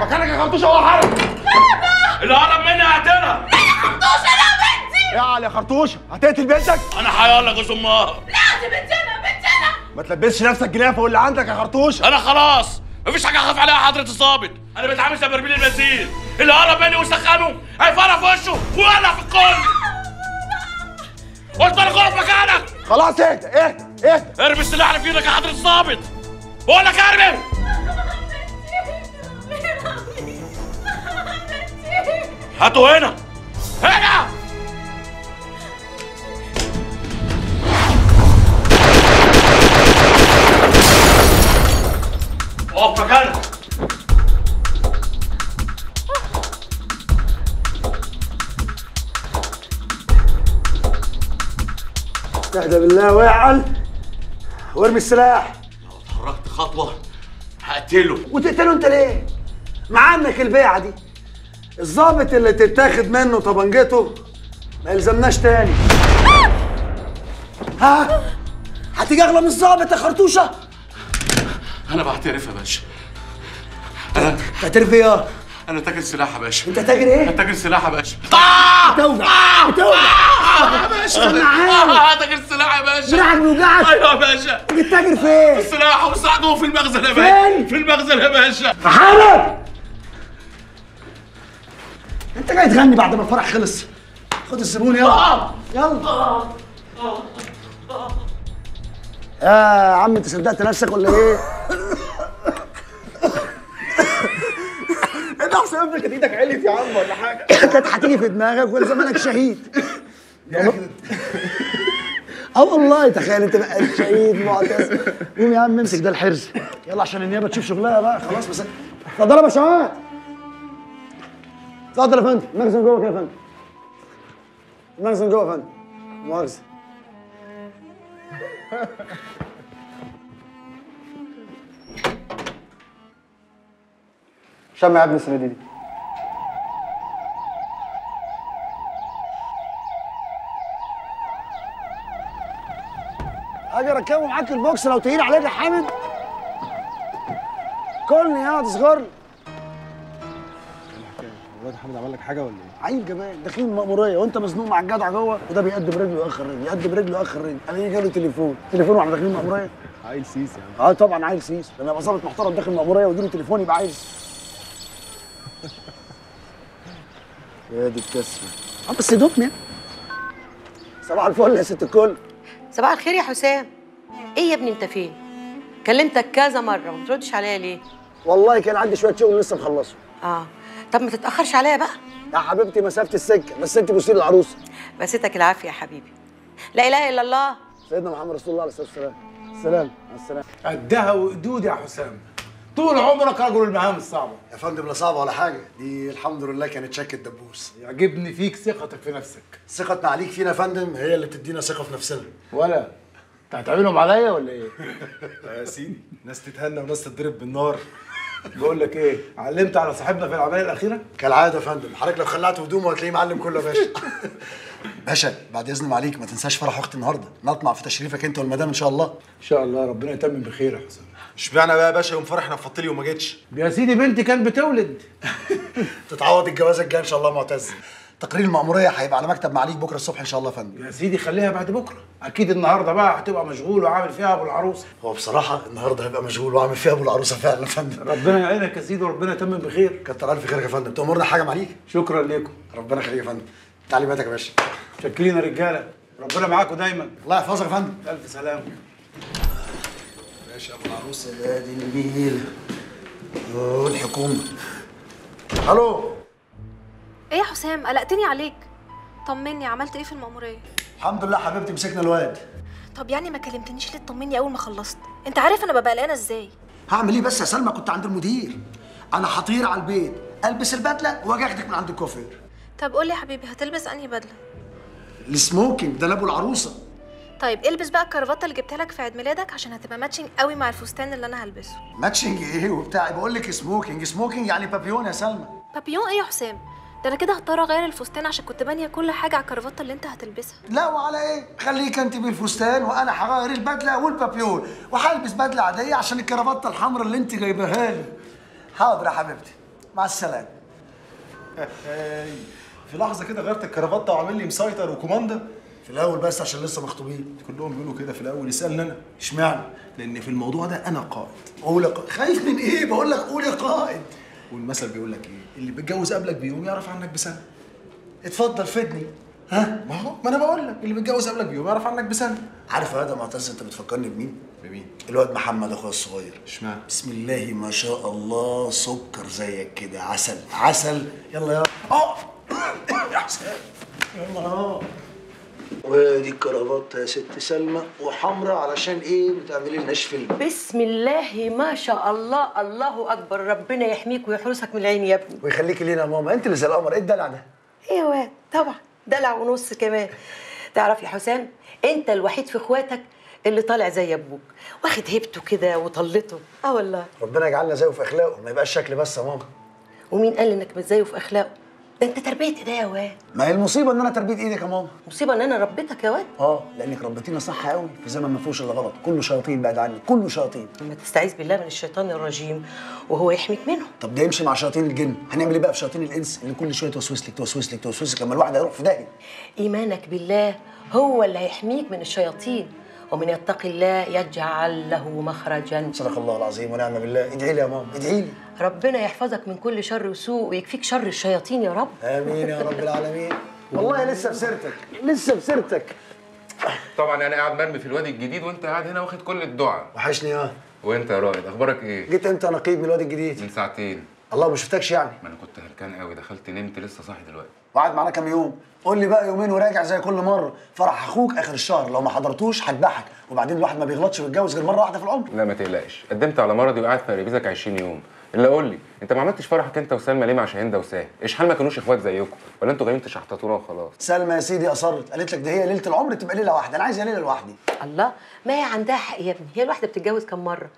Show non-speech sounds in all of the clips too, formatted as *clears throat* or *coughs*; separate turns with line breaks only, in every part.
مكانك يا خرطوشة هو حرق
اللي قرب مني هقتلها
خرطوش أنا بنتي!
يا علي يا خرطوشة هتقتل بنتك؟
أنا هيقول لك امها
لا دي بنتنا بنتنا
ما تلبسش نفسك جنيه فوق اللي عندك يا خرطوشة.
أنا خلاص مفيش حاجة أخاف عليها حضرة الظابط أنا بتعامل زي برميل البنزين. اللي قرب مني وسخنه. هيفرق في وشه ويولع في الكل قلت لك اقف مكانك.
خلاص اهدى اهدى اهدى.
ارمي السلاح اللي في إيدك يا حضرة الظابط بقول لك ارمي. هاتوا هنا. هنا! اقف مكانك.
اهدى بالله واعل وارمي السلاح.
اتحركت خطوة هقتله.
وتقتله انت ليه؟ معنك البيعة دي. الظابط اللي تتاخد منه طبنجته ما يلزمناش تاني. ها؟ هتيجي أغلى من الظابط يا خرطوشة؟
أنا بعترف يا باشا. أنا
تعترف إيه؟
أنا تاجر سلاح يا باشا.
أنت تاجر إيه؟
تاجر سلاح يا باشا.
بتوجع بتوجع.
يا باشا.
عارف.
آه، تاجر سلاح يا باشا.
دراعك بيوجعك
أيوه يا باشا.
بتتاجر فين؟
السلاح والسلاح جوه في المخزن يا
فين؟
باشا في المخزن يا باشا.
انت جاي تغني بعد ما الفرح خلص. خد الزبون يلا. يلا. يا عم انت صدقت نفسك ولا إيه؟ *laughs* انت احسن ابنك كانت إيدك علت يا عم ولا حاجة؟ كانت هتيجي في دماغك ولا زمانك شهيد؟ آه والله تخيل انت بقى شهيد معتز. قوم يا عم امسك ده الحرز. يلا عشان النيابة تشوف شغلها بقى. خلاص بس اتفضل يا باشمهندس اتفضل يا فندم. المخزن جوه كده يا فندم. المخزن جوه يا فندم مؤاخذة شمع يا السنة دي أجي أركبه معاك البوكس لو تقيل عليك يا حامد. كلني يا تصغر
الواد حامد عمل لك حاجة ولا إيه؟
عيل جبان داخلين المأمورية وأنت مزنوق مع الجدع جوه وده بيقدم رجله يأخر رجله يقدم رجله يأخر رجله أنا يجي له تليفون؟ تليفون وإحنا داخلين المأمورية
عيل سيس يا عم
آه طبعا عيل سيس لما يبقى ظابط محترم داخل المأمورية ويجي له تليفون يبقى عيل. *laughs* يا دي الكسفة آه بس دوبني صباح الفل يا ست الكل.
صباح الخير يا حسام. إيه يا ابني أنت فين؟ كلمتك كذا مرة وما بتردش عليا ليه؟
والله كان عندي شوية شغل لسه مخلصه.
آه. طب ما تتأخرش عليا بقى.
يا حبيبتي مسافة السكة بس انت بوسي العروسة
بسيتك العافية يا حبيبي. لا إله إلا الله.
سيدنا محمد رسول الله عليه الصلاة والسلام. السلام على السلام
قدها وقدود يا حسام. طول عمرك رجل المهام الصعبة.
يا فندم لا صعبة ولا حاجة. دي الحمد لله كانت شكة دبوس.
يعجبني فيك ثقتك في نفسك.
ثقتنا عليك فينا يا فندم هي اللي بتدينا ثقة في نفسنا.
ولا؟ انت هتعملهم عليا ولا إيه؟ *laughs*
يا سيدي ناس تتهنى وناس تتضرب بالنار.
بقول لك إيه علمت على صاحبنا في العملية الأخيرة؟
كالعادة يا فندم حضرتك لو خلعت هدومه هتلاقيه معلم كله يا باشا. *laughs* باشا بعد إذن عليك ما تنساش فرح أختي النهارده. نطمع في تشريفك أنت والمدام إن شاء الله.
إن شاء الله ربنا يتمم بخير يا حسام
اشمعنى بقى يا باشا يوم فرحنا في لي وما جيتش؟
يا سيدي بنتي كانت بتولد. *laughs*
تتعوض الجوازه الجايه إن شاء الله معتز. تقرير المأمورية هيبقى على مكتب معاليك بكرة الصبح إن شاء الله يا فندم.
يا سيدي خليها بعد بكرة. أكيد النهارده بقى هتبقى مشغول وعامل فيها أبو العروسه
هو بصراحة النهارده هيبقى مشغول واعمل فيها أبو العروسة فعلا يا فندم.
ربنا يعينك يا سيدي وربنا يتمم بخير.
كتر ألف خيرك يا فندم. تأمرنا حاجة معاليك؟
شكرا لكم
ربنا يخليك يا فندم. تعليماتك يا باشا.
شكرين يا رجالة. ربنا معاكم دايما.
الله يحفظك يا فندم.
ألف سلامه
ماشي يا أبو العروسة يا دي النيل والحكومة ألو.
إيه يا حسام؟ قلقتني عليك. طمني عملت إيه في المأمورية؟
الحمد لله حبيبتي مسكنا الواد.
طب يعني ما كلمتنيش ليه تطمني أول ما خلصت؟ انت عارف أنا ببقى قلقانة إزاي؟
هعمل إيه بس يا سلمى؟ كنت عند المدير. أنا هطير على البيت. ألبس البدلة وأجي أخدك من عند الكوافير.
طب قول لي يا حبيبي هتلبس أنهي بدلة؟
ال smoking ده لابو العروسة.
طيب البس بقى الكرافته اللي جبتها لك في عيد ميلادك عشان هتبقى matching قوي مع الفستان اللي أنا هلبسه.
matching إيه وبتاع؟ بقول لك smoking. smoking يعني بابيون يا سلمى.
بابيون إيه يا حسام؟ ده أنا كده هضطر اغير الفستان عشان كنت بانيه كل حاجة على الكرافته اللي انت هتلبسها.
لا وعلى إيه؟ خليك انت بالفستان وأنا هغير البدلة والبابيون وهلبس بدلة عادية عشان الكرافته الحمراء اللي انت جايباها لي. حاضر يا حبيبتي. مع
السلامة. *laughs* في لحظة كده غيرت الكرافته وعامل لي مسيطر وكوماندا؟
في الأول بس عشان لسه مخطوبين.
كلهم بيقولوا كده في الأول. يسألني أنا.
اشمعنى؟
لأن في الموضوع ده أنا قائد.
قول يا قائد خايف من إيه؟ بقول لك قول يا قائد.
والمثل بيقول لك إيه؟ اللي بيتجوز قبلك بيوم يعرف عنك بسنة.
اتفضل فدني. ها؟
ما هو. ما أنا بقول لك اللي بيتجوز قبلك بيوم يعرف عنك بسنة.
عارف يا واد يا معتز أنت بتفكرني بمين؟
بمين؟
الواد محمد أخويا الصغير.
إشمعنى؟
بسم الله ما شاء الله سكر زيك كده عسل عسل. يلا *coughs* يلا آه يا حسام يلا. آه ودي الكرافات يا ست سلمى وحمرا علشان إيه؟ بتعملي لناش فيلم.
بسم الله ما شاء الله الله أكبر ربنا يحميك ويحرسك من العين يا ابني.
ويخليكي لينا يا ماما. أنت اللي زي القمر إيه الدلع ده؟
واد؟ طبعا دلع ونص كمان. تعرف يا حسام أنت الوحيد في إخواتك اللي طالع زي أبوك واخد هيبته كده وطلته. آه والله.
ربنا يجعلنا زيه في أخلاقه ما يبقاش شكل بس يا ماما.
ومين قال إنك مش زيه في أخلاقه؟ ده انت تربية ده يا واد؟
ما هي المصيبة إن أنا تربيه إيدك يا ماما.
مصيبة إن أنا ربيتك يا واد؟
آه لأنك ربيتينا صح قوي في زمن ما فيهوش إلا غلط. كله شياطين بعد عني. كله شياطين.
لما تستعيذ بالله من الشيطان الرجيم وهو يحميك منه.
طب ده يمشي مع شياطين الجن. هنعمل إيه بقى في شياطين الإنس؟ اللي كل شوية توسوس لك توسوس لك توسوس لك. لما الواحد هيروح في داهية.
إيمانك بالله هو اللي هيحميك من الشياطين. ومن يتقي الله يجعل له مخرجا.
صدق الله العظيم ونعم بالله. ادعي لي يا ماما ادعي لي.
ربنا يحفظك من كل شر وسوء ويكفيك شر الشياطين يا رب.
آمين يا رب العالمين. *laughs* والله لسه بسيرتك لسه بسيرتك
طبعا أنا قاعد مرمي في الوادي الجديد وأنت قاعد هنا واخد كل الدعاء.
وحشني يا
وأنت يا رائد أخبارك إيه؟
جيت إمتى نقيب من الواد الجديد.
من ساعتين.
الله ما شفتكش يعني.
ما أنا كنت هلكان قوي دخلت نمت لسه صاحي دلوقتي.
وقعد معانا كام يوم. قول لي بقى يومين وراجع زي كل مرة. فرح أخوك آخر الشهر. لو ما حضرتوش هذبحك. وبعدين الواحد ما بيغلطش ويتجوز غير مرة واحدة في العمر.
لا ما تقلقش. قدمت على مرضي وقعدت في ريبيزك 20 يوم. الا قول لي انت ما عملتش فرحك انت وسلمى ليه مع شاهين وساه اشحال ما كانوش اخوات زيكم؟ ولا أنتوا جايين تشحططونا وخلاص؟
سلمى يا سيدي أصرت. قالت لك ده هي ليلة العمر تبقى ليلة واحدة. أنا عايزها ليلة لوحدي.
الله ما هي عندها حق يا ابني. هي الواحده بتتجوز كم مرة؟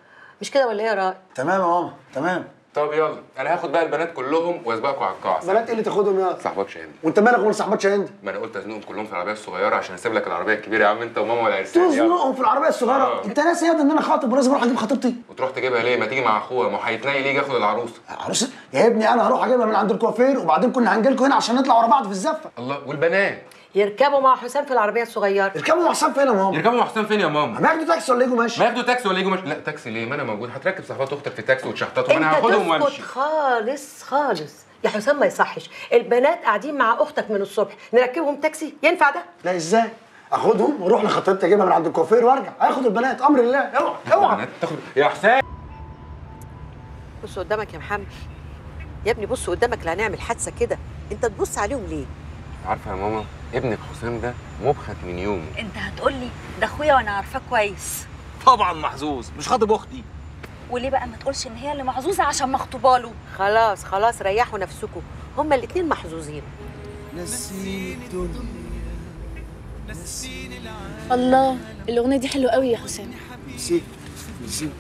مش كده ولا إيه يا رائد
تمام يا ماما تمام.
طب يلا أنا هاخد بقى البنات كلهم واسبقكم على القاعة.
بنات إيه اللي تاخدهم يا؟
صاحبات شاهين
وأنت مالك ومال صاحبات شاهين
ما أنا قلت أزنقهم كلهم في العربية الصغيرة عشان أسيب لك العربية الكبيرة يا عم أنت وماما والعرسان.
تزنقهم في العربية الصغيرة؟
آه.
أنت ناسي يا إن أنا خاطب ولازم أروح أجيب خطيبتي؟
وتروح تجيبها ليه؟ ما تيجي مع أخوها ما هو هيتنيل يجي ياخد العروسه
عروس يا ابني أنا هروح أجيبها من عند الكوافير وبعدين كنا هنجي لكم هنا عشان نطلع ورا بعض في الزفة.
الله والبنات.
يركبوا مع حسام في العربية الصغيره
اركبوا مع حسام فين يا ماما؟
يركبوا مع حسام فين يا ماما؟
ما ياخدوا تاكسي ولا يجوا ماشي
ما ياخدوا تاكسي ولا يجوا ماشي لا تاكسي ليه؟ ما أنا موجود. هتركب صاحبات أختك في تاكسي وتشحططهم
أنا
هاخدهم وأمشي.
خالص خالص. يا حسام ما يصحش. البنات قاعدين مع أختك من الصبح. نركبهم تاكسي؟ ينفع ده؟
لا إزاي؟ أخدهم وأروح لخطيبتي أجيبها من عند الكوافير وأرجع. هاخد البنات. أمر الله. أوعى
أوعى. تاخد يا حسام.
بص قدامك يا محمد. يا ابني بص قدامك اللي هنعمل حادثة كده. أنت تبص عليهم ليه؟
عارفة يا ماما؟ ابنك حسام ده مبخت من يومه.
انت هتقولي ده اخويا وأنا عارفاه كويس.
طبعا محظوظ مش خاطب أختي.
وليه بقى ما تقولش إن هي اللي محظوظة عشان مخطوبة له؟
خلاص خلاص ريحوا نفسكم. هما الاتنين محظوظين.
الله الأغنية دي حلوة قوي يا حسام.
نسيت نسيت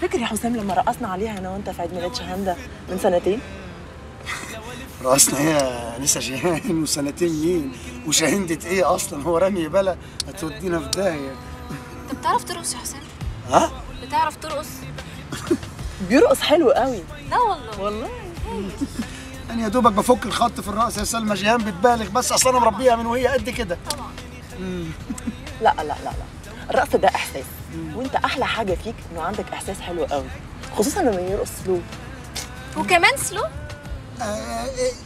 فاكر يا حسام لما رقصنا عليها أنا وأنت في عيد ميلاد شهانده من سنتين؟
رقصنا إيه يا نسا جيهان وسنتين مين وشاهندة إيه أصلا؟ هو رمي بلا هتودينا في داهية.
انت بتعرف ترقص يا حسام
ها؟
بتعرف ترقص؟
بيرقص حلو قوي.
لا والله.
والله.
أنا يا دوبك بفك الخط في الرأس يا سلمى جيهان بتبالغ بس أصل أنا مربيها من وهي قد كده.
لا لا لا لا. الرقص ده إحساس. وأنت أحلى حاجة فيك إنه عندك إحساس حلو قوي خصوصا لما يرقص سلو
وكمان سلو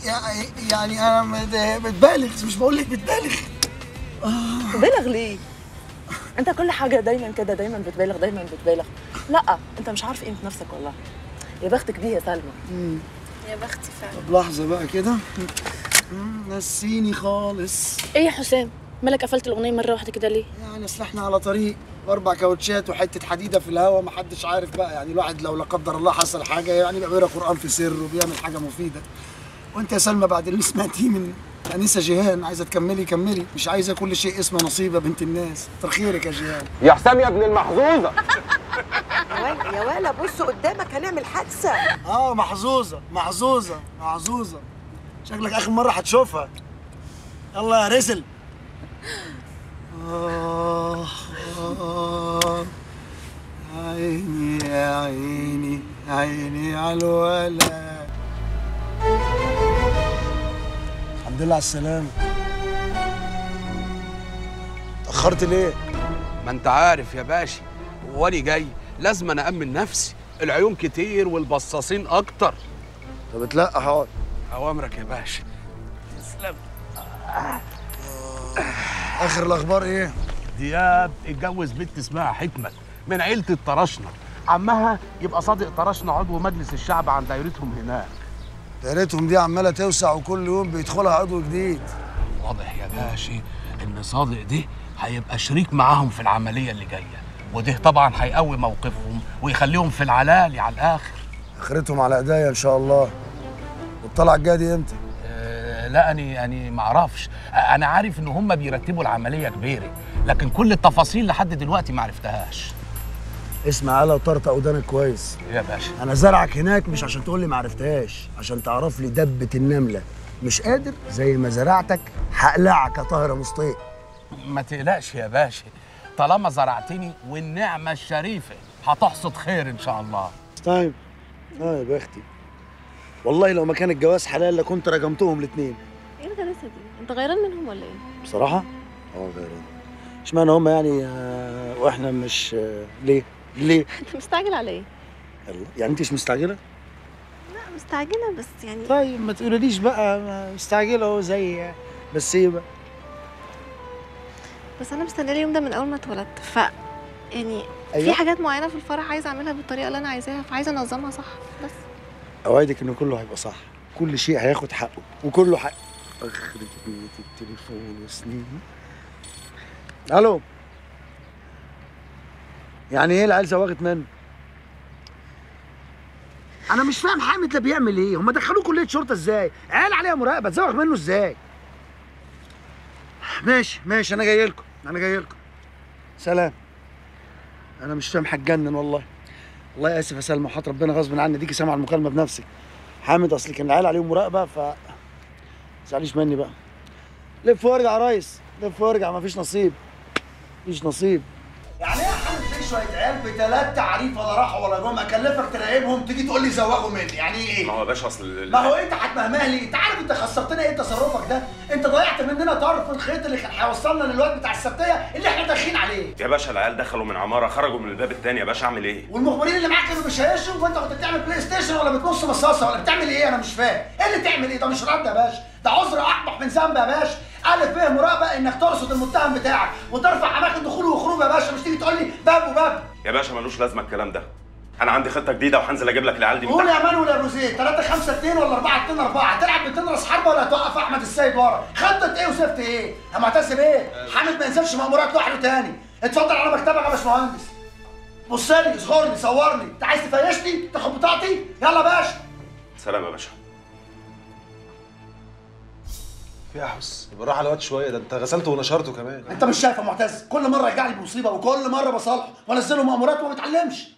يعني يعني أنا بتبالغ مش بقول لك بتبالغ
بالغ ليه؟ أنت كل حاجة دايما كده دايما بتبالغ دايما بتبالغ. لأ أنت مش عارف قيمة نفسك والله. يا بختك بيه يا سلمى.
يا بختي فعلا.
طب لحظة بقى كده. نسيني خالص.
إيه يا حسام؟ مالك قفلت الأغنية مرة واحدة كده ليه؟
يعني اصل إحنا على طريق وأربع كاوتشات وحتة حديدة في الهواء ما حدش عارف بقى. يعني الواحد لو لا قدر الله حصل حاجة يعني بيقرأ قرآن في سر وبيعمل حاجة مفيدة. وأنت يا سلمى بعد اللي *laughs* سمعتيه من أنسة جيهان عايزة تكملي كملي. مش عايزة كل شيء اسمه نصيبة بنت الناس. كتر خيرك يا جيهان.
يا حسام يا ابن المحظوظة.
يا ولا يا ولا بص قدامك هنعمل حادثة.
آه محظوظة محظوظة محظوظة. شكلك آخر مرة هتشوفها. يلا يا رسل آه آه عيني يا عيني عيني على الولد الحمد لله على السلامة. اتاخرت ليه؟
ما انت عارف يا باشا واني جاي لازم أنا أمن نفسي العيون كتير والبصاصين أكتر.
طب اتلقى حاضر.
أوامرك يا باشا. تسلم.
آخر الأخبار إيه؟
دياب اتجوز بنت اسمها حكمت من عيلة الطراشنه عمها يبقى صادق طراشنه عضو مجلس الشعب عن دايرتهم هناك.
دايرتهم دي عمالة توسع وكل يوم بيدخلها عضو جديد.
واضح يا باشا إن صادق دي هيبقى شريك معاهم في العملية اللي جاية وده طبعا هيقوي موقفهم ويخليهم في العلالي على الآخر.
آخرتهم على ايديا إن شاء الله. والطلعة الجاية دي
إمتى؟ لا أني أني ما أعرفش. أنا عارف إن هم بيرتبوا العملية كبيرة لكن كل التفاصيل لحد دلوقتي ما عرفتهاش.
اسمع على وطرطق ودانك كويس.
يا باشا.
أنا زرعك هناك مش عشان تقول لي ما عرفتهاش عشان تعرف لي دبة النملة. مش قادر؟ زي ما زرعتك هقلعك يا طاهر مصطفى
ما تقلقش يا باشا. طالما زرعتني والنعمة الشريفة هتحصد خير إن شاء الله.
طيب. آه يا بختي والله لو ما كان الجواز حلال لكنت رجمتهم الاثنين
إيه الغلاسة دي؟ أنت غيران منهم ولا إيه؟
بصراحة؟ أه غيران. إشمعنى هم يعني آه وإحنا مش آه ليه؟ ليه؟ *laughs*
أنت مستعجل على
إيه. يعني أنت مش مستعجلة؟
لا مستعجلة بس يعني
طيب ما تقوليليش بقى مستعجلة أهو زي بس إيه بقى؟
بس أنا مستنية اليوم ده من أول ما اتولدت. ف يعني
أيوة.
في حاجات معينة في الفرح عايزة أعملها بالطريقة اللي أنا عايزاها فعايزة أنظمها صح بس.
أوعدك ان كله هيبقى صح. كل شيء هياخد حقه وكله حق. اخرج بيت التليفون سنين. ألو. يعني إيه العيال زوغت منه أنا مش فاهم حامد ده بيعمل إيه؟ هم دخلوه كلية شرطة إزاي؟ عيال عليها مراقبة تزوغ منه إزاي؟ ماشي ماشي أنا جاي لكم أنا جاي لكم. سلام. أنا مش فاهم هتجنن والله. والله آسف يا سلمى وحط ربنا غصب عني ديكي سامعه المكالمة بنفسك حامد أصل كان العيال عليهم مراقبة ف تزعليش مني بقى. لف وارجع يا ريس لف وارجع مفيش نصيب مفيش نصيب. يعني إيه شوية عيال بثلاث تعريف ولا راحوا ولا جم أكلفك تراقبهم تيجي تقول لي زوغوا مني. يعني إيه؟
ما هو يا باشا أصل
ما هو انت هتمهمها لي أنت عارف أنت خسرتنا إيه تصرفك ده؟ أنت ضيعت مننا طرف الخيط اللي كان هيوصلنا للواد بتاع السبتية اللي إحنا داخلين عليه.
يا باشا العيال دخلوا من عمارة خرجوا من الباب التاني يا باشا أعمل إيه؟
والمخبرين اللي معاك كانوا بيشيشوا وأنت كنت بتعمل بلاي ستيشن ولا بتمص مصاصه ولا بتعمل إيه؟ أنا مش فاهم. إيه اللي تعمل إيه؟ ده مش رد يا باشا. ده عذر أقبح من ذنب يا باشا. ألف ب مراقبة إنك ترصد المتهم بتاعك وترفع أماكن دخول وخروج يا باشا. مش تيجي تقول لي باب وباب.
يا باشا ملوش لازمة الكلام ده. أنا عندي خطة جديدة وهنزل أجيب لك العيال دي
قول يا
تحت.
مان ولا روزيه 3 5 2 ولا 4 2 4 هتلعب بتنرس حرب ولا هتوقف أحمد السيد ورا. خطة إيه وسبت إيه؟ يا معتز إيه؟ حامد ما ينزلش مأمورات لوحده تاني. اتفضل على مكتبك يا باشمهندس. بص لي اصغرني صورني انت عايز تفيشني تاخد بطاقتي؟ يلا يا باشا.
سلام يا باشا.
في احس بالراحه الوقت شوية. ده أنت غسلته ونشرته كمان.
أنت مش شايف يا معتز. كل مرة يرجع لي بمصيبة وكل مرة بصالحه. وأنزله مأمورات وما بيتعلمش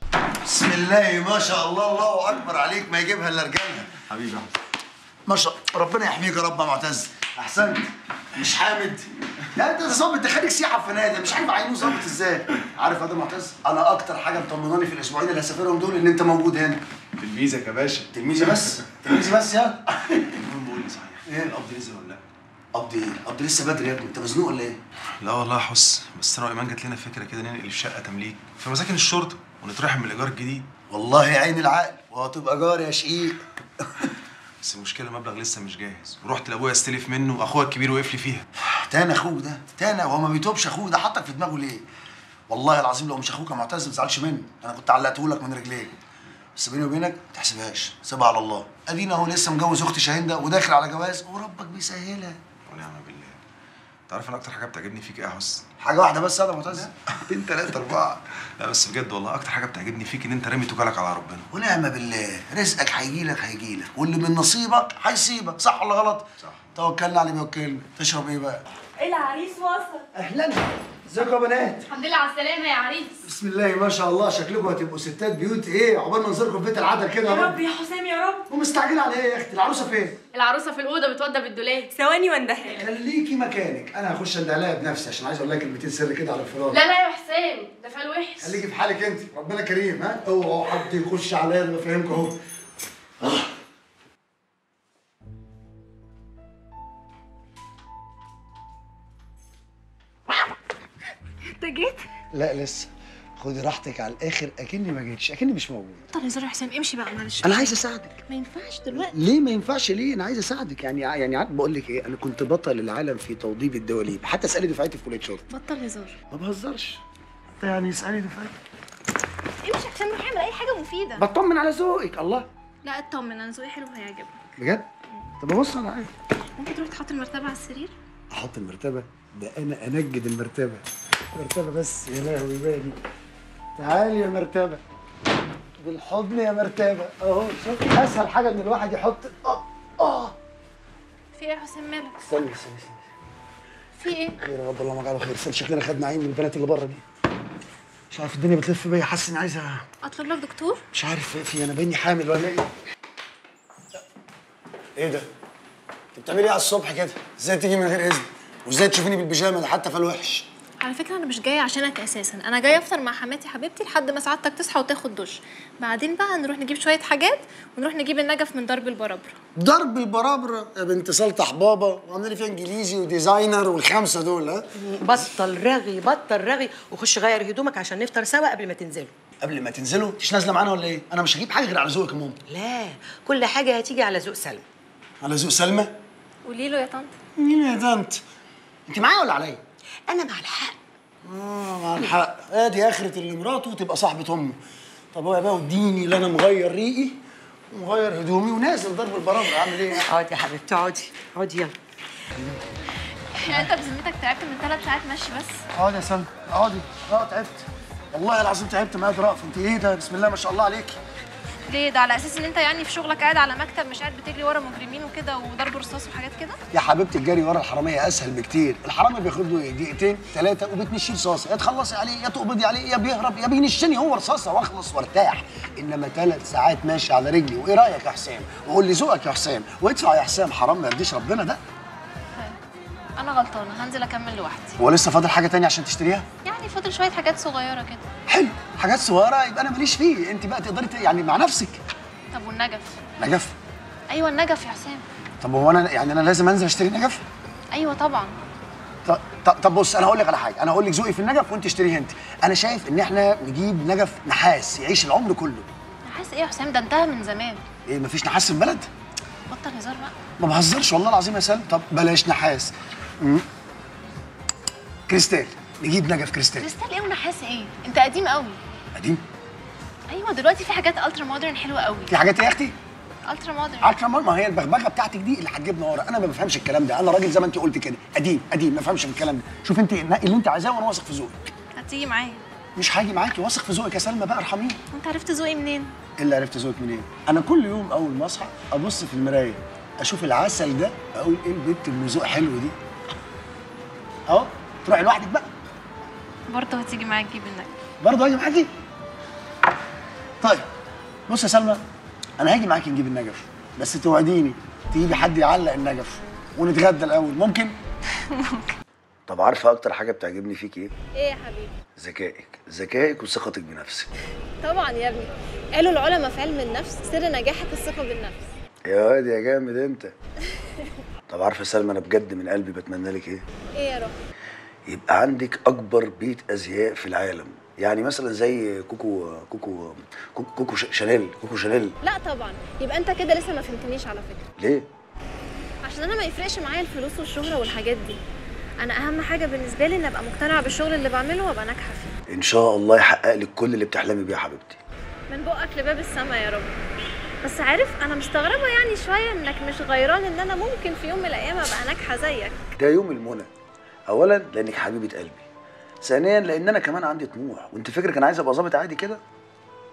بسم الله ما شاء الله. الله أكبر عليك. ما يجيبها إلا رجالها
حبيبي يا
ما شاء ربنا يحميك يا رب يا معتز. أحسنت. مش حامد. لا أنت ظابط. ده خليك سياحة في فنادق مش عارف عينه ظابط إزاي. عارف يا معتز؟ أنا أكتر حاجة مطمناني في الأسبوعين اللي هسافرهم دول إن أنت موجود هنا.
تلميذك يا باشا.
تلميذي بس؟ تلميذي بس يا؟
المهم قول لي صحيح.
إيه
القبض نزل ولا لأ؟
قبض إيه؟ قبض لسه بدري يا ابني. انت مزنوق ولا إيه؟
لا والله يا حس بس أنا وايمان جات لنا فكرة كده ننقل الشقه تمليك في مساكن الشرطة ونترحم من الإيجار الجديد.
والله عين العقل وهتبقى جار يا شقيق. *laughs*
بس المشكلة المبلغ لسه مش جاهز. ورحت لأبويا استلف منه واخويا الكبير وقف لي فيها.
تاني أخوك ده؟ تاني هو ما بيتوبش أخوك ده؟ حطك في دماغه ليه؟ والله العظيم لو مش أخوك يا معتز ما تزعلش مني أنا كنت علقته لك من رجليك. بس بيني وبينك ما تحسبهاش. سيبها على الله. أدينا أهو لسه مجوز أختي شاهنده وداخل على جواز وربك بيسهلها.
ونعم بالله. انت عارف أنا أكتر حاجة بتعجبني فيك إيه يا حس
حاجة واحدة بس يا معتز
بنت ثلاثة أربعة. لا بس بجد والله أكتر حاجة بتعجبني فيك إن أنت رامي توكلك على ربنا.
ونعم بالله. رزقك هيجيلك هيجيلك. واللي من نصيبك هيصيبك صح ولا غلط؟ صح. توكلنا عليه بيوكلنا. تشرب إيه بقى؟
العريس وصل
أهلا. إزيكم يا بنات؟
الحمد لله على السلامة يا عريس.
بسم الله ما شاء الله. شكلكم هتبقوا ستات بيوت. إيه عقبال ما نزوركم في بيت العدل كده
يا رب يا حسام يا رب.
ومستعجلة على إيه يا أختي؟ العروسة فين؟
العروسة في الأوضة بتوضب الدولاب ثواني واندهلك
خليكي مكانك. أنا هخش أندهلها بنفسي عشان عايز أقول لك كلمتين سر كده على الفراغ.
لا لا يا حسام ده فال وحش.
خليكي في حالك أنت. ربنا كريم ها؟ اوعوا حد يخش عليا أنا بفهمكم أهو. لا لسه. خدي راحتك على الآخر أكني ما جيتش أكني مش موجود.
بطل هزار يا حسام امشي بقى معلش.
أنا عايز أساعدك.
ما ينفعش دلوقتي.
ليه ما ينفعش ليه؟ أنا عايز أساعدك. يعني يعني عارف بقول لك إيه أنا كنت بطل العالم في توضيب الدواليب. حتى اسألي دفعتي في كلية شرطة.
بطل هزار
ما بهزرش. انت يعني اسألي دفعتي.
امشي يا حسام روح اعمل أي حاجة مفيدة.
بطمن على ذوقك الله.
لا اطمن. أنا ذوقي حلو هيعجبك
بجد؟ طب بص على حاجة
ممكن تروح تحط المرتبة على السرير؟
أحط المرتبة؟ ده أنا أنجد المرتبة. مرتبة بس يا لهوي بالي تعالي يا مرتبة. بالحضن يا مرتبة. أهو شوفي أسهل حاجة إن الواحد يحط. أه أه.
في إيه يا حسام مالك؟
استني استني استني
في إيه؟
خير يا رب الله ما جعله خير. استنى شكلنا خدنا عين من البنات اللي بره دي. مش عارف الدنيا بتلف بيا. حاسس اني عايزه
أطلب لك دكتور؟
مش عارف في أنا بيني حامل ولا إيه؟ إيه ده؟ أنت بتعملي إيه على الصبح كده؟ إزاي تيجي من غير إذن؟ وإزاي تشوفيني بالبيجامة؟ ده حتى في الوحش؟
على فكرة أنا مش جاية عشانك أساسا. أنا جاية أفطر مع حماتي حبيبتي لحد ما سعادتك تصحى وتاخد دش. بعدين بقى نروح نجيب شوية حاجات ونروح نجيب النجف من درب البرابرة.
ضرب البرابرة؟ يا بنت سلطح بابا. وعامله لي فيها انجليزي وديزاينر والخمسة دول ها؟
بطل رغي بطل رغي. وخش غير هدومك عشان نفطر سوا قبل ما تنزلوا.
قبل ما تنزلوا؟ مش نازلة معانا ولا إيه؟ أنا مش هجيب حاجة غير على ذوقك يا ماما.
لا كل حاجة هتيجي على ذوق سلمى.
على ذوق سلمى؟
قولي له يا طنط.
مين يا طنط؟ أنت معايا ولا عليا؟
أنا مع الحق.
آه مع الحق. آدي آخرة اللي مراته تبقى صاحبة أمه. طب هو يا بقى اديني اللي أنا مغير ريقي ومغير هدومي ونازل ضرب البرامج. عامل إيه؟
اقعدي يا حبيبتي اقعدي اقعدي يلا.
يعني أنت بذمتك تعبت من ثلاث ساعات مشي بس؟
اقعدي يا سلمى. اقعدي آه تعبت. والله العظيم تعبت معايا رأف انت إيه ده؟ بسم الله ما شاء الله عليكي.
ليه ده على أساس إن أنت يعني في شغلك قاعد على مكتب مش قاعد بتجري ورا مجرمين وكده وضرب رصاص وحاجات كده؟
يا حبيبتي الجري ورا الحرامية أسهل بكتير. الحرامي بياخد له دقيقتين ثلاثة وبتنشيه رصاصة. يا تخلصي عليه يا تقبضي عليه يا بيهرب يا بينشني هو رصاصة وأخلص وأرتاح. إنما ثلاث ساعات ماشي على رجلي. وإيه رأيك يا حسام؟ وقول لي ذوقك يا حسام. وادفع يا حسام حرام ما يرضيش ربنا ده.
أنا غلطانة هنزل أكمل لوحدي.
هو لسه فاضل حاجة تانية عشان تشتريها؟
يعني فاضل شوية حاجات صغيرة كده.
حلو حاجات صغيرة يبقى أنا ماليش فيه أنت بقى تقدري يعني مع نفسك.
طب والنجف؟
نجف؟
أيوه النجف يا حسام
طب هو أنا يعني أنا لازم أنزل أشتري نجف؟
أيوه طبعا.
طب, طب, بص أنا هقول لك على حاجة أنا هقول لك ذوقي في النجف وأنت اشتريه أنت. أنا شايف إن إحنا نجيب نجف نحاس يعيش العمر كله.
حاسس إيه يا حسام ده انتهى من زمان.
إيه مفيش نحاس في البلد؟
بطل هزار بقى.
ما بهزرش والله العظيم يا سلمى طب بلاش نحاس. كريستال نجيب نجف كريستال.
كريستال إيه ونحاس إيه؟ انت قديم قوي.
قديم؟
أيوه دلوقتي في حاجات ultra modern حلوة قوي.
في حاجات إيه يا أختي؟
ultra modern
عارفه ما هي البغبغة بتاعتك دي اللي هتجيبنا ورا. أنا ما بفهمش الكلام ده. أنا راجل زي ما أنت قلت كده. قديم قديم ما بفهمش الكلام ده. شوف أنت نقي اللي أنت عايزاه وأنا واثق في ذوقك.
هتيجي معايا.
مش هاجي معاكي. واثق في ذوقك يا سلمى بقى ارحميني.
انت عرفت ذوقي منين؟
اللي عرفت ذوقك منين؟ أنا كل يوم أول ما أصحى أبص في المراية أشوف العسل ده أقول إيه البنت اللي ذوق حلو دي؟ اهو تروحي لوحدك بقى.
برضه هتيجي معايا تجيب النجف
برضه هاجي معاكي؟ طيب بص يا سلمى أنا هاجي معاكي نجيب النجف. بس توعديني تجيبي حد يعلق النجف ونتغدى الأول *laughs* ممكن. طب عارفة أكتر حاجة بتعجبني فيك إيه؟
إيه يا حبيبي؟
ذكائك. ذكائك وثقتك بنفسك.
طبعا يا ابني. قالوا العلماء في علم النفس سر نجاحك الثقة بالنفس.
يا واد يا جامد أنت. *laughs* طب عارفة سلمى أنا بجد من قلبي بتمنى لك إيه؟
إيه يا رب
يبقى عندك أكبر بيت أزياء في العالم. يعني مثلا زي كوكو كوكو كوكو, كوكو شانيل كوكو شانيل.
لا طبعا. يبقى أنت كده لسه ما فهمتنيش على فكرة.
ليه؟
عشان أنا ما يفرقش معايا الفلوس والشهرة والحاجات دي. أنا أهم حاجة بالنسبة لي ان أبقى مقتنعة بالشغل اللي بعمله وأبقى ناجحة فيه.
إن شاء الله يحقق لك كل اللي بتحلمي بيه يا حبيبتي.
من بقك لباب السما يا رب. بس عارف أنا مستغربة يعني شوية إنك مش غيران إن أنا ممكن في يوم من الأيام أبقى ناجحة زيك.
ده يوم المنى. اولا لأنك حبيبة قلبي. ثانيا لأن أنا كمان عندي طموح. وأنت فكرك أنا عايز أبقى ظابط عادي كده؟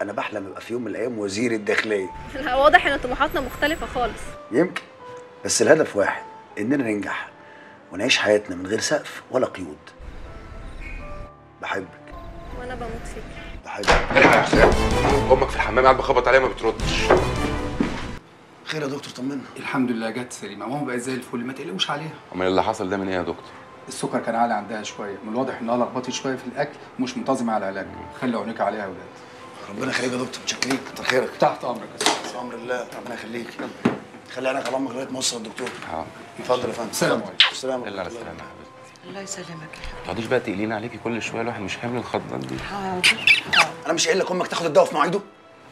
أنا بحلم أبقى في يوم من الأيام وزير الداخلية. *laughs*
لا واضح إن طموحاتنا مختلفة خالص.
يمكن. بس الهدف واحد إننا ننجح. ونعيش حياتنا من غير سقف ولا قيود. بحبك.
وأنا بموت فيك.
بحبك
الحق يا حسام أمك في الحمام قاعد بخبط عليها ما بتردش.
خير يا دكتور طمنا.
الحمد لله جت سليمة. ماما بقت زي الفل ما تقلقوش عليها.
أمال اللي حصل ده من إيه يا دكتور؟
السكر كان عالي عندها شوية. من الواضح إنها لخبطت شوية في الأكل ومش منتظمة على العلاج. خلي عينيك عليها يا أولاد.
ربنا يخليك يا دكتور. متشكرين. كتر خيرك.
تحت أمرك يا
أمر الله ربنا يخليك. خلي عينك على أمك لغاية ما أوصل الدكتور
آه.
اتفضل يا فندم.
السلام
اتفضل. السلام
إلا على
عليكم
الله يسلمك يا
ما تقعديش بقى تقلينا عليكي كل شوية الواحد مش حامل الخضات دي.
حاضر.
أنا مش قايل لك أمك تاخد الدواء في مواعيده؟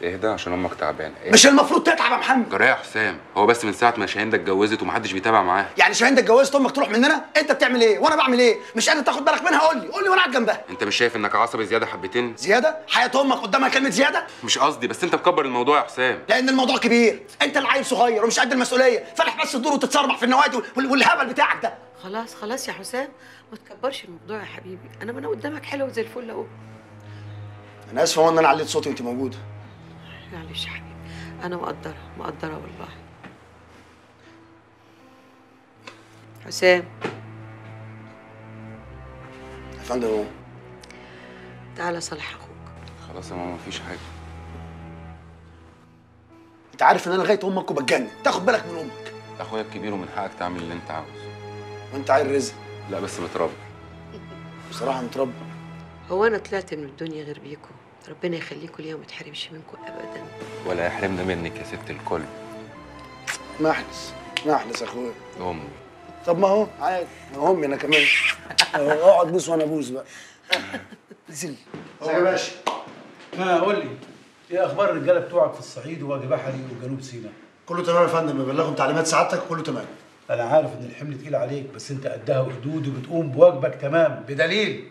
اهدى عشان أمك تعبانة. إيه؟
مش المفروض تتعب يا محمد.
جراية يا حسام. هو بس من ساعة ما شاهين اتجوزت ومحدش بيتابع معاها
يعني شاهين ده اتجوزت أمك تروح مننا؟ انت بتعمل إيه؟ وأنا بعمل إيه؟ مش قادر تاخد بالك منها؟ قول لي. قول لي وأنا قاعد جنبها.
انت مش شايف انك عصبي زيادة حبتين؟
زيادة؟ حياة أمك قدامها كلمة زيادة؟
مش قصدي بس انت مكبر الموضوع يا حسام.
لأن الموضوع كبير. انت اللي عيل صغير ومش قد المسؤولية. فالح بس تدور وتتصرمح في النوادي وال- والهبل بتاعك ده.
خلاص خلاص يا حسام. ما تكبرش الموضوع يا حبيبي. أنا ما أنا قدامك حلو زي الفل أهو.
أنا اسف إن أنا عليت صوتي وانت موجودة.
معلش يا حبيبي. أنا مقدرة مقدرة والله. حسام.
يا فندم هو
تعالى صالح أخوك.
خلاص يا ماما مفيش حاجة.
أنت عارف إن أنا لغاية أمك وبتجنن. تاخد بالك من أمك.
أخويا الكبير ومن حقك تعمل اللي أنت عاوزه.
وأنت عيل رزق.
لا بس متربي
بصراحة متربي.
هو أنا طلعت من الدنيا غير بيكم؟ ربنا يخليكم ليا وما تحرمش منكم ابدا.
ولا يحرمنا منك يا ست الكل.
محلس محلس يا أخويا.
أمي.
طب ما هو عادي. ما أمي أنا كمان. أقعد بوس وأنا أبوس بقى. نزل ازيك يا باشا
ها قول لي إيه أخبار الرجالة بتوعك في الصعيد ووادي بحري وجنوب سيناء؟
كله تمام يا فندم ببلغهم تعليمات سعادتك كله تمام.
أنا عارف إن الحمل تقيل عليك بس أنت قدها وقدود وبتقوم بواجبك تمام بدليل.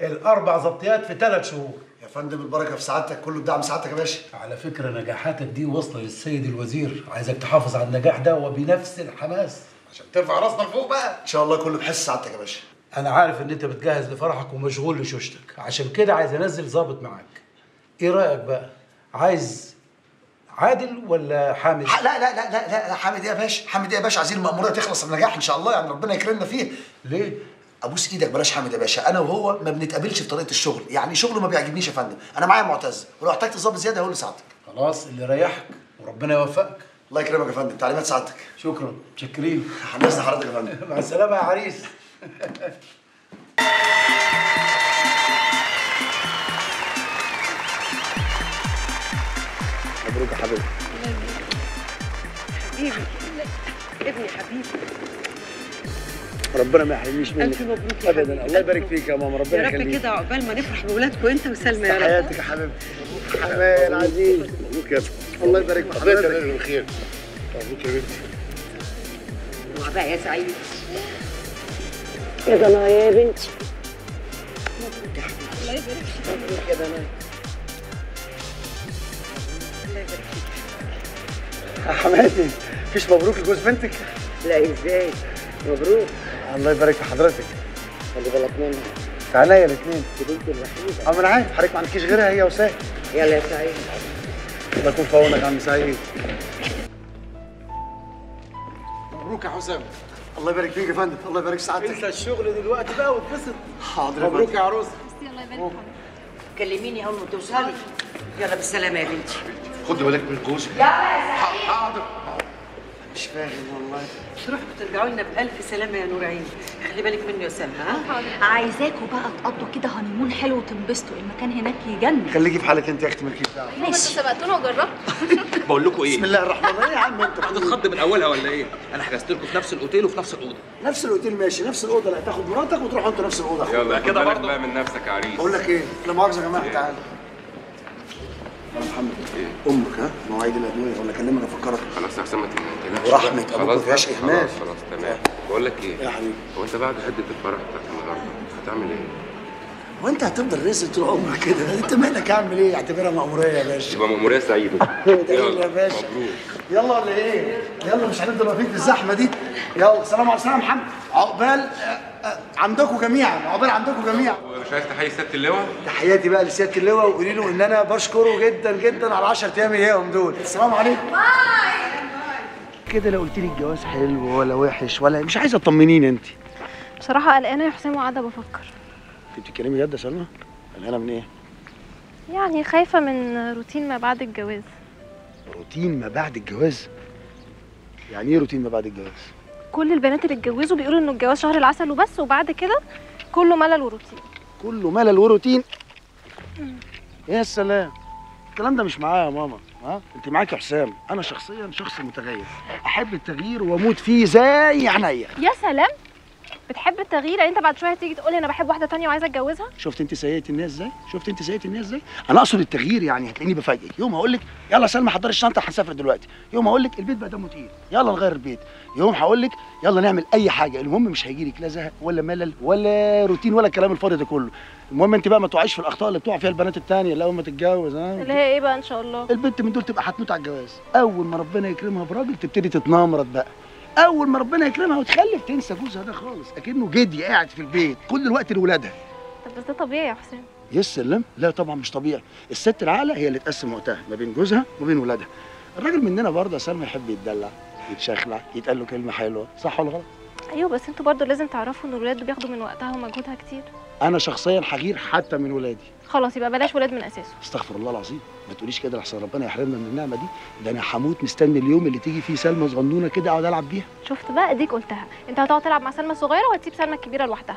الأربع ضبطيات في ثلاث شهور.
فندم البركة في سعادتك كله بدعم سعادتك يا باشا.
على فكرة نجاحاتك دي واصله للسيد الوزير. عايزك تحافظ على النجاح ده وبنفس الحماس. عشان ترفع راسنا لفوق بقى.
إن شاء الله كله بحس سعادتك يا باشا.
أنا عارف إن أنت بتجهز لفرحك ومشغول لشوشتك. عشان كده عايز أنزل ظابط معاك. إيه رأيك بقى؟ عايز عادل ولا حامد؟
لا لا لا لا لا, حامد إيه يا باشا؟ حامد إيه يا باشا؟ عايزين المأمورية تخلص بنجاح إن شاء الله يعني ربنا يكرمنا فيه.
ليه؟
أبوس إيدك بلاش حامد يا باشا. أنا وهو ما بنتقابلش في طريقة الشغل. يعني شغله ما بيعجبنيش يا فندم. أنا معايا معتز. ولو احتجت ظابط زيادة هقول لسعادتك.
خلاص اللي يريحك وربنا يوفقك.
الله يكرمك يا فندم. تعليمات سعادتك.
شكرا. متشكرين.
حمسنا حضرتك يا فندم. *laughs*
مع السلامة يا عريس.
مبروك يا حبيبي.
حبيبي ابني حبيبي.
ربنا ما يحرمنيش منك.
ألف مبروك يا
ابدا. الله يبارك فيك يا ماما. ربنا
يا رب
يخليك.
كده عقبال ما نفرح بولادكم أنت وسلمى يا رب.
حياتك يا حبيبتي. حماية العزيز مبروك يا ابني الله يبارك في حضرتك بالخير مبروك يا بنتي.
بقى يا سعيد.
يا ضنايا يا بنتي.
الله يبارك فيك. مبروك يا بنات. الله يبارك فيك.
يا حماتي مفيش مبروك لجوز بنتك؟
لا إزاي؟ مبروك.
الله يبارك في حضرتك.
خلي بالك منها.
في عينيا الاثنين.
دي بنتي الوحيدة.
آه ما أنا عارف حضرتك ما عندكيش غيرها هي وسام
يلا يا سعيد.
الله يكون في عونك يا عم سعيد. مبروك يا حسام. الله يبارك فيك يا فندم. الله يبارك في سعادتك.
انسى الشغل دلوقتي بقى واتبسط.
حاضر
مبروك يا عروس.
الله يبارك
كلميني اول ما توصلي يلا بالسلامة يا بنتي.
خد بالك من الكوسه
حاضر.
مش فاهم والله.
تروحوا ترجعوا لنا بألف سلامة يا نور عيني. خلي بالك مني يا سلمى ها؟
عايزاكوا بقى تقضوا كده هنيمون حلو وتنبسطوا. المكان هناك يجنن.
خليكي في حالك انت يا أختي مالكيش دعوه
أنتوا سبقتونا وجربتوا؟ *laughs*
بقول لكم إيه؟
بسم الله الرحمن الرحيم. إيه يا عم انت
هتتخض من أولها ولا إيه؟ أنا حجزت لكم في نفس الأوتيل وفي نفس الأوضة.
نفس الأوتيل ماشي. نفس الأوضة اللي هتاخد مراتك وتروحوا أنتوا نفس الأوضة.
يلا
كده
كده
برضه.
بقى من نفسك يا عريس.
بقول لك إيه؟ لا مؤاخذة يا جماعة تعالى. يا محمد أمك ها؟ مواعيد الأدوية. ولا اكلمك أفكرك.
خلاص يا حسام ما تقلقش.
ورحمة أبوك
خلاص
ما فيهاش
بقى،
إهمال.
خلاص خلاص تمام. بقول لك إيه؟
يا حبيبي.
هو أنت بعد حدة الفرح بتاعت النهارده هتعمل إيه؟
وانت هتفضل رزق طول عمرك كده. انت مالك اعمل إيه؟ اعتبرها مأمورية يا باشا.
يبقى مأمورية سعيدة. *laughs*
يلا يا باشا.
مبروك.
يلا ولا إيه؟ يلا مش هنفضل واقفين في الزحمة دي. يلا سلام عليكم سلام يا محمد. عقبال آه، آه، عندكم جميعا عقبال عندكم جميعا
مش عايز تحيي سيادة اللواء؟
تحياتي بقى لسيادة اللواء. وقولي له إن أنا بشكره جدا جدا على 10 أيام اياهم دول. السلام عليكم. كده لو قلت لي الجواز حلو ولا وحش ولا مش عايزه تطمنيني أنت.
بصراحة قلقانة يا حسام وقاعدة بفكر.
انت بتتكلمي جد يا سلمى؟ أنا من إيه؟
يعني خايفة من روتين ما بعد الجواز.
روتين ما بعد الجواز؟ يعني إيه روتين ما بعد الجواز؟
كل البنات اللي اتجوزوا بيقولوا إنه الجواز شهر العسل وبس وبعد كده كله ملل وروتين.
كله ملل وروتين؟ يا سلام؟ الكلام ده مش معايا يا ماما ها؟ انت معاك يا حسام. أنا شخصيا شخص متغير. أحب التغيير وأموت فيه زي عينيا.
يا سلام! بتحب التغيير؟ يعني انت بعد شوية تيجي تقولي أنا بحب واحدة تانية وعايزة أتجوزها؟
شفت انت سيئة الناس إزاي شفت انت سيئة الناس إزاي أنا أقصد التغيير يعني هتلاقيني بفاجئك. يوم هقول لك يلا سلمى حضري الشنطة هنسافر دلوقتي. يوم هقول لك البيت بقى دمه تقيل يلا نغير البيت. يوم هقول لك يلا نعمل أي حاجة. المهم مش هيجي لك لا زهق ولا ملل ولا روتين ولا الكلام الفاضي ده كله. المهم انت بقى ما تقعيش في الأخطاء اللي بتقع فيها البنات التانية اللي أول ما تتجوز ها؟
اللي هي إيه بقى إن شاء الله؟
البنت من دول تبقى هتموت على الجواز. أول ما ربنا يكرمها براجل تبتدي تتنمرض بقى. أول ما ربنا يكرمها وتخلف تنسى جوزها ده خالص أكنه جدي قاعد في البيت كل الوقت لاولادها
طب بس ده طبيعي يا حسام
يسلم لا طبعا مش طبيعي. الست العاقلة هي اللي تقسم وقتها ما بين جوزها وبين ولادها. الراجل مننا برضه يا سلمى يحب يتدلع يتشخلع يتقال له كلمة حلوة صح ولا غلط؟
أيوه بس أنتوا برضو لازم تعرفوا إن الولاد بياخدوا من وقتها ومجهودها كتير.
أنا شخصيا هغير حتى من ولادي.
خلاص يبقى بلاش ولاد من أساسه.
استغفر الله العظيم. ما تقوليش كده لحسن ربنا يحرمنا من النعمة دي. ده أنا هموت مستني اليوم اللي تيجي فيه سلمى صغنونة كده أقعد ألعب بيها.
شفت بقى؟ اديك قلتها أنت هتقعد تلعب مع سلمى الصغيرة وهتسيب سلمى الكبيرة لوحدها؟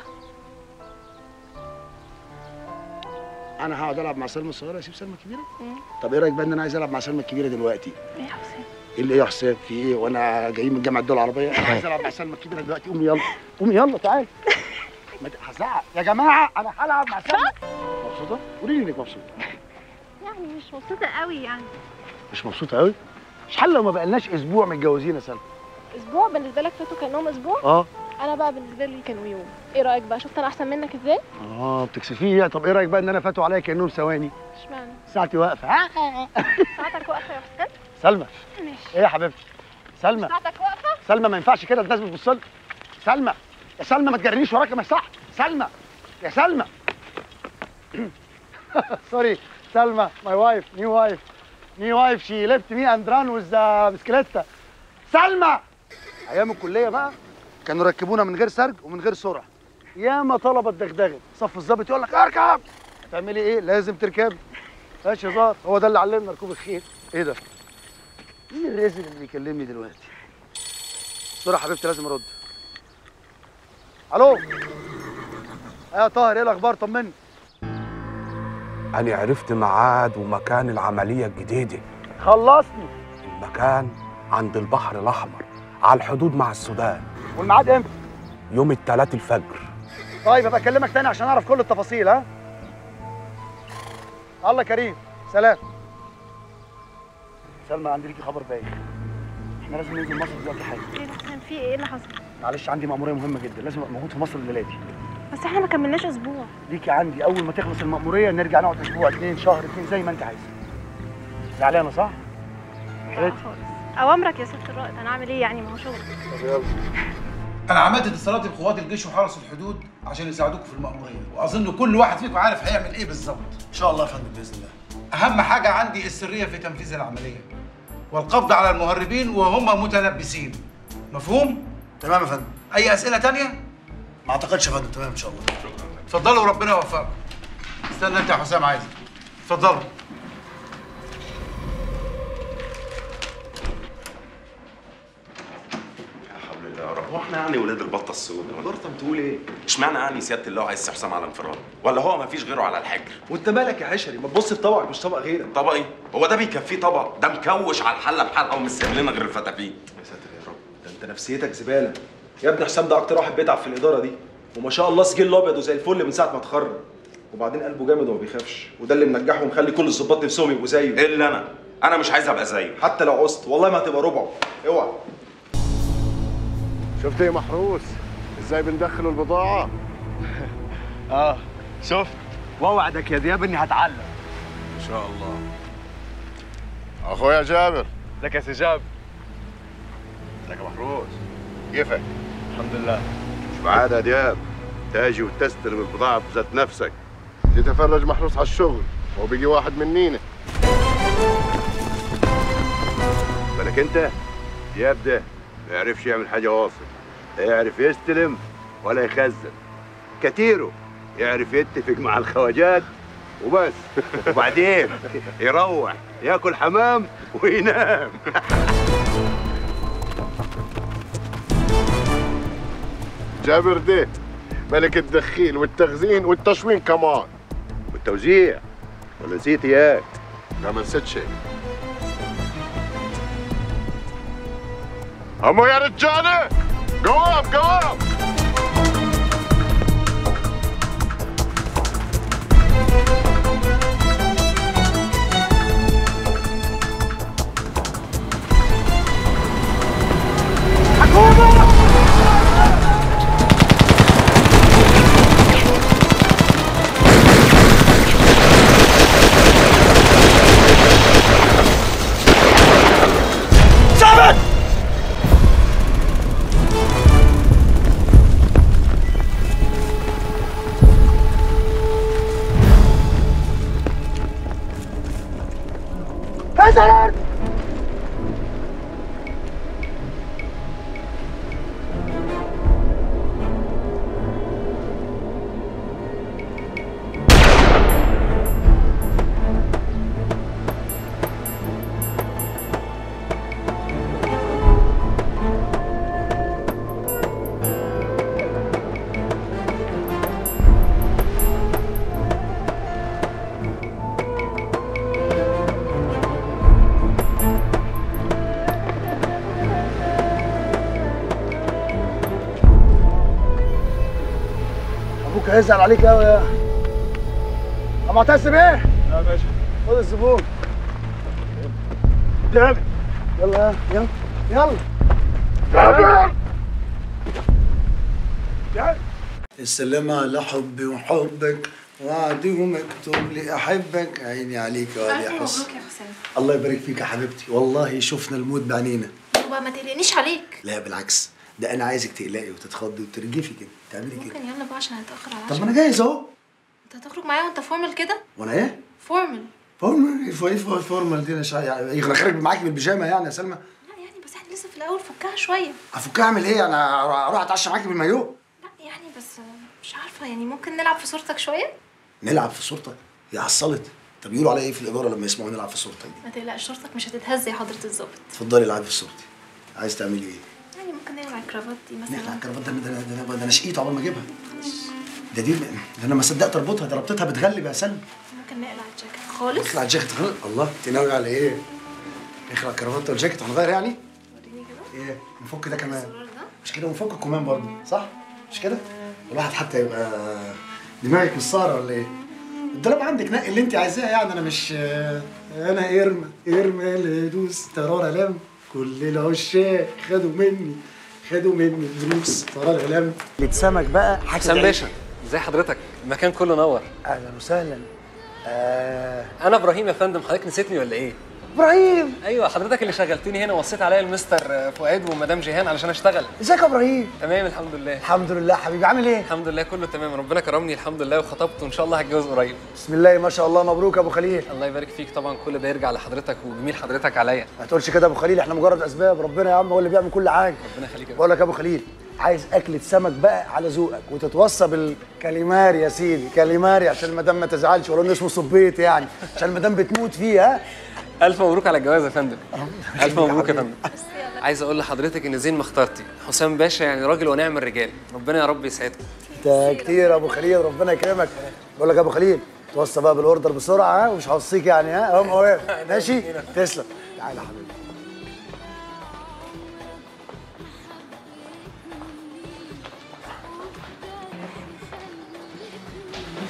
أنا هقعد ألعب مع سلمى الصغيرة اسيب سلمى
الكبيرة.
طب إيه رأيك بقى إن أنا عايز ألعب مع سلمى الكبيرة دلوقتي؟
إيه يا حسام
إيه اللي يا حسام في إيه؟ وأنا جاي من جامعة الدول العربية. أنا عايز ألعب مع سلمى الكبيرة دلوقتي. قومي يلا. قومي يلا تعالي *laughs* هزعق. يا جماعة أنا هلعب مع سلمى. مبسوطة؟ قولي لي إنك مبسوطة.
يعني مش مبسوطة قوي يعني.
مش مبسوطة قوي؟ مش حل لو ما بقالناش أسبوع متجوزين يا سلمى.
أسبوع؟ بالنسبة لك فاتوا كانهم أسبوع؟
آه.
أنا بقى بالنسبة لي كانوا يوم. إيه رأيك بقى؟ شفت أنا أحسن منك إزاي؟
آه بتكسفيه طب إيه رأيك بقى إن أنا فاتوا عليا كانهم ثواني؟
إشمعنى؟
ساعتي واقفة. ها؟
ساعتك واقفة يا حسام
سلمى.
ماشي.
إيه يا حبيبتي؟ سلمى.
ساعتك واقفة؟
سلمى ما ينفعش كده. الناس بتبص لي سلمى. يا سلمى ما تجرنيش وراك صح سلمى. يا سلمى. *coughs* sorry سلمى my wife new wife new wife she left me and ran with بسكليتا سلمى! أيام الكلية بقى كانوا ركبونا من غير سرج ومن غير سرعة. ياما طلبه دغدغت صف الظابط يقول لك اركب! تعملي إيه؟ لازم تركبي ماشي هزار هو ده اللي علمنا ركوب الخيل. إيه ده؟ مين الرازل اللي بيكلمني دلوقتي؟ بسرعة حبيبتي لازم أرد. ألو؟ يا طاهر إيه الأخبار؟ طمني.
أنا عرفت ميعاد ومكان العملية الجديدة.
خلصني.
المكان عند البحر الأحمر على الحدود مع السودان.
والميعاد إمتى؟
يوم الثلاث الفجر.
طيب أبقى أكلمك تاني عشان أعرف كل التفاصيل ها؟ الله كريم سلام. سلمى عندي ليكي خبر باين إحنا لازم ننزل مصر دلوقتي حالا.
إيه ده في إيه؟ اللي حصل؟
معلش عندي مأمورية مهمة جدا لازم أبقى موجود في مصر الليلة دي
بس إحنا ما كملناش أسبوع.
ليكي عندي. أول ما تخلص المأمورية نرجع نقعد أسبوع اتنين شهر اتنين زي ما أنت عايزة زعلانة صح؟ حياتي.
أوامرك يا ست الرائد. أنا أعمل إيه يعني؟ ما هو شغل.
طب يلا.
أنا عملت اتصالات بقوات الجيش وحرس الحدود عشان يساعدوكم في المأمورية. وأظن كل واحد فيكم عارف هيعمل إيه بالظبط.
إن شاء الله يا فندم بإذن الله.
أهم حاجة عندي السرية في تنفيذ العملية والقبض على المهربين وهم متلبسين مفهوم؟
تمام يا فندم.
أي أسئلة تانية؟
ما اعتقدش يا فندم تمام إن شاء الله.
اتفضلوا وربنا يوفقكم. استنى انت يا حسام عايزك اتفضلوا
حول الله يا رب. هو إحنا يعني ولاد البطة السوداء؟ الورطه بتقول إيه؟ اشمعنى يعني سيادة الله عايز حسام على انفراد؟ ولا هو ما فيش غيره على الحجر؟
وانت مالك يا حشري؟ ما تبص لطبقك مش طبق غيرك.
طبقي؟ هو ده بيكفيه طبق؟ ده مكوش على الحلة بحلقه ومش سايب لنا غير الفتافيت.
يا ساتر يا رب. ده انت نفسيتك زبالة. يا ابني حسام ده أكتر واحد بيتعب في الإدارة دي. وما شاء الله سجل ابيض وزي الفل من ساعة ما اتخرج. وبعدين قلبه جامد وما بيخافش. وده اللي منجحه ومخلي كل الظباط نفسهم يبقوا زيه.
الا أنا؟ أنا مش عايز أبقى زيه.
حتى لو عوزت والله ما هتبقى ربعه. اوعى.
شفت إيه محروس؟ إزاي بندخل البضاعة؟ *laughs*
آه شفت. واوعدك يا دياب إني هتعلم.
إن شاء الله. أخويا جابر.
ازيك يا سي جاب
ازيك يا محروس. كيفك؟
الحمد لله.
مش بعادة يا دياب تاجي وتستلم البضاعة بذات نفسك. تتفرج محروس على الشغل. هو بيجي واحد منينا بالك أنت؟ دياب ده ما يعرفش يعمل حاجة واصل. لا يعرف يستلم ولا يخزن. كتيره يعرف يتفق مع الخواجات وبس. *laughs* وبعدين يروح ياكل حمام وينام. *laughs* جابر ده ملك الدخيل والتخزين والتشوين كمان. والتوزيع. ولا نسيت إياك. لا ما نسيت شيء همو يا رجالة. قوام قوام
بص هيزعل عليك قوي يا يا معتصم إيه؟ يا باشا. خد الزبون. يلا. يلا يلا يلا. يلا. السلامة على حبي وحبك وعدي ومكتوب لي أحبك. عيني عليك يا يا
ألف
يا
مبروك
حسن
حسام
الله يبارك فيك يا حبيبتي. والله شفنا الموت بعينينا.
بقى ما تقلقنيش عليك.
لا بالعكس. ده أنا عايزك تقلقي وتتخضي وترجفي كده تعملي كده.
ممكن يلا بقى عشان هنتأخر على
طب ما أنا جاهز أهو.
أنت هتخرج معايا وأنت formal كده؟
وأنا
إيه؟
formal formal إيه formal دي أنا شا... يعني خارج معاكي بالبيجامه يعني يا سلمى؟
لا يعني بس إحنا لسه في الأول فكها شوية.
افك أعمل إيه؟ أنا أروح أتعشى معاكي بالمايو.
لا يعني بس مش عارفة يعني ممكن نلعب في صورتك شوية؟
نلعب في صورتك؟ يا عصلت. طب يقولوا عليا إيه في الإدارة لما يسمعوا نلعب في صورتك دي؟
ما تقلقش صورتك مش هتتهز يا حضرة الظابط
اتفضلي العبي في صورتي. عايز تعملي
إيه؟ ممكن نقلع الكرافات دي مثلا
نقلع الكرافات ده ده ده ده, أنا شقيت عقبال ما أجيبها ده دي ده أنا ما صدقت اربطها ده ربطتها بتغلب يا سلمى
ممكن نقلع الجاكيت خالص
اخلع الجاكيت خلاص الله أنت ناوي على إيه؟ اخلع الكرافات والجاكيت هنغير يعني؟ إيه نفك ده كمان مش كده ونفك الكمام برضه صح؟ مش كده؟ الواحد حتى يبقى دماغك مش سهره ولا إيه؟ الدولاب عندك نقي اللي أنت عايزاه يعني أنا مش أنا ارمى ارمى اللي يدوس ترار علام كل العشاق خدوا مني خدوا مني دروس ترار علام سمك بقى.
حسام باشا. ازي حضرتك؟ المكان كله نور.
أهلا وسهلا. آه.
أنا إبراهيم يا فندم حضرتك نسيتني ولا إيه؟
إبراهيم.
أيوه حضرتك اللي شغلتني هنا وصيت عليا المستر فؤاد ومدام جيهان علشان أشتغل.
إزيك يا إبراهيم؟
تمام الحمد لله.
الحمد لله. حبيبي عامل إيه؟
الحمد لله كله تمام. ربنا كرمني الحمد لله وخطبت وإن شاء الله هتجوز قريب.
بسم الله ما شاء الله. مبروك يا أبو خليل.
الله يبارك فيك طبعا. كل ده يرجع لحضرتك وجميل حضرتك عليا.
ما تقولش كده يا أبو خليل إحنا مجرد أسباب. ربنا يا عم هو اللي بيعمل كل حاجة.
ربنا يخليك
بقول لك يا أبو خليل عايز أكلة سمك بقى على ذوقك وتتوصى بالكاليماري يا سيدي. كاليماري عشان المدام ما تزعلش ولو إنه اسمه صبيت يعني عشان المدام بتموت فيه ها؟
ألف مبروك على الجواز يا فندم. ألف مبروك يا فندم. عايز أقول لحضرتك إن زين ما اخترتي حسام باشا يعني راجل ونعم الرجال. ربنا يا رب يسعدكم.
انت كتير يا أبو خليل ربنا يكرمك. بقول لك يا أبو خليل توصى بقى بالأوردر بسرعة ها؟ ومش هوصيك يعني ها؟ أهو واقف *laughs* ماشي؟ تسلم. تعالى يا حبيبي.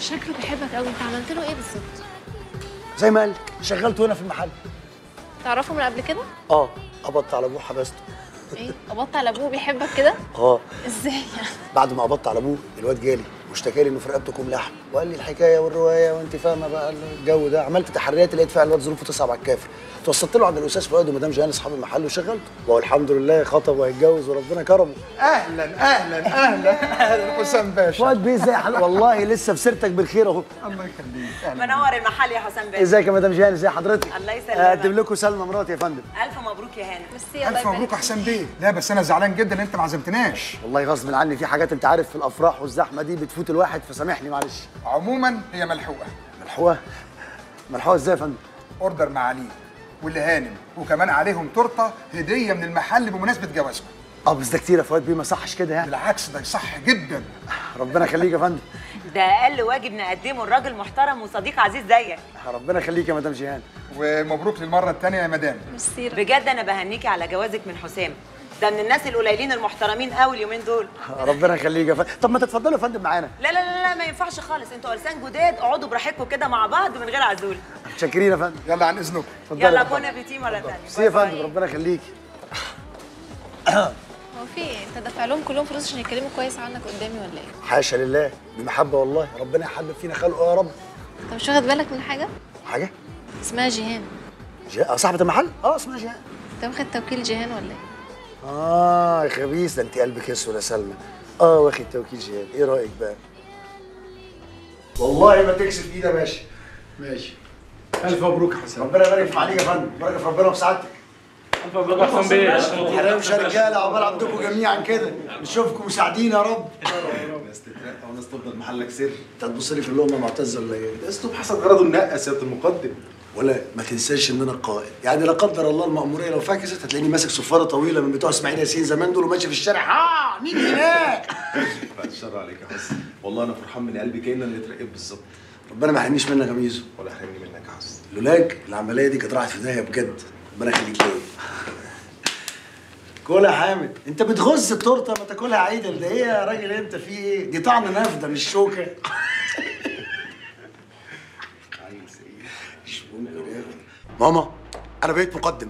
شكله بيحبك قوي أنت عملت له إيه بالظبط؟
زي ما قال لك، شغلته هنا في المحل.
تعرفه من قبل كده؟
آه قبضت على أبوه حبسته.
إيه قبضت على أبوه بيحبك كده؟
آه.
إزاي يعني؟
بعد ما قبضت على أبوه الواد جالي. واشتكى لي انه في رقبتكم لحم. وقال لي الحكاية والرواية وأنت فاهمة بقى الجو ده. عملت تحريات لقيت فعلا الواد ظروفه تصعب على الكافر. توسطت له عند الأستاذ فؤاد ومدام جيهان أصحاب المحل وشغلته. وهو الحمد لله خطب وهيتجوز وربنا كرمه. أهلا أهلا أهلا. أهلا حسام باشا. فؤاد بيه إزاي. والله لسه في سيرتك بالخير أهو. الله يخليك.
منور المحل يا حسام باشا.
إزيك يا مدام جيهان؟ إزي حضرتك؟
الله يسلمك.
أقدم لكم سلمى مراتي يا فندم.
ألف مبروك يا هانم. ميرسي
ألف مبروك يا حسام بيه. لا بس أنا زعلان جدا إن أنت ما عزمتناش.
والله غصب عني في حاجات أنت عارف في الأفراح والزحمة دي بتفوت الواحد فسامحني معلش.
عموما هي ملحوقة.
ملحوقة؟ ملحوقة إزاي يا فندم؟
أوردر معاليك واللي هانم وكمان عليهم تورتة هدية من المحل بمناسبة جوازكم.
آه بس ده كتير يا فؤاد بيه ما صحش كده يعني.
بالعكس ده يصح جدا.
ربنا يخليك يا فندم.
ده أقل واجب نقدمه الراجل محترم وصديق عزيز زيك.
ربنا يخليك يا مدام جيهان.
ومبروك للمرة الثانية يا مدام.
بجد أنا بهنيكي على جوازك من حسام. ده من الناس القليلين المحترمين قوي اليومين دول. *laughs*
ربنا يخليك يا فندم. طب ما تتفضلوا يا فندم معانا.
لا لا لا لا ما ينفعش خالص. أنتوا ارسان جداد اقعدوا براحتكم كده مع بعض من غير عزول.
متشكرين يا فندم.
يلا عن إذنكم.
يلا كون ابيتي مره ثانية
ميرسي يا فندم ربنا يخليك.
هو في إيه؟ أنت دافع لهم كلهم فلوس عشان يتكلموا كويس عنك قدامي ولا إيه؟
حاشا لله بمحبة والله. ربنا يحبب فينا خلقه يا رب.
أنت مش واخد بالك من حاجة؟
حاجة؟
اسمها جيهان.
جي... آه، صاحبة المحل؟ آه اسمها جيهان.
أنت واخد توكيل جيهان ولا إيه؟
آه يا خبيث ده أنت قلبك اسود يا سلمى. آه واخد توكيل جيهان إيه رأيك بقى؟ والله ما تكسب ايدي يا باشا. ماشي. ألف مبروك يا حسين ربنا يبارك في عليك يا فندم. بارك في ربنا وفي سعادتك.
ألف مبروك يا حسام بيه.
حرامش يا رجاله عقبال عندكم جميعا كده. نشوفكم مساعدين يا رب.
ناس تترقى وناس تفضل محلك سر.
انت هتبص لي في اللقمة معتز ولا إيه؟
اسلوب حسن غرضه النقة يا سيادة المقدم.
ولا ما تنساش إن أنا القائد يعني لا قدر الله المأمورية لو فاكست هتلاقيني ماسك صفارة طويلة من بتوع إسماعيل ياسين زمان دول وماشي في الشارع. ها! مين هناك؟ *laughs*
بعد الشر عليك يا حسن. والله أنا فرحان من قلبي كأن اللي اترقيت بالظبط.
ربنا ما يحرمنيش منك يا ميزو
ولا حرمني منك يا حسن.
لولاك العملية دي كانت راحت في داهية بجد. ربنا يخليك ليا. *laughs* كلها يا حامد. أنت بتغز التورتة ما تاكلها عيدل ده إيه يا راجل أنت في إيه؟ دي طعم نافده مش شوكة *laughs* مش ممكن يا أخي. ماما أنا بقيت مقدم.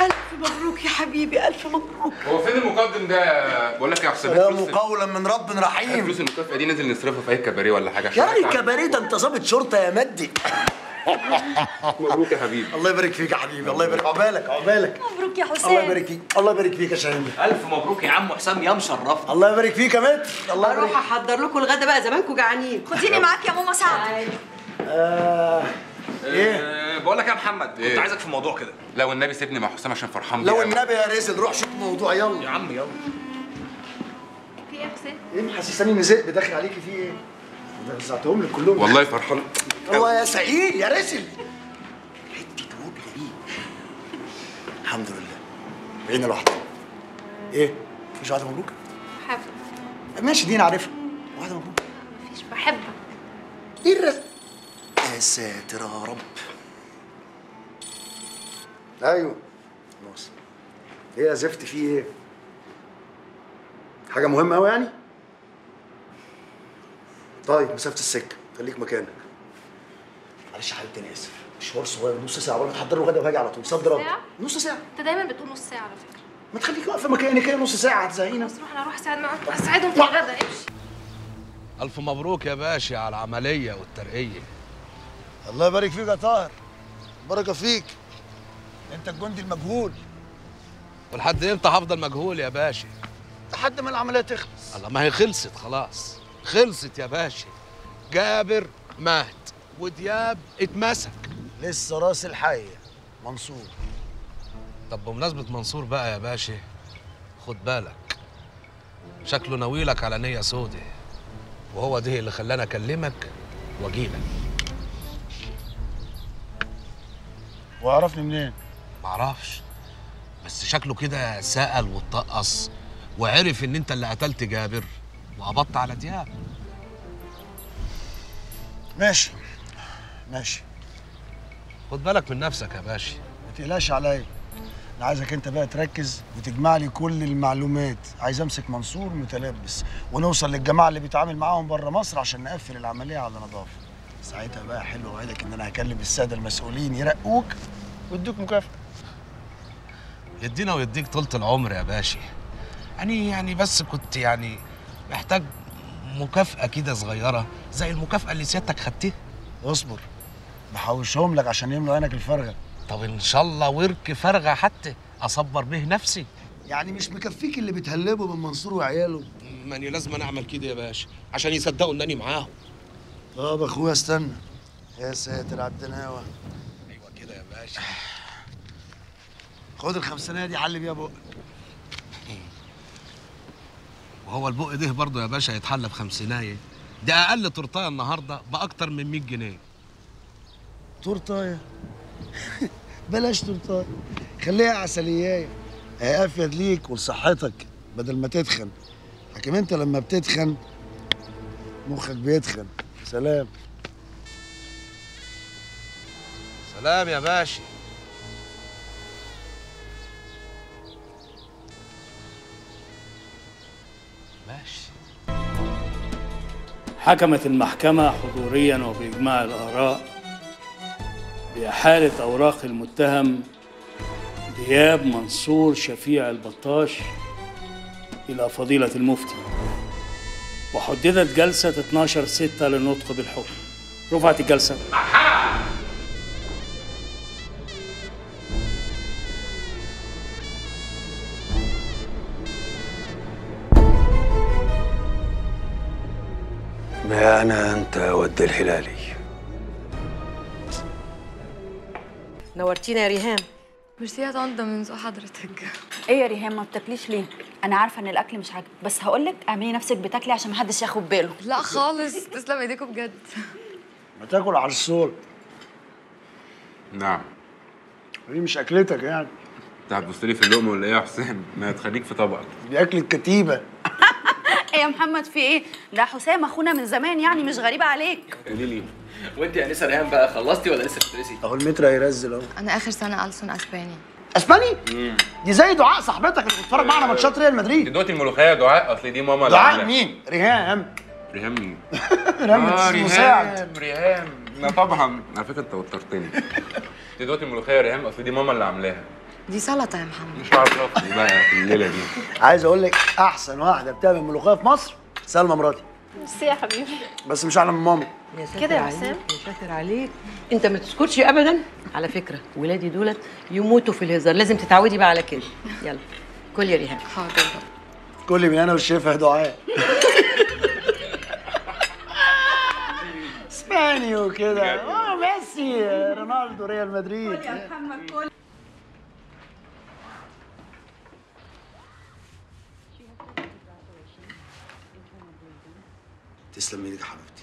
ألف مبروك يا حبيبي ألف مبروك.
هو فين المقدم ده؟ بقول لك يا حسام
سلام قولا من رب رحيم.
فلوس المكافأة دي ننزل نصرفها في أي كباريه ولا حاجة
يا راجل كباريه ده أنت ظابط شرطة يا مدي.
مبروك يا حبيبي.
الله يبارك فيك يا حبيبي الله يبارك. عقبالك عقبالك
مبروك يا حسام
الله يبارك فيك الله يبارك فيك يا شاهين.
ألف مبروك يا عم حسام يا مشرف
الله يبارك فيك يا متر الله يبارك
أروح أحضر لكم الغدا بقى زمانكم جعانين.
خديني معاك يا ماما سعد.
آه.
إيه؟ بقول لك يا محمد كنت
إيه؟
عايزك في موضوع كده.
لو النبي سيبني مع حسام عشان فرحان بيه.
لو. النبي يا رزل روح شوف موضوع يلا.
يا عم يلا.
في إيه يا حسام
إيه محسساني ان ذئب داخل عليكي في إيه؟ ده رزعتهم لك كلهم.
والله فرحان.
الله يا سعيد يا رزل حتة روبيا دي الحمد لله. بقينا لوحدنا إيه؟ مفيش واحدة مبروك؟
بحبك.
ماشي دي أنا عارفها. واحدة مبروك.
مفيش بحبك.
إيه الرزق؟ يا ساتر يا رب. أيوه. خلاص إيه يا زفت في إيه؟ حاجة مهمة أوي يعني؟ طيب مسافة السكة. خليك مكانك. معلش يا حبيبتي أنا آسف. مشوار صغير نص ساعة. وأنا بحضر له غدا وهاجي على طول. صد رد؟ نص ساعة؟
أنت دايما بتقول نص ساعة على فكرة.
ما تخليك واقفة مكانك كده نص ساعة هتزهقينا.
بس روح أنا أروح أساعد معاك اساعدهم في الغدا امشي.
ألف مبروك يا باشا على العملية والترقية.
الله يبارك فيك يا طاهر. بركة فيك. أنت الجندي المجهول.
ولحد إمتى هفضل مجهول يا باشا؟
لحد ما العملية تخلص.
الله ما هي خلصت خلاص. خلصت يا باشا. جابر مات ودياب اتمسك.
لسه راس الحية منصور.
طب بمناسبة منصور بقى يا باشا خد بالك شكله ناويلك على نية سودة وهو ده اللي خلاني أكلمك وأجيلك.
وعرفني منين؟
معرفش. بس شكله كده سأل واتطقص وعرف إن أنت اللي قتلت جابر وقبضت على دياب.
ماشي. ماشي.
خد بالك من نفسك يا باشا
ما تقلقش عليا. أنا عايزك أنت بقى تركز وتجمع لي كل المعلومات. عايز أمسك منصور متلبس ونوصل للجماعة اللي بيتعامل معاهم بره مصر عشان نقفل العملية على نظافة. ساعتها بقى حلو اوعدك ان أنا هكلم السادة المسؤولين يرقوك ويدوك مكافأة.
يدينا ويديك طولة العمر يا باشا يعني يعني بس كنت يعني محتاج مكافأة كده صغيرة زي المكافأة اللي سيادتك خدتها.
اصبر بحوشهم لك عشان يملوا عينك الفارغه
طب إن شاء الله ورك فارغة حتى أصبر به نفسي.
يعني مش مكفيك اللي بتهلبه من منصور وعياله؟
ماني لازم أنا أعمل كده يا باشا عشان يصدقوا إنني معاهم.
طب اخويا استنى. يا ساتر على الدناوة.
أيوه كده يا باشا.
خد الخمسينية دي حل بيها بقك. *laughs*
وهو البق ده برضه يا باشا يتحلى بخمسينايه ده أقل تورتاية النهارده بأكتر من 100 جنيه.
تورتاية؟ *laughs* بلاش تورتاية. خليها عسليايه هي أفيد ليك ولصحتك بدل ما تتخن. لكن انت لما بتتخن مخك بيتخن. سلام.
سلام يا باشا ماشي
حكمت المحكمة حضوريا وبإجماع الآراء بإحالة أوراق المتهم دياب منصور شفيع البطاش إلى فضيلة المفتي. وحددت جلسة 12 6 للنطق بالحكم. رفعت الجلسة.
ما أنا أنت ود الهلالي
نورتينا يا ريهام.
ميرسي يا طنط من ذوق حضرتك.
إيه يا ريهام ما بتاكليش ليه؟ أنا عارفة إن الأكل مش عاجبك بس هقول لك اعملي نفسك بتاكلي عشان محدش ياخد باله.
لا خالص تسلم ايديكم بجد.
ما تاكل على الصول.
نعم.
دي مش أكلتك يعني.
انت هتبص لي في اللقمة ولا إيه يا حسام؟ ما تخليك في طبقك.
دي أكل الكتيبة. *laughs*
إيه يا محمد في إيه؟ ده حسام أخونا من زمان يعني مش غريبه عليك.
قولي لي.
وانت يا انسه ريهام بقى خلصتي ولا لسه بتدرسي؟
أهو المتر هيرزل أهو.
أنا آخر سنة ألسن أسباني.
أسباني؟ دي زي دعاء صاحبتك اللي بتتفرج معانا ماتشات ريال مدريد.
دلوقتي الملوخية دعاء أصل دي ماما اللي
دعاء. مين؟ ريهام. *laughs*
ريهام مين؟ *laughs*
ريهام
آه،
مساعد
ريهام لا طبعا. على فكرة أنت وترتني. *laughs* دي دلوقتي الملوخية ريهام أصل دي ماما اللي عاملاها.
دي سلطة يا محمد.
مش عارف اقف بقى في الليلة دي.
عايز أقول لك أحسن واحدة بتعمل ملوخية في مصر سلمى مراتي.
ميرسي يا حبيبي.
بس مش اعلى من ماما.
يا
كده يا
عليك،
حسام؟
يا ساتر عليك. انت ما تسكتش ابدا. على فكرة ولادي دولت يموتوا في الهزار. لازم تتعودي بقى على كده. يلا كل يا ريهام.
حاضر.
كل من أنا والشيف دعاء. اسباني وكده. آه ميسي رونالدو ريال مدريد. تسلم إيدك يا حبيبتي.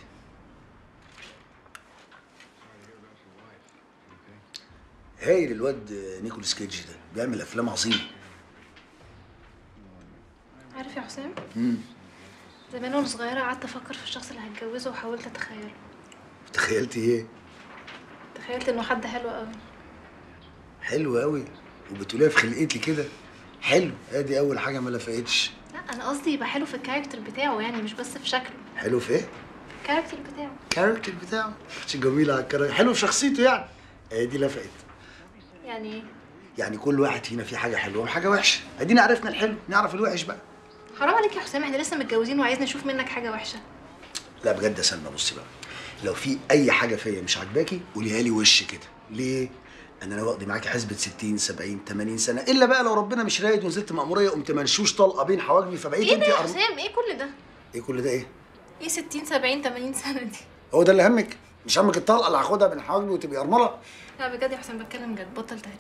هايل الواد نيكولاس كيج ده بيعمل أفلام عظيمة.
عارف يا حسام؟
امم
زمان وأنا صغيرة قعدت أفكر في الشخص اللي هتجوزه وحاولت أتخيله.
تخيلتي إيه؟
تخيلت إنه حد حلو قوي
حلو قوي وبتقوليها في خلقتي كده؟ حلو. أدي أول حاجة ما لفقتش.
لا أنا قصدي يبقى حلو في ال character بتاعه يعني مش بس في شكله.
حلو في إيه؟
ال character بتاعه.
ال character بتاعه؟ شيء جميل على ال character حلو في شخصيته يعني. ادي لفقت.
يعني؟ إيه
يعني كل واحد فينا فيه حاجة حلوة وحاجة وحشة. إدينا عرفنا الحلو نعرف الوحش بقى.
حرام عليك يا حسام إحنا لسه متجوزين وعايزني أشوف منك حاجة وحشة.
لا بجد يا سلمى بصي بقى. لو في أي حاجة فيا مش عاجباكي قوليها لي وش كده. ليه؟ أنا أنا واخد معاكي حسبة 60 70 80 سنة إلا بقى لو ربنا مش رايد ونزلت مأمورية قمت منشوش طلقة بين حواجبي فبقيت
إيه
أنت
ده يا حسام؟ إيه كل ده؟
إيه كل ده إيه؟
إيه 60 70 80 سنة دي؟
هو ده اللي همك؟ مش همك الطلقة اللي هاخدها بين حواجبي وتبقي أرملة؟
لا بجد يا حسام بتكلم جد بطل تهريج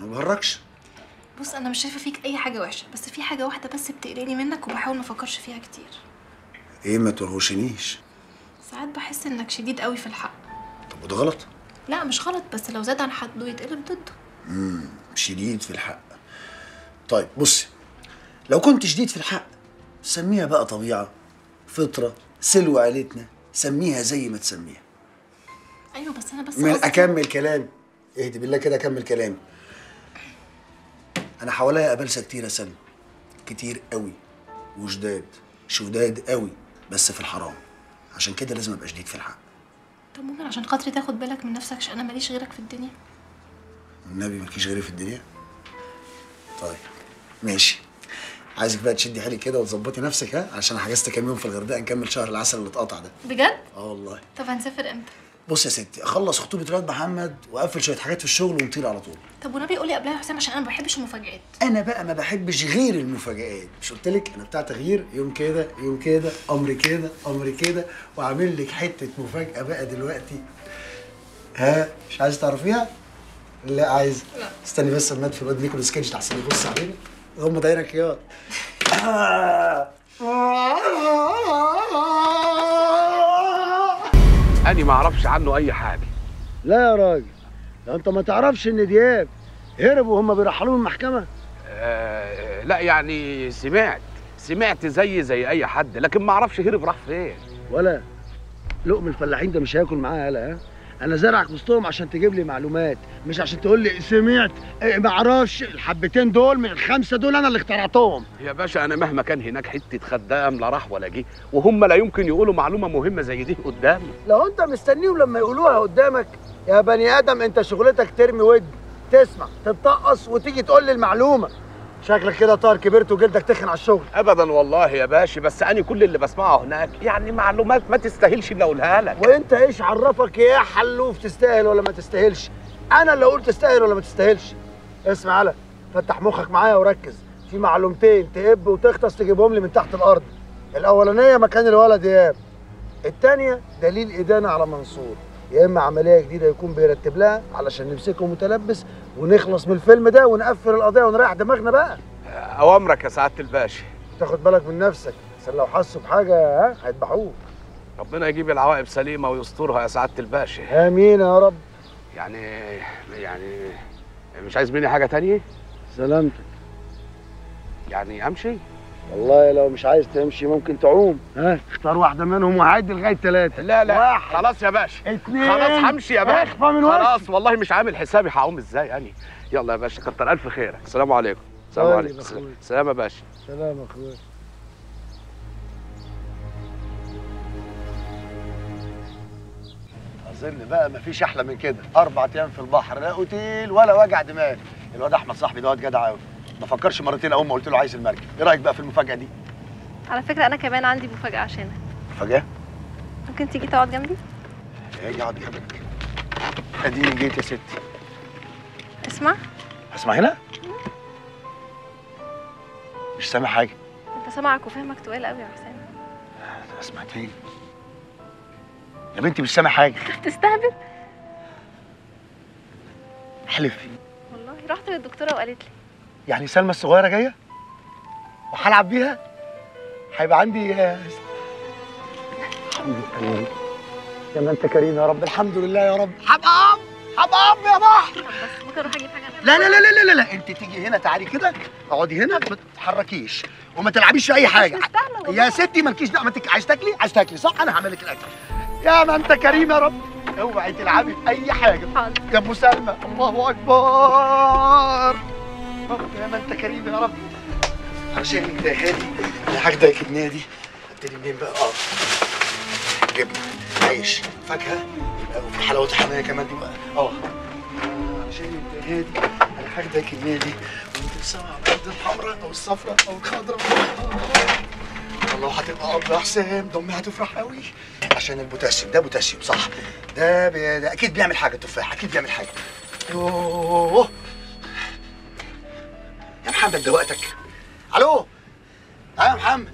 ما بهرجش.
بص أنا مش شايفة فيك أي حاجة وحشة بس في حاجة واحدة بس بتقلقني منك وبحاول ما أفكرش فيها كتير.
إيه ما ترهوشنيش
ساعات بحس إنك شديد قوي في الحق.
طب وده غلط؟
لا مش غلط بس لو زاد عن حده يتقلب ضده.
امم شديد في الحق. طيب بصي لو كنت شديد في الحق سميها بقى طبيعة فطرة سلو عيلتنا سميها زي ما تسميها.
أيوه بس أنا بس
من أكمل كلامي اهدي بالله كده أكمل كلامي أنا حواليا أبلسة كتير يا سلمى كتير قوي وجداد شداد قوي بس في الحرام. عشان كده لازم أبقى شديد في الحق.
طب ممكن عشان خاطري تاخد بالك من نفسك عشان أنا ماليش غيرك في الدنيا؟
النبي مالكيش غيري في الدنيا؟ طيب ماشي. عايزك بقى تشدي حيلك كده وتظبطي نفسك ها؟ عشان حجزت كام يوم في الغردقة نكمل شهر العسل اللي اتقطع ده.
بجد؟
آه والله.
طب هنسافر إمتى؟
بص يا ستي أخلص خطوبة الواد محمد وأقفل شوية حاجات في الشغل ونطير على طول.
طب والنبي قول لي قبلها يا حسام عشان أنا ما بحبش المفاجآت.
أنا بقى ما بحبش غير المفاجآت. مش قلت لك أنا بتاع تغيير؟ يوم كده يوم كده أمر كده أمر كده وأعمل لك حتة مفاجأة بقى دلوقتي. ها؟ مش عايز تعرفيها؟ لا عايز.
لا.
استني بس أما اطفي الواد نيكولاس كيج احسن يبص علينا. هم دايرك ياض *laughs*
أنا ما أعرفش عنه أي حاجة.
لا يا راجل ده انت ما تعرفش ان دياب هرب وهم بيرحلوه من المحكمة؟
آه لا يعني سمعت سمعت زي زي أي حد لكن ما أعرفش هرب راح فين.
ولا لقم الفلاحين ده مش هياكل معاها هلا ها؟ أنا زرعك وسطهم عشان تجيب لي معلومات مش عشان تقول لي سمعت إيه ما أعرفش الحبتين دول من الخمسة دول أنا اللي اخترعتهم.
يا باشا أنا مهما كان هناك حتة خدام لا راح ولا جه وهم لا يمكن يقولوا معلومة مهمة زي دي قدامي.
لو أنت مستنيهم لما يقولوها قدامك يا بني آدم أنت شغلتك ترمي ود تسمع تتطقص وتيجي تقول لي المعلومة. شكلك كده طار كبرت وجلدك تخن على الشغل.
ابدا والله يا باشا بس أنا كل اللي بسمعه هناك يعني معلومات ما تستاهلش اللي أقولها لك.
وإنت إيش عرفك يا حلوف تستاهل ولا ما تستاهلش؟ أنا اللي أقول تستاهل ولا ما تستاهلش. اسمع على فتح مخك معايا وركز. في معلومتين تهب وتغطس تجيبهم لي من تحت الأرض. الأولانية مكان الولد اياب الثانية دليل إدانة على منصور. يا إما عملية جديدة يكون بيرتب لها علشان نمسكه متلبس ونخلص من الفيلم ده ونقفل القضية ونريح دماغنا بقى.
أوامرك يا سعادة الباشا.
تاخد بالك من نفسك. عشان لو حسوا بحاجة ها هيذبحوك.
ربنا يجيب العواقب سليمة ويسترها يا سعادة الباشا.
آمين يا رب.
يعني يعني مش عايز مني حاجة تانية؟
سلامتك.
يعني أمشي.
والله لو مش عايز تمشي ممكن تعوم. ها؟ اختار واحدة منهم وعد لغاية ثلاثة
لا لا.
واحد
خلاص يا باشا.
اتنين.
خلاص همشي يا باشا.
اخفى من وشي.
خلاص والله مش عامل حسابي هقوم إزاي يعني. يلا يا باشا كتر ألف خيرك. السلام عليكم. السلام
طيب
عليكم. سلام يا باشا.
سلام يا اخويا أظن بقى مفيش أحلى من كده. أربع أيام في البحر لا اوتيل ولا وجع دماغ الواد أحمد صاحبي ده واد جدع قوي ما فكرش مرتين اول ما قلت له عايز المركب إيه رأيك بقى في المفاجأة دي؟
على فكرة أنا كمان عندي مفاجأة عشانك.
مفاجأة؟
ممكن تيجي تقعد جنبي؟
إيه اقعد جنبك. اديني جيت يا ستي.
اسمع.
اسمع هنا؟ مش سامع حاجة.
أنت سامعك وفهمك تقال قوي يا حسام.
اسمع تاني. يا بنتي مش سامع حاجة. *laughs*
تستهبل.
احلفي
والله رحت للدكتورة وقالت لي.
يعني سلمى الصغيرة جاية؟ وهلعب بيها؟ هيبقى عندي الحمد لله. يا ما انت كريم يا رب. الحمد لله يا رب. هبقى اب هبقى اب يا بحر!
بس ممكن أروح أجيب حاجة
لا لا لا لا لا لا, لا. انت تيجي هنا تعالي كده. اقعدي هنا ما تتحركيش. وما تلعبيش في أي حاجة. يا ستي مالكيش دعوة. ما. عايز تاكلي؟ عايز تاكلي صح؟ أنا هعمل لك الأكل. يا ما انت كريم يا رب. اوعي تلعبي في أي حاجة. يا ام سلمى. الله أكبر. يا ما انت كريم يا رب عشان انت هادي أنا هاخدك النادي ابتدي منين بقى؟ آه. جبنة. عيش. فاكهة؟ وفي حلاوة حمايه كمان دي بقى آه عشان انت هادي أنا هاخدك النادي وأنت سامع الأرض الحمراء أو الصفراء أو الخضراء والله هتبقى اب يا حسام ده امي هتفرح قوي عشان البوتاسيوم. ده بوتاسيوم صح؟ ده. ده أكيد بيعمل حاجة التفاح أكيد بيعمل حاجة. يوه يا محمد ده وقتك ألو؟ آه يا محمد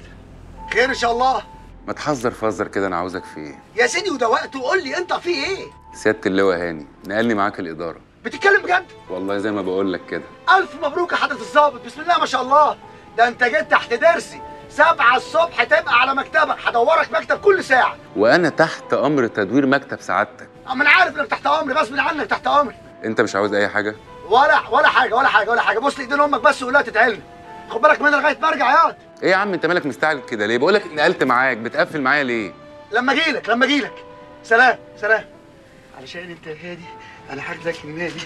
خير إن شاء الله.
ما تحذر فذر كده أنا عاوزك في إيه؟
يا سيدي وده وقته قول لي أنت في إيه؟
سيادة اللواء هاني نقلني معاك الإدارة.
بتتكلم بجد؟
والله زي ما بقول لك كده.
ألف مبروك يا حضرة الظابط بسم الله ما شاء الله. ده أنت جيت تحت درسي. سبعة الصبح تبقى على مكتبك. هدورك مكتب كل ساعة.
وأنا تحت أمر تدوير مكتب سعادتك.
أما أنا عارف إنك تحت أمري غصب عنك تحت أمري.
أنت مش عاوز أي حاجة؟
ولا ولا حاجة ولا حاجة ولا حاجة بص لايدين أمك بس لها تتعلم خد بالك منها لغاية ما ارجع ياض
إيه يا عم انت مالك مستعجل كده ليه بقول لك نقلت معاك بتقفل معايا ليه
لما اجيلك لما اجيلك سلام سلام علشان انت هادي أنا هاخدك النادي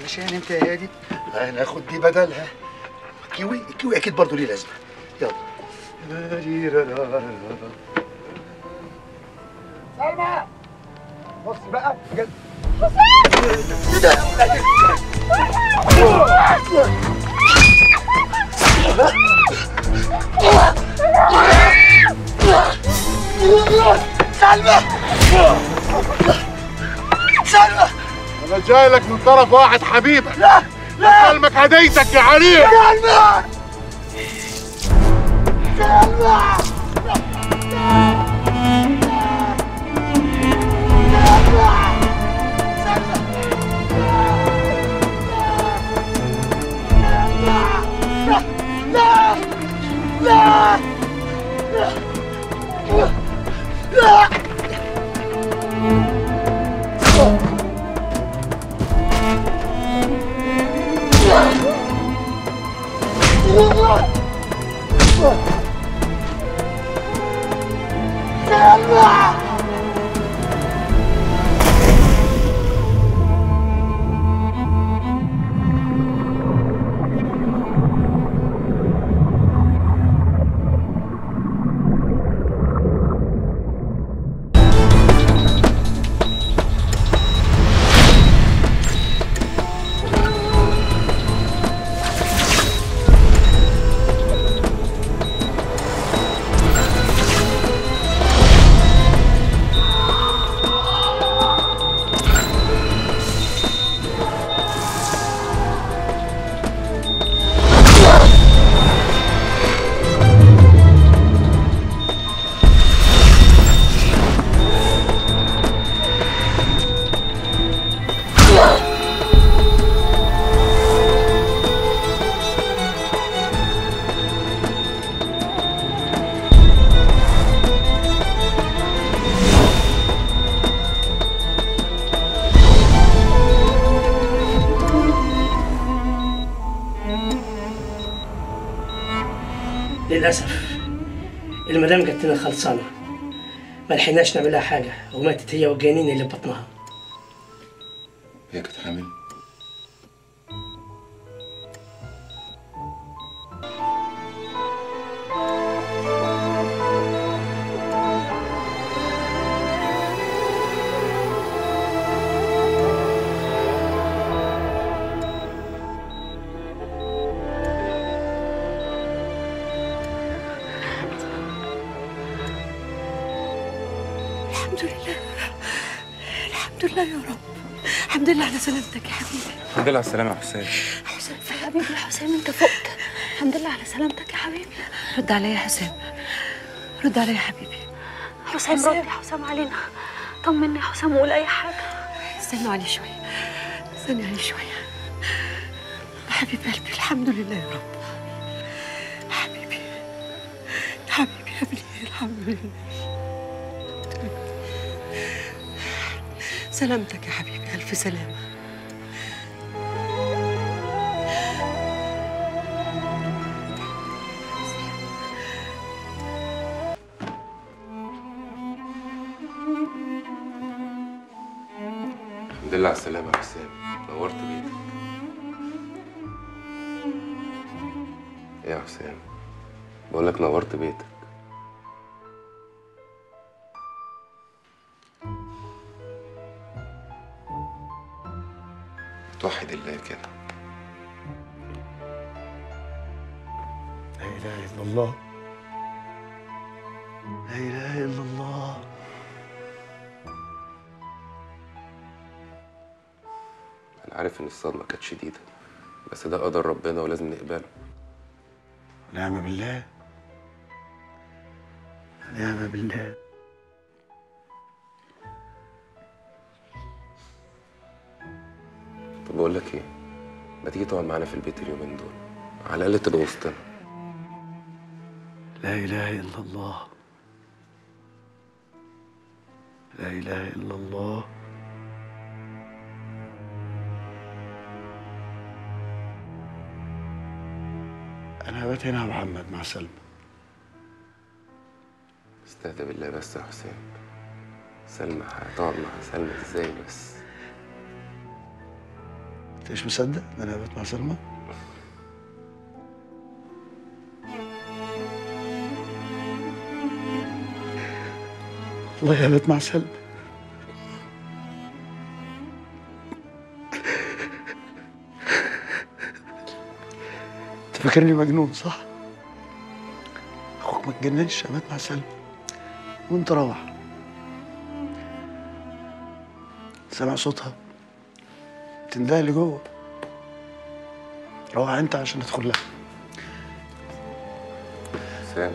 علشان انت هادي أنا اخد دي بدلها كيوي الكيوي أكيد برضه ليه لازمه يلا سلمى بص بقى بجد سلمى! سلمى!
أنا جاي لك من طرف واحد حبيبك.
لا
لا! سلمك هديتك يا عليم
سلمى! سلمى! لا
خلصانة ما لحقناش نعمل لها حاجة. وماتت هي والجنين اللي بطنها.
السلامة يا حسين
حسام يا حبيبي يا حسام انت فقت. الحمد لله على سلامتك يا حبيبي. رد عليا يا حسام. رد عليا يا حبيبي.
حسام رد يا حسام علينا. طمني يا حسام وقول أي حاجة.
استنوا عليه شوية. استني عليه شوية. يا حبيب قلبي الحمد لله يا رب. حبيبي حبيبي يا ابني الحمد لله. سلامتك يا حبيبي ألف سلامة.
الحمد لله على السلامة يا حسام نورت بيتك إيه يا حسام بقول لك نورت بيتك. ده قدر ربنا ولازم نقبله.
نعم بالله. نعم بالله.
طب بقول لك إيه؟ ما تيجي تقعد معانا في البيت اليومين دول؟ على الأقل تبقى وسطنا.
لا إله إلا الله. لا إله إلا الله. هنا محمد مع سلمى
استهدى بالله بس يا حسام سلمى هتقعد مع سلمى إزاي بس؟
انت مش مصدق؟ إن أنا مع سلمى؟ والله هبات مع سلمى. فاكرني مجنون صح؟ أخوك ما اتجننش هبات مع سلمى. وأنت روح. سامع صوتها. تندهلي لي جوه. روح أنت عشان أدخل لها.
حسام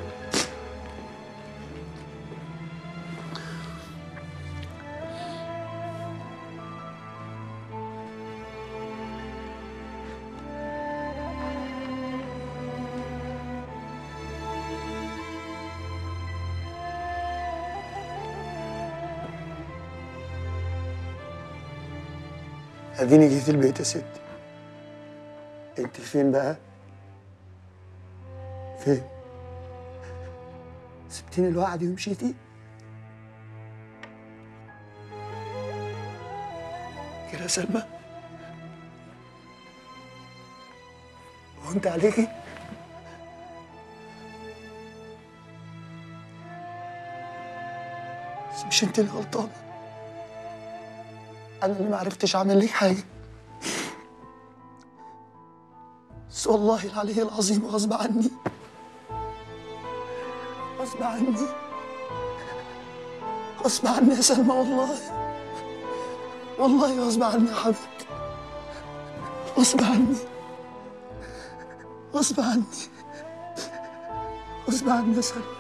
اديني جيت البيت يا ستي انت فين بقى؟ فين؟ سبتيني لوحدي ومشيتي كده سلمى. وانت عليكي؟ بس مش انت اللي غلطانة. أنا اللي ما عرفتش أعمل لك حاجة. بس والله العلي العظيم غصب عني. غصب عني. غصب عني يا سلمى والله. والله غصب عني يا حبيبتي. غصب عني. غصب عني. غصب عني يا سلمى.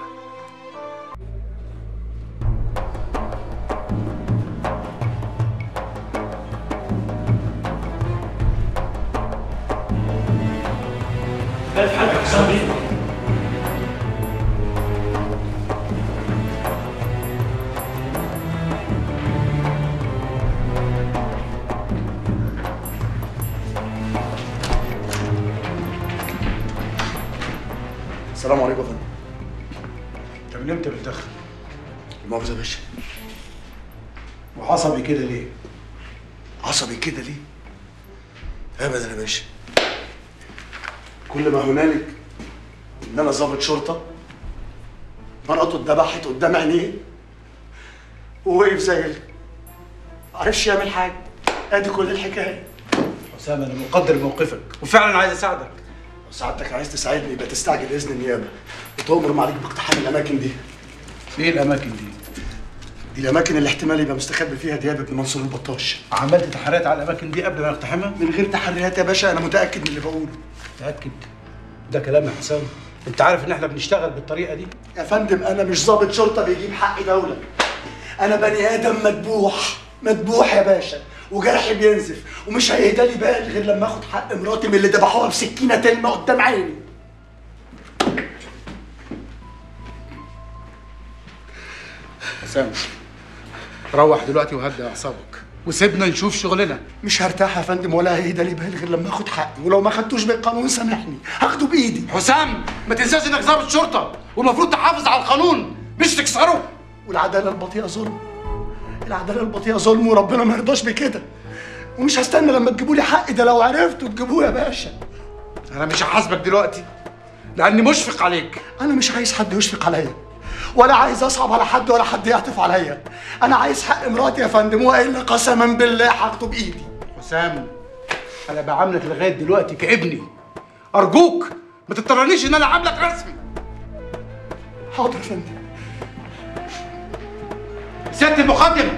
شرطة؟ مراته اتذبحت قدام عينيه؟ ووقف زي ال- معرفش يعمل حاجة. ادي كل الحكاية.
حسام أنا مقدر موقفك وفعلا عايز أساعدك.
لو سعادتك عايز تساعدني يبقى تستعجل اذن النيابة. وتؤمر معاليك باقتحام الأماكن دي.
إيه الأماكن دي؟
دي الأماكن اللي احتمال يبقى مستخبي فيها دياب ابن منصور البطاش.
عملت تحريات على الأماكن دي قبل ما نقتحمها؟
من غير تحريات يا باشا أنا متأكد من اللي بقوله.
متأكد؟ ده كلام يا حسام. انت عارف ان إحنا بنشتغل بالطريقة دي؟
يا فندم أنا مش ضابط شرطة بيجيب حق دولة. أنا بني آدم مدبوح مدبوح يا باشا وجرحي بينزف ومش هيهدى لي بال غير لما آخد حق مراتي من اللي ذبحوها بسكينه تلمه قدام عيني.
حسام روح دلوقتي وهدي أعصابك. وسيبنا نشوف شغلنا.
مش هرتاح يا فندم ولا هيهدى لي بال غير لما أخد حقي ولو ما خدتوش بالقانون سامحني. هاخده بإيدي.
حسام ما تنساش إنك ضابط شرطة والمفروض تحافظ على القانون مش تكسره.
والعدالة البطيئة ظلم. العدالة البطيئة ظلم وربنا ما يرضاش بكده. ومش هستنى لما تجيبوا لي حقي ده لو عرفتوا تجيبوه يا باشا.
أنا مش هحاسبك دلوقتي لأني مشفق عليك.
أنا مش عايز حد يشفق عليا. ولا عايز اصعب على حد ولا حد يعطف عليا. أنا عايز حق مراتي يا فندم والا قسما بالله هاخده بإيدي.
حسام أنا بعاملك لغاية دلوقتي كابني أرجوك ما تضطرنيش إن أنا أعاملك رسمي.
حاضر يا فندم.
سيادة المقدم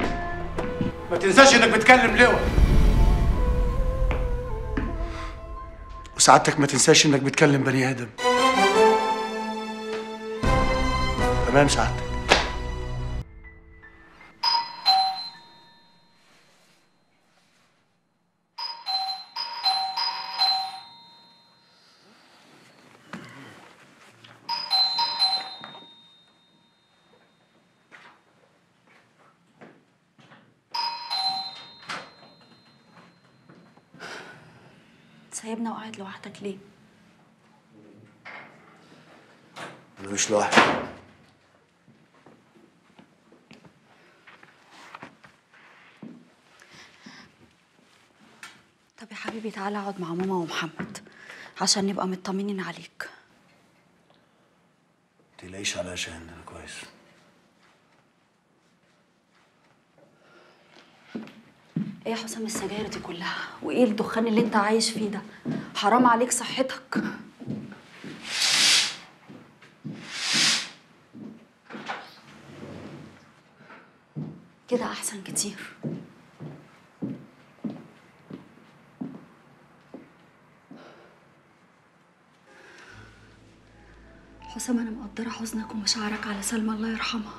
ما تنساش إنك بتكلم لواء.
وسعادتك ما تنساش إنك بتكلم بني آدم. تمام سعادتك
سايبنا وقاعد لوحدك ليه؟
أنا مش لوحدي
طب يا حبيبي تعالى اقعد مع ماما ومحمد عشان نبقى مطمنين عليك.
تقلقيش عليا يا شاهين أنا كويس.
إيه يا حسام السجاير دي كلها؟ وايه الدخان اللي انت عايش فيه ده؟ حرام عليك صحتك. كده احسن كتير. حسام أنا مقدرة حزنك ومشاعرك على سلمى الله يرحمها.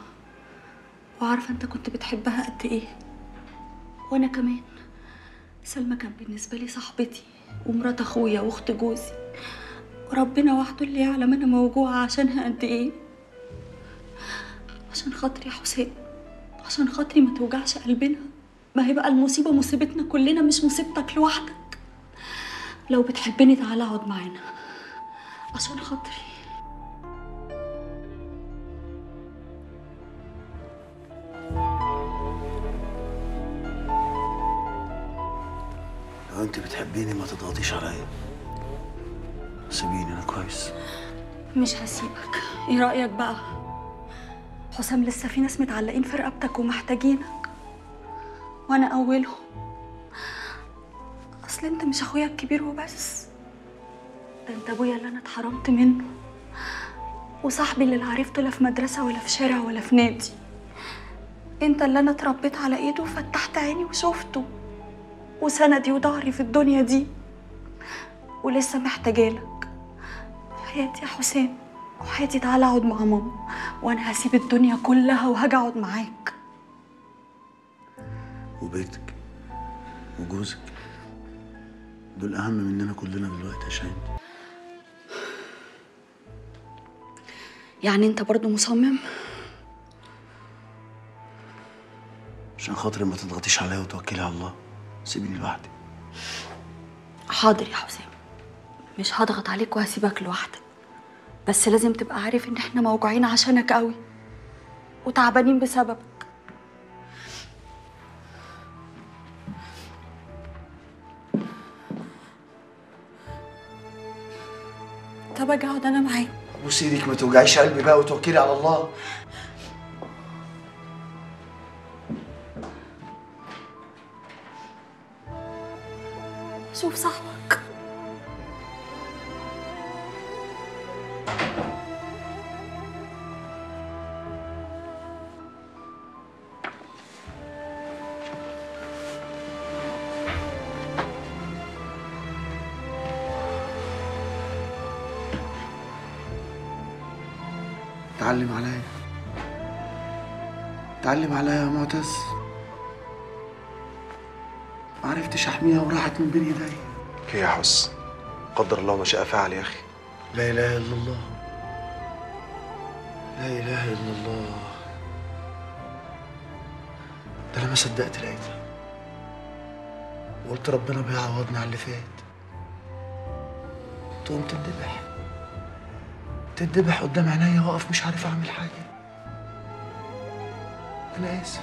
وعارفة أنت كنت بتحبها قد إيه. وأنا كمان. سلمى كان بالنسبة لي صاحبتي ومرات أخويا وأخت جوزي. وربنا وحده اللي يعلم أنا موجوعة عشانها قد إيه. عشان خاطري يا حسين. عشان خاطري ما توجعش قلبنا. ما هي بقى المصيبة مصيبتنا كلنا مش مصيبتك لوحدك. لو بتحبني تعالى اقعد معانا. عشان خاطري.
لو أنت بتحبيني ما تضغطيش عليا. سيبيني أنا كويس.
مش هسيبك. إيه رأيك بقى؟ حسام لسه في ناس متعلقين في رقبتك ومحتاجينك. وأنا أولهم. أصل أنت مش أخويا الكبير وبس. ده أنت أبويا اللي أنا اتحرمت منه. وصاحبي اللي لا عرفته لا في مدرسة ولا في شارع ولا في نادي. أنت اللي أنا اتربيت على إيده وفتحت عيني وشفته. وسندي وضهري في الدنيا دي. ولسه محتاجالك حياتي يا حسام وحياتي تعالى اقعد مع ماما وأنا هسيب الدنيا كلها وهاجي اقعد معاك.
وبيتك وجوزك. دول أهم مننا كلنا دلوقتي يا شاهين.
يعني انت برضو مصمم؟
عشان خاطري ما تضغطيش عليا وتوكلي على الله. سيبيني لوحدي.
حاضر يا حسام. مش هضغط عليك وهسيبك لوحدك. بس لازم تبقى عارف إن إحنا موجوعين عشانك قوي. وتعبانين بسببك. طب أجي أقعد أنا معاك.
بص إيدك ما توجعيش قلبي بقى وتوكلي على الله.
شوف صاحبك.
اتعلم عليا. اتعلم عليا يا معتز. ما عرفتش احميها وراحت من بين ايديا
إيه يا حس. قدر الله ما شاء فعل يا أخي.
لا إله إلا الله. لا إله إلا الله. ده أنا ما صدقت لقيتها وقلت ربنا بيعوضني على اللي فات. تقوم تندبح. تندبح قدام عينيا وأقف مش عارف أعمل حاجة. أنا آسف.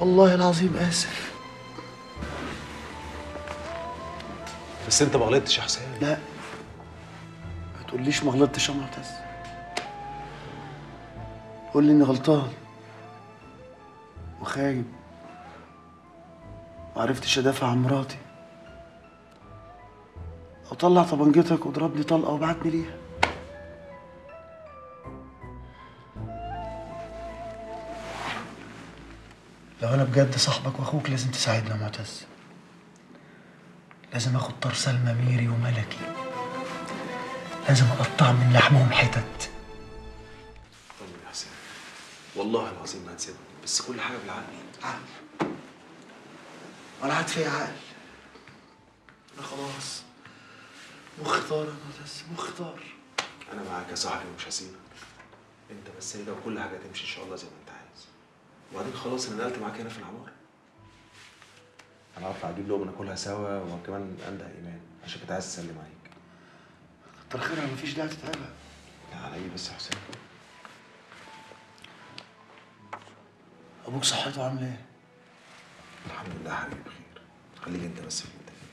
والله العظيم آسف.
بس انت ما غلطتش يا حسين
لا. ما تقوليش ما غلطتش يا معتز. قول لي اني غلطان. وخايب. ما عرفتش ادافع عن مراتي. أو طلع طبنجتك واضربني طلقة وبعتني ليها. لو أنا بجد صاحبك وأخوك لازم تساعدنا معتز. لازم آخد طار سلمى ميري وملكي. لازم أقطع من لحمهم حتت.
طيب يا حسين والله العظيم ما هنسيبك بس كل حاجة بالعقل.
عقل. ولا عاد فيا عقل. أنا خلاص. مختار يا معتز مختار.
أنا معاك يا صاحبي ومش هسيبك أنت بس هنا وكل حاجة تمشي إن شاء الله زي ما أنت عايز. وبعدين خلاص أنا نقلت معاك هنا في العمارة. أنا هطلع أجيب لقمه ناكلها سوا وكمان انده إيمان. عشان كنت عايز أسلم عليك.
كتر خيرها مفيش داعي تتعبها.
لا على إيه بس يا حسين؟
أبوك صحته عامله إيه؟
الحمد لله يا حبيبي بخير. خليك أنت بس في اللي أنت فيه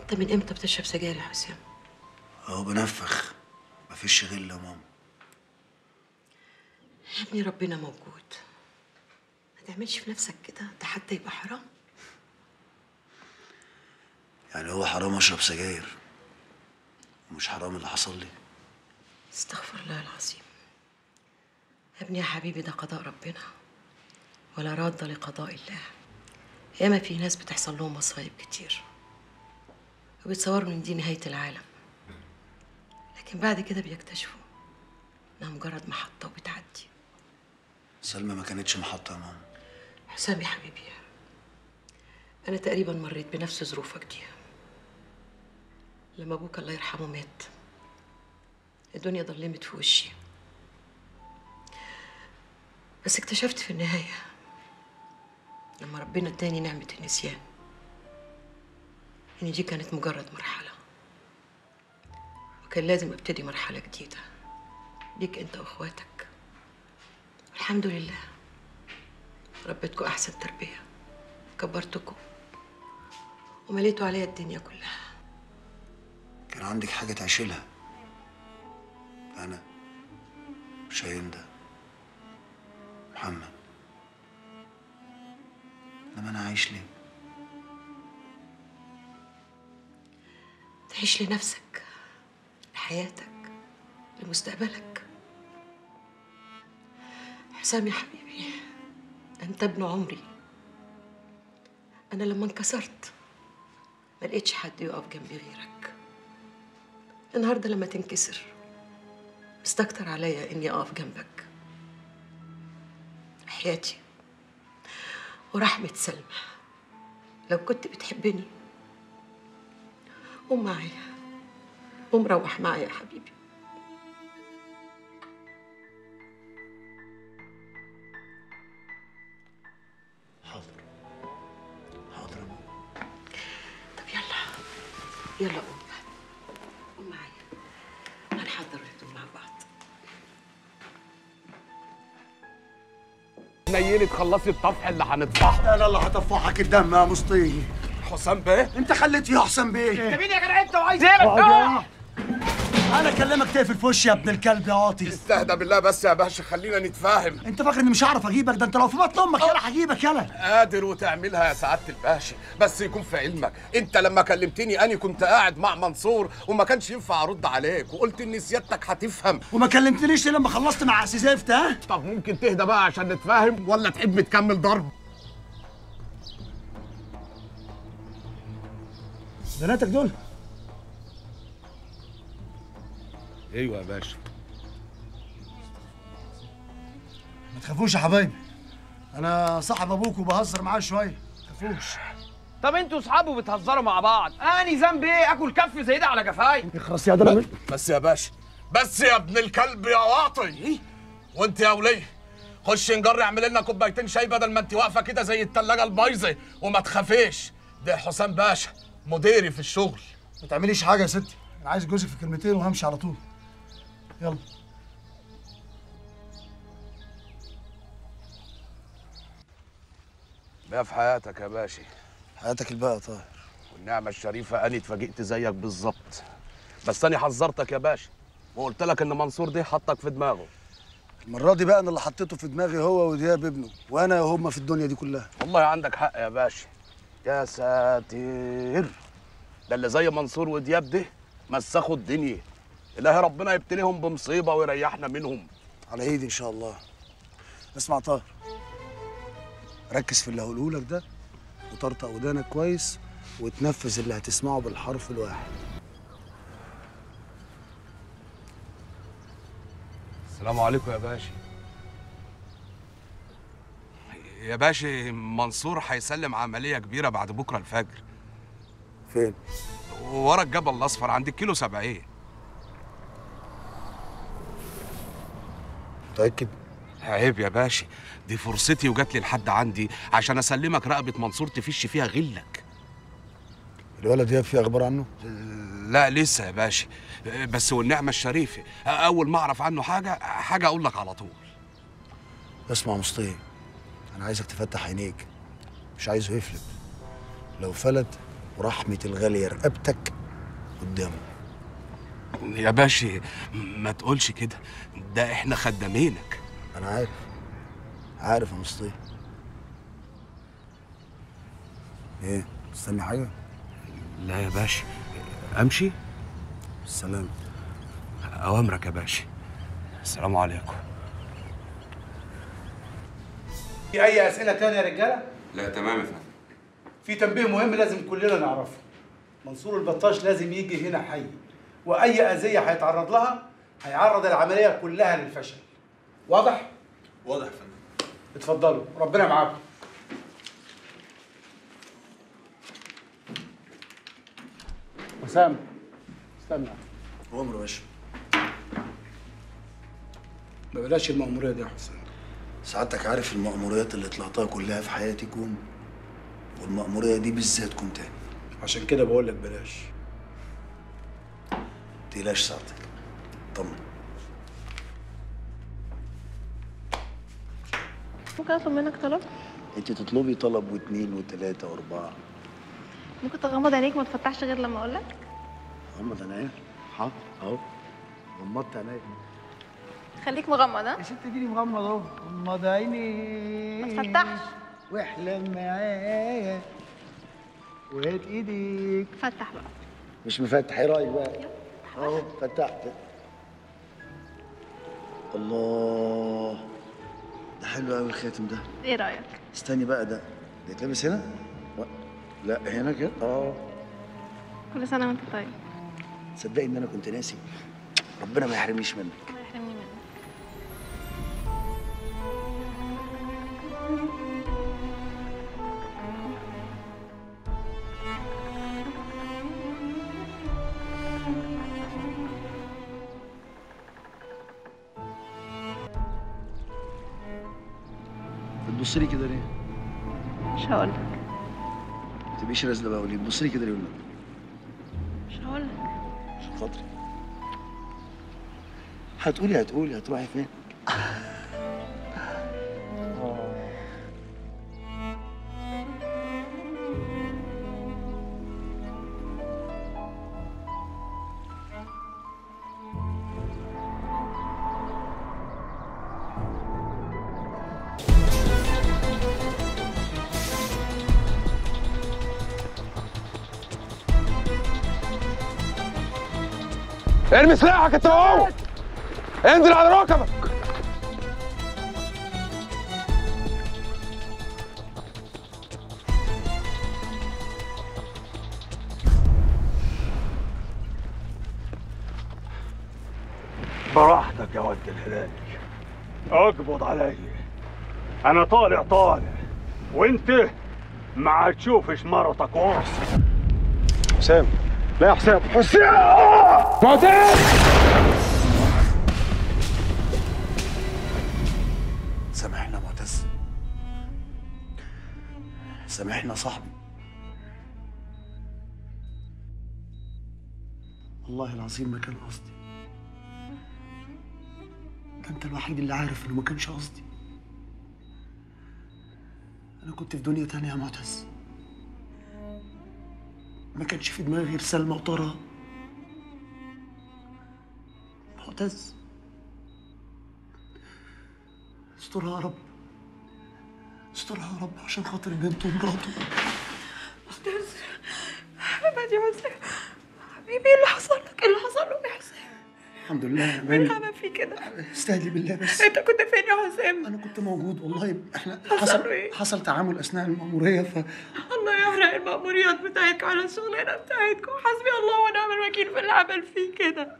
انت من إمتى بتشرب سجاير يا حسام
أهو بنفخ. مفيش غل يا ماما.
يا ابني ربنا موجود. ما تعملش في نفسك كده. ده حتى يبقى حرام.
يعني هو حرام أشرب سجاير؟ ومش حرام اللي حصل لي؟
استغفر الله العظيم. يا ابني يا حبيبي ده قضاء ربنا. ولا راد لقضاء الله. ياما في ناس بتحصل لهم مصايب كتير. وبيتصوروا إن دي نهاية العالم. لكن بعد كده بيكتشفوا إنها مجرد محطة وبتعدي.
سلمى ما كانتش محطة يا ماما.
حسام يا حبيبي أنا تقريبا مريت بنفس ظروفك دي. لما أبوك الله يرحمه مات الدنيا ضلمت في وشي. بس اكتشفت في النهاية لما ربنا اداني نعمة النسيان إن دي كانت مجرد مرحلة. وكان لازم أبتدي مرحلة جديدة ليك أنت وإخواتك. الحمد لله. ربيتكم أحسن تربية. كبرتكم. ومليتوا عليا الدنيا كلها.
كان عندك حاجة تعشلها أنا؟ شاهين ده محمد إنما أنا عايش ليه؟
تعيش لنفسك لحياتك لمستقبلك. حسام يا حبيبي أنت ابن عمري. أنا لما انكسرت ما لقيتش حد يقف جنبي غيرك. النهارده لما تنكسر مستكتر عليا إني أقف جنبك. حياتي ورحمة سلمى. لو كنت بتحبني قوم معايا. قوم روح معايا يا حبيبي. يلا قوم. قوم معايا. هنحضر الهدوم مع بعض.
نيلي تخلصي الطفح اللي هنطفحه
أنا اللي هطفحك الدم يا مسطي
حسام بيه؟
انت خليت فيه حسام بيه.
انت مين يا جدع انت وعايز
اقعد أنا أكلمك تقفل في وشي يا ابن الكلب يا واطي
استهدى بالله بس يا باشا خلينا نتفاهم.
أنت فاكر إني مش هعرف أجيبك؟ ده أنت لو في بطن أمك يلا هجيبك يلا.
قادر وتعملها يا سعادة الباشا بس يكون في علمك. أنت لما كلمتني اني كنت قاعد مع منصور وما كانش ينفع أرد عليك وقلت إن سيادتك هتفهم.
وما كلمتنيش لما خلصت مع سي زفت ها؟
طب ممكن تهدى بقى عشان نتفاهم ولا تحب تكمل ضرب؟
بناتك دول؟
أيوه يا باشا.
ما تخافوش يا حبايبي. أنا صاحب أبوك وبهزر معاه شوية. ما تخافوش.
طب أنتوا اصحابه بتهزروا مع بعض. اني ذنب إيه؟ أكل كف زي ده على جفاي.
اخرس يا ده
بس يا باشا بس يا ابن الكلب يا واطي. وانت يا وليه خش نجري اعمل لنا كوبايتين شاي بدل ما انت واقفة كده زي التلاجة البايظة. وما تخافيش ده حسام باشا مديري في الشغل.
ما تعمليش حاجة يا ستي. أنا عايز جوزك في كلمتين وهمشي على طول. يلا.
بقى في حياتك يا باشا
حياتك الباقي يا طاهر.
والنعمة الشريفة اني اتفاجئت زيك بالظبط بس أنا حذرتك يا باشا وقلت لك إن منصور ده حطك في دماغه.
المرة دي بقى أنا اللي حطيته في دماغي هو ودياب ابنه وأنا وهم في الدنيا دي كلها.
والله عندك حق يا باشا يا ساتر. ده اللي زي منصور ودياب ده مسخوا الدنيا. إلهي ربنا يبتليهم بمصيبة ويريحنا منهم.
على إيدي إن شاء الله. اسمع طاهر. ركز في اللي هقوله لك ده وطرطق ودانك كويس وتنفذ اللي هتسمعه بالحرف الواحد.
السلام عليكم يا باشا. يا باشا منصور هيسلم عملية كبيرة بعد بكرة الفجر.
فين؟
ورا الجبل الأصفر عند الكيلو 70
متأكد؟
عيب يا باشا دي فرصتي وجات لي لحد عندي عشان أسلمك رقبة منصور تفش فيها غلك.
الولد دياب في أخبار عنه؟
لا لسه يا باشا. بس والنعمة الشريفة أول ما أعرف عنه حاجة حاجة أقول لك على طول.
اسمع مصطفى أنا عايزك تفتح عينيك مش عايزه يفلت. لو فلت ورحمة الغالية رقبتك قدامه.
يا باشا ما تقولش كده. ده إحنا خدامينك.
أنا عارف. عارف يا مصطفى إيه مستني حاجة؟
لا يا باشا. أمشي؟
السلام
أوامرك يا باشا. السلام عليكم.
في أي أسئلة تانية يا رجالة؟
لا تمام يا فندم.
في تنبيه مهم لازم كلنا نعرفه. منصور البطاش لازم يجي هنا حي. وأي أذية هيتعرض لها هيعرض العملية كلها للفشل. واضح؟
واضح يا فندم.
اتفضلوا. ربنا معاكم. وسام استنى.
عمر يا باشا.
ما بلاش المأمورية دي يا حسام
سعادتك عارف المأموريات اللي طلعتها كلها في حياتي كوم والمأمورية دي بالذات كوم تاني.
عشان كده بقول لك بلاش.
تقلقش سعادتك طمن
ممكن أطلب منك طلب؟
أنت تطلبي طلب واثنين وثلاثة وأربعة.
ممكن تغمض عينيك ما تفتحش غير لما أقول لك؟
غمض عينيا حاضر. أهو. غمضت عينيا
خليك مغمض ها؟
يا ست اديني مغمض أهو. غمض عيني
ما تفتحش.
واحلم معايا وهات إيديك.
فتح بقى.
مش مفتح إيه رأيك بقى. أهو فتحت. الله. ده حلو قوي الخاتم ده.
إيه رأيك؟
استني بقى ده ده يتلبس هنا؟ لا هنا كده؟ آه.
كل سنة وأنت طيب.
تصدقي إن أنا كنت ناسي. ربنا ما يحرمنيش منك.
الله يحرمني منك.
بتبص لي كده ليه؟
مش هقول لك
ما تبقيش رازلة بقى وليه بتبص لي كده ليه ولا
مش
هقول لك
عشان خاطري هتقولي هتقولي هتروحي فين؟
ارمي سلاحك انت وهو انزل على ركبك
براحتك يا ود الهلال. اقبض عليا أنا طالع طالع. وانت ما هتشوفش مرتك. واصل
حسام لا يا حسام حسام
معتز
سامحنا يا معتز. سامحنا يا صاحبي. والله العظيم ما كان قصدي. ده أنت الوحيد اللي عارف إنه ما كانش قصدي. أنا كنت في دنيا تانية يا معتز. ما كانش في دماغي غير سلمى وطارق معتز استرها يا رب. استرها يا رب عشان خاطر بنته ومراته.
معتز حبيبتي يا حسام حبيبي إيه اللي حصل لك؟ إيه اللي حصل له يا حسام؟
الحمد لله يا
فيك كده؟
استهدي بالله بس
انت كنت فين يا حسام؟
أنا كنت موجود والله إحنا
حصل
حصل
إيه؟
حصل تعامل أثناء المأمورية ف
الله يحرق المأموريات بتاعتكم على الشغلانة بتاعتكم حسبي الله ونعم الوكيل في اللي عمل فيه كده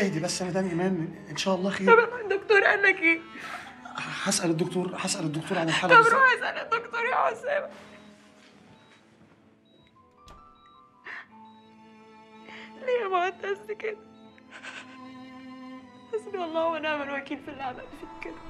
اهدي بس يا مدام إيمان إن شاء الله
طب
خير
الدكتور قال لك إيه؟
هسأل الدكتور هسأل الدكتور عن الحالة
طب. روح اسأل الدكتور يا حسام ليه يا معتز كده؟ حسبي الله ونعم الوكيل في اللي عمل فيك كده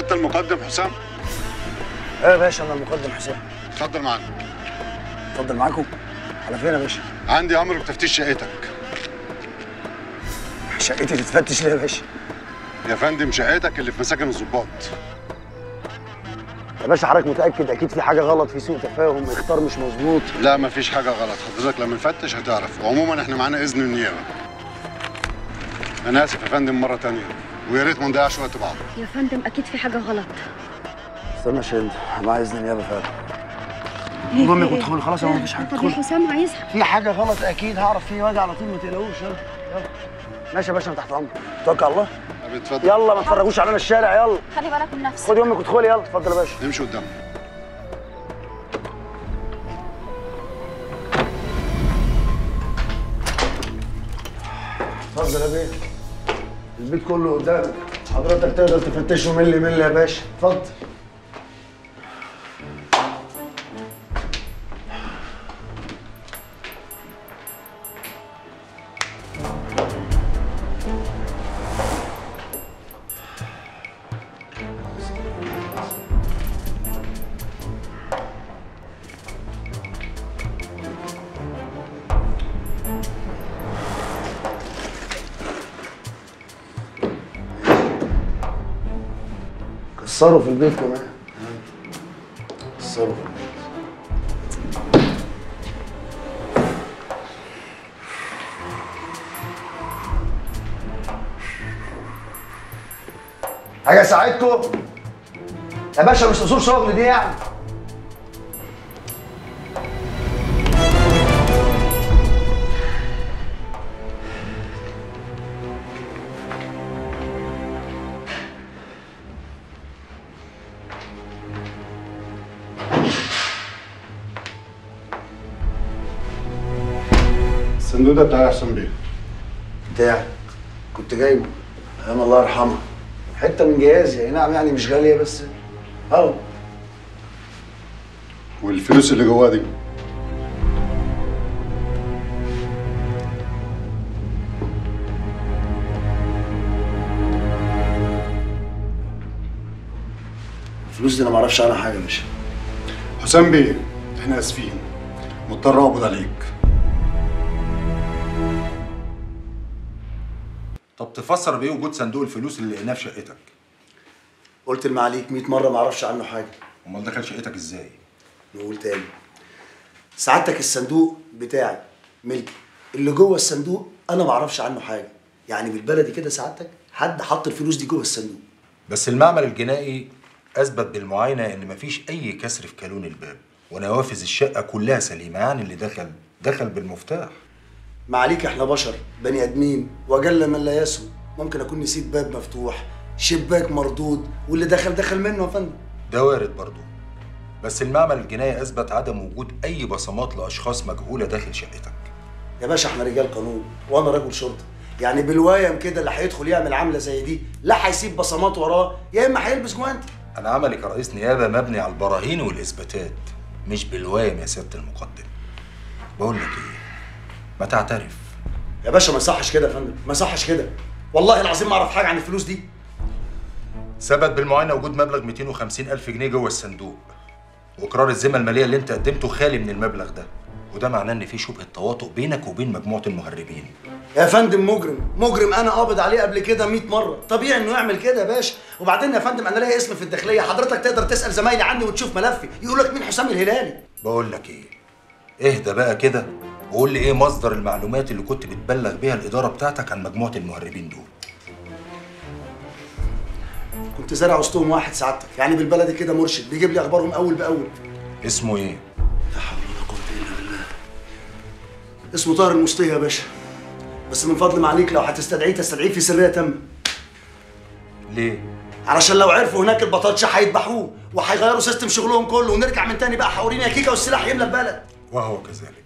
سيادة المقدم حسام.
إيه يا باشا أنا المقدم حسام.
اتفضل معانا.
اتفضل معاكم. على فين يا باشا؟
عندي أمر بتفتيش شقتك.
شقتي تتفتش ليه يا باشا؟
يا فندم شقتك اللي في مساكن الضباط.
يا باشا حضرتك متأكد أكيد في حاجة غلط في سوء تفاهم اختار مش مظبوط؟
لا مفيش حاجة غلط. حضرتك لما نفتش هتعرف. وعموما إحنا معانا إذن النيابة. أنا آسف يا فندم مرة تانية. ويا ريت ما نضيعش وقت بعض.
يا فندم أكيد في حاجة غلط.
استنى يا شهد معايا اذن النيابة فعلا. المهم كنت تدخل خلاص هو مفيش حاجة.
طب حسام عايزها.
في حاجة غلط أكيد هعرف فيه وأجي على طول ما تقلقوش. يلا يلا. ماشي يا باشا أنا تحت امرك توكل على الله.
اتفضل.
يلا ما تفرجوش علينا الشارع يلا.
خلي بالك من نفسك.
خدي أمك وادخلي يلا. اتفضل يا باشا.
امشي قدام.
اتفضل يا بيه. البيت كله قدامك. حضرتك تقدر تفتشه ملي ملي يا باشا. اتفضل. قصروا في البيت كمان. قصروا في البيت.
حاجة اساعدكم يا باشا مش أصول شغل دي يعني. ده بتاع احسن بيه. بتاعي كنت جايبه. أيام الله يرحمها حتة من جهازي. أي نعم يعني مش غالية بس. أهو.
والفلوس اللي جواه دي.
الفلوس دي أنا ما أعرفش عنها حاجة يا باشا.
حسام بيه إحنا آسفين. مضطر أقبض عليك.
طب تفسر بإيه وجود صندوق الفلوس اللي لقيناه في شقتك؟
قلت المعاليك 100 مرة ما أعرفش عنه حاجة.
أمال دخل شقتك إزاي؟
نقول تاني. سعادتك الصندوق بتاعي ملكي. اللي جوه الصندوق أنا ما أعرفش عنه حاجة. يعني بالبلدي كده سعادتك؟ حد حط الفلوس دي جوه الصندوق.
بس المعمل الجنائي أثبت بالمعاينة إن مفيش أي كسر في كالون الباب ونوافذ الشقة كلها سليمة. يعني اللي دخل دخل بالمفتاح.
معاليك إحنا بشر بني آدمين وجل من لا يسهو ممكن أكون نسيت باب مفتوح شباك مردود واللي دخل دخل منه يا فندم.
ده وارد برضه. بس المعمل الجنائي أثبت عدم وجود أي بصمات لأشخاص مجهولة داخل شقتك.
يا باشا إحنا رجال قانون وأنا رجل شرطة. يعني بالوايم كده اللي هيدخل يعمل عملة زي دي لا هيسيب بصمات وراه يا إما هيلبس جوانتي.
أنا عملي كرئيس نيابة مبني على البراهين والإثباتات مش بالوايم يا سيادة المقدم. بقول لك إيه؟ ما تعترف.
يا باشا ما يصحش كده يا فندم ما يصحش كده. والله العظيم ما أعرف حاجة عن الفلوس دي.
ثبت بالمعاينة وجود مبلغ 250 ألف جنيه جوه الصندوق. واقرار الذمة المالية اللي أنت قدمته خالي من المبلغ ده. وده معناه إن في شبهة تواطؤ بينك وبين مجموعة المهربين.
يا فندم مجرم. مجرم أنا قابض عليه قبل كده 100 مرة. طبيعي إنه يعمل كده يا باشا. وبعدين يا فندم أنا ليا اسم في الداخلية. حضرتك تقدر تسأل زمايلي عني وتشوف ملفي. يقول لك مين حسام الهلالي.
بقول لك إيه؟ اهدى بقى كده؟ وقول لي إيه مصدر المعلومات اللي كنت بتبلغ بيها الإدارة بتاعتك عن مجموعة المهربين دول؟
كنت زارع وسطهم واحد سعادتك يعني بالبلدي كده مرشد بيجيب لي أخبارهم أول بأول.
اسمه إيه؟
اسمه طاهر المصطي يا باشا. بس من فضل معاليك لو هتستدعيه تستدعيه في سرية تامة.
ليه؟
علشان لو عرفوا هناك البطاطشة هيذبحوه وهيغيروا سيستم شغلهم كله ونرجع من تاني بقى حورين يا كيكة والسلاح يملى البلد.
وهو كذلك.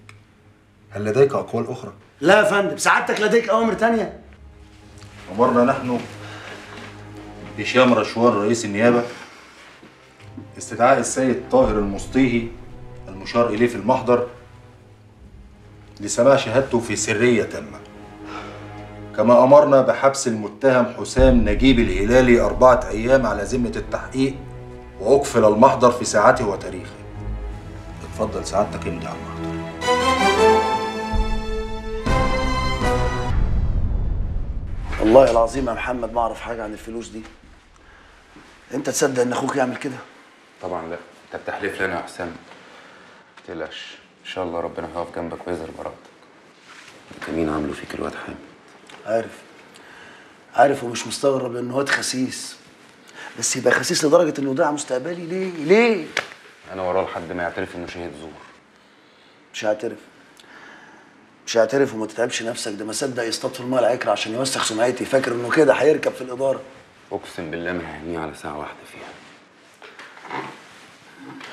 هل لديك أقوال أخرى.
لا يا فندم سعادتك لديك أوامر تانية.
امرنا نحن هشام رشوان رئيس النيابة استدعاء السيد طاهر المصطيهي المشار إليه في المحضر لسماع شهادته في سرية تامه كما أمرنا بحبس المتهم حسام نجيب الهلالي أربعة أيام على ذمة التحقيق وأقفل المحضر في ساعته وتاريخه. اتفضل سعادتك امضي على المحضر.
والله العظيم يا محمد ما أعرف حاجة عن الفلوس دي. أنت تصدق إن أخوك يعمل كده؟
طبعا لا. أنت بتحلف لنا يا حسام. ما تقلقش. إن شاء الله ربنا هيقف جنبك ويظهر براءتك أنت مين عامله فيك الواد حامد؟
عارف. عارف ومش مستغرب إن واد خسيس. بس يبقى خسيس لدرجة إنه ضيع مستقبلي ليه؟ ليه؟
أنا وراه لحد ما يعترف إنه شهيد زور.
مش هعترف مش هعترف وما تتعبش نفسك. ده ما صدق يصطاد في الماء العكر عشان يوسخ سمعتي. فاكر إنه كده هيركب في الإدارة.
أقسم بالله ما هيهنيه على ساعة واحدة فيها.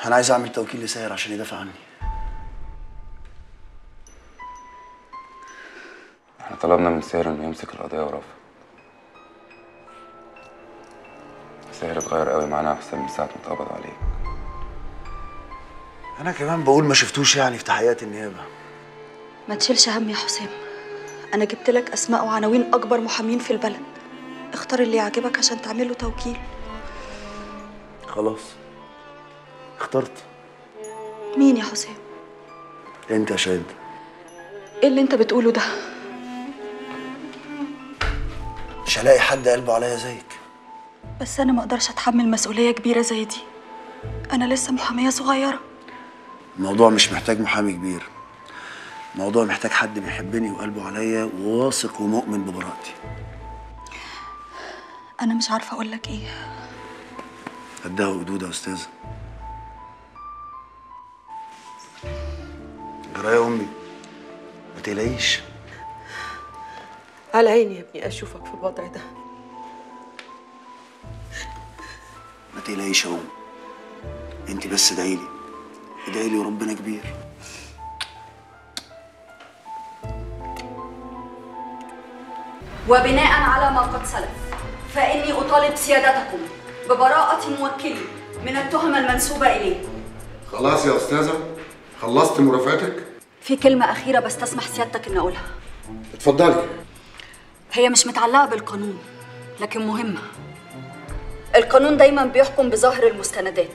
أنا عايز أعمل توكيل لساهر عشان يدافع عني.
إحنا طلبنا من ساهر إنه يمسك القضية ورافع ساهر اتغير قوي معانا يا حسام من ساعة ما اتقبض عليه
أنا كمان بقول ما شفتوش يعني في تحقيقات النيابة.
ما تشيلش هم يا حسام. أنا جبت لك أسماء وعناوين أكبر محامين في البلد. اختار اللي يعجبك عشان تعمل له توكيل.
خلاص. اخترت.
مين يا حسام؟
أنت يا شاهد.
إيه اللي أنت بتقوله ده؟
مش هلاقي حد قلبه عليا زيك.
بس أنا ما أقدرش أتحمل مسؤولية كبيرة زي دي. أنا لسه محامية صغيرة.
الموضوع مش محتاج محامي كبير. الموضوع محتاج حد بيحبني وقلبه عليا وواثق ومؤمن ببراءتي.
أنا مش عارفة أقول لك إيه.
قدها وقدود يا أستاذة. جراية يا أمي. ما تقلقيش.
على عيني يا ابني أشوفك في الوضع ده.
ما تقلقيش يا أم. انت بس ادعي لي ادعي لي وربنا كبير.
وبناء على ما قد سلف فإني أطالب سيادتكم ببراءة موكلي من التهم المنسوبة إليه.
خلاص يا أستاذة خلصت مرافعتك
في كلمة أخيرة بس تسمح سيادتك إن أقولها.
اتفضلي.
هي مش متعلقة بالقانون لكن مهمة. القانون دايما بيحكم بظاهر المستندات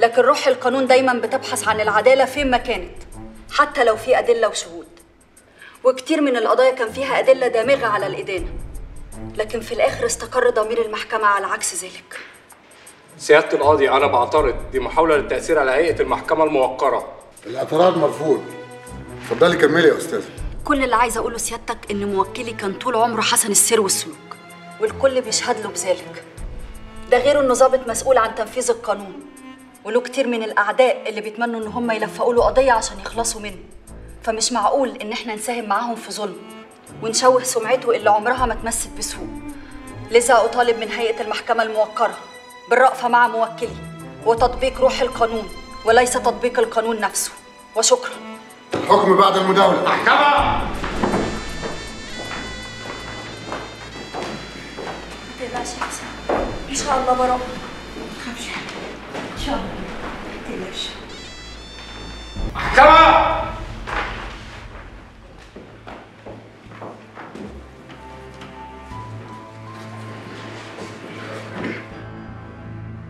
لكن روح القانون دايما بتبحث عن العدالة فين ما كانت حتى لو في أدلة وشهود. وكتير من القضايا كان فيها أدلة دامغة على الإدانة لكن في الآخر استقر ضمير المحكمة على عكس ذلك.
سيادة القاضي أنا بعترض دي محاولة للتأثير على هيئة المحكمة الموقرة.
الاعتراض مرفوض. اتفضلي كملي يا استاذه
كل اللي عايزة أقوله سيادتك إن موكلي كان طول عمره حسن السير والسلوك والكل بيشهد له بذلك. ده غير إنه ضابط مسؤول عن تنفيذ القانون وله كتير من الأعداء اللي بيتمنوا إن هم يلفقوا له قضية عشان يخلصوا منه. فمش معقول إن إحنا نساهم معاهم في ظلم ونشوه سمعته اللي عمرها ما اتمست بسوء. لذا أطالب من هيئة المحكمة الموقرة بالرأفة مع موكلي وتطبيق روح القانون وليس تطبيق القانون نفسه. وشكرا.
الحكم بعد المداولة.
محكمه
ما تقلقش يا إن شاء الله براءة. ما تخافش إن شاء الله. ما تقلقش
محكمة!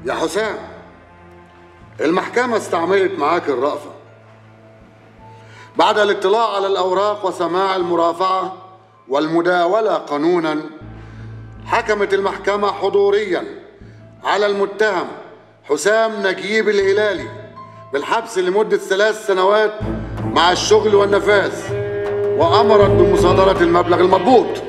يا حسام المحكمة استعملت معاك الرأفة. بعد الاطلاع على الأوراق وسماع المرافعة والمداولة قانونا حكمت المحكمة حضوريا على المتهم حسام نجيب الهلالي بالحبس لمدة ثلاث سنوات مع الشغل والنفاذ وأمرت بمصادرة المبلغ المضبوط.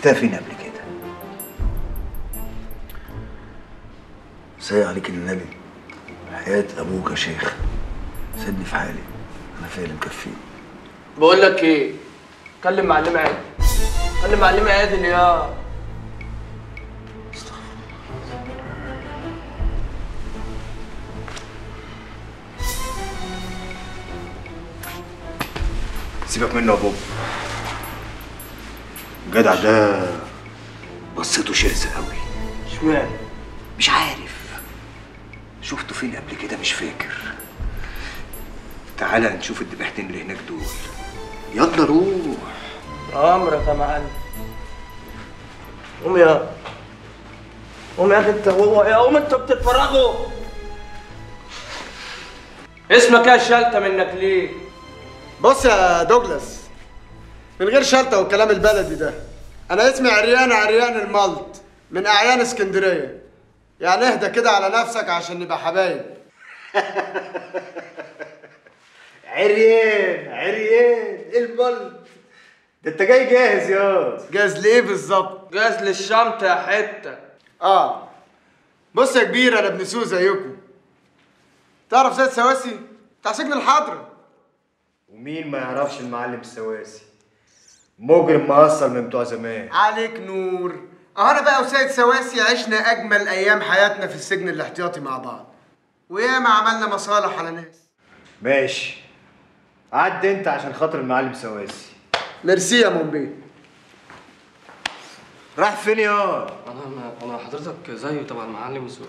شفتها فين قبل كده
سايق عليك النبي. حياة أبوك يا شيخ. سيبني في حالي. أنا اللي مكفيني
بقول لك إيه؟ كلم معلم
انت قوم أنتوا بتتفرجوا اسمك إيه شلتة منك ليه؟
بص يا دوجلاس من غير شلتة والكلام البلدي ده أنا اسمي عريان عريان الملط من أعيان اسكندرية. يعني اهدى كده على نفسك عشان نبقى حبايب. *laughs*
عريان عريان الملط. ده انت جاي جاهز يا
جاهز ليه بالظبط؟
جاهز للشمت يا حتة.
آه. بص يا كبير أنا ابن سوق زيكم. تعرف زيد سواسي؟ بتاع سجن الحضره
ومين ما يعرفش المعلم السواسي مجرم مقصر من بتوع زمان.
عليك نور. آه أنا بقى وسيد سواسي عشنا أجمل أيام حياتنا في السجن الاحتياطي مع بعض. وياما عملنا مصالح على ناس.
ماشي. عد أنت عشان خاطر المعلم سواسي.
ميرسي يا مومبي
راح فين يا
أنا أنا حضرتك زيه تبع المعلم سو...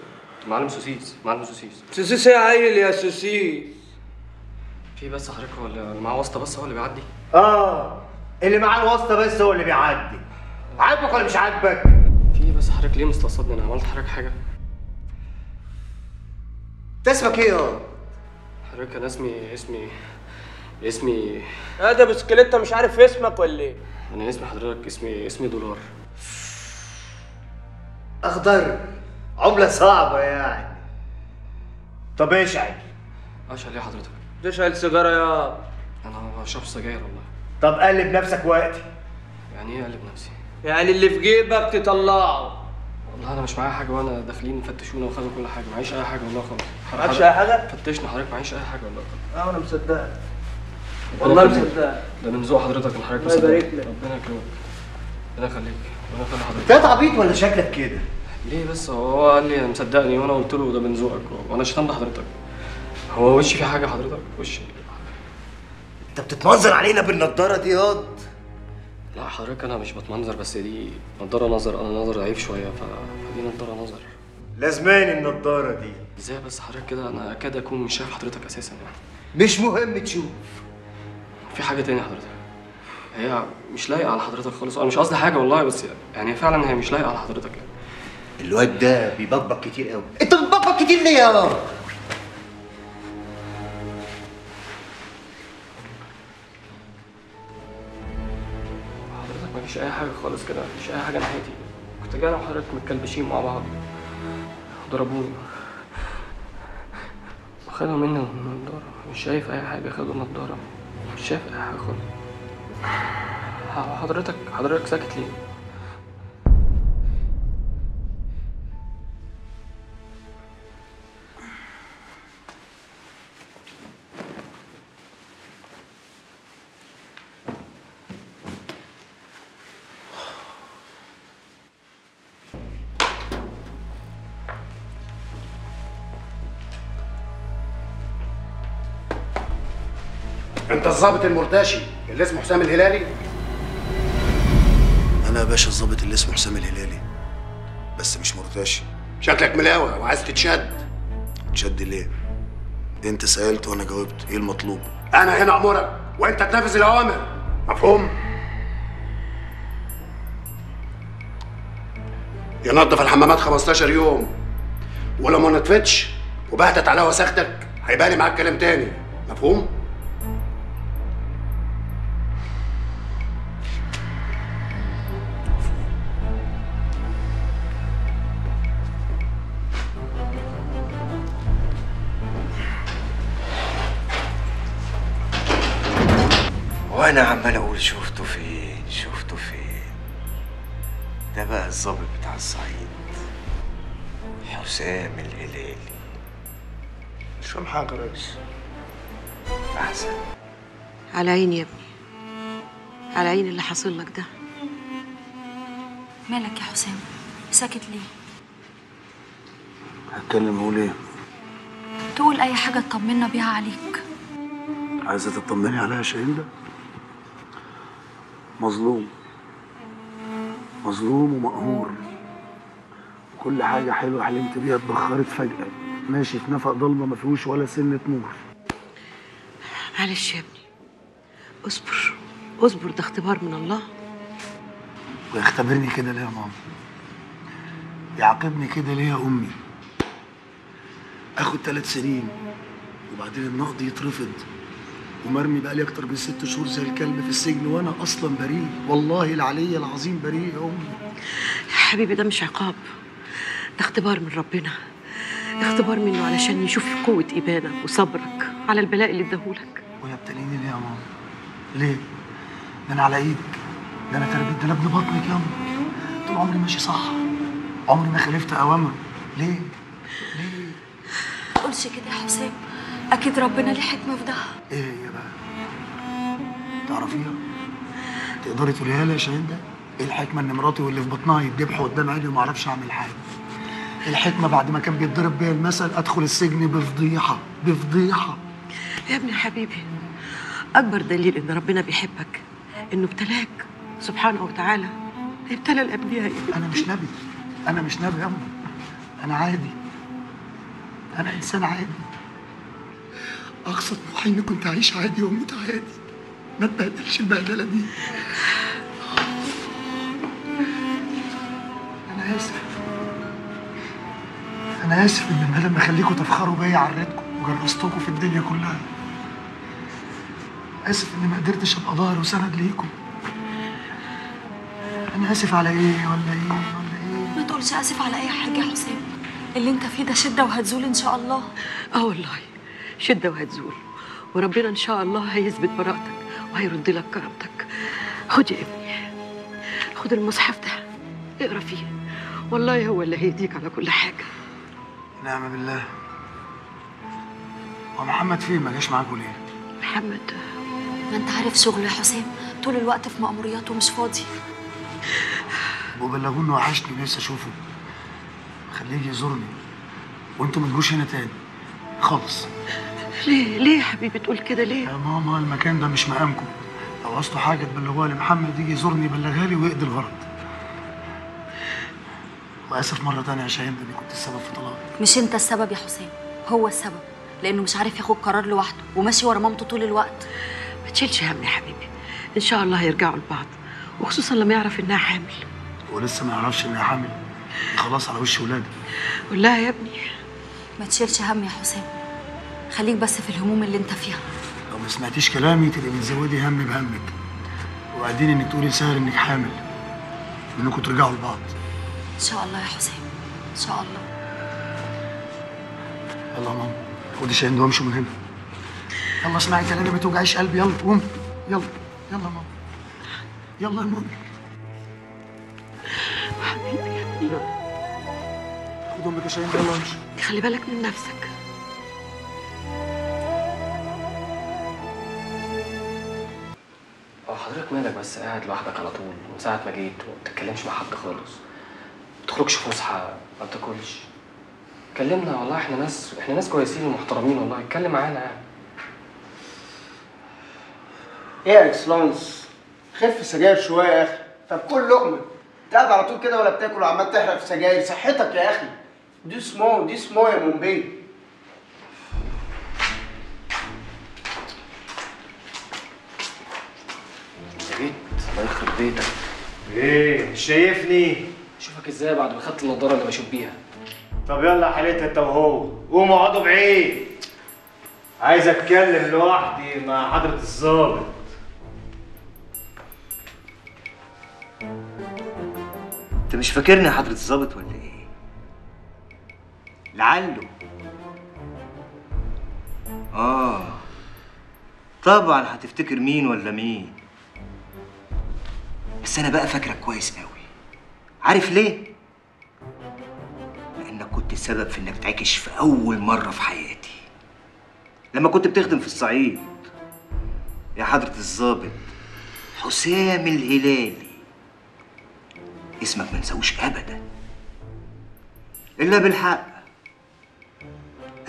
معلم سوسيس. معلم سوسيس.
سوسيس يا عيل يا سوسيس.
في بس حضرتك هو اللي معاه واسطة بس هو اللي بيعدي؟
آه. اللي معاه الواسطة بس هو اللي بيعدي. عاجبك ولا مش عاجبك؟
في بس حضرتك ليه مستصدني؟ أنا عملت حضرتك حاجة.
انت اسمك إيه يا
حضرتك أنا اسمي اسمي اسمي
آه ده بسكليتة مش عارف اسمك ولا إيه؟
أنا اسمي حضرتك اسمي اسمي دولار.
أخضر. عملة صعبة يعني. طب اشعل
اشعل إيه حضرتك.
تشعل سيجارة يا؟
أنا ما بشربش سجاير والله.
طب قلب نفسك وقتي
يعني إيه اقلب نفسي؟
يعني اللي في جيبك تطلعه.
والله أنا مش معايا حاجة وأنا داخلين يفتشونا وخدوا كل حاجة. معيش أي حاجة والله خالص.
معكش أي حاجة؟
فتشنا حضرتك. معيش أي حاجة والله خالص.
آه أنا مصدقك. والله مصدقك.
ده من ذوق حضرتك ان حضرتك. ربنا يكرمك. ربنا يخليك.
ده تعبيط ولا شكلك كده؟
ليه بس؟ هو قال لي مصدقني وأنا قلت له ده من ذوقك. وأنا شتمت حضرتك هو وشي في حاجة حضرتك؟ وشي.
انت بتتمنظر علينا بالنضارة دي ياض.
لا حضرتك أنا مش بتمنظر بس دي نضارة نظر. أنا نظر ضعيف شوية ف... فدي نضارة نظر.
لازمان النضارة دي.
إزاي بس حضرتك كده؟ أنا أكاد أكون مش شايف حضرتك أساسا يعني.
مش مهم تشوف.
في حاجة تانية حضرتك؟ هي مش لايقة على حضرتك خالص. أنا مش قصدي حاجة والله بس يعني فعلا هي مش لايقة على حضرتك يعني.
الواد ده بيبقبق كتير قوي. أنت بتبقبق كتير ليه يا
حضرتك مفيش أي حاجة خالص كده مفيش أي حاجة ناحيتي كنت جاي أنا وحضرتك متكلبشين مع بعض. ضربوني خدوا مني النضارة. مش شايف أي حاجة خدوا النضارة. مش شايف أي حاجة خالص. حضرتك حضرتك ساكت ليه؟
انت الظابط المرتشي. اللي اسمه حسام الهلالي؟
أنا يا باشا الظابط اللي اسمه حسام الهلالي بس مش مرتشي
شكلك ملاوع وعايز تتشد.
تشد ليه؟ أنت سألت وأنا جاوبت إيه المطلوب؟
أنا هنا أمرك وأنت تنفذ الأوامر. مفهوم؟ ينظف الحمامات 15 يوم. ولو ما نطفتش وبهتت على وساختك هيبقى لي معاك كلام تاني. مفهوم؟
وأنا عمال أقول شفته فين؟ شفته فين؟ ده بقى الظابط بتاع الصعيد. حسام الهلالي.
مش فاهم حاجة يا ريس
أحسن.
على عيني يا ابني. على عيني اللي حاصل لك ده.
مالك يا حسام؟ ساكت ليه؟
هتكلم أقول إيه؟
تقول أي حاجة تطمنا بيها عليك.
عايزة تطمني عليا يا شاهين مظلوم. مظلوم ومقهور. كل حاجة حلوة حلمت بيها اتبخرت فجأة. ماشي في نفق ضلمة ما فيهوش ولا سنة نور.
معلش يا ابني. اصبر. اصبر ده اختبار من الله.
ويختبرني كده ليه يا ماما؟ يعاقبني كده ليه يا أمي؟ آخد ثلاث سنين وبعدين النقد يترفض. ومرمي بقالي أكتر من ست شهور زي الكلب في السجن وأنا أصلا بريء. والله العلي العظيم بريء يا أمي.
يا حبيبي ده مش عقاب. ده اختبار من ربنا. اختبار منه علشان يشوف قوة إيمانك وصبرك على البلاء اللي اداهولك.
ويبتليني ليه يا ماما؟ ليه؟ ده أنا على إيدك. ده أنا تربيت. ده أنا ابن بطنك يا أمي. طول عمري ماشي صح. عمري ما خالفت أوامره. ليه؟
تقولش كده يا حسام. أكيد ربنا ليه حكمة في ده؟
إيه هي بقى؟ تعرفيها؟ تقدري تقوليها لي يا شهيده إيه الحكمة إن مراتي واللي في بطنها يتذبحوا قدام عيني وما أعرفش أعمل حاجة؟ الحكمة بعد ما كان بيتضرب بيا المثل أدخل السجن بفضيحة بفضيحة.
يا ابني حبيبي أكبر دليل إن ربنا بيحبك إنه ابتلاك سبحانه وتعالى ابتلى الأنبياء.
أنا مش نبي أنا مش نبي يا أمي. أنا عادي أنا إنسان عادي. اقصى طموحي اني كنت اعيش عادي واموت عادي. ما اتبهدلش البهدلة دي. أنا آسف. أنا آسف إن بدل ما اخليكم تفخروا بيا عريتكم وجرستكم في الدنيا كلها. آسف إني ما قدرتش أبقى ظهر وسند ليكم. أنا آسف على إيه ولا إيه ولا
ما تقولش آسف على أي حاجة يا حسام اللي أنت فيه ده شدة وهتزول إن شاء الله.
آه والله. شدة وهتزول وربنا إن شاء الله هيثبت براءتك وهيرد لك كرامتك. خد يا ابني. خد المصحف ده. اقرأ فيه. والله هو اللي هيديك على كل حاجة.
نعم بالله. هو محمد فين؟ ما جاش معاكم ليه
محمد.
ما انت عارف شغله يا حسام طول الوقت في مأمورياته ومش فاضي.
وبلغوه إنه وحشني نفسي أشوفه. خليه يزورني. وأنتوا ما تجوش هنا تاني. خالص.
ليه؟ ليه يا حبيبي تقول كده ليه؟
يا ماما المكان ده مش مقامكم لو عوزتوا حاجة تبلغوها لمحمد يجي يزورني يبلغها لي ويقضي الغرض. وآسف مرة تانية يا شاهين اني كنت السبب في طلاقك.
مش أنت السبب يا حسام هو السبب لأنه مش عارف ياخد قرار لوحده وماشي ورا مامته طول الوقت.
ما تشيلش هم يا حبيبي إن شاء الله هيرجعوا لبعض وخصوصا لما يعرف إنها حامل.
ولسه ما يعرفش اني حامل؟ خلاص على وش ولادي
قول لها يا ابني.
ما تشيلش هم يا حسام خليك بس في الهموم اللي انت فيها.
لو ما سمعتيش كلامي تبقي بتزودي هم بهمك. وبعدين انك تقولي لسهر انك حامل. وانكم ترجعوا لبعض.
إن شاء الله يا حسام إن شاء الله.
يلا يا ماما. خدي شاهين ده وامشوا من هنا. يلا اسمعي كلامي ما توجعيش قلبي. يلا قوم يلا. يلا يا ماما. يلا يا ماما
حبيبي يا ابني
خد أمك يا شاهين يلا. امشي
خلي بالك من نفسك.
حضرتك مالك بس قاعد لوحدك على طول من ساعة ما جيت وما بتتكلمش مع حد خالص؟ ما تخرجش فسحة؟ ما بتاكلش؟ كلمنا والله إحنا ناس إحنا ناس كويسين ومحترمين والله. اتكلم معانا يعني.
إيه يا اكسلانس خف سجاير شوية يا أخي. طب كل انت قاعد على طول كده ولا بتاكل وعمال تحرق في سجاير؟ صحتك يا أخي. دي سمو دي سمو يا مومبي
يا جيت الله يخرب بيتك.
إيه مش شايفني؟
اشوفك إزاي بعد ما خدت النضارة اللي بشوف بيها.
طب يلا حالتها انت وهو. قوموا اقعدوا بعيد. عايز اتكلم لوحدي مع حضرة الظابط
انت مش فاكرني يا حضرة الظابط ولا إيه؟ لعله. آه. طبعا هتفتكر مين ولا مين؟ بس أنا بقى فاكرك كويس قوي عارف ليه؟ لأنك كنت السبب في إنك تعكش في أول مرة في حياتي. لما كنت بتخدم في الصعيد. يا حضرة الظابط حسام الهلالي. اسمك ما نساوش ابدا. إلا بالحق.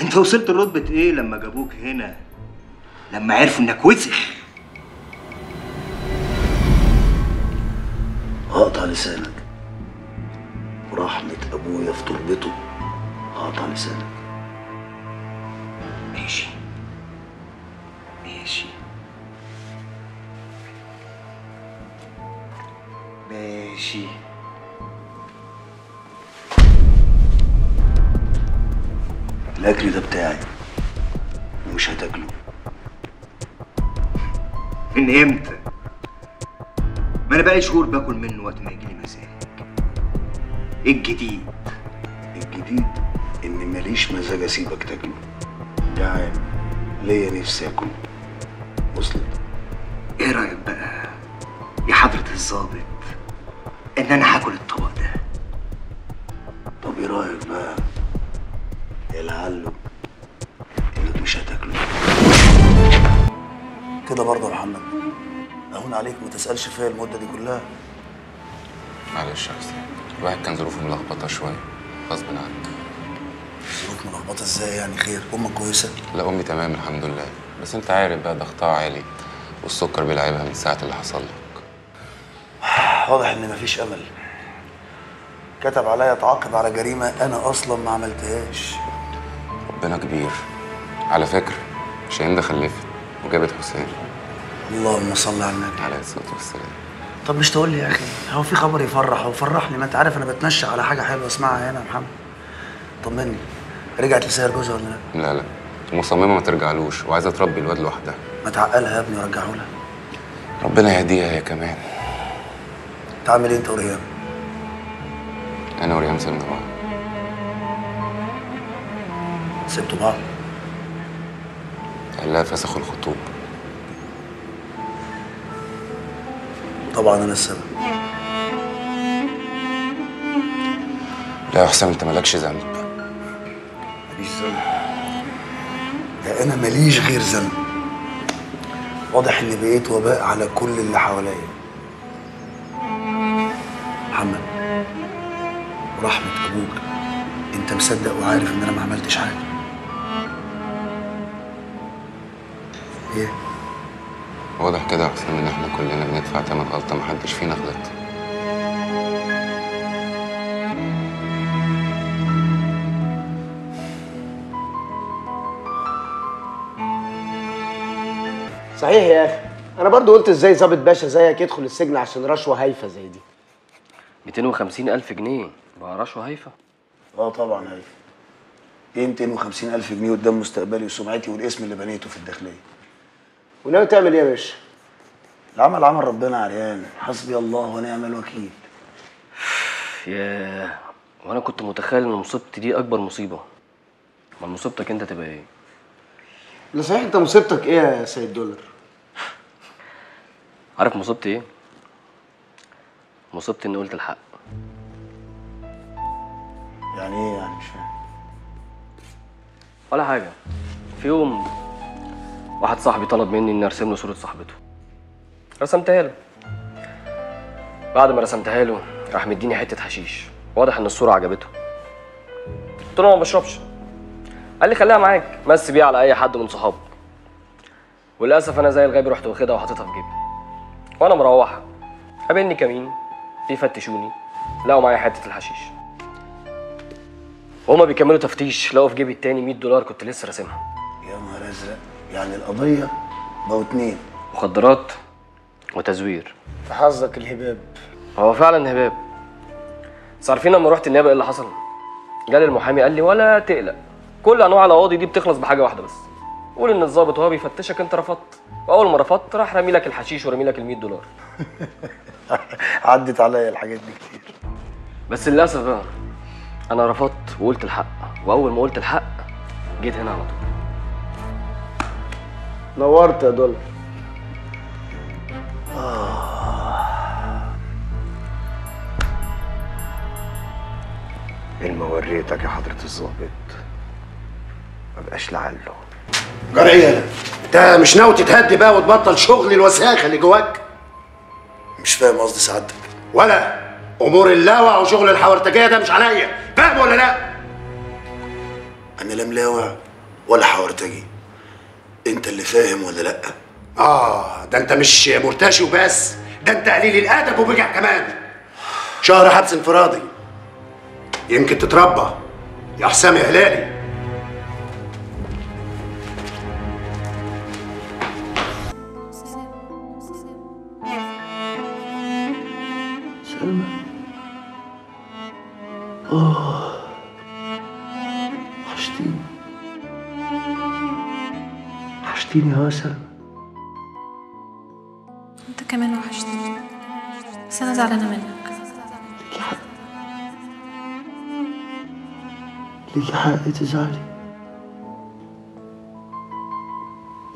أنت وصلت لرتبة إيه لما جابوك هنا؟ لما عرفوا إنك وسخ.
هقطع لسانك. ورحمة أبويا في تربته. هقطع لسانك.
ماشي. ماشي.
ماشي.
الأكل ده بتاعي. ومش هتاكله. من إمتى؟ ما أنا بقالي شهور باكل منه وقت ما يجيلي مزاج. إيه الجديد.
الجديد إن ماليش مزاج اسيبك تاكله جعان ليا نفسي اكل وصلت.
إيه رأيك بقى يا حضرة الظابط إن أنا هاكل الطبق ده؟
طب إيه رأيك بقى؟ يا لعله انك مش هتاكله. كده برضه يا محمد. اهون عليك ما تسألش فيا المدة دي كلها.
معلش يا حسين الواحد كان ظروفه ملخبطة شوية. غصب عنك.
ظروف ملخبطة إزاي يعني؟ خير. أمك كويسة؟
لا أمي تمام الحمد لله. بس أنت عارف بقى ضغطها عالي والسكر بيلعبها من ساعة اللي حصل لك.
واضح إن مفيش أمل. كتب عليا اتعاقب على جريمة أنا أصلا ما عملتهاش.
ربنا كبير. على فكرة شاهين ده خلفت وجابت حسين.
اللهم صل على النبي.
عليه الصلاة والسلام.
طب مش تقول لي يا أخي هو في خبر يفرح هو فرحني ما أنت عارف أنا بتنشأ على حاجة حلوة اسمعها هنا يا محمد. طمني رجعت لسير جوزها ولا لأ؟
لا لا. مصممه ما ترجعلوش وعايزة تربي الواد لوحدها.
ما تعقلها يا ابني ورجعه لها
ربنا يهديها هي كمان.
تعمل إيه أنت وريان
أنا وريم سيبنا بعض.
سبتوا بعض؟
قال لها فسخوا الخطوبة.
طبعا أنا السبب.
لا يا حسام أنت مالكش ذنب.
ماليش ذنب. لا أنا ماليش غير ذنب. واضح إني بقيت وباء على كل اللي حواليا. محمد ورحمة أبوك أنت مصدق وعارف إن أنا ما عملتش حاجة. إيه؟
واضح كده يا حسام إن إحنا كلنا بندفع تمن غلطة محدش فينا غلط.
صحيح يا أخي. أنا برضو قلت إزاي ظابط باشا زيك يدخل السجن عشان رشوة هايفة زي دي.
250 ألف جنيه. بقى رشوة هايفة؟
آه طبعا هاي إيه 250 ألف جنيه قدام مستقبلي وسمعتي والاسم اللي بنيته في الداخلية؟
وناوي تعمل إيه يا باشا؟
العمل عمل ربنا يا عريان. حسبي الله ونعم الوكيل.
ياه. وأنا كنت متخيل إن مصيبتي دي أكبر مصيبة. ما مصيبتك أنت تبقى إيه؟
لا صحيح أنت مصيبتك إيه يا سيد دولار؟
عارف مصيبتي إيه؟ مصيبتي إني قلت الحق.
يعني إيه يعني؟ مش فاهم.
ولا حاجة. في يوم واحد صاحبي طلب مني إني أرسم له صورة صاحبته. رسمتها له. بعد ما رسمتها له راح مديني حتة حشيش. واضح إن الصورة عجبته. قلت له ما بشربش. قال لي خليها معاك. مس بيها على أي حد من صحابك وللأسف أنا زي الغبي رحت واخدها وحاططها في جيبي. وأنا مروح قابلني كمين. بيفتشوني. لقوا معايا حتة الحشيش. وهما بيكملوا تفتيش. لقوا في جيبي التاني 100 دولار كنت لسه راسمها.
يا نهار أزرق. يعني القضية بقوا اتنين.
مخدرات وتزوير.
في حظك الهباب.
هو فعلا هباب. بس عارفين لما رحت النيابة إيه اللي حصل؟ جالي المحامي قال لي ولا تقلق. كل أنواع القواضي دي بتخلص بحاجة واحدة بس. قول إن الظابط وهو بيفتشك أنت رفضت. وأول ما رفضت راح رامي لك الحشيش ورامي لك ال 100 دولار. *laughs*
عدت عليا الحاجات دي كتير.
بس للأسف بقى أنا رفضت وقلت الحق. وأول ما قلت الحق جيت هنا على طول.
نورت يا دولار
علم وريتك يا حضرة الظابط. مبقاش لعله.
جرعية أنت مش ناوي تتهدي بقى وتبطل شغل الوساخة اللي جواك؟ مش فاهم قصدي سعادتك.
ولا أمور اللاوع وشغل الحورتجيه ده مش عليا. فاهم ولا لا؟
أنا لا ملاوع ولا حورتجي انت اللي فاهم ولا لأ؟
آه ده انت مش مرتشي وبس ده انت قليل الأدب وبجع كمان.
شهر حبس انفرادي.
يمكن تتربى. يا حسام يا هلالي.
Oh.
وحشتيني سلمى
أنت كمان وحشتني. بس أنا زعلانة منك.
ليكي حق تزعلي.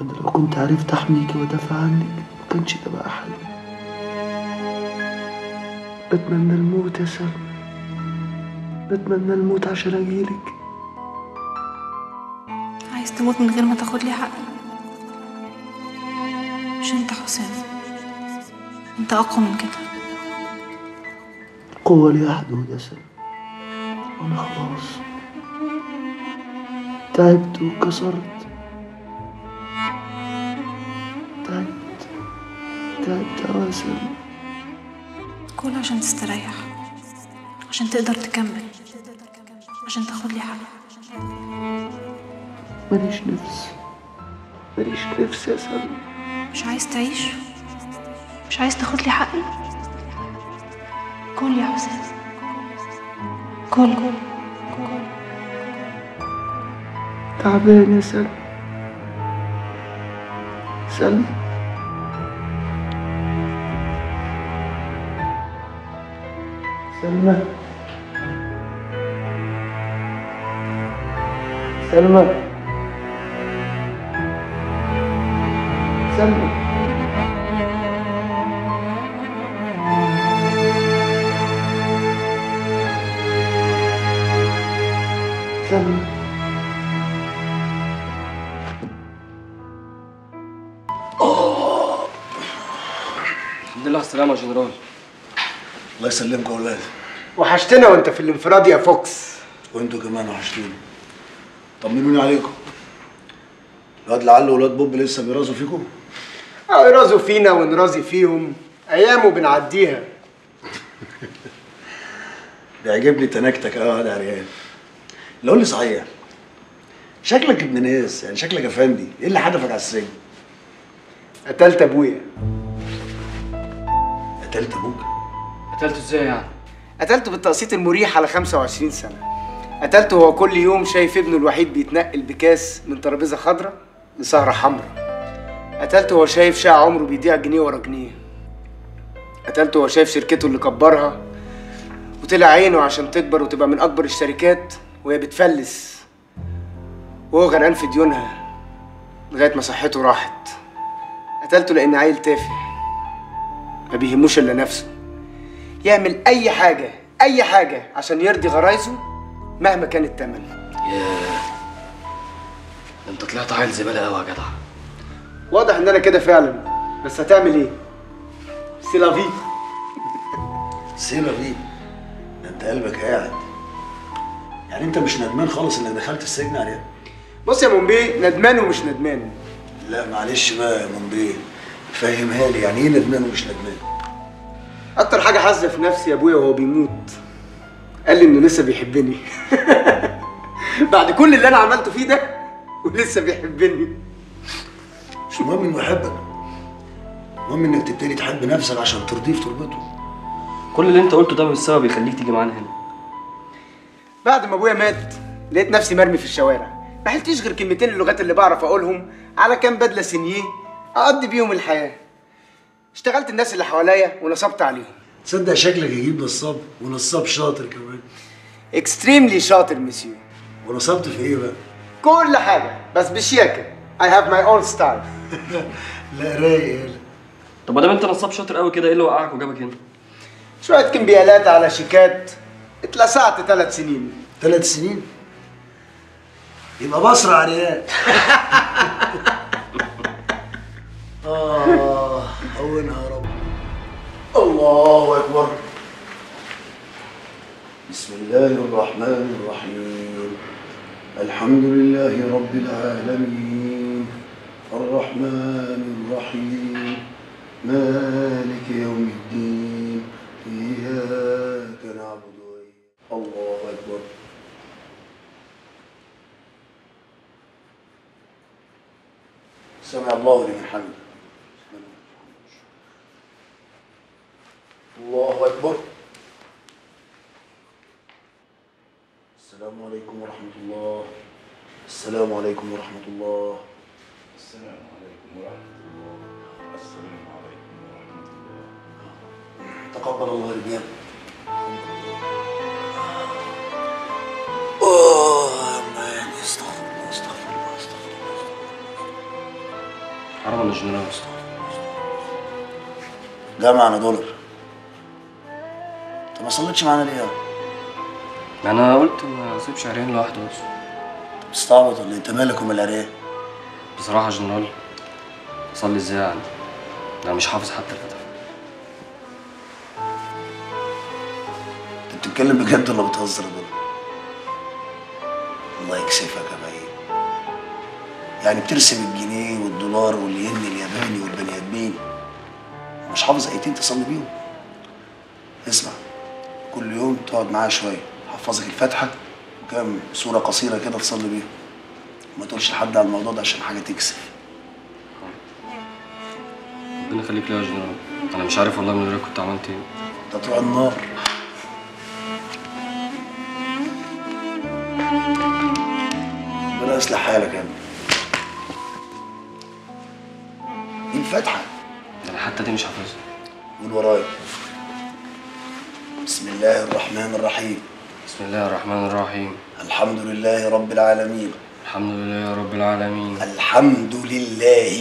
أنا لو كنت عرفت احميكي وادافع عنك ما كانش ده بقى حلمي بتمنى الموت يا سلمى. بتمنى الموت عشان أجيلك.
عايز تموت من غير ما تاخد لي حقي. مش انت حسام انت اقوى من كده.
القوة ليها حدود يا سلمى وأنا خلاص. تعبت وكسرت. تعبت. تعبت يا سلمى
كل عشان تستريح. عشان تقدر تكمل. عشان تاخد لي حقي.
ماليش نفس. ماليش نفس يا سلمى
مش عايز تعيش؟ مش عايز تاخد لي حقي؟ كل يا حسام كل
تعبان يا سلمى. سلمى. سلمى. سلمى. سلمى سلمى
الحمد لله على السلامة يا جنرال.
الله يسلمكم يا ولاد.
وحشتنا وانت في الانفراد يا فوكس.
وانتوا كمان وحشتوني. طمنوني عليكم. الواد لعل وولاد بوب لسه بيرازوا فيكم؟
آه يرازوا فينا ونرازي فيهم. أيام وبنعديها. *laughs*
بيعجبني تناكتك قوي يا ريال. لو لي صحيح. شكلك ابن ناس يعني شكلك افندي إيه اللي حدفك على السجن؟
قتلت أبويا.
قتلت أبوك؟
قتلته إزاي يعني؟
قتلته بالتقسيط المريح على 25 سنة. قتلته وهو كل يوم شايف ابنه الوحيد بيتنقل بكاس من ترابيزة خضراء لسهرة حمراء. قتلته وهو شايف شقة عمره بيضيع جنيه ورا جنيه. قتلته وهو شايف شركته اللي كبرها وطلع عينه عشان تكبر وتبقى من أكبر الشركات وهي بتفلس. وهو غرقان في ديونها لغاية ما صحته راحت. قتلته لأن عيل تافه ما بيهموش إلا نفسه. يعمل أي حاجة أي حاجة عشان يرضي غرايزه مهما كان التمن.
ياه أنت طلعت عيل زبالة قوي يا جدع.
واضح إن أنا كده فعلا. بس هتعمل إيه؟ سيلافي
سيبها فيه ده أنت قلبك قاعد. يعني أنت مش ندمان خالص إنك دخلت السجن عليها
بص يا منبي ندمان ومش ندمان.
لا معلش بقى يا منبيه فهمها لي. يعني إيه ندمان ومش ندمان؟
أكتر حاجة حاسة في نفسي يا أبويا وهو بيموت. قال لي إنه لسه بيحبني. *laughs* بعد كل اللي أنا عملته فيه ده ولسه بيحبني.
مش مهم إنه يحبك. المهم إنك تبتدي تحب نفسك عشان ترضيه في تربته.
كل اللي أنت قلته ده مش سبب يخليك تيجي معانا هنا.
بعد ما أبويا مات لقيت نفسي مرمي في الشوارع. ما حلتيش غير كلمتين اللغات اللي بعرف أقولهم على كام بدلة سينيه أقضي بيهم الحياة. اشتغلت الناس اللي حواليا ونصبت عليهم.
تصدق شكلك يجيب نصاب ونصاب شاطر كمان.
اكستريملي شاطر مسيو
ونصبت في إيه بقى؟
كل حاجة بس بشياكة. I have my own style.
لا رايق
طب ما دام انت نصاب شاطر قوي كده إيه اللي وقعك وجابك هنا؟
شوية كمبيالات على شيكات. اتلسعت ثلاث سنين.
ثلاث سنين؟ يبقى بصرة عريات *laughs* آه هونها يا رب. الله أكبر. بسم الله الرحمن الرحيم. الحمد لله رب العالمين. الرحمن الرحيم. مالك يوم الدين. إياك نعبد الله أكبر. سمع الله لمن حمده. الله أكبر. السلام عليكم ورحمة الله. السلام عليكم ورحمة الله.
السلام عليكم ورحمة الله. السلام عليكم ورحمة الله.
تقبل الله استغفر
حرام يا
دولار. انت ما صليتش معانا ليه يا
أنا قلت ما أسيبش عريان لوحده بس.
بتستعبط ولا أنت مالك ومال العريان
بصراحة يا جنرال اصلي إزاي يعني أنا مش حافظ حتى الفتح
أنت بتتكلم بجد ولا بتهزر يا الله يكسفك يا بعيد. يعني بترسم الجنيه والدولار والين الياباني والبني آدمين. مش حافظ ايتين تصلي بيهم. اسمع كل يوم تقعد معايا شوية حفظك الفاتحة وكام سورة قصيرة كده تصلي بيها. ما تقولش لحد على الموضوع ده عشان حاجة تكسف
ربنا يخليك ليا يا جنرال. أنا مش عارف والله من غيرك كنت عملت إيه.
انت تروح النار. ربنا يصلح حالك يا ابني. دي الفاتحة.
أنا حتى دي مش حافظها.
قول ورايا. بسم الله الرحمن الرحيم.
بسم الله الرحمن الرحيم.
الحمد لله رب العالمين.
الحمد لله رب العالمين.
الحمد لله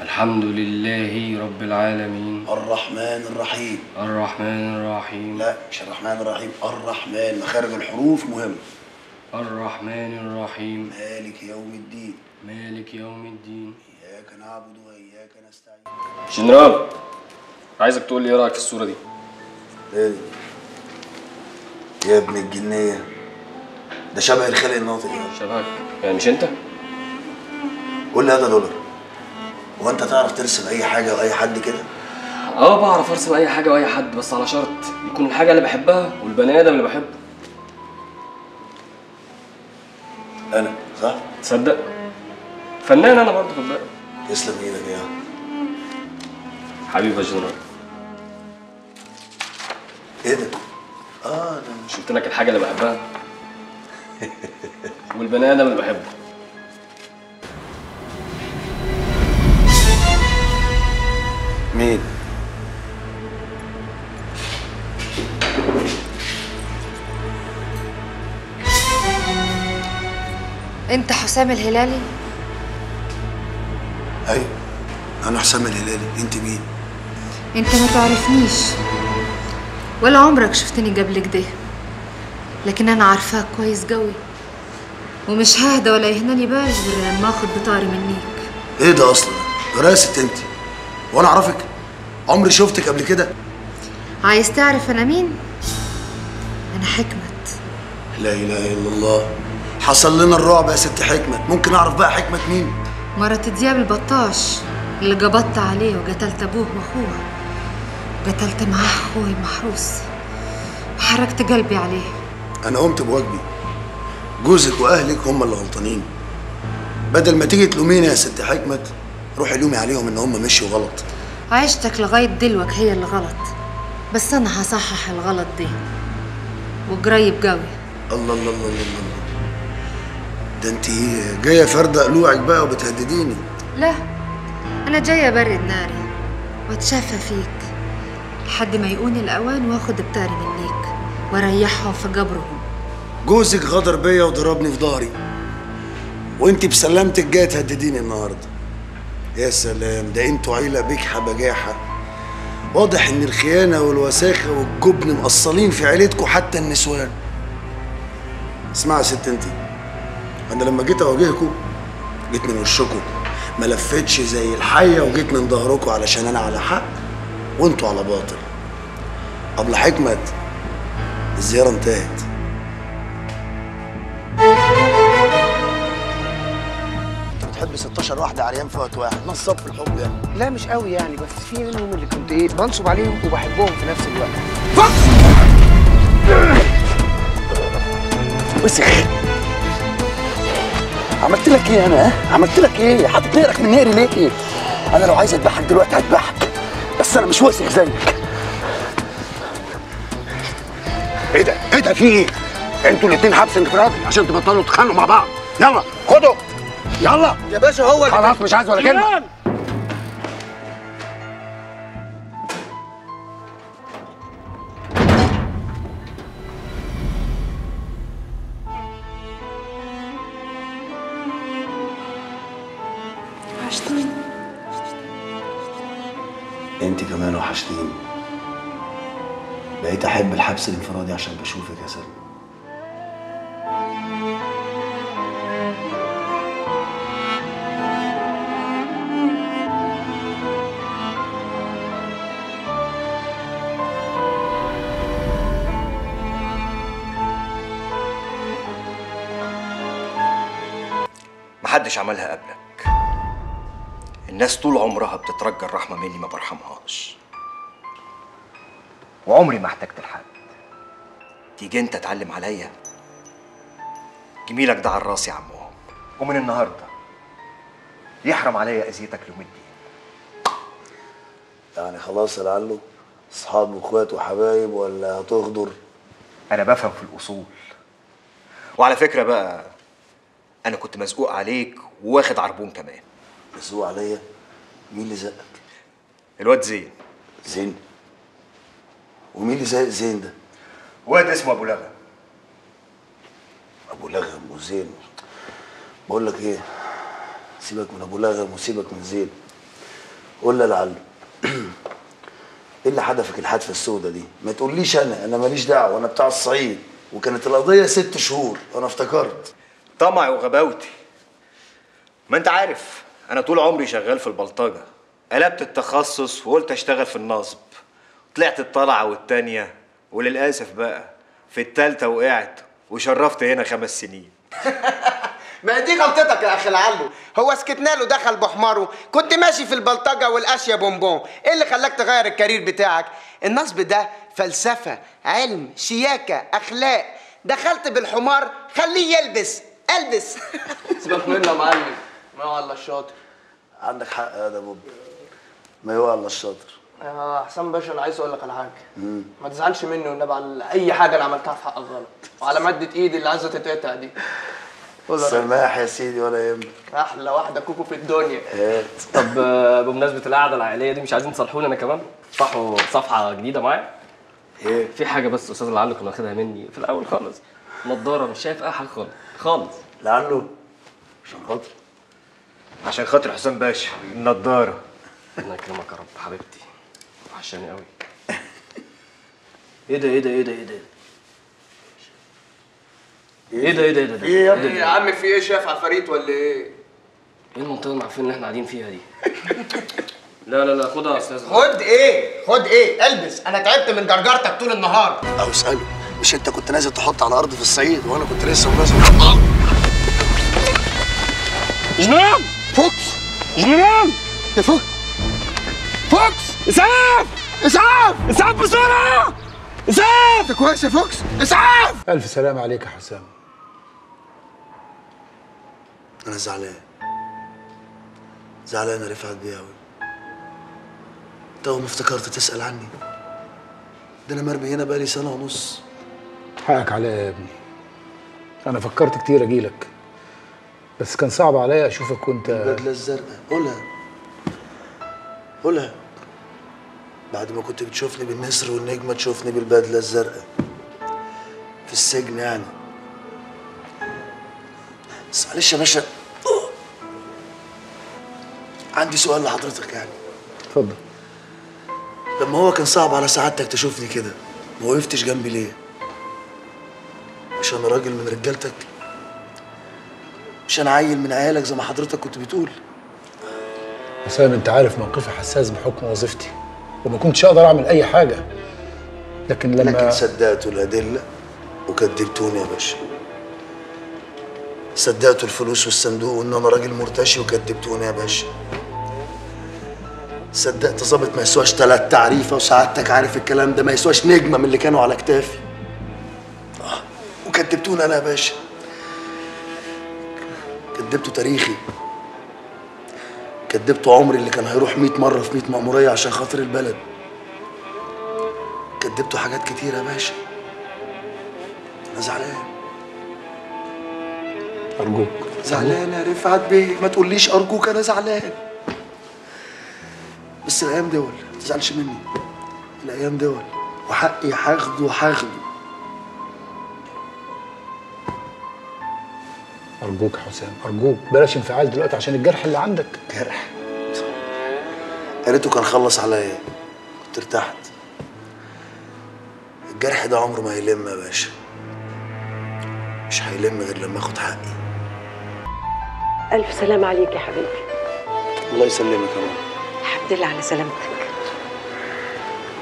الحمد لله رب العالمين.
الرحمن الرحيم.
الرحمن الرحيم.
لا مش الرحمن الرحيم. الرحمن مخارج الحروف مهم.
الرحمن الرحيم.
مالك يوم الدين.
مالك يوم الدين.
إياك نعبد وإياك نستعين.
جنرال عايزك تقول لي إيه رأيك في الصورة دي؟
إيه؟ يا ابن الجنية. ده شبه الخلق الناطق يعني.
شبهك. يعني مش انت؟
قول لي هذا دولار. هو انت تعرف ترسم أي حاجة وأي حد كده؟
آه بعرف أرسم أي حاجة وأي حد بس على شرط يكون الحاجة اللي بحبها والبني آدم اللي بحبه.
أنا صح؟
تصدق؟ فنان أنا برضه خد بالك.
تسلم إيدك يا.
حبيبي يا جنرال.
إيه ده؟ آه ده
مش قلت لك الحاجة اللي بحبها؟ *laughs* والبني آدم اللي بحبه.
مين؟
انت حسام الهلالي؟
أيوه أنا حسام الهلالي. أنت مين؟
أنت ما تعرفنيش. ولا عمرك شفتني قبل كده. لكن أنا عارفاك كويس قوي. ومش ههدى ولا يهناني بال غير لما اخد بطاري منيك.
إيه ده أصلا؟ راسة أنت. وأنا أعرفك. عمري شفتك قبل كده.
عايز تعرف أنا مين؟ أنا حكمت.
لا إله إلا الله. حصل لنا الرعب يا ست حكمت. ممكن أعرف بقى حكمت مين؟
مرة دياب البطاش اللي قبضت عليه وقتلت أبوه وأخوه. قتلت معاه أخوي محروس. وحركت قلبي عليه.
أنا قمت بواجبي. جوزك وأهلك هم اللي غلطانين. بدل ما تيجي تلوميني يا ست حكمت روحي لومي عليهم إن هم مشيوا غلط.
عيشتك لغاية دلوك هي اللي غلط. بس أنا هصحح الغلط دي. وقريب قوي.
الله الله الله الله الله. ده انت جاية فردة قلوعك بقى وبتهدديني.
لا أنا جاية برد ناري. وأتشافى فيك. لحد ما يقون الأوان وآخد بتاري منيك واريحهم في قبرهم
جوزك غدر بيا وضربني في ظهري وانت بسلامتك جاية تهدديني النهارده. يا سلام ده أنتوا عيلة بجحه بجاحه واضح ان الخيانة والوساخة والجبن مقصلين في عيلتكم حتى النسوان. اسمعي يا ست انت أنا لما جيت اواجهكم جيت من وشكم ما لفتش زي الحية وجيت من ظهركم علشان أنا على حق وانتوا على باطل. قبل حكمت الزيارة انتهت بتحب 16 واحدة عريان في وقت واحد نصاب في الحب يعني
لا مش قوي يعني بس في منهم اللي كنت إيه بنصب عليهم وبحبهم في نفس الوقت
وسخ عملت لك إيه أنا ها؟ عملت لك إيه؟ حاطط نقرك من نقري ليه؟ إيه؟ أنا لو عايز أذبحك دلوقتي هذبحك بس أنا مش وسخ زيك إيه ده؟ إيه ده؟ في إيه؟ أنتوا الاتنين حبس انفرادي عشان تبطلوا تتخانقوا مع بعض.
يلا خده يلا.
يا باشا هو
خلاص مش عايز ولا
كلمة.
محدش عملها قبلك. الناس طول عمرها بتترجى الرحمة مني ما برحمهاش. وعمري ما احتجت لحد. تيجي انت تعلم عليا؟ جميلك ده على راسي يا عمهم ومن النهارده يحرم عليا أذيتك ليوم الدين
يعني خلاص يا لعله أصحاب وإخوات وحبايب ولا هتغدر؟
أنا بفهم في الأصول. وعلى فكرة بقى أنا كنت مزقوق عليك وواخد عربون كمان.
مزقوق عليا؟ مين اللي زقك؟
الواد زين.
زين. ومين اللي زق زين ده؟
واد اسمه أبو لغم.
أبو لغم وزين. بقول لك إيه؟ سيبك من أبو لغم وسيبك من زين. قول لي يا لعله *clears throat* إيه اللي حدفك الحادثه السوداء دي؟ ما تقوليش أنا أنا ماليش دعوة أنا بتاع الصعيد. وكانت القضية ست شهور أنا افتكرت.
طمعي وغباوتي. ما انت عارف أنا طول عمري شغال في البلطجة. قلبت التخصص وقلت أشتغل في النصب. طلعت الطلعة والتانية وللأسف بقى في التالتة وقعت وشرفت هنا خمس سنين. *laughs*
ما دي غلطتك يا أخي العلو. هو سكتنا له دخل بحماره. كنت ماشي في البلطجة والاشيا بونبون. إيه اللي خلاك تغير الكارير بتاعك؟ النصب ده فلسفة علم شياكة أخلاق. دخلت بالحمار خليه يلبس. ألبس.
سيبك منه يا معلم. ما هو الله الشاطر.
عندك حق يا ده بوب ما يوقع إلا الشاطر.
يا حسام باشا أنا عايز أقول لك على
حاجة.
ما تزعلش مني والنبي على أي حاجة أنا عملتها في حقك غلط. وعلى مادة إيدي اللي عايزة تتقطع دي.
سماح يا سيدي ولا يهمك.
أحلى واحدة كوكو في الدنيا.
طب بمناسبة القعدة العائلية دي مش عايزين تصالحوني أنا كمان؟ صحوا صفحة جديدة معايا؟
إيه؟
في حاجة بس أستاذ لعله كان واخدها مني في الأول خالص. نضارة مش شايف أي حاجة خالص. خالص.
لعله. عشان خاطر.
عشان خاطر حسام باشا النضارة.
ربنا يكرمك يا رب حبيبتي. وحشاني قوي.
إيه ده إيه ده إيه ده إيه ده؟
إيه ده إيه ده إيه ده
إيه يا
ده؟
ابني؟ يا عم في إيه؟ شايف عفاريت ولا إيه؟
إيه المنطقة المعفنة اللي إحنا قاعدين فيها دي؟ *laughs* لا لا لا خدها يا أستاذ.
خد إيه؟ خد إيه؟ البس أنا تعبت من جرجرتك طول النهار.
أو اسأله. مش انت كنت نازل تحط على الأرض في الصعيد وأنا كنت لسه منازل
جنان فوكس! جنان يا فوكس! فوكس! إسعاف! إسعاف! إسعاف بسرعة! إسعاف! انت كويس يا فوكس! إسعاف!
ألف سلام عليك يا حسام.
أنا زعلان. زعلان يا رفعت بيه قوي انت ما افتكرت تسأل عني. ده أنا مرمي هنا بقالي سنة ونص.
حقك عليا يا ابني أنا فكرت كتير أجيلك بس كان صعب عليا أشوفك وأنت
البدلة الزرقاء. قولها. قولها. بعد ما كنت بتشوفني بالنسر والنجمة تشوفني بالبدلة الزرقاء. في السجن يعني. بس معلش يا باشا. عندي سؤال لحضرتك يعني.
اتفضل.
لما هو كان صعب على سعادتك تشوفني كده ما وقفتش جنبي ليه؟ مش أنا راجل من رجالتك؟ مش أنا عيل من عيالك زي ما حضرتك كنت بتقول؟
حسام أنت عارف موقفي حساس بحكم وظيفتي وما كنتش أقدر أعمل أي حاجة. لكن لما
لكن صدقتوا الأدلة وكدبتوني يا باشا. صدقتوا الفلوس والصندوق وإن أنا راجل مرتشي وكدبتوني يا باشا. صدقت ظابط ما يسواش تلات تعريفة وسعادتك عارف الكلام ده؟ ما يسواش نجمة من اللي كانوا على كتافي. وكدبتوني أنا يا باشا. كدبتوا تاريخي. كدبتوا عمري اللي كان هيروح 100 مرة في 100 مأمورية عشان خاطر البلد. كدبتوا حاجات كتير يا باشا. أنا زعلان.
أرجوك.
زعلان يا رفعت بيه. ما تقوليش أرجوك أنا زعلان. بس الأيام دول ما تزعلش مني. الأيام دول وحقي هاخده هاخده
أرجوك يا حسام أرجوك بلاش انفعال دلوقتي عشان الجرح اللي عندك.
جرح؟ يا ريته كان خلص عليا كنت ارتحت. الجرح ده عمره ما هيلم يا باشا. مش هيلم غير لما آخد حقي.
ألف سلام عليك يا حبيبي.
الله يسلمك يا ماما
الحمد لله على سلامتك.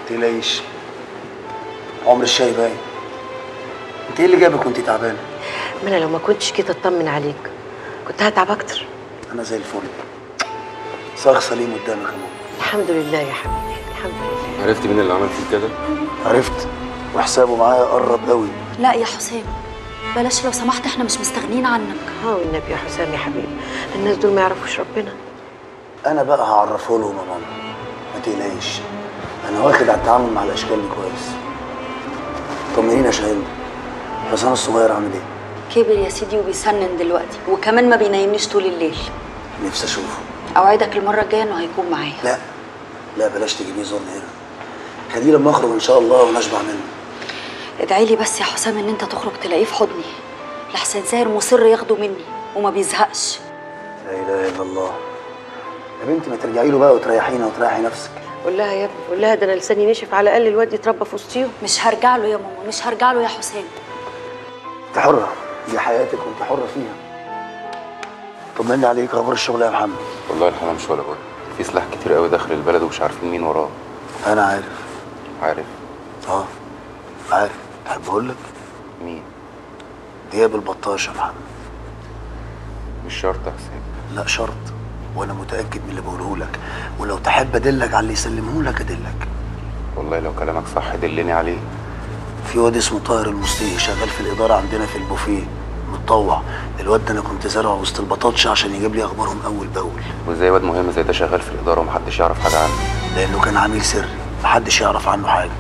تقلقيش. عمر الشاي باين. انت إيه اللي جابك وأنت تعبانة؟
ما أنا لو ما كنتش كده أطمن عليك كنت هتعب أكتر.
أنا زي الفل. صاغ سليم قدامك يا ماما
الحمد لله يا حبيبي الحمد لله.
عرفت مين اللي عمل فيك كده؟
عرفت. وحسابه معايا قرب قوي.
لا يا حسام بلاش لو سمحت إحنا مش مستغنيين عنك.
آه والنبي يا حسام يا حبيبي الناس دول ما يعرفوش ربنا.
أنا بقى هعرفه لهم يا ماما. ما تقلقيش. أنا واخد على التعامل مع الأشكال دي كويس. طمنيني يا شاهين. حسام الصغير عامل إيه؟
كبر يا سيدي وبيسنن دلوقتي وكمان ما بينيمنيش طول الليل.
نفسي أشوفه.
أوعدك المرة الجاية إنه هيكون معايا.
لا لا بلاش تجيبيه يزورني هنا. خليه لما أخرج إن شاء الله ونشبع منه.
ادعي لي بس يا حسام إن أنت تخرج تلاقيه في حضني. لحسن زاهر مصر ياخده مني وما بيزهقش.
لا إله إلا الله. يا بنتي ما ترجعي له بقى وتريحينا وتريحي نفسك.
قول لها يا ابني قول لها ده أنا لساني نشف على الأقل الواد يتربى في وسطيهم.
مش هرجع له يا ماما مش هرجع له يا حسام.
انت حره دي حياتك وانت حره فيها. طمني عليك أخبار الشغل يا محمد.
والله الحمد مش ولا بد. في سلاح كتير قوي داخل البلد ومش عارفين مين وراه.
أنا عارف.
عارف.
آه عارف. تحب أقول لك؟
مين؟
دياب البطاش يا محمد.
مش شرط يا حسين.
لا شرط. وأنا متأكد من اللي بقوله لك. ولو تحب أدلك على اللي يسلمه لك أدلك.
والله لو كلامك صح دلني عليه.
في واد اسمه طاهر المصلي شغال في الإدارة عندنا في البوفيه. متطوع. الواد ده أنا كنت زارعه وسط البطاطش عشان يجيب لي أخبارهم أول بأول.
وإزاي واد مهم زي ده شغال في الإدارة ومحدش يعرف حاجة عنه؟
لأنه كان عميل سري. محدش يعرف عنه حاجة.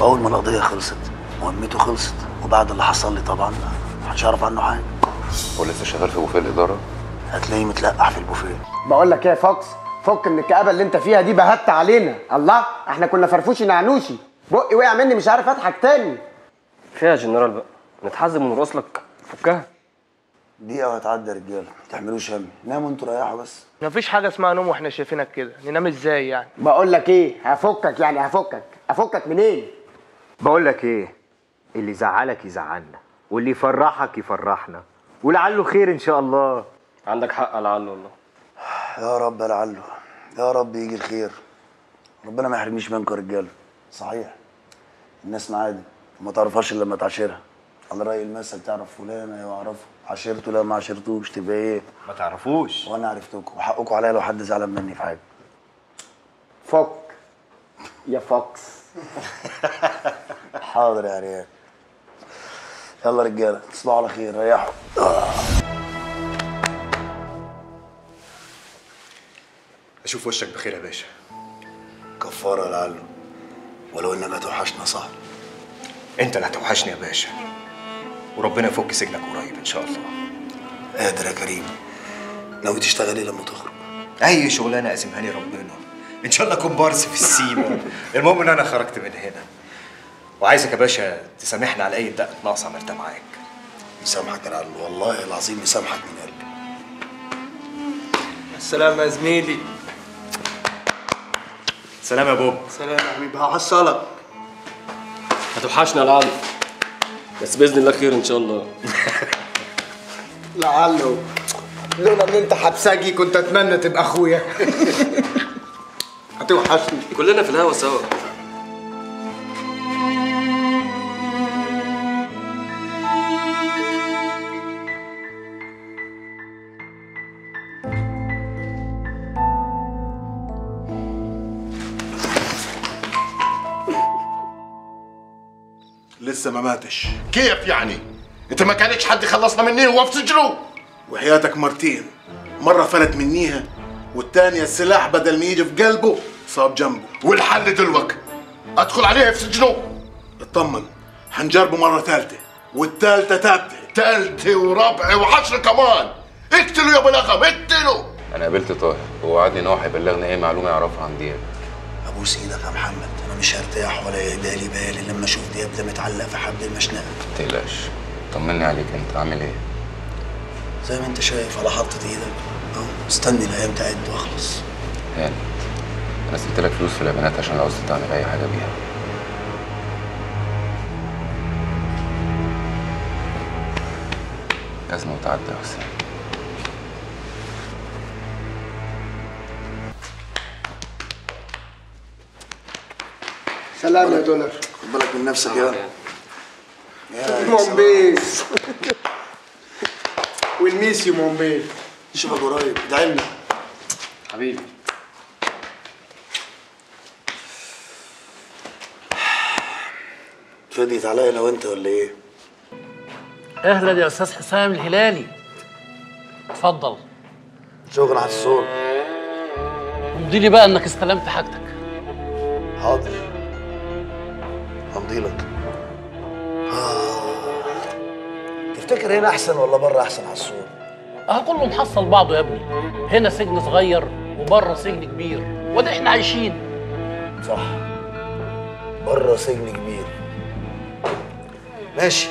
وأول ما القضية خلصت مهمته خلصت. وبعد اللي حصل لي طبعا محدش يعرف عنه حاجة.
هو لسه شغال في بوفيه الإدارة؟
هتلاقيه متلقح في البوفيه.
بقول لك إيه يا فوكس؟ فك من الكآبة اللي أنت فيها دي بهت علينا. الله إحنا كنا فرفوشي نعنوشي. بقي وقع مني مش عارف اضحك تاني.
فيها يا جنرال بقى. نتحزم ونرقص لك فكها.
دقيقه وهتعدي يا رجالة. ما تحملوش هم. ناموا أنتوا ريحوا بس.
مفيش حاجة اسمها نوم وإحنا شايفينك كده. ننام إزاي يعني؟
بقول لك إيه؟ هفكك يعني هفكك. افكك منين؟
بقول لك إيه؟ اللي يزعلك يزعلنا واللي يفرحك يفرحنا. ولعله خير إن شاء الله.
عندك حق لعله والله.
يا رب لعله يا رب يجي الخير. ربنا ما يحرمنيش منكم يا رجالة. صحيح. الناس معادي وما تعرفهاش إلا لما تعاشرها. على رأي المثل تعرف فلان أيوه اعرفه عاشرته؟ لا ما عاشرتوش. تبقى إيه؟
ما تعرفوش.
وأنا عرفتكم. وحقكم عليا لو حد زعلان مني في حاجة.
فك يا فوكس. *laughs*
حاضر يا ريال يلا رجالة تصبحوا على خير. ريحوا.
أشوف وشك بخير يا باشا.
كفارة لعله. ولو إنك هتوحشنا صح.
أنت اللي هتوحشني يا باشا. وربنا يفك سجنك قريب إن شاء الله.
قادر يا كريم. ناوي تشتغلي لما تخرج؟
أي شغلانة قاسمها لي ربنا. إن شاء الله كومبارس في السيما المهم إن أنا خرجت من هنا. وعايزك يا باشا تسامحني على أي دقة ناقصة عملتها معاك.
مسامحك يا والله العظيم مسامحك من قلبي.
السلام يا زميلي.
سلام يا بوب.
سلام يا حبيبي. هحصلك
هتوحشنا يا العالم. بس بإذن الله خير إن شاء الله. *laughs*
لعله. لولا إن أنت حبسجي كنت أتمنى تبقى أخويا. *laughs* هتوحشني.
كلنا في الهوا سوا.
لسه ما ماتش. كيف يعني؟ انت ما كانش حد خلصنا مني وهو في سجنه؟
وحياتك مرتين. مرة فلت منيها والتانية السلاح بدل ما يجي في قلبه صاب جنبه.
والحل دلوقتي ادخل عليه في سجنه.
اطمن. هنجربه مرة ثالثة والثالثة ثابتة. تالت وربع وعشر كمان. اقتلوا يا أبو لغم اقتلوا.
أنا قابلت طاهر وهو وعدني إن هو هيبلغني أي معلومة يعرفها عن دياب
ابوس إيدك يا محمد. مش هرتاح ولا يهدالي بالي. لما أشوف دياب ده متعلق في حبل المشنقة.
ما تقلقش. طمني عليك أنت. عامل إيه؟
زي ما أنت شايف على حطة إيدك. أهو. مستني الأيام تعد وأخلص.
هاني أنا سبت لك فلوس في الامانات عشان لو عاوز تعمل أي حاجة بيها. أزمة وتعدي يا حسين.
سلام يا دولار.
خد بالك من نفسك يا. يا
مومبيس والميس يا مومبيس
نشوفك قريب. ادعي لنا
حبيبي.
فديت عليا أنا وأنت ولا إيه؟
أهلا يا أستاذ حسام الهلالي؟ اتفضل
شغل على الصوت.
امضي لي بقى إنك استلمت حاجتك.
حاضر. همضي لك تفتكر هنا أحسن ولا بره أحسن على الصوت؟
أه كله محصل بعضه يا ابني. هنا سجن صغير وبره سجن كبير وده إحنا عايشين.
صح. بره سجن كبير. ماشي.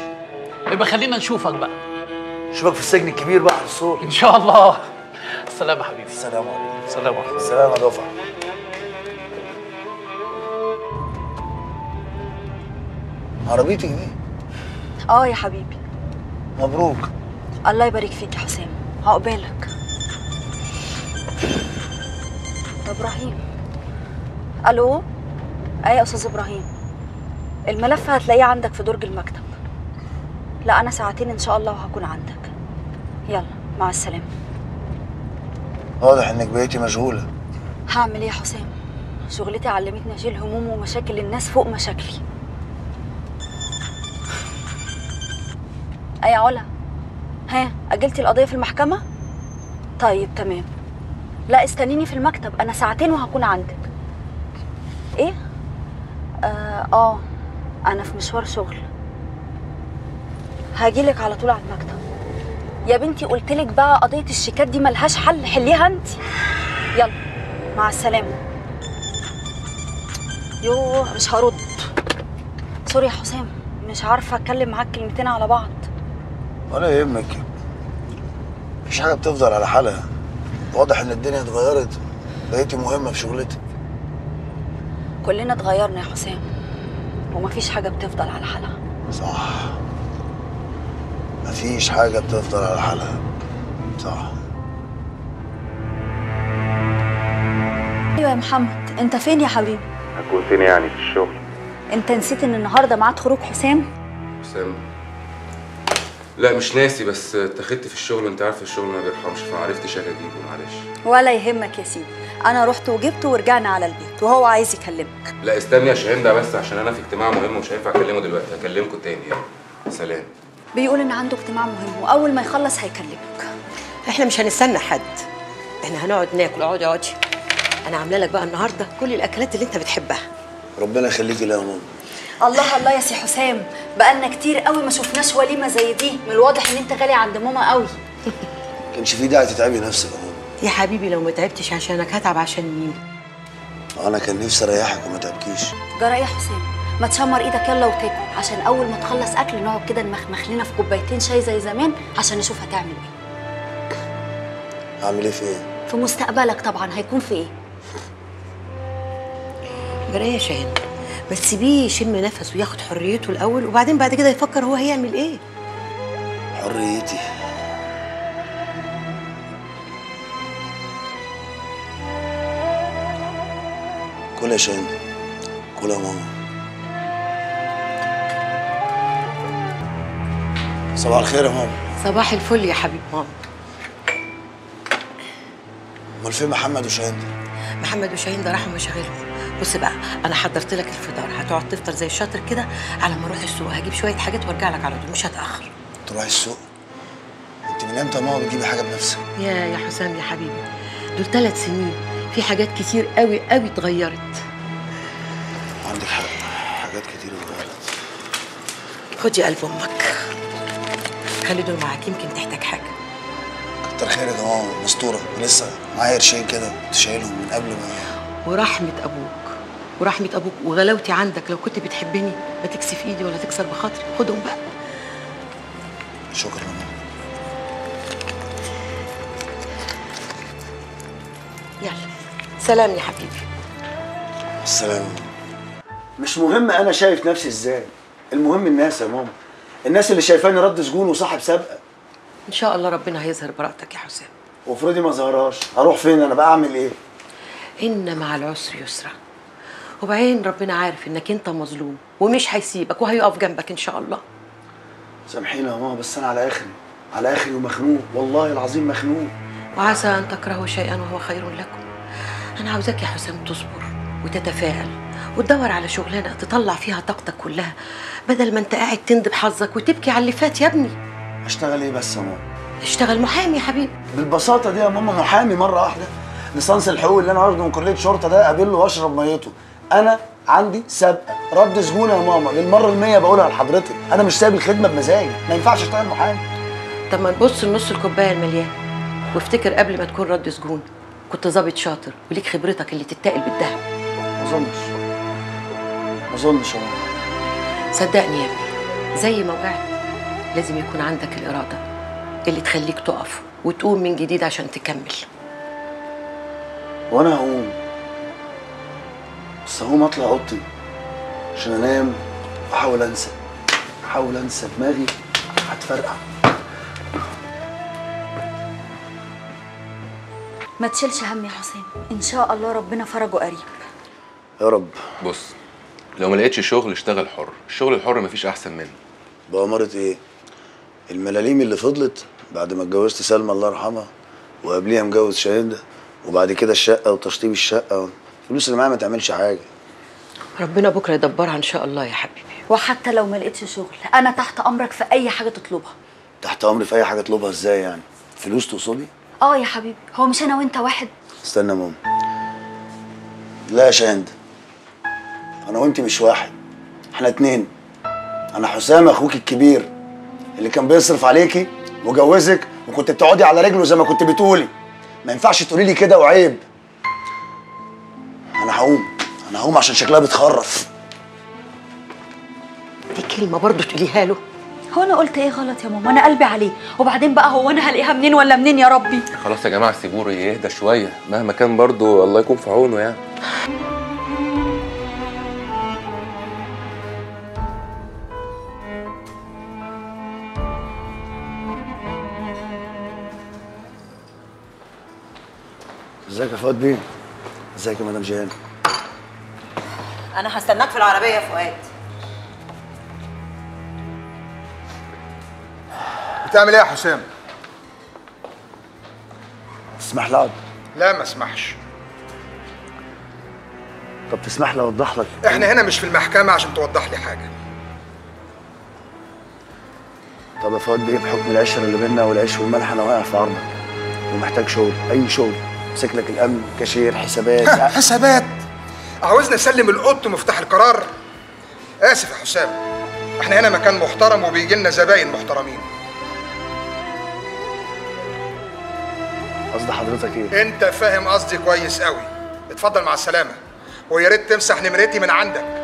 يبقى خلينا نشوفك بقى.
اشوفك في السجن الكبير بقى على الصوت
إن شاء الله. السلام يا حبيبي.
السلام عليكم.
السلام عليكم.
السلام يا دفعة. عربيتك دي
آه يا حبيبي.
مبروك.
الله يبارك فيك يا حسام. عقبالك إبراهيم. ألو؟ إيه يا أستاذ إبراهيم؟ الملف هتلاقيه عندك في درج المكتب. لا أنا ساعتين إن شاء الله وهكون عندك. يلا مع السلامة.
واضح إنك بقيتي مشغولة.
هعمل إيه يا حسام؟ شغلتي علمتني أشيل هموم ومشاكل الناس فوق مشاكلي. يا علا؟ ها أجلتي القضية في المحكمة؟ طيب تمام. لا استنيني في المكتب. أنا ساعتين وهكون عندك. إيه؟ آه, آه. أنا في مشوار شغل. هاجيلك على طول على المكتب. يا بنتي قلتلك بقى قضية الشيكات دي ملهاش حل. حليها أنت. يلا مع السلامة. يوه مش هرد. سوري يا حسام مش عارفة أتكلم معاك كلمتين على بعض.
ولا يهمك. مفيش حاجة بتفضل على حالها. واضح إن الدنيا اتغيرت. بقيتي مهمة في شغلتك
كلنا اتغيرنا يا حسام. ومفيش حاجة بتفضل على حالها.
صح. مفيش حاجة بتفضل على حالها. صح.
أيوه يا محمد. أنت فين يا حبيبي؟
هكون فين يعني في الشغل.
أنت نسيت إن النهارده ميعاد خروج حسام؟
حسام. لا مش ناسي بس اتخذت في الشغل وانت عارف الشغل ما بيرحمش فما عرفتش أجي اجيبه معلش
ولا يهمك يا سيدي. أنا رحت وجبته ورجعنا على البيت وهو عايز يكلمك.
لا استني يا شاهين ده بس عشان أنا في اجتماع مهم ومش هينفع أكلمه دلوقتي هكلمكم تاني يلا. سلام.
بيقول إن عنده اجتماع مهم وأول ما يخلص هيكلمك.
إحنا مش هنستنى حد. إحنا هنقعد ناكل. اقعدي اقعدي أنا عاملة لك بقى النهارده كل الأكلات اللي أنت بتحبها.
ربنا يخليكي ليا يا ماما.
الله الله يا سي حسام بقالنا كتير قوي ما شفناش وليمة زي دي من الواضح إن أنت غالي عند ماما قوي. *laughs*
كانش في داعي تتعبي نفسك يا ماما.
يا حبيبي لو ما تعبتش عشانك هتعب عشان مين؟
أنا كان نفسي أريحك وما تعبكيش.
جرى يا حسام ما تشمر إيدك يلا وتاكل عشان أول ما تخلص أكل نقعد كده نمخمخ لنا في كوبايتين شاي زي زمان عشان نشوف هتعمل إيه.
هعمل إيه في إيه؟
في مستقبلك طبعا هيكون في إيه.
جرى يا شاهين. ما تسيبيه يشم نفسه وياخد حريته الأول وبعدين بعد كده يفكر هو هيعمل إيه.
حريتي. كل يا شاهين كل يا ماما. صباح الخير يا ماما.
صباح الفل يا حبيب ماما.
امال فين محمد وشاهين؟
محمد وشاهين ده راحوا مشاغلهم. بص بقى أنا حضرت لك الفطار. هتقعد تفطر زي الشاطر كده على ما أروح السوق. هجيب شوية حاجات وأرجع لك على طول مش هتأخر.
تروحي السوق؟ أنت من إمتى يا ماما بتجيبي حاجة بنفسك
يا يا حسام يا حبيبي. دول ثلاث سنين. في حاجات كتير قوي قوي اتغيرت.
عندك حق. حاجات كتير اتغيرت.
خدي قلب أمك. خلي دول معاك. يمكن تحتاج حاجة.
كتر خيرك يا ماما. مستورة. لسه معايا قرشين كده كنت شايلهم من قبل ما
ورحمة أبوك ورحمة أبوك وغلاوتي عندك لو كنت بتحبني. ما تكسف إيدي ولا تكسر بخاطري. خدهم بقى.
شكرا. يا ماما
يلا. سلام يا حبيبي.
السلام. مش مهم أنا شايف نفسي إزاي. المهم الناس يا ماما. الناس اللي شايفاني رد سجون وصاحب سابقة.
إن شاء الله ربنا هيظهر براءتك يا حسام.
وافرضي ما ظهرهاش. هروح فين؟ أنا بقى أعمل إيه؟
إن مع العسر يسرا. وبعدين ربنا عارف إنك أنت مظلوم ومش هيسيبك وهيقف جنبك إن شاء الله.
سامحيني يا ماما بس أنا على آخري على آخري ومخنوق والله العظيم مخنوق.
وعسى أن تكرهوا شيئا وهو خير لكم. أنا عاوزاك يا حسام تصبر وتتفائل وتدور على شغلانة تطلع فيها طاقتك كلها بدل ما أنت قاعد تندب حظك وتبكي على اللي فات يا ابني.
أشتغل إيه بس يا ماما؟
اشتغل محامي يا حبيبي.
بالبساطة دي يا ماما محامي مرة واحدة. ليسانس الحقوق اللي أنا واخده من كلية شرطة ده اقابله وأشرب ميته. أنا عندي سابقه رد سجون يا ماما. للمرة المية بقولها لحضرتك. أنا مش سايب الخدمة بمزاجي. ما ينفعش أشتغل محامي
طب ما تبص لنص الكوباية المليان وافتكر قبل ما تكون رد سجون كنت ظابط شاطر وليك خبرتك اللي تتقل بالذهب.
ما أظنش. ما أظنش يا ماما.
صدقني يا ابني زي ما وقعت لازم يكون عندك الإرادة اللي تخليك تقف وتقوم من جديد عشان تكمل.
وأنا هقوم. بس هقوم اطلع اوضتي عشان انام. واحاول انسى. احاول انسى دماغي. هتفرقع.
ما تشيلش هم يا حسام إن شاء الله ربنا فرجه قريب.
يا رب.
بص لو ما لقيتش شغل اشتغل حر. الشغل الحر مفيش أحسن منه.
بأمارة إيه؟ الملاليم اللي فضلت بعد ما اتجوزت سلمى الله يرحمها وقبليها مجوز شهيدة وبعد كده الشقة وتشطيب الشقة الفلوس اللي معايا ما تعملش حاجة.
ربنا بكرة يدبرها إن شاء الله يا حبيبي.
وحتى لو ما لقيتش شغل أنا تحت أمرك في أي حاجة تطلبها.
تحت أمري في أي حاجة اطلبها إزاي يعني؟ فلوس توصلي؟
آه يا حبيبي هو مش أنا وأنت واحد؟
استنى يا ماما. لا يا شاهد أنا وأنت مش واحد إحنا اتنين. أنا حسام أخوك الكبير اللي كان بيصرف عليكي وجوزك وكنت بتقعدي على رجله زي ما كنت بتقولي. ما ينفعش تقولي لي كده وعيب. أنا هقوم. أنا هقوم عشان شكلها بتخرف.
دي كلمة برضه تقوليها له.
هو أنا قلت إيه غلط يا ماما؟ أنا قلبي عليه. وبعدين بقى هو أنا هلاقيها منين ولا منين يا ربي؟
خلاص يا جماعة سيبوه يهدى شوية. مهما كان برضو الله يكون في عونه يعني.
ازيك يا فؤاد بيه؟ ازيك يا مدام جيهان؟
أنا هستناك في العربية يا فؤاد.
بتعمل إيه يا حسام؟
تسمح لي أقعد؟
لا ما اسمحش.
طب تسمح لي أوضح لك؟
إحنا هنا مش في المحكمة عشان توضح لي حاجة.
طب يا فؤاد بيه بحكم العشره اللي بينا والعيش والملح أنا واقع في عرضك ومحتاج شغل أي شغل. امسك لك الأمن كاشير حسابات.
حسابات. عاوزني اسلم القط مفتاح القرار. آسف يا حسام. إحنا هنا مكان محترم وبيجي لنا زباين محترمين.
قصد حضرتك إيه؟
أنت فاهم قصدي كويس قوي اتفضل مع السلامة. ويا ريت تمسح نمرتي من عندك.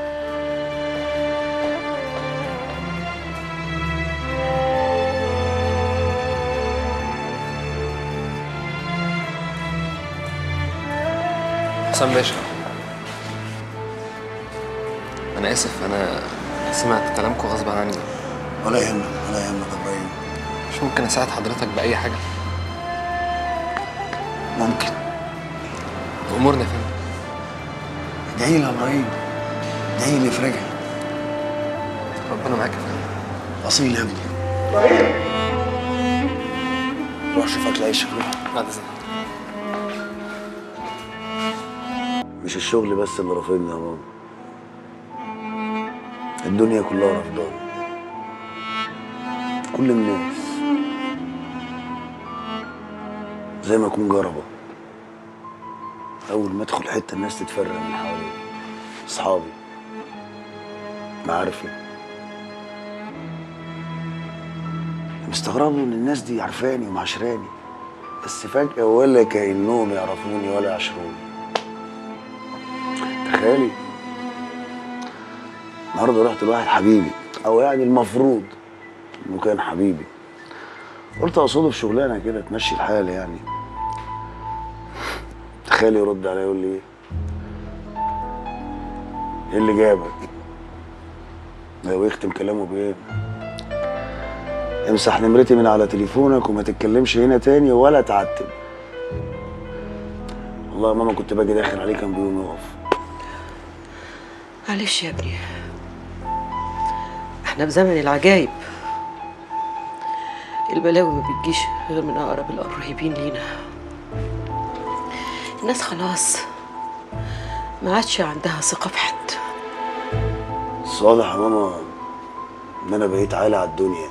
حسام باشا أنا آسف أنا سمعت كلامكم غصب عني.
ولا يهمك ولا يهمك يا إبراهيم.
مش ممكن أساعد حضرتك بأي حاجة.
ممكن.
امورنا يا فندم
ادعي لي يا إبراهيم. ادعي لي يفرجها
ربنا معاك يا فندم.
أصيل يا ابني. روح شوف عيش روح
بعد إذنك.
مش الشغل بس اللي رافضني يا ماما. الدنيا كلها رافضاني. كل الناس. زي ما أكون جربة أول ما أدخل حتة الناس تتفرق من حواليا أصحابي. معارفي. مستغرب إن الناس دي عارفاني ومعاشراني. بس فجأة ولا كأنهم يعرفوني ولا يعشروني تخيلي. النهارده رحت لواحد حبيبي أو يعني المفروض إنه كان حبيبي. قلت أقصده في شغلانة كده تمشي الحال يعني. تخيلي يرد عليا يقول لي إيه؟ إيه اللي جابك؟ لو يختم كلامه بإيه؟ امسح نمرتي من على تليفونك وما تتكلمش هنا تاني ولا تعتب. والله يا ماما كنت باجي داخل عليه كان بيقوم يقف.
معلش يا ابني إحنا في زمن العجايب. البلاوي ما بتجيش غير من أقرب القريبين لينا. الناس خلاص ما عادش عندها ثقة في حد.
واضح يا ماما إن أنا بقيت عالي على الدنيا.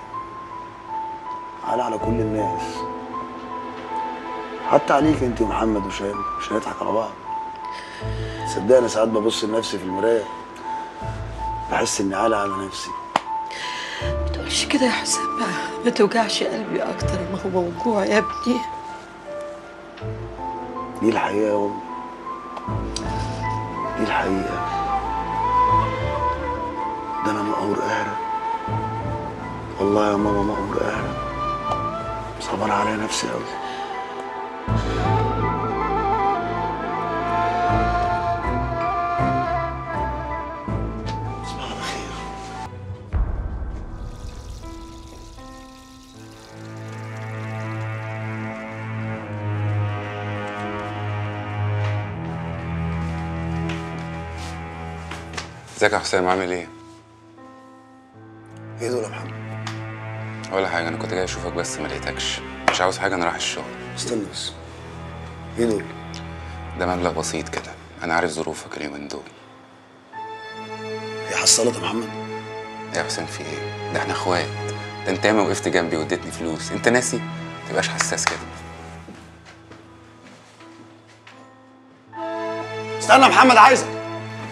عالي على كل الناس. حتى عليك أنت ومحمد وشام مش هنضحك على بعض. صدقني ساعات ببص لنفسي في المراية. بحس إني عالي على نفسي.
ما تقولش كده يا حسام بقى. ما توجعش قلبي أكتر ما هو موجوع يا ابني.
دي الحقيقة يا امي دي الحقيقة. ده أنا مقهور قهرة والله يا ماما مقهور قهرة صبر على نفسي قوي
ازيك يا حسام؟ عامل إيه؟
إيه دول يا محمد؟
ولا حاجة أنا كنت جاي اشوفك بس ما لقيتكش. مش عاوز حاجة أنا رايح الشغل.
استنى بس. إيه دول؟
ده مبلغ بسيط كده. أنا عارف ظروفك اليومين دول.
هي حصلت يا محمد؟
يا حسام في إيه؟ ده إحنا اخوات. ده انت ياما وقفت جنبي واديتني فلوس. انت ناسي؟ متبقاش حساس كده.
استنى يا محمد عايزك.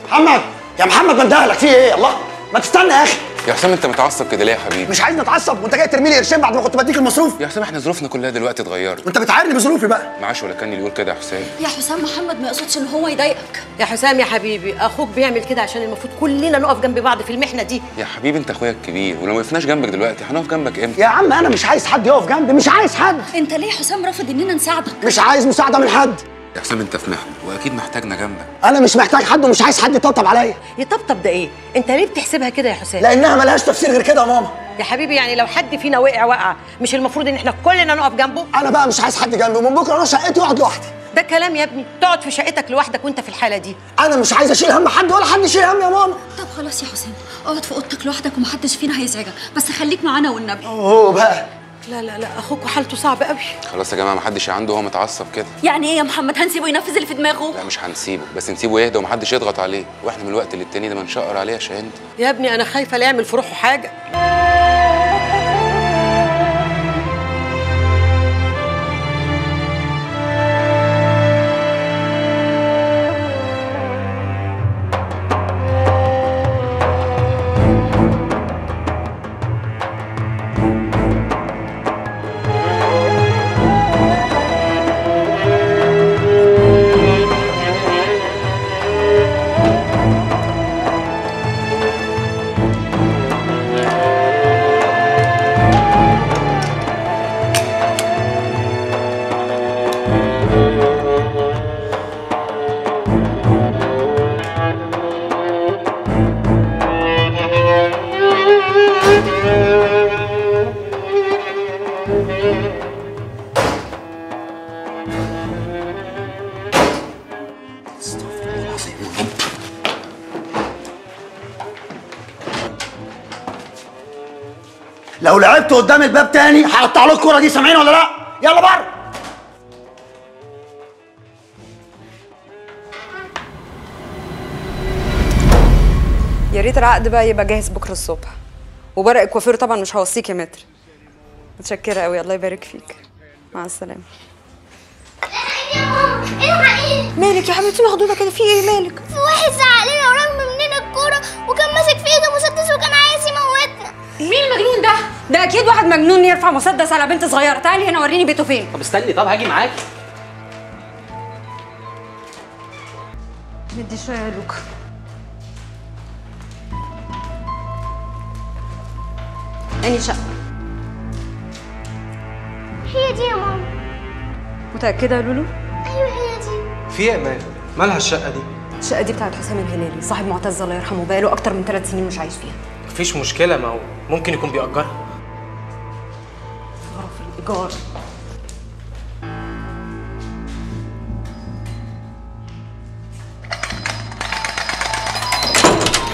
محمد! يا محمد ما اندهلك في إيه؟ الله. ما تستنى يا أخي.
يا حسام انت متعصب كده ليه يا حبيبي؟
مش عايز نتعصب وانت جاي ترمي لي قرشين بعد ما كنت بديك المصروف؟
يا حسام إحنا ظروفنا كلها دلوقتي اتغيرت.
وانت بتعايرني بظروفي بقى.
معاش ولا كان اللي يقول كده يا حسام؟
يا حسام محمد ما يقصدش ان هو يضايقك.
يا حسام يا حبيبي أخوك بيعمل كده عشان المفروض كلنا نقف جنب بعض في المحنة دي.
يا حبيبي انت اخويا الكبير. ولو ما وقفناش جنبك دلوقتي هنقف جنبك إمتى؟
يا عم أنا مش عايز حد يقف جنبي. مش عايز حد.
انت ليه يا حسام رافض اننا نساعدك؟
مش عايز مساعدة من حد.
يا حسام انت في محنه واكيد محتاجنا جنبك.
أنا مش محتاج حد ومش عايز حد يطبطب عليا.
يطبطب ده إيه؟ انت ليه بتحسبها كده يا حسام؟
لانها ملهاش تفسير غير كده يا ماما.
يا حبيبي يعني لو حد فينا وقع وقع. مش المفروض ان إحنا كلنا نقف جنبه؟
أنا بقى مش عايز حد جنبي ومن بكره أنا شقتي واقعد لوحدي.
ده كلام يا ابني. تقعد في شقتك لوحدك وانت في الحالة دي.
أنا مش عايز اشيل هم حد ولا حد يشيل هم يا ماما.
طب خلاص يا حسام اقعد في اوضتك لوحدك ومحدش فينا هيزعجك بس خليك معانا والنبي.
أوه بقى.
لا لا لا أخوك حالته صعبة قوي
خلاص يا جماعة محدش عنده هو متعصب كده.
يعني إيه يا محمد؟ هنسيبه ينفذ اللي في دماغه؟
لا مش هنسيبه بس نسيبه يهدى ومحدش يضغط عليه. وإحنا من الوقت للتاني ده ما نشقر عليه يا شاهين
يا ابني أنا خايفة لا يعمل في روحه
حاجة. قدام الباب تاني. هقطع له الكورة دي سامعين ولا لا؟ يلا بره
يا ريت العقد بقى يبقى جاهز بكرة الصبح. وورق الكوافير طبعا مش هوصيك يا متر. متشكرة قوي الله يبارك فيك. مع السلامة. مالك يا حبيبتي؟ مخضوضه كده. في إيه مالك؟
في واحد زعق ورغم مننا الكورة وكان ماسك في ايده مسدس وكان عايز يموتنا.
مين المجنون ده؟ ده أكيد واحد مجنون يرفع مسدس على بنت صغيرة. تعالي هنا وريني بيته فين.
طب استني طب هاجي معاكي
ندي شوية يا لوكا. اني شقة.
هي دي يا ماما.
متأكدة يا لولو؟
أيوه هي دي.
في إيه يا مان مالها الشقة دي؟
الشقة دي بتاعت حسام الهلالي صاحب معتز الله يرحمه بقاله أكتر من ثلاث سنين مش عايش فيها.
مفيش مشكلة ما هو ممكن يكون بيأجرها.
غرف الايجار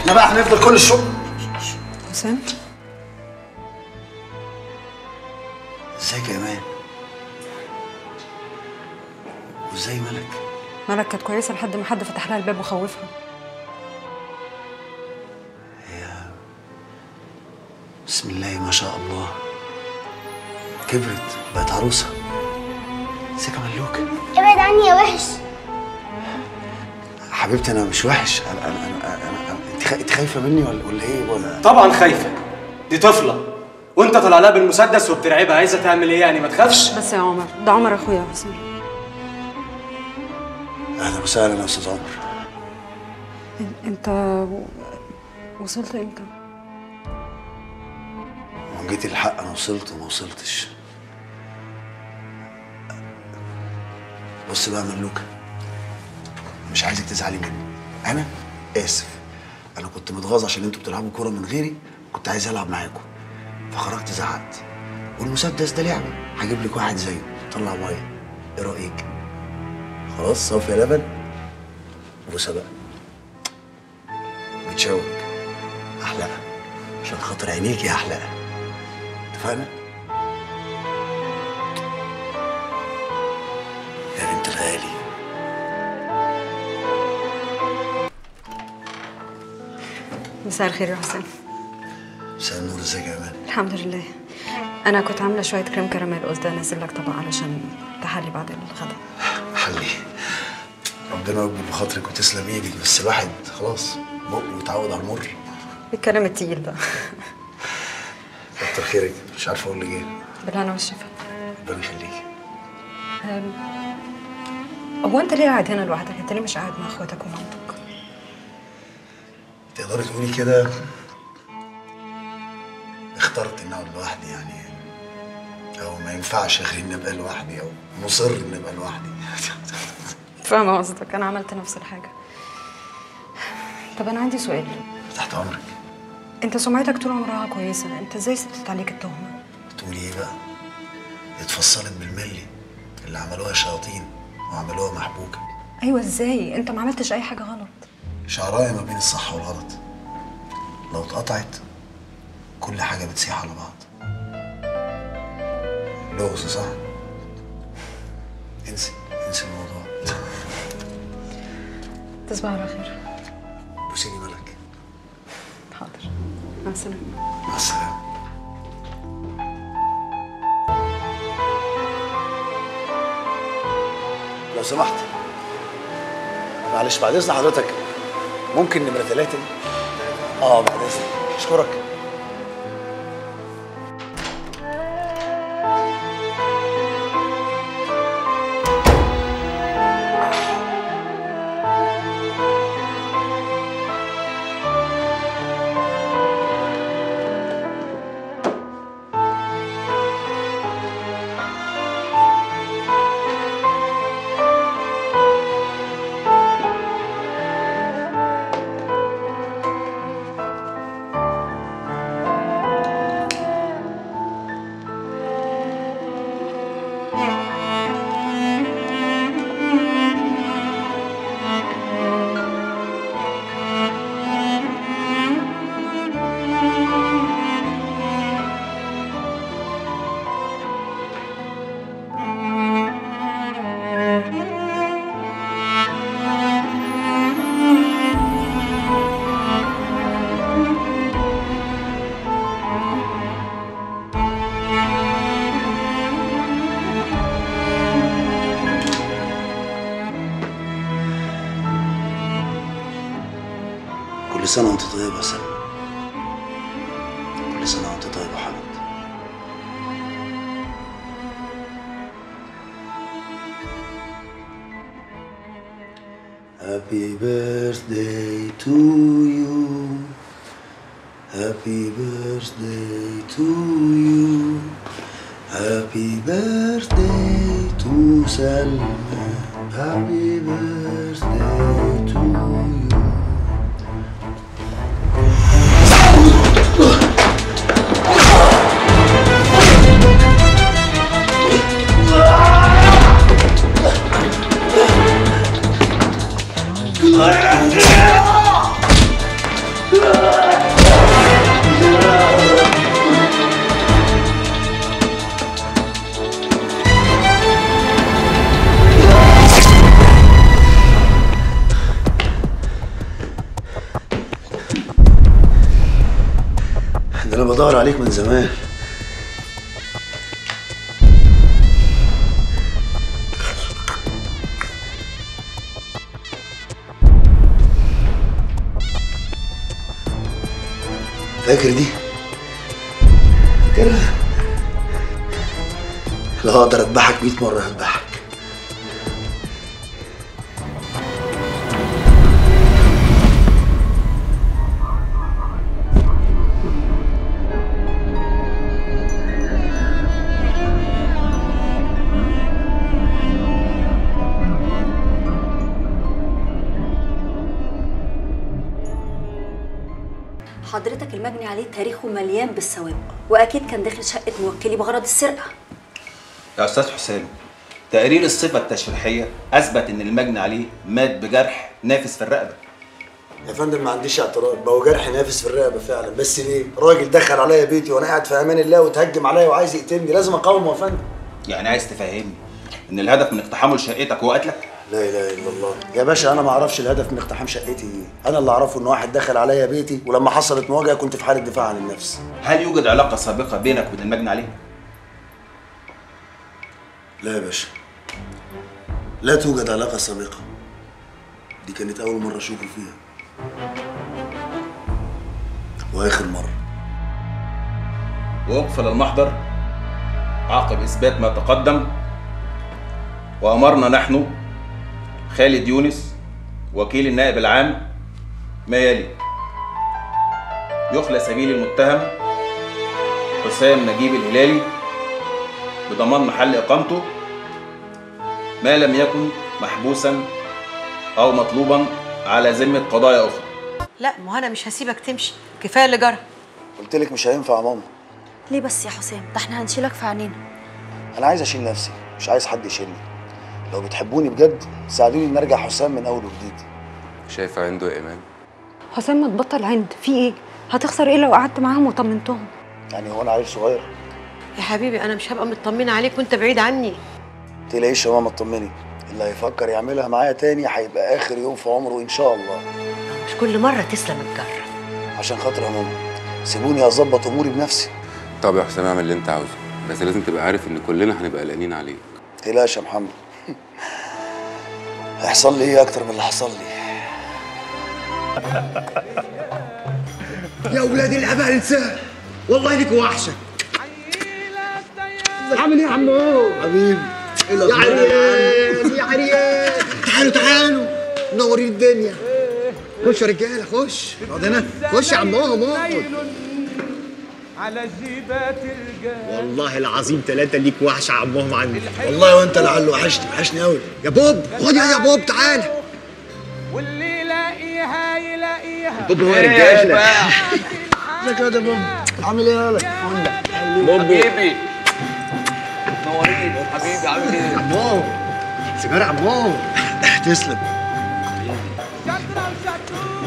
إحنا بقى هنفضل كل الشغل
حسام
ازيك يا أمان وازاي ملك
مالك كانت كويسة لحد ما حد فتح لها الباب وخوفها.
بسم الله ما شاء الله. كبرت بقت عروسة. إزيك يا ملوك
ابعد عني يا وحش.
حبيبتي أنا مش وحش. أنا أنا أنا, أنا, أنا أنت خا- أنت خايفة مني ولا ولا إيه؟ ولا
طبعا خايفة. دي طفلة. وأنت طالع لها بالمسدس وبترعبها. عايزة تعمل إيه يعني؟ ما تخافش؟
بس يا عمر ده عمر أخويا يا حسام
أهلا وسهلا يا أستاذ عمر.
أنت وصلت إمتى؟
لو جيت الحق أنا وصلت وما وصلتش. بص بقى يا ملوكه مش عايزك تزعلي مني. أنا آسف. أنا كنت متغاظ عشان أنتوا بتلعبوا كورة من غيري. كنت عايز ألعب معاكم. فخرجت زعقت. والمسدس ده لعبة. هجيب لك واحد زيه. طلع مية. إيه رأيك؟ خلاص صافي يا لبن. بوسه بقى. بتشاور أحلقها. عشان خاطر عينيك يا أحلقها. اتفقنا؟ يا بنت الغالي.
مساء الخير يا حسام
مساء النور ازيك يا أمان
الحمد لله. أنا كنت عاملة شوية كريم كراميل قلت أنزل لك طبق علشان تحلي بعد الغدا
حلي. ربنا يكبر بخاطرك وتسلم إيدك بس الواحد خلاص بقه يتعود على المر.
الكلام التقيل ده.
كتر خيرك مش عارف أقول لك إيه.
بالهنا والشفا.
ربنا يخليكي
هو أنت ليه قاعد هنا لوحدك؟ أنت ليه مش قاعد مع أخواتك ومامتك؟
تقدري تقولي كده؟ اخترت إني أقعد لوحدي يعني أو ما ينفعش أخي إني أبقى لوحدي أو مصر إني أبقى لوحدي. *laughs*
فاهمة قصدك. أنا عملت نفس الحاجة. طب أنا عندي سؤال.
تحت أمرك.
أنت سمعتك طول عمرها كويسة. أنت إزاي ثبتت عليك التهمة؟
تقولي إيه بقى؟ اتفصلت بالملي. اللي عملوها شياطين. وعملوها محبوكه
أيوه إزاي؟ أنت ما عملتش أي حاجة غلط.
شعرايه ما بين الصح والغلط. لو اتقطعت كل حاجة بتسيح على بعض. لغز صح انسي انسي الموضوع. *laughs*
تصبح على خير.
بوسيني ملك.
حاضر. مع السلامة.
مع السلامة. لو سمحت. معلش بعد إذن حضرتك ممكن نمره ثلاثة؟ آه بعد اذنك
أشكرك. تقرير الصفة التشريحية أثبت إن المجني عليه مات بجرح نافذ في الرقبة.
يا فندم ما عنديش اعتراض. هو جرح نافس في الرقبة فعلا. بس ليه؟ راجل دخل عليا بيتي وأنا قاعد في أمان الله وتهجم عليا وعايز يقتلني. لازم اقاومه يا فندم.
يعني عايز تفهمني إن الهدف من اقتحامه لشقتك هو قتلك؟
لا إله إلا الله. يا باشا أنا ما أعرفش الهدف من اقتحام شقتي إيه. أنا اللي أعرفه إن واحد دخل عليا بيتي ولما حصلت مواجهة كنت في حالة دفاع عن النفس.
هل يوجد علاقة سابقة بينك وبين المجني عليه
لا يا باشا. لا توجد علاقة سابقة. دي كانت أول مرة أشوفه فيها. وآخر مرة.
وأقفل المحضر عقب إثبات ما تقدم. وأمرنا نحن خالد يونس وكيل النائب العام ما يلي. يخلى سبيل المتهم حسام نجيب الهلالي بضمان محل إقامته. ما لم يكن محبوسا أو مطلوبا على ذمة قضايا أخرى.
لا ما هو أنا مش هسيبك تمشي. كفاية اللي جرى.
قلت لك مش هينفع يا ماما.
ليه بس يا حسام؟ ده إحنا هنشيلك في عينينا
أنا عايز أشيل نفسي مش عايز حد يشيلني. لو بتحبوني بجد ساعدوني ان ارجع حسام من أول وجديد.
شايفة عنده يا ايمان
حسام ما تبطل عند. في إيه؟ هتخسر إيه لو قعدت معاهم وطمنتهم؟
يعني هو أنا عيل صغير.
يا حبيبي أنا مش هبقى مطمنة عليك وأنت بعيد عني.
تلاقيش يا ماما اطمني اللي هيفكر يعملها معايا تاني هيبقى آخر يوم في عمره إن شاء الله.
مش كل مرة تسلم الجره
عشان خاطر يا ماما سيبوني أظبط أموري بنفسي.
طب يا حسام اعمل اللي انت عاوزه بس لازم تبقى عارف إن كلنا هنبقى قلقانين عليك.
تقلقش يا محمد. *laughs* هيحصل لي إيه أكتر من اللي حصل لي؟ *laughs*
يا ولاد الأباء الإنسان والله لك وحشة. عامل إيه يا عمو
حبيبي.
يا عريان. يا عريان. تعالوا تعالوا. منورين الدنيا. خش يا رجالة خش. اقعد هنا خش يا عمهم اقعد
على جيبات الرجال
والله العظيم ثلاثة ليك وحشة عمهم عندي
والله وانت لعله وحشني وحشني قوي
يا بوب خد يا يا بوب تعالى
واللي يلاقيها يلاقيها
بوب هو رجالة
ازيك *laughs* يا بوب. عامل إيه يالا
بوبو
حبيبي. نورين حبيبي عامل إيه؟
عمو سيجارة عمو
تسلم.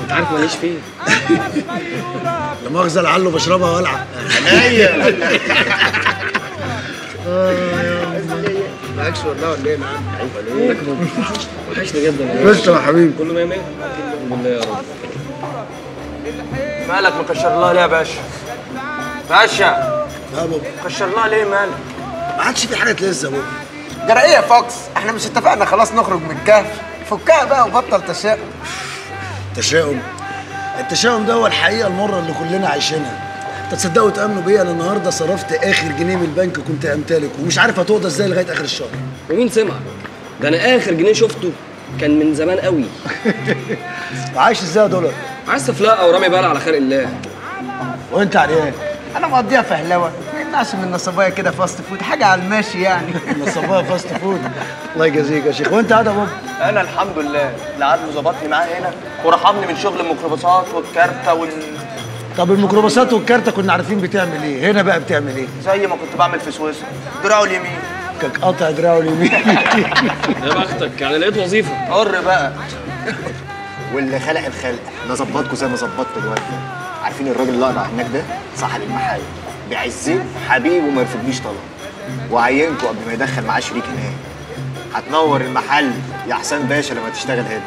انت عارف ماليش فيه *laughs*
لا مؤاخذه لعله بشربها وألعب.
عينيا. *laughs* معكش والله ولا إيه؟ يا عم؟ عيب عليك وحشني جدا
يا حبيبي.
كله مية مية. الحمد لله يا رب.
مالك مكشر الله ليه يا باشا؟ باشا.
يا بابا
مكشر الله ليه مالك؟
ما عادش في حاجة يا بابا
جرى إيه يا فوكس؟ إحنا مش اتفقنا خلاص نخرج من الكهف. فكها بقى وبطل تشاؤم.
تشاؤم. التشاؤم ده هو الحقيقة المرة اللي كلنا عايشينها. انت تصدقوا تأمنوا بيا أنا النهارده صرفت آخر جنيه من البنك كنت امتلكه ومش عارف هتقضى إزاي لغاية آخر الشهر.
ومين سمع؟ ده أنا آخر جنيه شفته
كان من زمان قوي. *laughs*
عايش إزاي يا دولار؟
عايز تفلقة ورامي بقى على خلق الله.
وأنت على إيه؟
أنا مقضيها فهلوه ما يمنعش من نصبايه كده fast food حاجة على الماشي يعني.
نصبايه fast food الله يجازيك يا شيخ. وانت قاعد يا بابا
أنا الحمد لله. العدل ظبطني معاه هنا. ورحمني من شغل الميكروباصات والكارتة وال
طب الميكروباصات والكارتة كنا عارفين بتعمل إيه. هنا بقى بتعمل إيه؟
زي ما كنت بعمل في سويسرا. دراعه اليمين.
كك قاطع دراعه اليمين. *laughs*
يا بختك يعني لقيت وظيفة. حر بقى.
واللي خلق الخلق. أنا ظبطكوا زي ما ظبطت ده عارفين الراجل اللي أقرع هناك ده؟ صاحب المحل. بيعزني حبيبي وما يرفضنيش طلب وعينكوا قبل ما يدخل معاه شريك هناك هتنور المحل يا حسام باشا لما تشتغل هنا.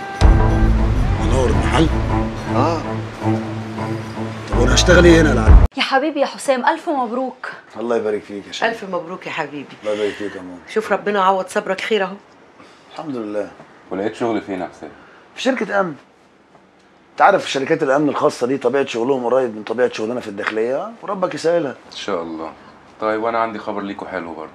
منور المحل؟
آه.
طب وأنا هشتغل إيه هنا يا العالم
يا حبيبي يا حسام ألف مبروك.
الله يبارك فيك يا شيخ.
ألف مبروك يا حبيبي.
الله يبارك فيك يا ماما.
شوف ربنا عوض صبرك خير أهو.
الحمد لله.
ولقيت شغل فين يا حسام؟
في شركة أمن. أنت عارف شركات الأمن الخاصة دي طبيعة شغلهم قريب من طبيعة شغلنا في الداخلية؟ وربك يسهلها.
إن شاء الله. طيب وأنا عندي خبر ليكوا حلو برضه.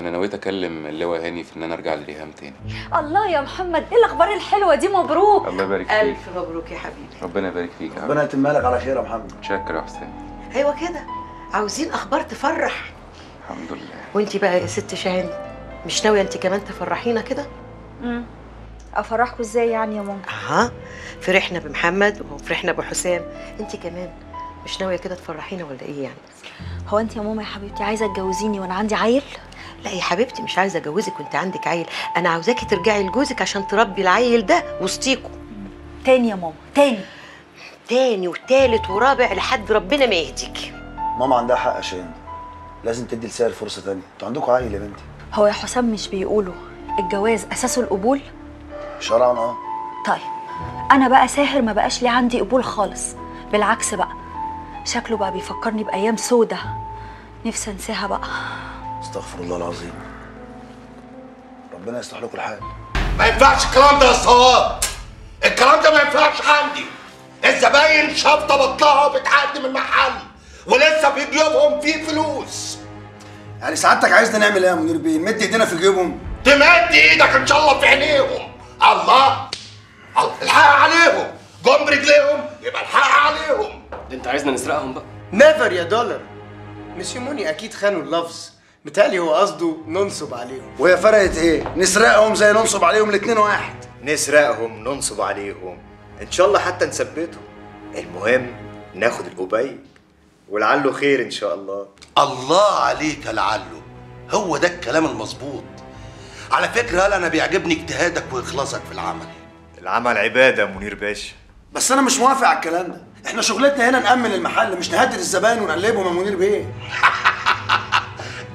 أنا نويت أكلم اللواء هاني في إن أنا أرجع لريهام تاني.
الله يا محمد إيه الأخبار الحلوة دي؟ مبروك.
الله يبارك فيك.
ألف مبروك يا حبيبي.
ربنا يبارك فيك يا
ربنا يتمها لك على خير يا محمد.
شكرا يا حسام
أيوه كده. عاوزين أخبار تفرح.
الحمد لله.
وانت بقى يا ست شاهين مش ناوية انت كمان تفرحينا كده؟
امم افرحكوا إزاي يعني يا ماما
آه فرحنا بمحمد وفرحنا بحسام. انت كمان مش ناوية كده تفرحينا ولا إيه يعني؟
هو انت يا ماما يا حبيبتي عايزة تجوزيني وأنا عندي عيل؟
لا يا حبيبتي مش عايزة أجوزك وأنت عندك عيل. أنا عاوزاكي ترجعي لجوزك عشان تربي العيل ده وسطيكوا
تاني يا ماما تاني.
تاني وتالت ورابع لحد ربنا ما يهديك
ماما عندها حق عشان لازم تدي لسائر فرصة تانية. أنتوا عندكم عقل يا بنتي.
هو يا حسام مش بيقولوا الجواز اساسه القبول؟
شرعا أه
طيب أنا بقى ساهر ما بقاش لي عندي قبول خالص. بالعكس بقى شكله بقى بيفكرني بأيام سودة. نفسي أنساها بقى.
استغفر الله العظيم. ربنا يصلح لكم الحال
ما ينفعش الكلام ده يا صواب الكلام ده ما ينفعش عندي. الزباين شابطه بطلها وبتعدي من المحل ولسه في جيوبهم فيه فلوس.
يعني سعادتك عايزنا نعمل إيه يا منير بيه؟ نمد إيدينا في جيوبهم؟
تمد إيدك إن شاء الله في عينيهم. الله. الحق عليهم. جم برجليهم يبقى الحق عليهم.
ده انت عايزنا نسرقهم بقى.
نيفر يا دولار. مش يموني أكيد خانوا اللفظ. متهيألي هو قصده ننصب عليهم.
وهي فرقت إيه؟ نسرقهم زي ننصب عليهم الاتنين واحد.
نسرقهم ننصب عليهم. إن شاء الله حتى نثبتهم. المهم ناخد القبيل ولعله خير إن شاء الله.
الله عليك لعله هو ده الكلام المظبوط. على فكرة هلا أنا بيعجبني اجتهادك وإخلاصك في العمل؟
العمل عبادة يا منير باشا.
بس أنا مش موافق على الكلام ده. إحنا شغلتنا هنا نأمن المحل مش نهدد الزباين ونقلبهم يا منير بيه. *laughs*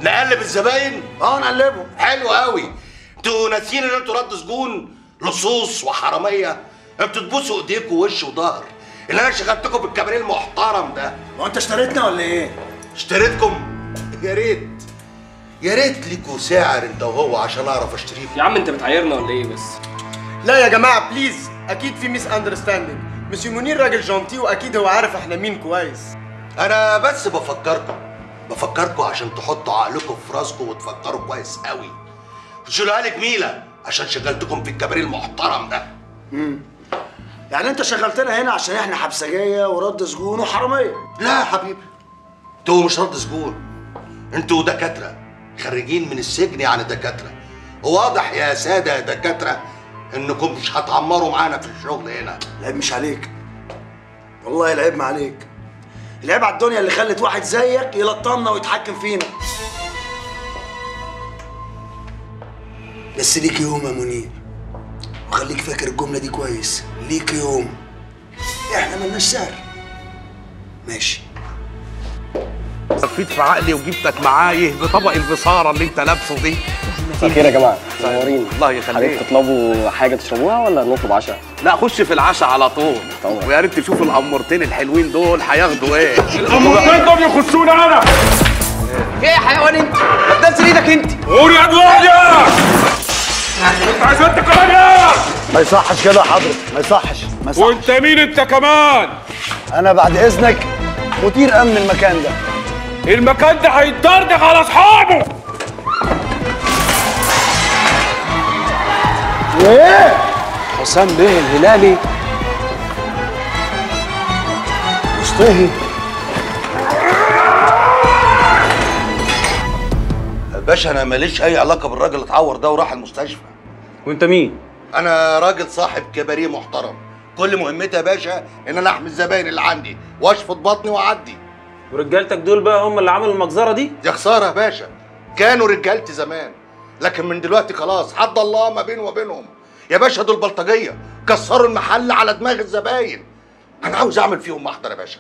نقلب الزباين؟
آه نقلبهم.
حلو قوي أنتوا ناسيين إن أنتوا رد سجون لصوص وحرامية؟ أنتوا تبوسوا ايديكم وش وظهر. اللي أنا شغلتكم بالكباريه المحترم ده.
هو أنت اشتريتنا ولا إيه؟
اشتريتكم؟ يا ريت. يا ريت ليكوا سعر انت وهو عشان اعرف اشتريكم
يا عم انت بتعايرنا ولا إيه بس؟
لا يا جماعة please أكيد في misunderstanding monsieur منير راجل gentil وأكيد هو عارف إحنا مين كويس.
أنا بس بفكركم بفكركم عشان تحطوا عقلكم في راسكم وتفكروا كويس قوي. شيلوا لك ميله عشان شغلتكم في الكباريه المحترم ده.
امم يعني أنت شغلتنا هنا عشان إحنا حبسجية ورد سجون وحرامية.
لا يا حبيبي أنتوا مش رد سجون. أنتوا دكاترة. خريجين من السجن يعني دكاترة. وواضح يا سادة دكاترة إنكم مش هتعمروا معانا في الشغل هنا.
العيب مش عليك. والله العيب ما عليك. العيب على الدنيا اللي خلت واحد زيك يلطمنا ويتحكم فينا. بس ليك يوم يا منير. وخليك فاكر الجملة دي كويس. ليك يوم. إحنا ملناش سعر ماشي.
صفيت في عقلي وجبتك معايه بطبق البصارة اللي انت لابسه دي.
مساء الخير يا جماعة. منورين
الله يخليك.
حضرتك تطلبوا حاجة تشربوها ولا نطلب عشاء؟
لا خش في العشاء على طول. ويا ريت تشوف القمرتين الحلوين دول هياخدوا إيه.
القمرتين دول يخشوني أنا.
إيه يا حيوان انت؟ ما تنزل إيدك انت.
قول يا أنت عايز انت كمان يا.
ما يصحش كده يا حضرتك ما يصحش. ما يصحش.
وأنت مين أنت كمان؟
أنا بعد إذنك مدير أمن المكان ده.
المكان ده هيتدردغ على أصحابه.
إيه
حسام بيه الهلالي.
مصطهي باشا أنا ماليش أي علاقة بالراجل اللي اتعور ده وراح المستشفى.
وأنت مين؟
أنا راجل صاحب كباريه محترم. كل مهمتي يا باشا إن أنا أحمي الزباين اللي عندي وأشفط بطني وأعدي.
ورجالتك دول بقى هم اللي عملوا المجزرة دي؟
يا خسارة يا باشا كانوا رجالتي زمان لكن من دلوقتي خلاص حد الله ما بيني وبينهم. يا باشا دول بلطجية كسروا المحل على دماغ الزباين. أنا عاوز أعمل فيهم محضر يا باشا.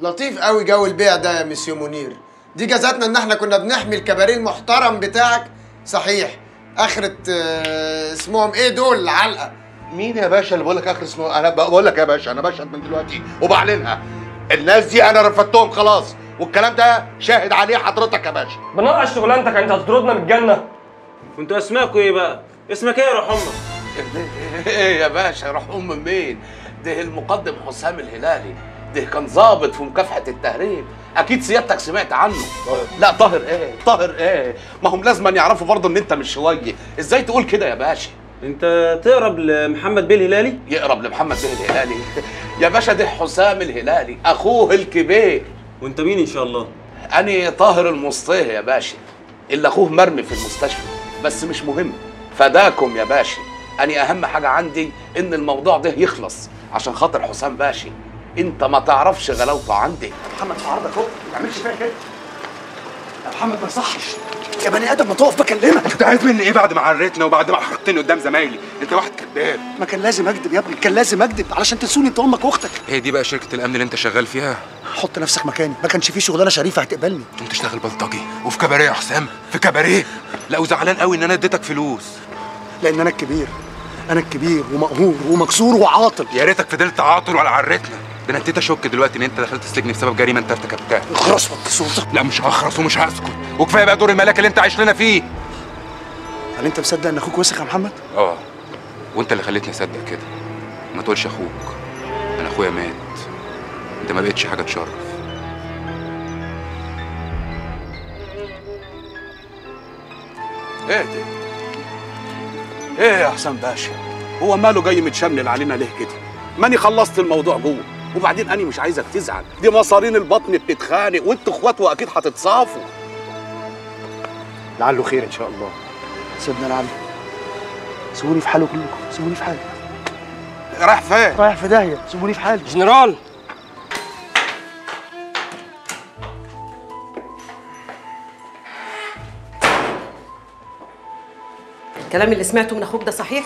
لطيف قوي جو البيع ده يا مسيو منير. دي جازتنا إن إحنا كنا بنحمي الكباريه المحترم بتاعك. صحيح آخرة آه، اسمهم إيه دول؟ علقة.
مين يا باشا اللي بقول لك آخر اسمه؟ أنا بقول لك يا باشا أنا بشهد من دلوقتي وبعلنها. الناس دي أنا رفضتهم خلاص والكلام ده شاهد عليه حضرتك يا باشا.
بنقع شغلانتك أنت هتطردنا من الجنة.
وانتوا اسماكوا إيه بقى؟ اسمك إيه يا روح أمك؟ *laughs*
إيه يا باشا روح أم مين؟ ده المقدم حسام الهلالي. ده كان ضابط في مكافحة التهريب. أكيد سيادتك سمعت عنه. لا طاهر إيه؟ طاهر إيه؟ ما هم لازم يعرفوا برضه إن أنت مش شوية. إزاي تقول كده يا باشا؟
انت تقرب لمحمد بيه الهلالي؟
يقرب لمحمد بيه الهلالي؟ *laughs* يا باشا ده حسام الهلالي أخوه الكبير.
وانت مين إن شاء الله؟
أنا طاهر المصطهي يا باشا اللي أخوه مرمي في المستشفى بس مش مهم. فداكم يا باشا. أنا أهم حاجة عندي إن الموضوع ده يخلص عشان خاطر حسام باشا أنت ما تعرفش غلاوته عندي.
محمد في عرضك اهو ما تعملش فيها كده. يا محمد ما يصحش يا بني آدم ما تقف بكلمك.
أنت عايز مني إيه بعد ما عريتنا وبعد ما حرقتني قدام زمايلي؟ أنت واحد كذاب.
ما كان لازم أكذب يا ابني كان لازم أكذب علشان تنسوني أنت أمك وأختك.
هي دي بقى شركة الأمن اللي أنت شغال فيها؟
حط نفسك مكاني. ما كانش في شغلانه شريفة هتقبلني.
أنت تشتغل بلطجي وفي كباريه يا حسام في كباريه. لا وزعلان قوي إن أنا اديتك فلوس.
لأن أنا الكبير. أنا الكبير ومقهور ومكسور وعاطل.
يا ريتك فضلت عاطل ولا عرتنا ده أنا ابتديت اشك دلوقتي ان انت دخلت السجن بسبب جريمة انت ارتكبتها.
اخرس وطي صوتك.
لا مش هخرس ومش هسكت. وكفاية بقى دور الملاك اللي انت عايش لنا فيه.
هل انت مصدق ان أخوك وسخ يا محمد؟
آه. وانت اللي خليتني اصدق كده. ما تقولش أخوك. أنا اخويا مات. انت ما بقتش حاجة تشرف.
إيه ده؟ إيه يا حسام باشا؟ هو ماله جاي متشمل علينا ليه كده؟ ماني خلصت الموضوع جوه. وبعدين أنا مش عايزك تزعل. دي مصارين البطن بتتخانق وانتوا إخوات وأكيد هتتصافوا.
لعله خير إن شاء الله. سيبنا لعله سيبوني في حالي كلكم سيبوني في حالي.
رايح فين؟
رايح في داهية سيبوني في حالي.
جنرال.
الكلام اللي سمعته من أخوك ده صحيح؟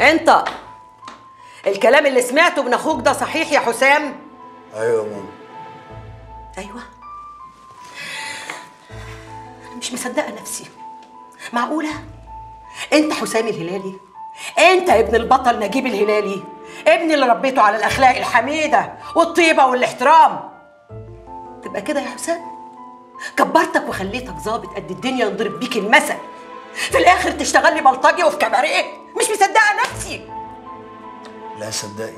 أنت الكلام اللي سمعته من أخوك ده صحيح يا حسام؟
أيوه يا ماما.
أيوه. أنا مش مصدقة نفسي. معقولة؟ أنت حسام الهلالي؟ أنت ابن البطل نجيب الهلالي؟ ابن اللي ربيته على الأخلاق الحميدة والطيبة والاحترام؟ تبقى كده يا حسام. كبرتك وخليتك ظابط قد الدنيا ينضرب بيك المثل. في الآخر تشتغل لي بلطجي وفي كباريه مش مصدقة نفسي.
لا صدقي.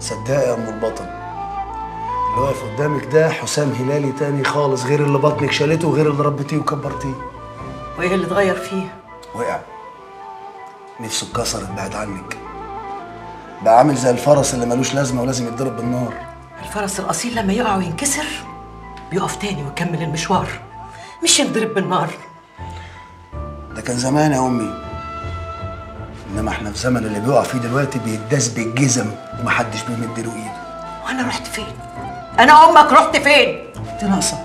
صدقي يا أم البطل. اللي واقف قدامك ده حسام هلالي تاني خالص غير اللي بطنك شالته وغير اللي ربيتيه وكبرتيه.
وإيه اللي اتغير فيه؟
وقع. نفسه اتكسرت بعد عنك. بقى عامل زي الفرس اللي ملوش لازمة ولازم يتضرب بالنار.
الفرس الأصيل لما يقع وينكسر بيقف تاني ويكمل المشوار مش ينضرب بالنار.
ده كان زمان يا أمي. إنما إحنا في زمن اللي بيقع فيه دلوقتي بيداس بالجزم ومحدش بيمد له إيده.
وأنا رحت فين؟ أنا أمك رحت فين؟
انت ناقصه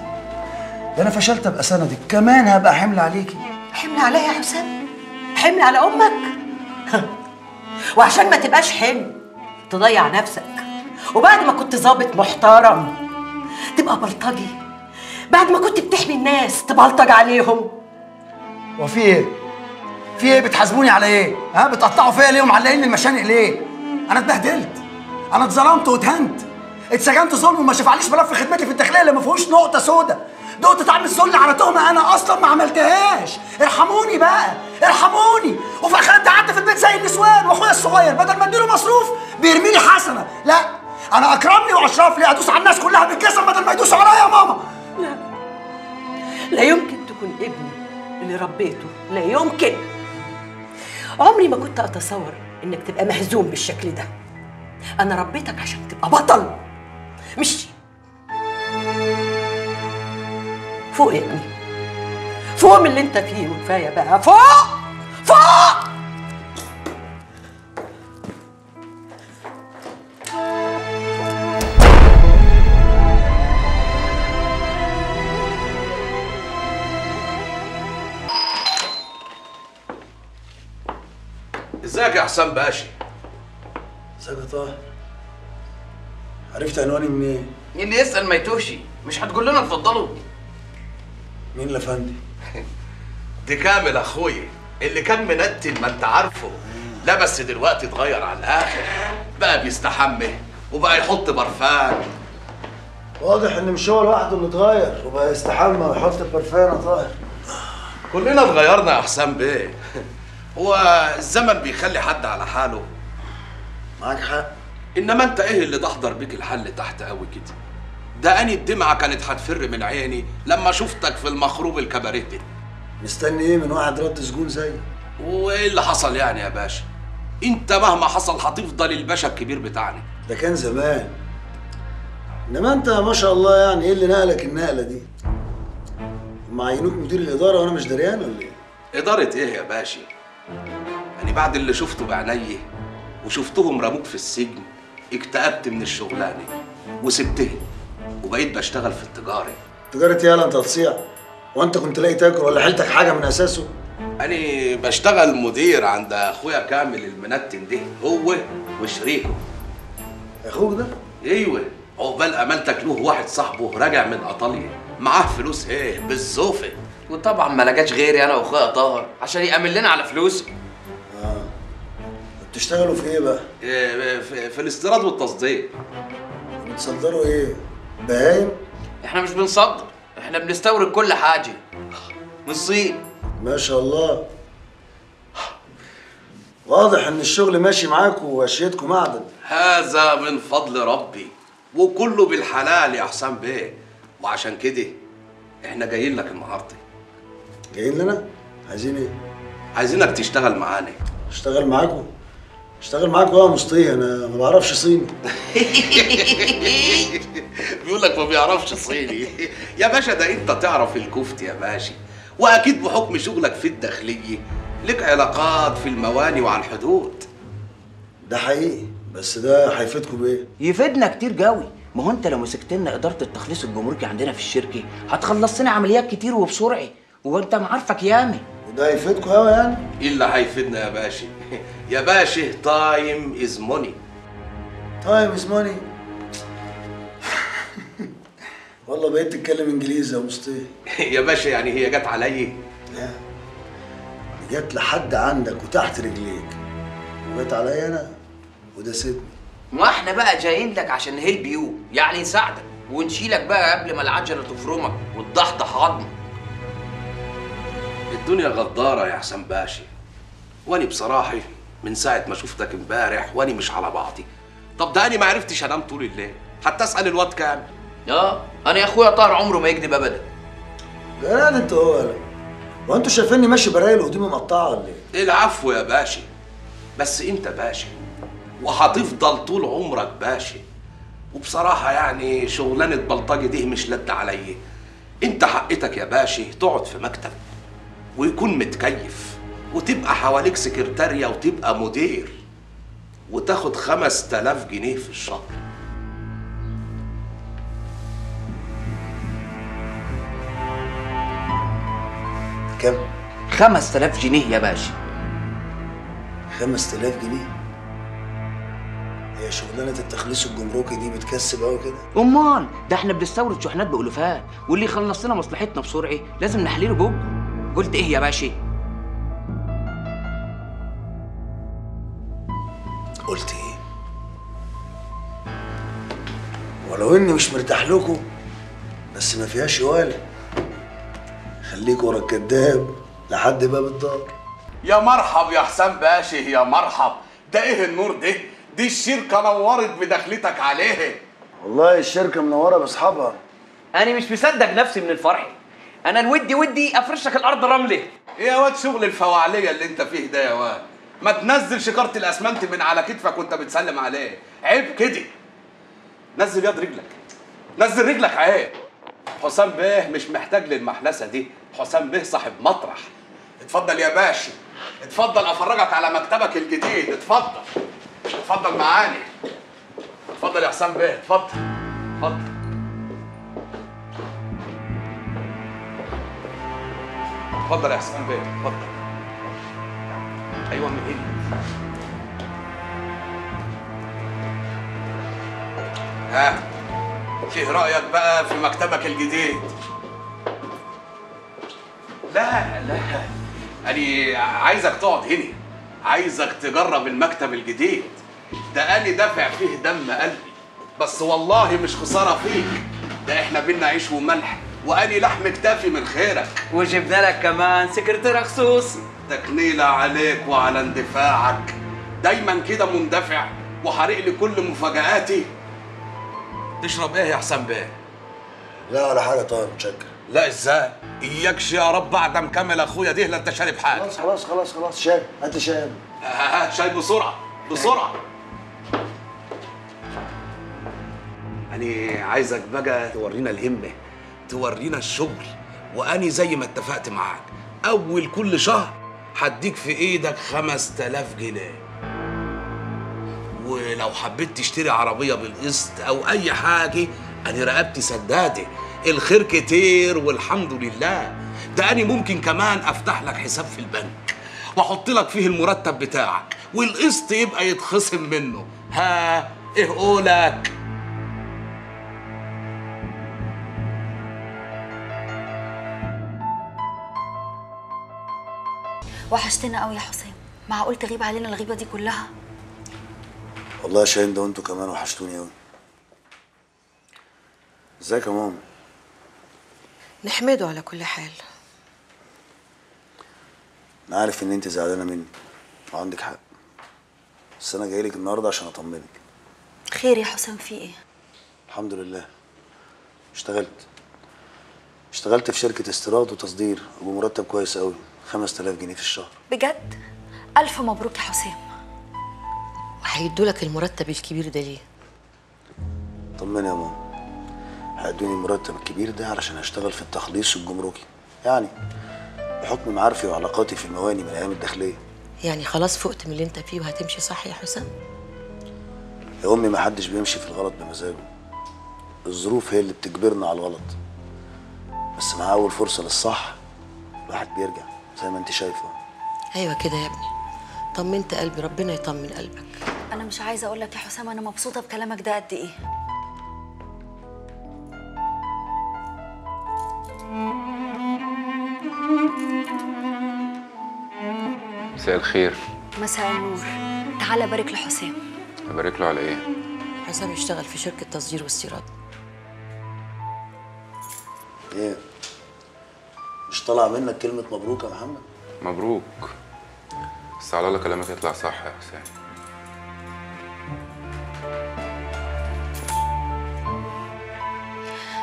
ده أنا فشلت أبقى سندك كمان هبقى حمل عليكي.
حمل عليا يا حسام؟ حمل على أمك؟ *laughs* وعشان ما تبقاش حمل تضيع نفسك. وبعد ما كنت ظابط محترم تبقى بلطجي. بعد ما كنت بتحمي الناس تبلطج عليهم.
وفي إيه؟ في إيه؟ بتحاسبوني على إيه؟ ها؟ بتقطعوا فيا ليه ومعلقين المشانق ليه؟ أنا اتبهدلت. أنا اتظلمت واتهنت. اتسجنت ظلم وما شفعليش ملف خدمتي في الداخلية اللي ما فيهوش نقطة سودا دقت طعم الذل على تهمة أنا أصلا ما عملتهاش. ارحموني بقى. ارحموني. وفي الآخر قعدت في البيت زي النسوان وأخويا الصغير. بدل ما أديله مصروف بيرمي لي حسنة. لا أنا أكرمني وأشرف لي. أدوس على الناس كلها بالجسم بدل ما يدوسوا عليا يا ماما.
لا. لا يمكن تكون ابني اللي ربيته. لا يمكن. عمري ما كنت أتصور إنك تبقى مهزوم بالشكل ده. أنا ربيتك عشان تبقى بطل مش فوق يا ابني. فوق من اللي أنت فيه وكفاية بقى. فوق! فوق!
ازيك يا حسام باشا؟
ازيك يا طه؟ عرفت عنواني منين؟
مين اللي يسأل ما يتوهش؟ مش هتقول لنا اتفضلوا
مين الافندي؟ *laughs*
دي كامل أخويا اللي كان منتن ما انت عارفه. لا بس دلوقتي اتغير على الآخر بقى بيستحمى وبقى يحط برفان.
واضح إن مش هو لوحده اللي اتغير وبقى يستحمى ويحط البرفان يا طاهر.
كلنا اتغيرنا يا حسام بيه. هو الزمن بيخلي حد على حاله.
معاك حق.
إنما أنت إيه اللي تحضر بيك الحل تحت قوي كده؟ ده أني الدمعة كانت هتفر من عيني لما شفتك في المخروب الكباريه ده
مستني إيه من واحد رد سجون زي؟
وإيه اللي حصل يعني يا باشا؟ أنت مهما حصل هتفضل الباشا الكبير بتاعنا
ده كان زمان. إنما أنت ما شاء الله يعني إيه اللي نقلك النقلة دي؟ هم عينوك مدير الإدارة وأنا مش دريان ولا إيه؟
إدارة إيه يا باشا؟ يعني بعد اللي شفته بعيني وشفتهم رموك في السجن اكتئبت من الشغلانة وسبتها وبقيت بشتغل في التجارة.
تجارة يالا انت هتصيع؟ وانت كنت لاقي تاكل ولا حيلتك حاجة من أساسه؟
أنا بشتغل مدير عند أخويا كامل المنتن ده هو وشريكه.
أخوك ده؟
أيوه. عقبال أمانتك له واحد صاحبه راجع من إيطاليا معاه فلوس إيه؟ بالزوفة.
وطبعا ما لقاش غيري أنا وأخويا طاهر عشان يأمن لنا على فلوسي
بتشتغلوا في إيه بقى؟
إيه، في, في الاستيراد والتصدير.
بتصدروا إيه؟ بهايم؟
إحنا مش بنصدر إحنا بنستورد كل حاجة. من الصين.
ما شاء الله. واضح إن الشغل ماشي معاكم واشيتكم معدن.
هذا من فضل ربي وكله بالحلال يا حسام بيه. وعشان كده إحنا جايين لك النهارده.
جايين لنا؟ عايزين إيه؟
عايزينك تشتغل معانا.
اشتغل معاكم؟ اشتغل معاكم يا مصطفى أنا ما بعرفش صيني. *laughs*
بيقول لك ما بيعرفش صيني. يا باشا ده انت تعرف الكفت يا باشا. واكيد بحكم شغلك في الداخلية لك علاقات في المواني وعلى الحدود.
ده حقيقي بس ده هيفيدكم بإيه؟
يفيدنا كتير قوي. ما هو انت لو مسكت لنا إدارة التخليص الجمركي عندنا في الشركة هتخلص لنا عمليات كتير وبسرعة. وانت معارفك ياما.
وده هيفيدكم قوي يعني.
إيه اللي هيفيدنا يا باشا *laughs* يا باشا time is money
time is money والله بقيت تتكلم إنجليزي يا مصطفى *laughs*
يا باشا يعني هي جت عليا.
لا. جت لحد عندك وتحت رجليك. وجت عليا أنا وده سيبني.
ما إحنا بقى جايين لك عشان نهيل بيو يعني نساعدك. ونشيلك بقى قبل ما العجلة تفرمك وتضحضح عظمك
الدنيا غدارة يا حسام باشا وأني بصراحة من ساعة ما شفتك امبارح وأني مش على بعضي. طب ده أني ما عرفتش أنام طول الليل. حتى أسأل الواد كامل
آه أنا يا أخويا طاهر عمره ما يكذب ابدا.
جراد أنت هو ولا هو أنتوا شايفيني ماشي برايل وهدومي مقطعة ولا إيه؟
العفو يا باشا بس أنت باشا وهتفضل طول عمرك باشا وبصراحة يعني شغلانة بلطجي دي مش لد عليا أنت حقتك يا باشا تقعد في مكتب. ويكون متكيف وتبقى حواليك سكرتارية وتبقى مدير وتاخد خمس تلاف جنيه في الشهر.
كم؟
5000 جنيه يا باشا.
5000 جنيه؟ هي شغلانة التخليص الجمركي دي بتكسب قوي كده؟
أمال ده إحنا بنستورد شحنات بالوفات واللي يخلص لنا مصلحتنا بسرعة لازم نحلله بوب قلت إيه يا باشا
قلت إيه؟ ولو إني مش مرتاح لكم بس ما فيهاش ولا خليك ورا الكداب لحد باب الدار.
يا مرحب يا حسام باشا يا مرحب. ده إيه النور ده؟ دي الشركة نورت بدخلتك عليه.
والله الشركة منورة بأصحابها.
أنا مش مصدق نفسي من الفرح. أنا الودي ودي افرش لك الأرض رملة.
إيه يا واد شغل الفواعلية اللي أنت فيه ده يا واد. ما تنزل شكارة الأسمنت من على كتفك وأنت بتسلم عليه. عيب كده. نزل يد رجلك. نزل رجلك عيب حسام بيه مش محتاج للمحلسة دي. حسام بيه صاحب مطرح. اتفضل يا باشا. اتفضل أفرجك على مكتبك الجديد. اتفضل. اتفضل معاني. اتفضل يا حسام بيه اتفضل. اتفضل. اتفضل يا حسام بيه اتفضل. أيوه من هنا. ها إيه رأيك بقى في مكتبك الجديد. لا لا. أنا عايزك تقعد هنا. عايزك تجرب المكتب الجديد. ده أنا دافع فيه دم قلبي. بس والله مش خسارة فيك. ده إحنا بينا عيش وملح. وأني لحم كتافي من خيرك.
وجبنا لك كمان سكرتير خصوصي
تكنيلة عليك وعلى اندفاعك. دايما كده مندفع وحارق لي كل مفاجآتي. تشرب إيه يا حسام بيه؟
لا ولا حاجة طاهر متشكر.
لا إزاي؟ اياكش يا رب بعد مكمل أخويا ده لا أنت شارب حاجة.
خلاص خلاص خلاص خلاص شاي هات لي شاي.
هات شاي بسرعة بسرعة. أنا عايزك بقى تورينا الهمة. تورينا الشغل. وأني زي ما اتفقت معاك. أول كل شهر هديك في إيدك 5000 جنيه. ولو حبيت تشتري عربية بالقسط أو أي حاجة أنا رقبتي سدادة. الخير كتير والحمد لله. ده أنا ممكن كمان أفتح لك حساب في البنك وأحط لك فيه المرتب بتاعك والقسط يبقى يتخصم منه. ها إيه قولك؟
وحشتنا قوي يا حسام. معقول تغيب علينا الغيبة دي كلها؟
والله يا شاهين ده وأنتوا كمان وحشتوني قوي إزيك يا ماما؟
نحمده على كل حال.
أنا عارف إن أنت زعلانة مني وعندك حق. بس أنا جاي لك النهارده عشان أطمنك.
خير يا حسام في إيه؟
الحمد لله. اشتغلت. اشتغلت في شركة استيراد وتصدير وبمرتب كويس قوي 5000 جنيه في الشهر.
بجد؟ ألف مبروك يا حسام
وهيدوا لك المرتب الكبير ده ليه؟
طمني يا ماما. هيدوني المرتب الكبير ده علشان أشتغل في التخليص الجمركي. يعني بحكم معارفي وعلاقاتي في المواني من أيام الداخلية.
يعني خلاص فقت من اللي أنت فيه وهتمشي صح يا حسام؟
يا أمي ما حدش بيمشي في الغلط بمزاجه. الظروف هي اللي بتجبرنا على الغلط. بس مع أول فرصة للصح الواحد بيرجع. زي ما انت شايفة.
أيوه كده يا ابني. طمنت قلبي ربنا يطمن قلبك.
أنا مش عايزة أقول لك يا حسام أنا مبسوطة بكلامك ده قد إيه.
مساء الخير.
مساء النور. تعالى بارك لحسام.
أبارك له على إيه؟
حسام اشتغل في شركة تصدير واستيراد
إيه؟ مش طالع منك كلمة مبروك يا محمد؟
مبروك. بس على الله كلامك يطلع صح يا حسام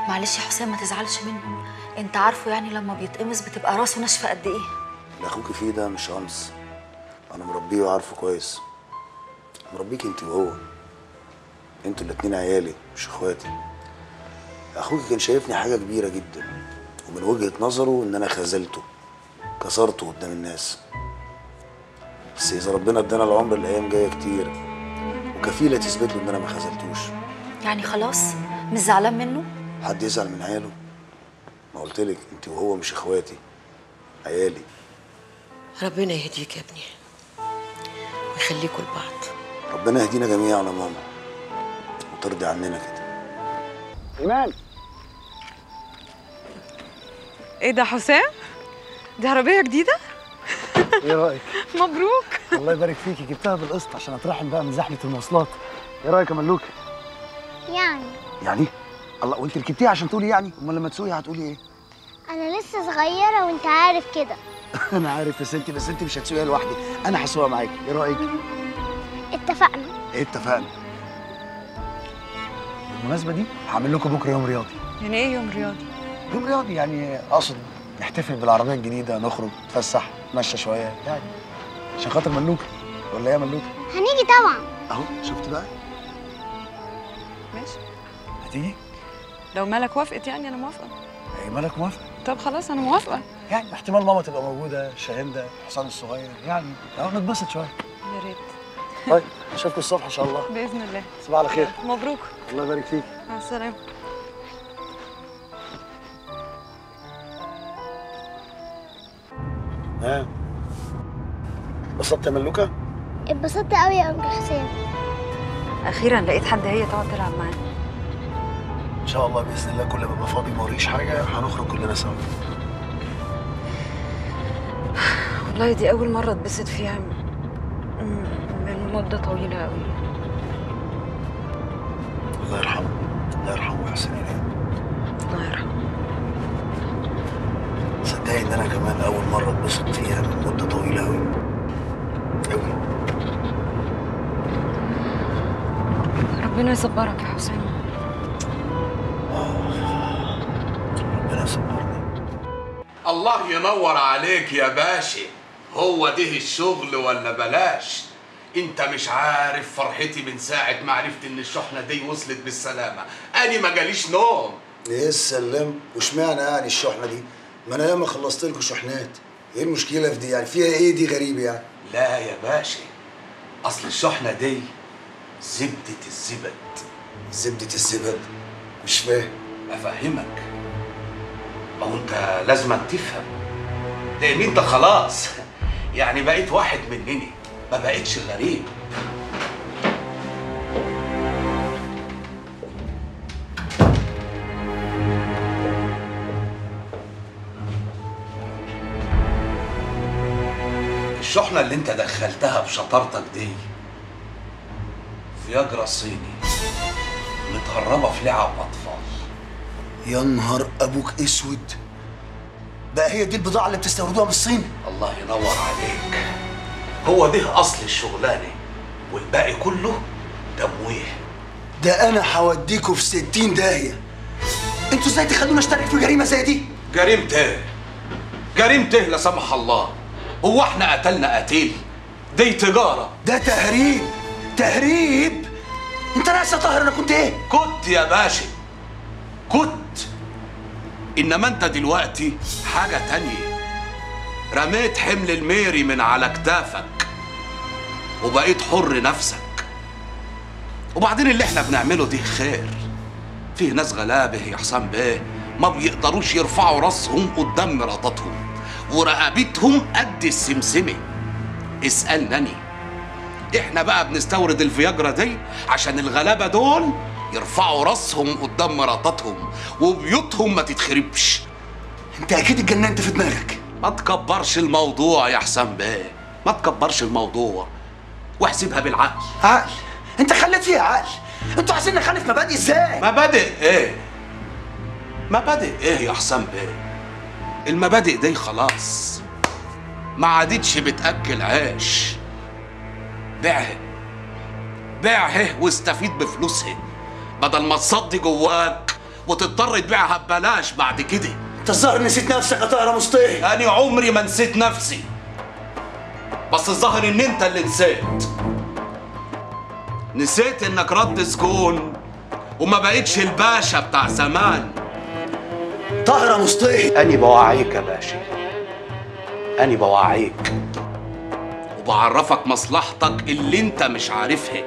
معلش يا حسام ما تزعلش منه انت عارفه يعني لما بيتقمص بتبقى راسه ناشفة قد إيه؟
اللي أخوك فيه ده مش قمص أنا مربيه وعارفه كويس. مربيك انت وهو. أنتوا الاتنين عيالي مش إخواتي. أخوك كان شايفني حاجة كبيرة جدا. ومن وجهة نظره إن أنا خذلته كسرته قدام الناس. بس إذا ربنا ادانا العمر الأيام جاية كتير وكفيلة تثبت له إن أنا ما خذلتوش.
يعني خلاص؟ مش زعلان منه؟
حد يزعل من عياله؟ ما قلت لك أنت وهو مش إخواتي عيالي.
ربنا يهديك يا ابني ويخليكوا لبعض.
ربنا يهدينا جميعا يا ماما وترضي عننا كده.
إيمان.
إيه ده حسام؟ دي عربية جديدة؟
إيه رأيك؟ *laughs*
مبروك.
الله يبارك فيكي جبتها بالقسط عشان أترحم بقى من زحمة المواصلات. إيه رأيك يا ملوك؟
يعني.
يعني؟ الله وأنت ركبتيها عشان تقولي يعني؟ أمال لما تسوقي هتقولي إيه؟
أنا لسه صغيرة وأنت عارف كده. *laughs*
أنا عارف يا ستي بس أنت مش هتسوقيها لوحدك. أنا هسوقها معاكي. إيه رأيك؟
اتفقنا.
إيه اتفقنا. بالمناسبة دي هعمل لكم بكرة يوم رياضي.
يعني إيه يوم رياضي؟
يوم رياضي يعني أقصد. نحتفل بالعربية الجديدة نخرج نتفسح نتمشى شوية يعني. عشان خاطر ملوكة.
ولا إيه يا ملوكة؟
هنيجي طبعا.
أهو شفت بقى.
ماشي.
هتيجي؟
لو مالك وافقت يعني أنا موافقة.
هي مالك موافقة؟
طب خلاص أنا موافقة.
يعني احتمال ماما تبقى موجودة شاهندة حسام الصغير يعني. أهو نتبسط شوية.
يا ريت.
طيب أشوفكم الصبح إن شاء الله.
بإذن الله.
صباح على خير.
مبروك.
الله يبارك فيك.
مع السلامة.
ها؟ انبسطت يا ملوكة؟
اتبسطت قوي يا انكل حسين.
أخيرا لقيت حد هي تقعد تلعب معاه
إن شاء الله بإذن الله كل ما أبقى فاضي ما وريش حاجة هنخرج كلنا سوا.
والله دي أول مرة أتبسط فيها من مدة طويلة قوي.
الله يرحمه. الله يرحمه ويحسن اليه
الله يرحمه
صدقني إن أنا كمان أول مرة أتبسط فيها من مده طويلة قوي قوي
ربنا يصبرك يا حسين.
ربنا يصبرني.
الله ينور عليك يا باشا. هو ده الشغل ولا بلاش؟ أنت مش عارف فرحتي من ساعة ما عرفت إن الشحنة دي وصلت بالسلامة. أنا ما جاليش نوم.
إيه السلام؟ واشمعنى يعني الشحنة دي؟ ما أنا ياما خلصت لكم شحنات. إيه المشكلة في دي؟ يعني فيها إيه دي غريب يعني؟
لا يا باشا. أصل الشحنة دي زبدة الزبد.
زبدة الزبد؟ مش فاهم.
أفهمك. ما هو أنت لازم تفهم. لأن انت خلاص. *laughs* يعني بقيت واحد مننا ما بقتش غريب. الشحنة اللي انت دخلتها بشطارتك دي؟ فياجرا صيني متهربة في لعب أطفال.
يا نهار أبوك أسود. بقى هي دي البضاعة اللي بتستوردوها من الصين؟
الله ينور عليك. هو ده أصل الشغلانة والباقي كله تمويه
ده أنا هوديكوا في 60 داهية. أنتوا إزاي تخلوني أشترك في جريمة زي دي؟
جريمة إيه؟ جريمة إيه لا سمح الله؟ هو إحنا قتلنا قتيل؟ دي تجارة.
ده تهريب. تهريب؟ انت ناس يا طاهر أنا كنت إيه؟
كنت يا باشا. كنت. انما انت دلوقتي حاجة تانية. رميت حمل الميري من على كتافك وبقيت حر نفسك. وبعدين اللي إحنا بنعمله ده خير. فيه ناس غلابة يا حسام بيه ما بيقدروش يرفعوا راسهم قدام مراتاتهم ورقبتهم قد السمسمة. اسألني. إحنا بقى بنستورد الفياجرا دي عشان الغلابة دول يرفعوا راسهم قدام مراتاتهم وبيوتهم ما تتخربش.
انت أكيد اتجننت في دماغك.
ما تكبرش الموضوع يا حسام بيه. ما تكبرش الموضوع واحسبها بالعقل.
عقل؟ انت خليت فيها عقل؟ أنتوا عايزين نخالف مبادئ إزاي؟
مبادئ إيه؟ مبادئ إيه يا حسام بيه؟ المبادئ دي خلاص. ما عادتش بتأكل عيش. بيعها بيعها واستفيد بفلوسها بدل ما تصدي جواك وتضطر تبيعها ببلاش بعد كده.
انت الظاهر نسيت نفسك يا طاهر مصطفى.
أنا عمري ما نسيت نفسي. بس الظاهر إن أنت اللي نسيت. نسيت إنك رد سكون وما بقتش الباشا بتاع زمان.
طاهر مصطفى
أني بوعيك يا باشا. أني بوعيك. وبعرفك مصلحتك اللي انت مش عارفها.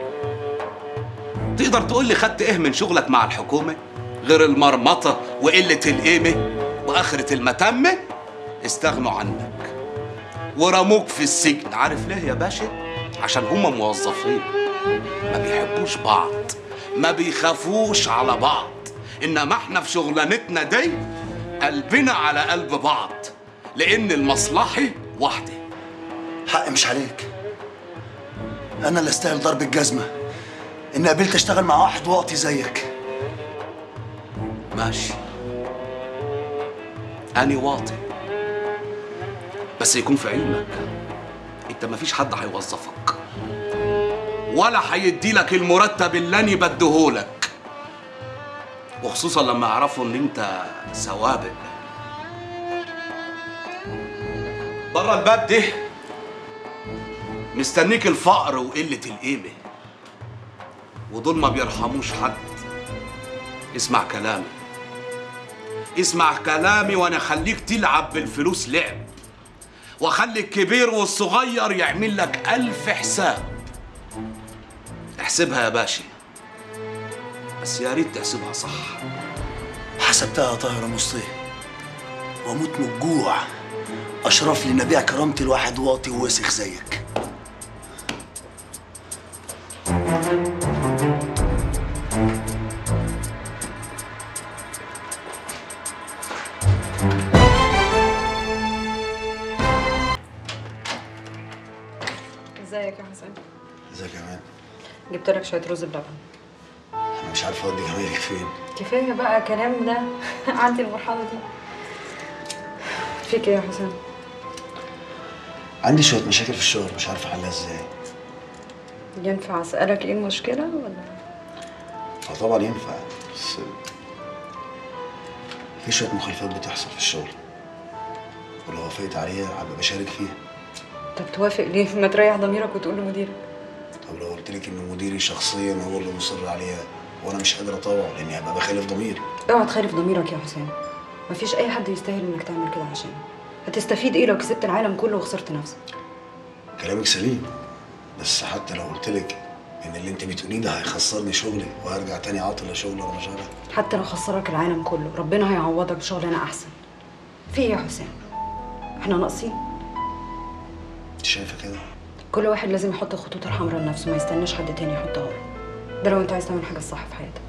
تقدر تقول لي خدت إيه من شغلك مع الحكومة؟ غير المرمطة وقلة القيمة وآخرة المتمه استغنوا عنك. ورموك في السجن. عارف ليه يا باشا؟ عشان هم موظفين. ما بيحبوش بعض. ما بيخافوش على بعض. إنما إحنا في شغلانتنا دي قلبنا على قلب بعض لأن المصلحة واحدة.
حق مش عليك. أنا اللي استاهل ضرب الجزمه ان قبلت أشتغل مع واحد واطي زيك.
ماشي. أنا واطي. بس يكون في علمك أنت مفيش حد هيوظفك. ولا هيدي لك المرتب اللي أنا بديهولك. وخصوصا لما يعرفوا إن أنت سوابق. بره الباب ده مستنيك الفقر وقلة القيمة. ودول ما بيرحموش حد. اسمع كلامي. اسمع كلامي وأنا خليك تلعب بالفلوس لعب. واخلي الكبير والصغير يعمل لك ألف حساب. احسبها يا باشا. بس يا ريت تحسبها صح.
حسبتها يا طاهر مصطفى وأموت من الجوع. أشرف لي نبيع كرامتي لواحد واطي ووسخ زيك.
إزيك يا حسين
إزيك يا مان
جبت لك شوية رز بلبن.
مش عارف أودي جمايلك فين.
كفاية بقى كلام ده. *laughs* عندي المرحلة دي. فيك إيه يا حسين
عندي شوية مشاكل في الشغل مش عارف أحلها إزاي.
ينفع أسألك إيه المشكلة ولا؟
آه طبعا ينفع بس في شوية مخالفات بتحصل في الشغل. ولو وافقت عليها هبقى بشارك فيها.
طب توافق ليه؟ ما تريح ضميرك وتقول لمديرك.
طب لو قلت لك إن مديري شخصيا هو اللي مصر عليها وأنا مش قادر اطوع لاني هبقى بخالف ضميري.
اوعى تخالف ضميرك يا حسين مفيش أي حد يستاهل إنك تعمل كده عشانه هتستفيد إيه لو كسبت العالم كله وخسرت نفسك؟
كلامك سليم بس حتى لو قلت لك إن اللي أنت بتقوليه ده هيخسرني شغلي وهرجع تاني عاطل لشغل ولا مشارع
حتى لو خسرك العالم كله ربنا هيعوضك بشغلانة أحسن. في إيه يا حسين إحنا ناقصين.
أنت شايفة كده؟
كل واحد لازم يحط الخطوط الحمراء لنفسه ما يستناش حد تاني يحطها له. ده لو انت عايز تعمل حاجة الصح في حياتك.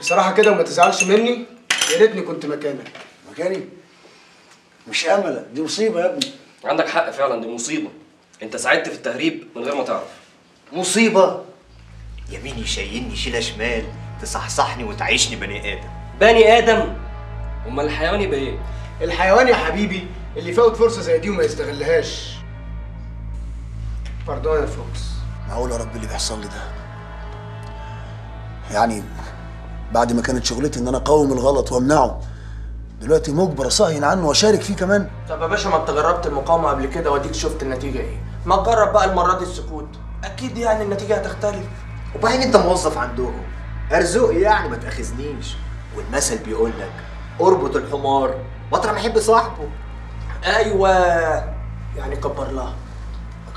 بصراحة كده وما تزعلش مني. يا ريتني كنت مكانك.
مكاني؟ مش املك دي مصيبة يا ابني.
عندك حق فعلا دي مصيبة. انت ساعدت في التهريب من غير ما تعرف.
مصيبة؟ يمين يشيلني شيلة شمال تصحصحني وتعيشني بني آدم.
بني آدم؟ أمال الحيوان يبقى إيه؟
الحيوان يا حبيبي اللي يفوت فرصة زي دي وما يستغلهاش. باردون يا فوكس.
معقول يا رب اللي بيحصل لي ده. يعني بعد ما كانت شغلتي إن أنا أقاوم الغلط وأمنعه دلوقتي مجبر أصهين عنه وأشارك فيه كمان.
طب يا باشا ما أنت جربت المقاومة قبل كده وأديك شفت النتيجة إيه؟ ما تجرب بقى المرة دي السكوت. أكيد يعني النتيجة هتختلف.
وبعدين أنت موظف عندهم. أرزقي يعني ما تأخذنيش. والمثل بيقول لك أربط الحمار مطرح ما يحب صاحبه.
أيوه. يعني كبر لها.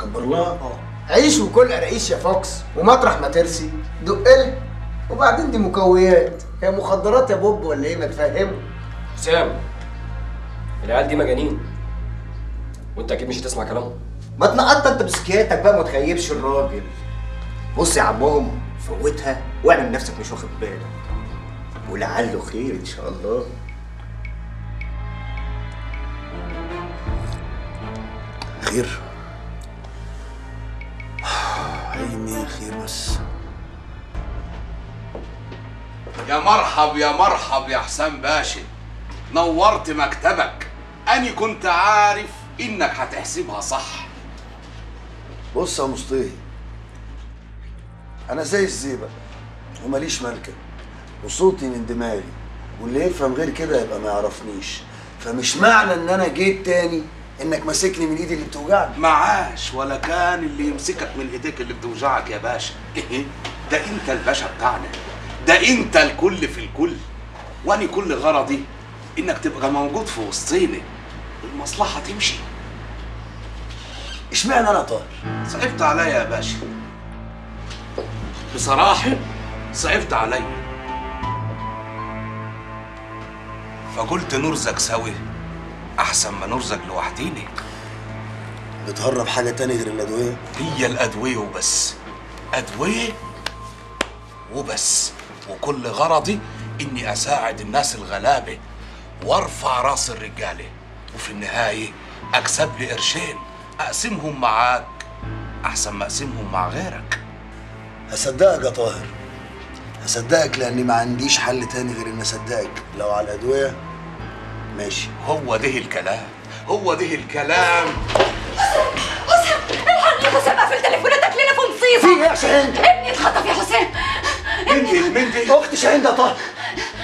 كبر لها
آه. عيش وكل قراقيش يا فوكس. ومطرح ما ترسي. دق لها وبعدين دي مكويات هي مخدرات يا بوب ولا إيه؟ ما تفهمه.
حسام العيال دي مجانين. وانت أكيد مش هتسمع كلامهم.
ما تنقطع انت بسكياتك بقى ما تخيبش الراجل. بص يا عمهم فوتها واعمل نفسك مش واخد بالك. ولعله خير إن شاء الله.
خير. عيني خير بس
يا مرحب يا مرحب يا حسام باشا. نورت مكتبك. أني كنت عارف إنك هتحسبها صح.
بص يا مصطفى أنا زي الزيبق وماليش ملكة وصوتي من دماغي واللي يفهم غير كده يبقى ما يعرفنيش. فمش معنى إن أنا جيت تاني إنك ماسكني من إيدي اللي بتوجعني.
معاش ولا كان اللي يمسكك من إيديك اللي بتوجعك يا باشا. إيه؟ ده أنت الباشا بتاعنا. ده أنت الكل في الكل. واني كل غرضي إنك تبقى موجود في وسطينا المصلحة تمشي.
إشمعنى أنا طاهر
صعبت عليا يا باشا. بصراحة صعبت عليا فقلت نرزق سوا أحسن ما نرزق لوحدينا
بتهرب حاجة تاني غير الأدوية؟
هي الأدوية وبس. أدوية وبس. وكل غرضي إني أساعد الناس الغلابة وأرفع رأس الرجاله وفي النهاية أكسب لي قرشين. أقسمهم معاك أحسن ما أقسمهم مع غيرك.
هصدقك يا طاهر. هصدقك لأني ما عنديش حل تاني غير ان أصدقك. لو على الأدوية ماشي.
هو ده الكلام. هو ده الكلام.
حسام الحقني يا حسام قفل تليفوناتك لنا في مصيبة.
في إيه يا شاهين؟
ابني اتخطف يا حسام
مين مين دي؟ أختي شاهين ده طاهر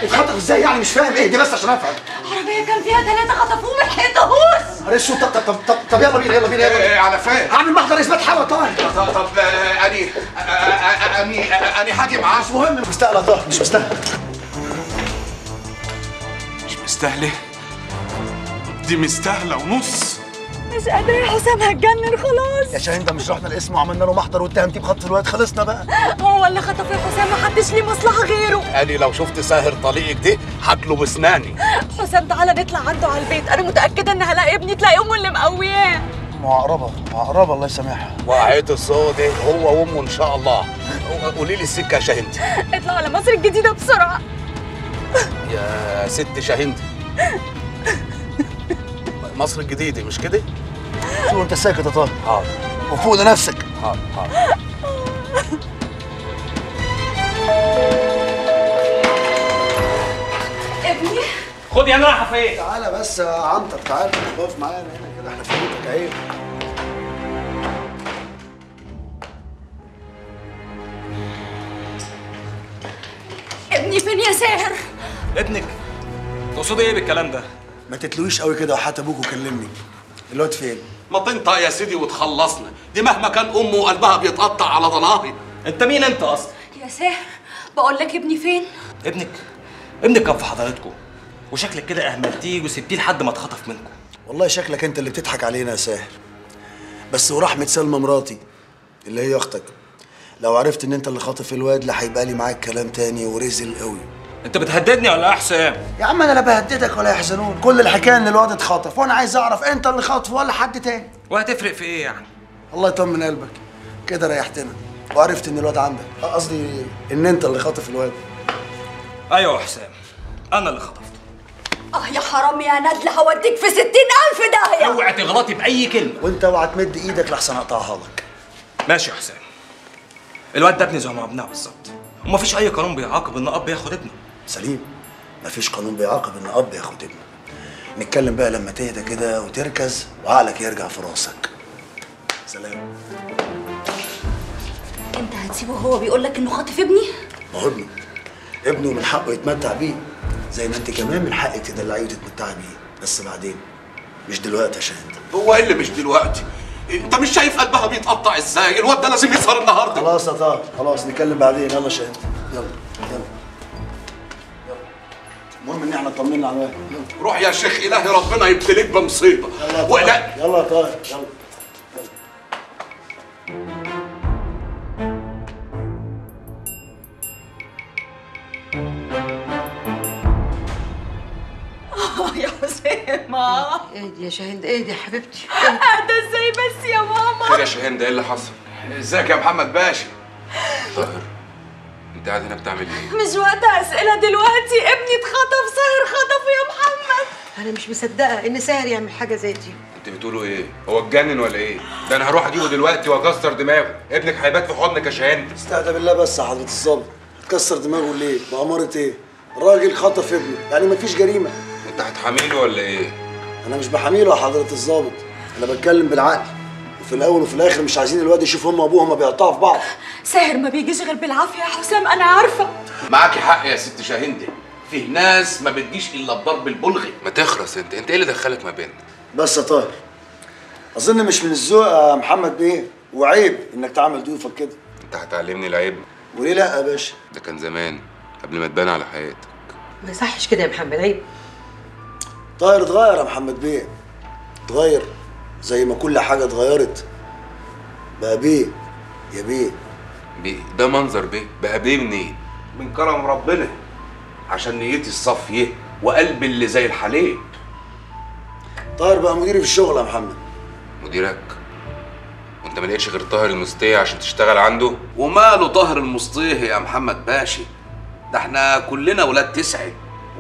اتخطف إزاي يعني؟ مش فاهم إيه دي بس عشان أفهم.
عربية كان فيها ثلاثة خطفوه ما لحقتهوش.
نهار اسود طب طب طب طب يلا بينا يلا بينا يلا
إيه، على فين؟
أعمل محضر إثبات حاله طاهر
طب طب آه، أني آه، آه، أني أني حاجة معاه
مش مهم. مش مستاهلة طاهر مش مستاهلة.
مش مستاهلة. دي مستاهله ونص.
مش قادرة يا حسام هتجنن خلاص.
يا شاهين ده مش رحنا الاسم وعملنا له محضر واتهمتيه بخطف الواد خلصنا بقى.
هو اللي خطف يا حسام محدش ليه مصلحة غيره.
اني لو شفت ساهر طليقك دي هاكله بسناني.
حسام تعالى نطلع عنده على البيت. أنا متأكدة إن هلاقي ابني تلاقي أمه اللي مقوياه.
معقربة معقربة الله يسامحها.
وقعت الصوت هو وأمه إن شاء الله. قولي لي السكة يا شاهندي
اطلع على مصر الجديدة بسرعة.
يا ست شاهندي مصر الجديدة مش كده؟
شو انت ساكت يا طاهر
حاضر
وفوق لنفسك.
حاضر حاضر
ابني.
خدي أنا رايحه فين؟
تعالى بس يا عنتر تعالى اقف معانا هنا كده إحنا في بيتك عيب
ابني فين يا ساهر؟
ابنك. تقصدي إيه بالكلام ده؟
ما تتلويش قوي كده وحتى أبوك وكلمني الواد فين؟
ما تنطق يا سيدي وتخلصنا. دي مهما كان أمه قلبها بيتقطع على ضناهي
أنت مين أنت أصلا؟
يا ساهر بقول لك ابني فين؟
ابنك. ابنك كان في حضرتكم وشكلك كده أهملتيه وسبتيه لحد ما اتخطف منكم.
والله شكلك أنت اللي بتضحك علينا يا ساهر بس ورحمة سلمى مراتي اللي هي أختك لو عرفت إن أنت اللي خاطف الواد لا هيبقى لي معاك كلام تاني ورزل قوي.
انت بتهددني ولا يا حسام
يا عم أنا لا بهددك ولا يحزنون. كل الحكاية إن الواد اتخطف وأنا عايز أعرف أنت اللي خاطفه ولا حد تاني.
وهتفرق في إيه يعني؟
الله يطمن قلبك. كده ريحتنا وعرفت إن الواد عندك. قصدي إن أنت اللي خاطف الواد.
أيوه يا حسام أنا اللي خطفته.
أه يا حرام يا ندل هوديك في ستين ألف داهية.
اوعي تغلطي بأي كلمة.
وأنت اوعى تمد إيدك لحسن أقطعها لك.
ماشي يا حسام الواد ده ابني زي ما ابنها بالظبط. ومفيش أي قانون بيعاقب إن اب ياخد ابنه.
سليم مفيش قانون بيعاقب إن أب ياخد ابنه. نتكلم بقى لما تهدى كده وتركز وعقلك يرجع في راسك. سلام.
أنت هتسيبه هو بيقول لك إنه خاطف ابني؟
ما هو ابنه. ابنه من حقه يتمتع بيه زي ما أنت كمان من حقك تدلعيه وتتمتعي بيه. بس بعدين؟ مش دلوقتي يا شاهد.
هو إيه اللي مش دلوقتي؟ أنت مش شايف قلبها بيتقطع إزاي؟ الواد ده لازم يسهر النهارده.
خلاص يا طه خلاص نتكلم بعدين. يلا يا شاهد. يلا يلا. المهم إن إحنا طمنا على يلا.
روح يا شيخ الهي ربنا يبتليك بمصيبة.
يلا يا طه.
ولا
يلا يا طه يلا. *laughs*
آه يا حسام آه
اهدي يا شاهين اهدي يا حبيبتي. *laughs*
اهدى إزاي بس يا ماما؟
يا شاهين ده إيه اللي حصل؟
إزيك يا محمد باشا؟
طاهر *laughs* انت قاعد هنا بتعمل إيه؟
مش وقت أسئلة دلوقتي ابني اتخطف ساهر خطفه يا محمد
أنا مش مصدقة إن ساهر يعمل حاجة زي دي
انت بتقولوا إيه؟ هو اتجنن ولا إيه؟ ده أنا هروح اجيبه دلوقتي واكسر دماغه، ابنك هيبات في حضنك يا شاهين
استهدى بالله بس يا حضرة الظابط هتكسر دماغه ليه؟ بأمارة إيه؟ الراجل خطف ابنه يعني مفيش جريمة
انت هتحاميله ولا إيه؟
أنا مش بحاميله يا حضرة الظابط أنا بتكلم بالعقل وفي الأول وفي الآخر مش عايزين الواد يشوف هم وأبوه هما بيقطعوا في بعض.
ساهر ما بيجيش غير بالعافية يا حسام أنا عارفة.
معاكي حق يا ست شاهندة فيه ناس ما بتجيش إلا بضرب البلغي.
ما تخرس أنت، أنت إيه اللي دخلك ما بيننا؟
بس يا طاهر أظن مش من الذوق يا محمد بيه وعيب إنك تعمل ضيوفك كده.
أنت هتعلمني العيب؟
وليه لأ يا باشا؟
ده كان زمان قبل ما تبان على حياتك.
ما يصحش كده يا محمد عيب.
طاهر اتغير يا محمد بيه. اتغير. زي ما كل حاجة اتغيرت. بقى بيه يا بيه.
بيه. ده منظر بيه. بقى بيه منين؟
من كرم ربنا. عشان نيتي الصافيه وقلبي اللي زي الحليب.
طاهر بقى مديري في الشغل يا محمد.
مديرك؟ وانت ما لقيتش غير طاهر المستية عشان تشتغل عنده؟
وماله طاهر المصطيه يا محمد باشا؟ ده إحنا كلنا ولاد تسعة.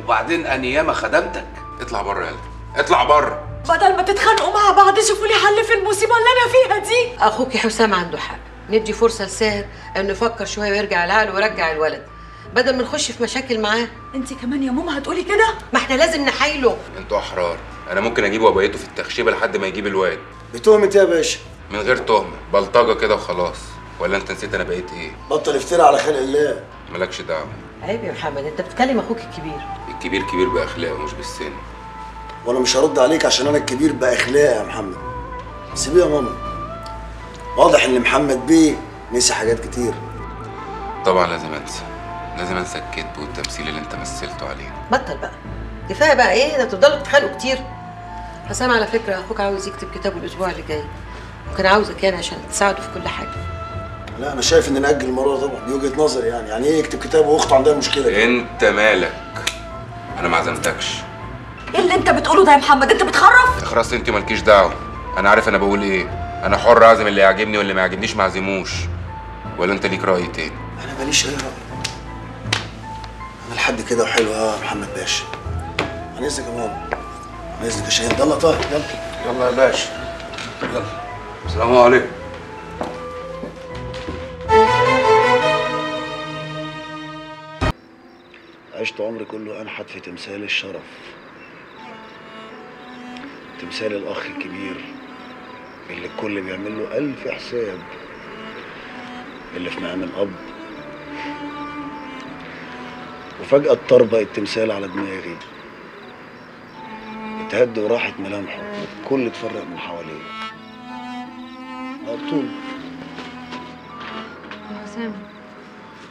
وبعدين أنا ياما خدمتك.
اطلع بره يلا اطلع بره.
بدل ما تتخانقوا مع بعض شوفوا لي حل في المصيبه اللي أنا فيها دي.
أخوك حسام عنده حق. ندي فرصة لساهر إنه يفكر شوية ويرجع العقل ويرجع الولد. بدل ما نخش في مشاكل معاه.
أنت كمان يا ماما هتقولي كده؟
ما إحنا لازم نحايله.
أنتوا أحرار. أنا ممكن اجيبه وابيته في التخشيبه لحد ما يجيب الواد.
بتهمة إيه يا باشا.
من غير تهمة. بلطجة كده وخلاص. ولا أنت نسيت أنا بقيت إيه؟
بطل افترى على خلق الله.
مالكش دعوة.
عيب يا محمد. أنت بتكلم أخوك الكبير.
الكبير كبير بأخلاقه مش بالسن.
وأنا مش هرد عليك عشان أنا الكبير بأخلاقي يا محمد. سيبيه يا ماما. واضح إن محمد بيه نسي حاجات كتير.
طبعا لازم أنسى. لازم أنسى الكذب والتمثيل اللي أنت مثلته عليه.
بطل بقى. كفاية بقى إيه؟ ده تفضلوا تتخانقوا كتير. حسام على فكرة أخوك عاوز يكتب كتابه الأسبوع اللي جاي. وكان عاوزك يعني عشان تساعده في كل حاجة.
لا أنا شايف إن نأجل ده طبعا. دي وجهة نظري يعني. يعني إيه يكتب كتاب واخته عندها مشكلة
أنت مالك؟ أنا ما عزمتكش.
إيه اللي انت بتقوله ده يا محمد انت بتخرف؟
خلاص انت مالكيش دعوة. أنا عارف أنا بقول إيه. أنا حر اعزم اللي يعجبني واللي ما يعجبنيش ما اعزموش ولا أنت ليك رأي تاني؟
أنا ماليش أي رأي. أنا لحد كده وحلو آه يا محمد باشا عن إذنك يا ماما. عن إذنك يا شاهين يلا طاهر يلا.
يلا يا باشا يلا. السلام عليكم.
عشت عمري كله أنحت في تمثال الشرف. تمثال الأخ الكبير اللي الكل بيعمل له ألف حساب اللي في مقام الأب. وفجأة اتطربق التمثال على دماغي. اتهد وراحت ملامحه. الكل اتفرق من حواليه. على طول.
يا حسام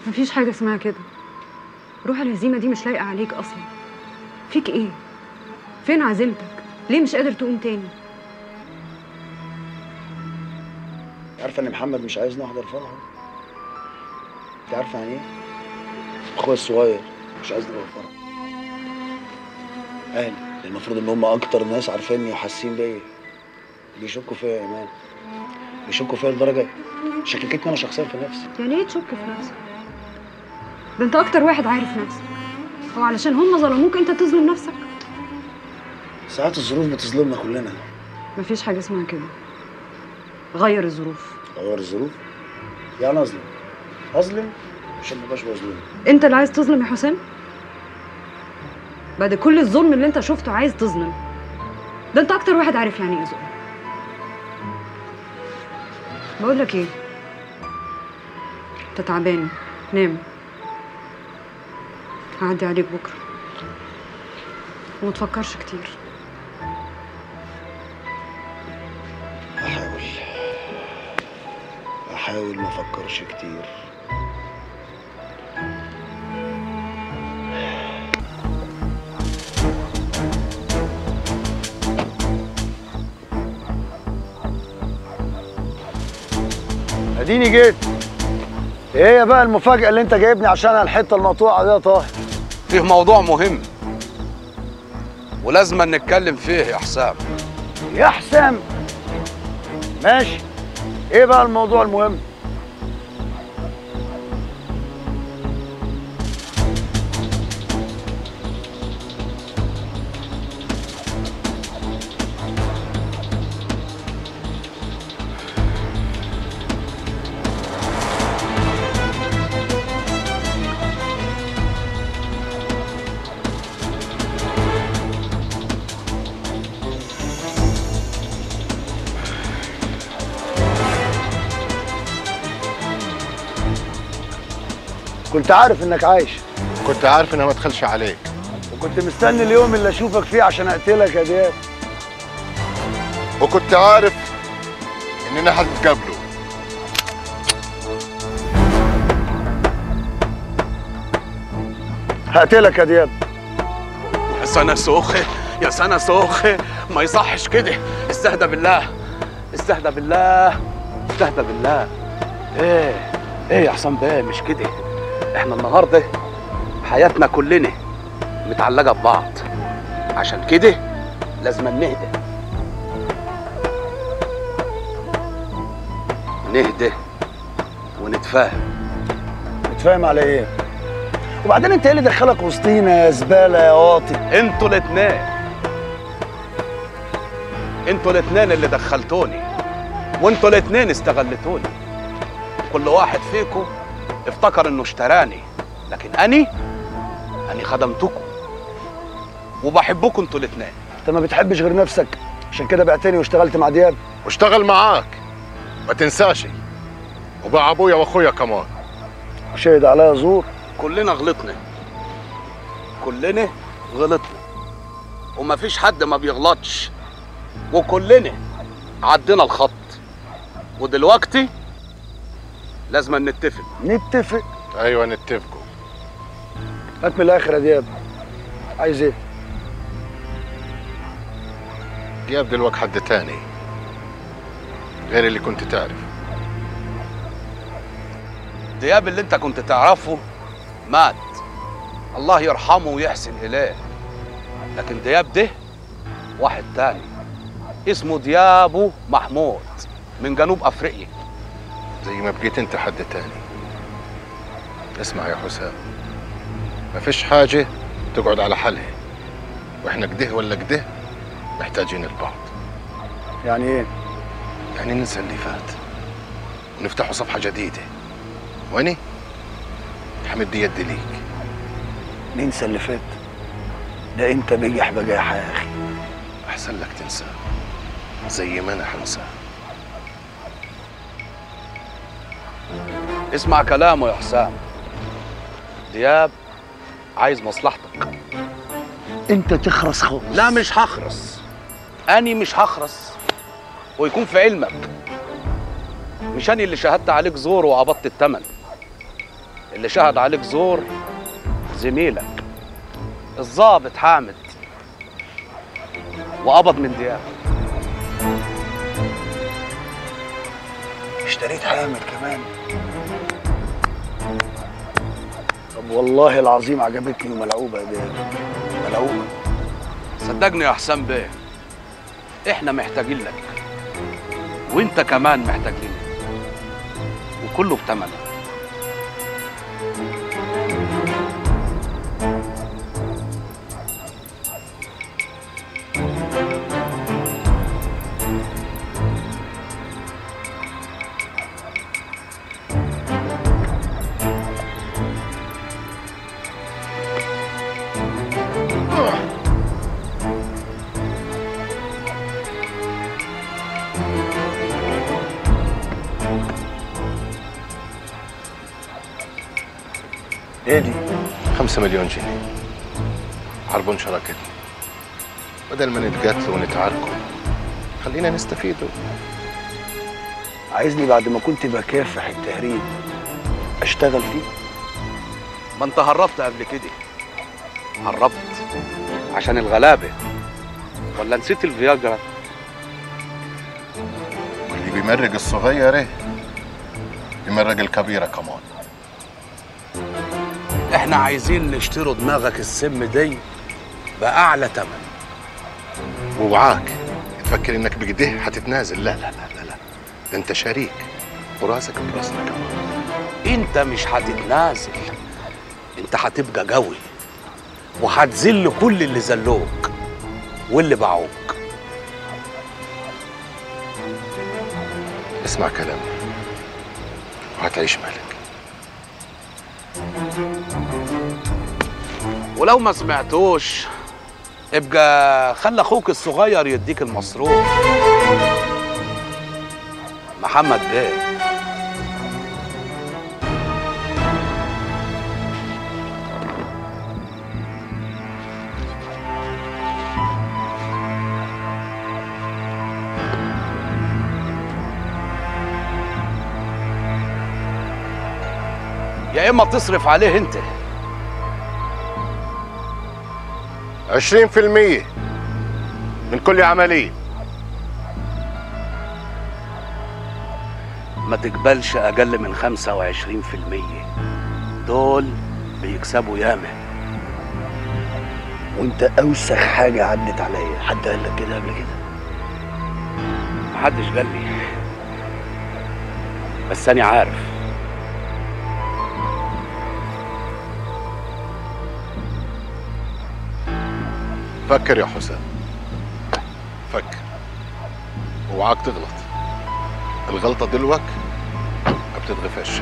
مفيش حاجة اسمها كده. روح الهزيمة دي مش لايقة عليك أصلا. فيك إيه؟ فين عزيمتك؟ ليه مش قادر تقوم تاني؟
عارفة ان محمد مش عايز نحضر فرحه؟ انت عارفة يعني إيه؟ اخويا الصغير مش عايز نحضر فرحه. أهلي المفروض ان هم أكتر ناس عارفيني وحاسين بيا. بيشكوا فيا يا ايمان بيشكوا فيا لدرجة شككتني أنا شخصيا في نفسي.
يعني إيه تشك في نفسك؟ ده أنت أكتر واحد عارف نفسك. هو علشان هم ظلموك أنت تظلم نفسك؟
ساعات الظروف بتظلمنا كلنا.
مفيش حاجة اسمها كده. غير الظروف.
غير الظروف؟ يعني أظلم. أظلم؟ عشان ما ابقاش مظلوم
أنت اللي عايز تظلم يا حسام؟ بعد كل الظلم اللي أنت شفته عايز تظلم. ده أنت أكتر واحد عارف يعني إيه ظلم. بقول لك إيه؟ أنت تعبان. نام. هعدي عليك بكرة. وما تفكرش كتير.
أحاول. أحاول ما أفكرش كتير. أديني جيت. إيه بقى المفاجأة اللي أنت جايبني عشانها الحتة المقطوعة دي يا طاهر؟
فيه موضوع مهم. ولازم نتكلم فيه يا حسام.
يا حسام! ماشي. إيه بقى الموضوع المهم؟ كنت عارف إنك عايش.
كنت عارف إنها ما تخلش عليك.
وكنت مستني اليوم اللي أشوفك فيه عشان أقتلك يا دياب.
وكنت عارف اننا هنتقابلوا
هقتلك يا دياب.
يا سنة سوخة يا سنة سوخة ما يصحش كده. استهدى بالله استهدى بالله استهدى بالله. إيه إيه يا حسام بيه مش كده. إحنا النهارده حياتنا كلنا متعلقة ببعض. عشان كده لازم نهدى. نهدى ونتفاهم.
نتفاهم على إيه؟ وبعدين انت إيه اللي دخلك وسطينا يا زبالة يا واطي؟
أنتوا الاتنين. أنتوا الاتنين اللي دخلتوني. وانتوا الاتنين استغلتوني. كل واحد فيكم افتكر انه اشتراني. لكن اني اني خدمتكم. وبحبكم أنتوا الاتنين
انت ما بتحبش غير نفسك. عشان كده بعتني واشتغلت مع دياب.
واشتغل معاك. ما تنساش. وبقى ابويا واخويا كمان.
شهد عليا زور.
كلنا غلطنا. كلنا غلطنا. ومفيش حد ما بيغلطش. وكلنا عدينا الخط. ودلوقتي لازم نتفق.
نتفق؟
أيوه نتفقوا.
هات من الآخر يا دياب. عايز إيه؟
دياب دلوقتي حد تاني غير اللي كنت تعرف.
دياب اللي انت كنت تعرفه مات. الله يرحمه ويحسن إليه. لكن دياب ده واحد تاني. اسمه ديابو محمود من جنوب أفريقيا.
زي ما بقيت انت حد تاني. اسمع يا حسام مفيش حاجة تقعد على حالها. وإحنا كده ولا كده محتاجين البعض.
يعني إيه؟
يعني ننسى اللي فات. ونفتحوا صفحة جديدة. واني حمد دي يدي ليك.
ننسى اللي فات؟ ده انت بجح بجاحة يا أخي.
أحسن لك تنساه زي ما أنا حنساه.
اسمع كلامه يا حسام. دياب عايز مصلحتك.
انت تخرس خالص.
لا مش هخرس. أني مش هخرس. ويكون في علمك. مش أني اللي شهدت عليك زور وقبضت الثمن اللي شهد عليك زور زميلك. الضابط حامد. وقبض من دياب.
اشتريت حامد كمان. والله العظيم عجبتني وملعوبة يا دياب ملعوبة.
صدقني يا حسام بيه إحنا محتاجين لك. وإنت كمان محتاج لنا وكله بتمنه
مليون جنيه. عربون شراكتنا بدل ما نتقاتل ونتعاركوا خلينا نستفيدوا
عايزني بعد ما كنت بكافح التهريب أشتغل فيه؟
ما انت هربت قبل كده. هربت. عشان الغلابة. ولا نسيت الفياجرا؟
واللي بيمرج الصغيرة بيمرج الكبيرة كمان.
إحنا عايزين نشتروا دماغك السم دي بأعلى تمن.
ووعاك. تفكر إنك بكده هتتنازل. لا لا لا لا لا. ده أنت شريك. وراسك براسنا كمان.
أنت مش هتتنازل. أنت هتبقى قوي. وهتذل كل اللي ذلوك واللي باعوك.
اسمع كلامي. وهتعيش مالك.
ولو ما سمعتوش ابقى خلي أخوك الصغير يديك المصروف. محمد بيه يا إما تصرف عليه أنت.
عشرين في المية من كل عملية.
ما تقبلش أقل من 25% دول بيكسبوا ياما.
وانت أوسخ حاجة عدت عليا. حد قال لك كده قبل كده؟
محدش قال لي. بس أنا عارف.
فكر يا حسام. فكر. اوعاك تغلط. الغلطة دلوك ما بتتغفرش.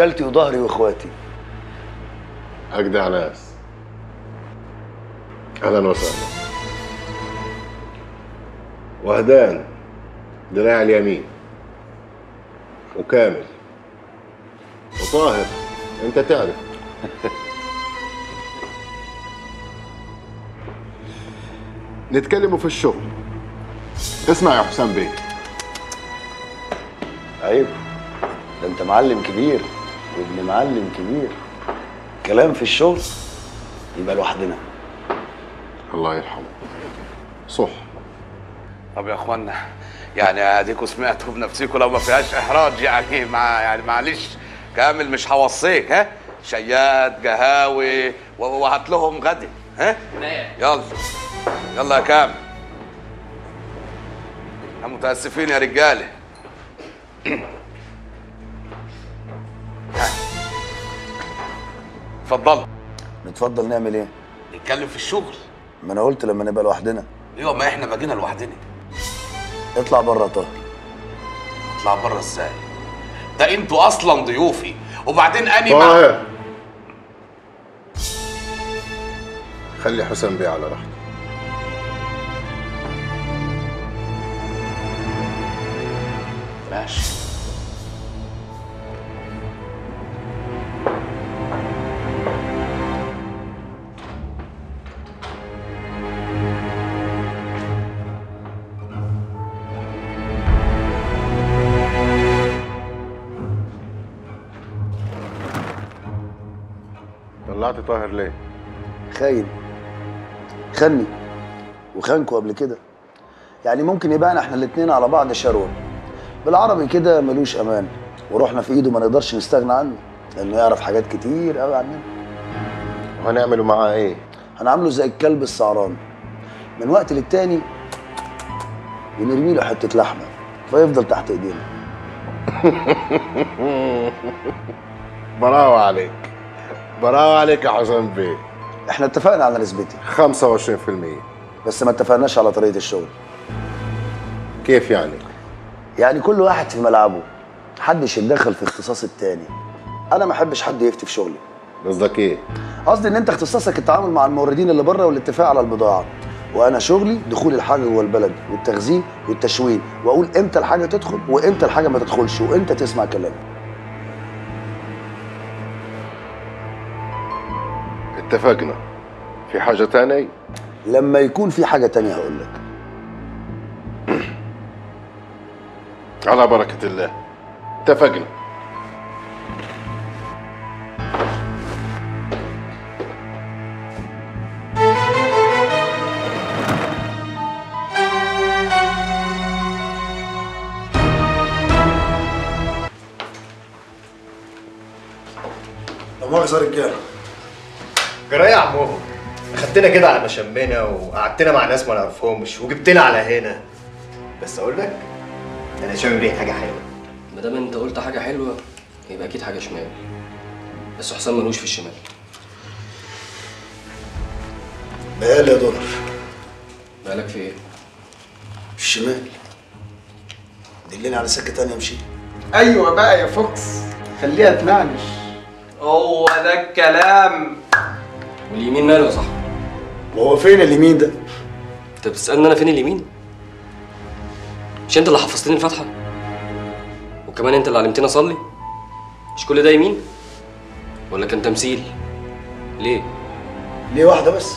رجالتي وظهري واخواتي.
اجدع ناس أهلا وسهلا. وهدان دراع اليمين. وكامل. وطاهر. أنت تعرف. *laughs* نتكلموا في الشغل. اسمع يا حسام بيه.
عيب. ده أنت معلم كبير. وابن معلم كبير. كلام في الشغل يبقى لوحدنا.
الله يرحمه. صح.
طب يا اخوانا يعني اديكوا سمعتوا بنفسكم لو ما فيهاش احراج يعني مع يعني معلش كامل مش هوصيك ها؟ شيات قهاوي و- وهات لهم غدا ها؟ يلا يلا يا كامل. إحنا متأسفين يا رجالة. *clears throat* اتفضل.
نتفضل نعمل إيه؟
نتكلم في الشغل.
ما أنا قلت لما نبقى لوحدنا.
أيوه ما إحنا بقينا لوحدنا.
اطلع بره يا طاهر
اطلع بره إزاي؟ ده أنتوا أصلا ضيوفي. وبعدين اني مع
طاهر. خلي حسام بيه على راحته.
ماشي.
طاهر ليه؟
خاين. خني. وخانكوا قبل كده. يعني ممكن يبقى إحنا الاتنين على بعض شروة. بالعربي كده ملوش أمان. وروحنا في ايده ما نقدرش نستغنى عنه. لأنه يعرف حاجات كتير قوي عننا.
وهنعمله معاه إيه؟
هنعامله زي الكلب السعران. من وقت للتاني ونرمي له حتة لحمة. فيفضل تحت إيدينا. *laughs*
براوة عليك. براوة عليك يا حسام بيه
إحنا اتفقنا على نسبتي.
25%
بس ما اتفقناش على طريقة الشغل.
كيف يعني؟
يعني كل واحد في ملعبه محدش يتدخل في اختصاص التاني. أنا ما أحبش حد يفتي في شغلي.
قصدك إيه؟
قصدي إن أنت اختصاصك التعامل مع الموردين اللي بره والاتفاق على البضاعة. وأنا شغلي دخول الحاجة جوه البلد والتخزين والتشوين وأقول إمتى الحاجة تدخل وإمتى الحاجة ما تدخلش وإمتى تسمع كلامي.
اتفقنا. في حاجة تانية؟
لما يكون في حاجة تانية هقول لك. *clears throat*
على بركة الله. اتفقنا.
يا رجاله
جراية يا عمو. أخدتنا كده على مشمنا وقعدتنا مع ناس ما نعرفهمش وجبتنا على هنا. بس أقول لك أنا شامم ريحه حاجة حلوة.
ما دام أنت قلت حاجة حلوة يبقى أكيد حاجة شمال. بس حسام ملوش في الشمال.
بقالي يا دولار؟
بالك في إيه؟
الشمال. دلني على سكة تانية امشي
أيوه بقى يا فوكس خليها تنعنش.
هو ده الكلام. واليمين ماله يا صاحبي؟
وهو فين اليمين ده؟
انت بتسألني أنا فين اليمين؟ مش أنت اللي حفظتني الفاتحه؟ وكمان أنت اللي علمتني أصلي؟ مش كل ده يمين؟ ولا كان تمثيل؟ ليه؟
ليه واحدة بس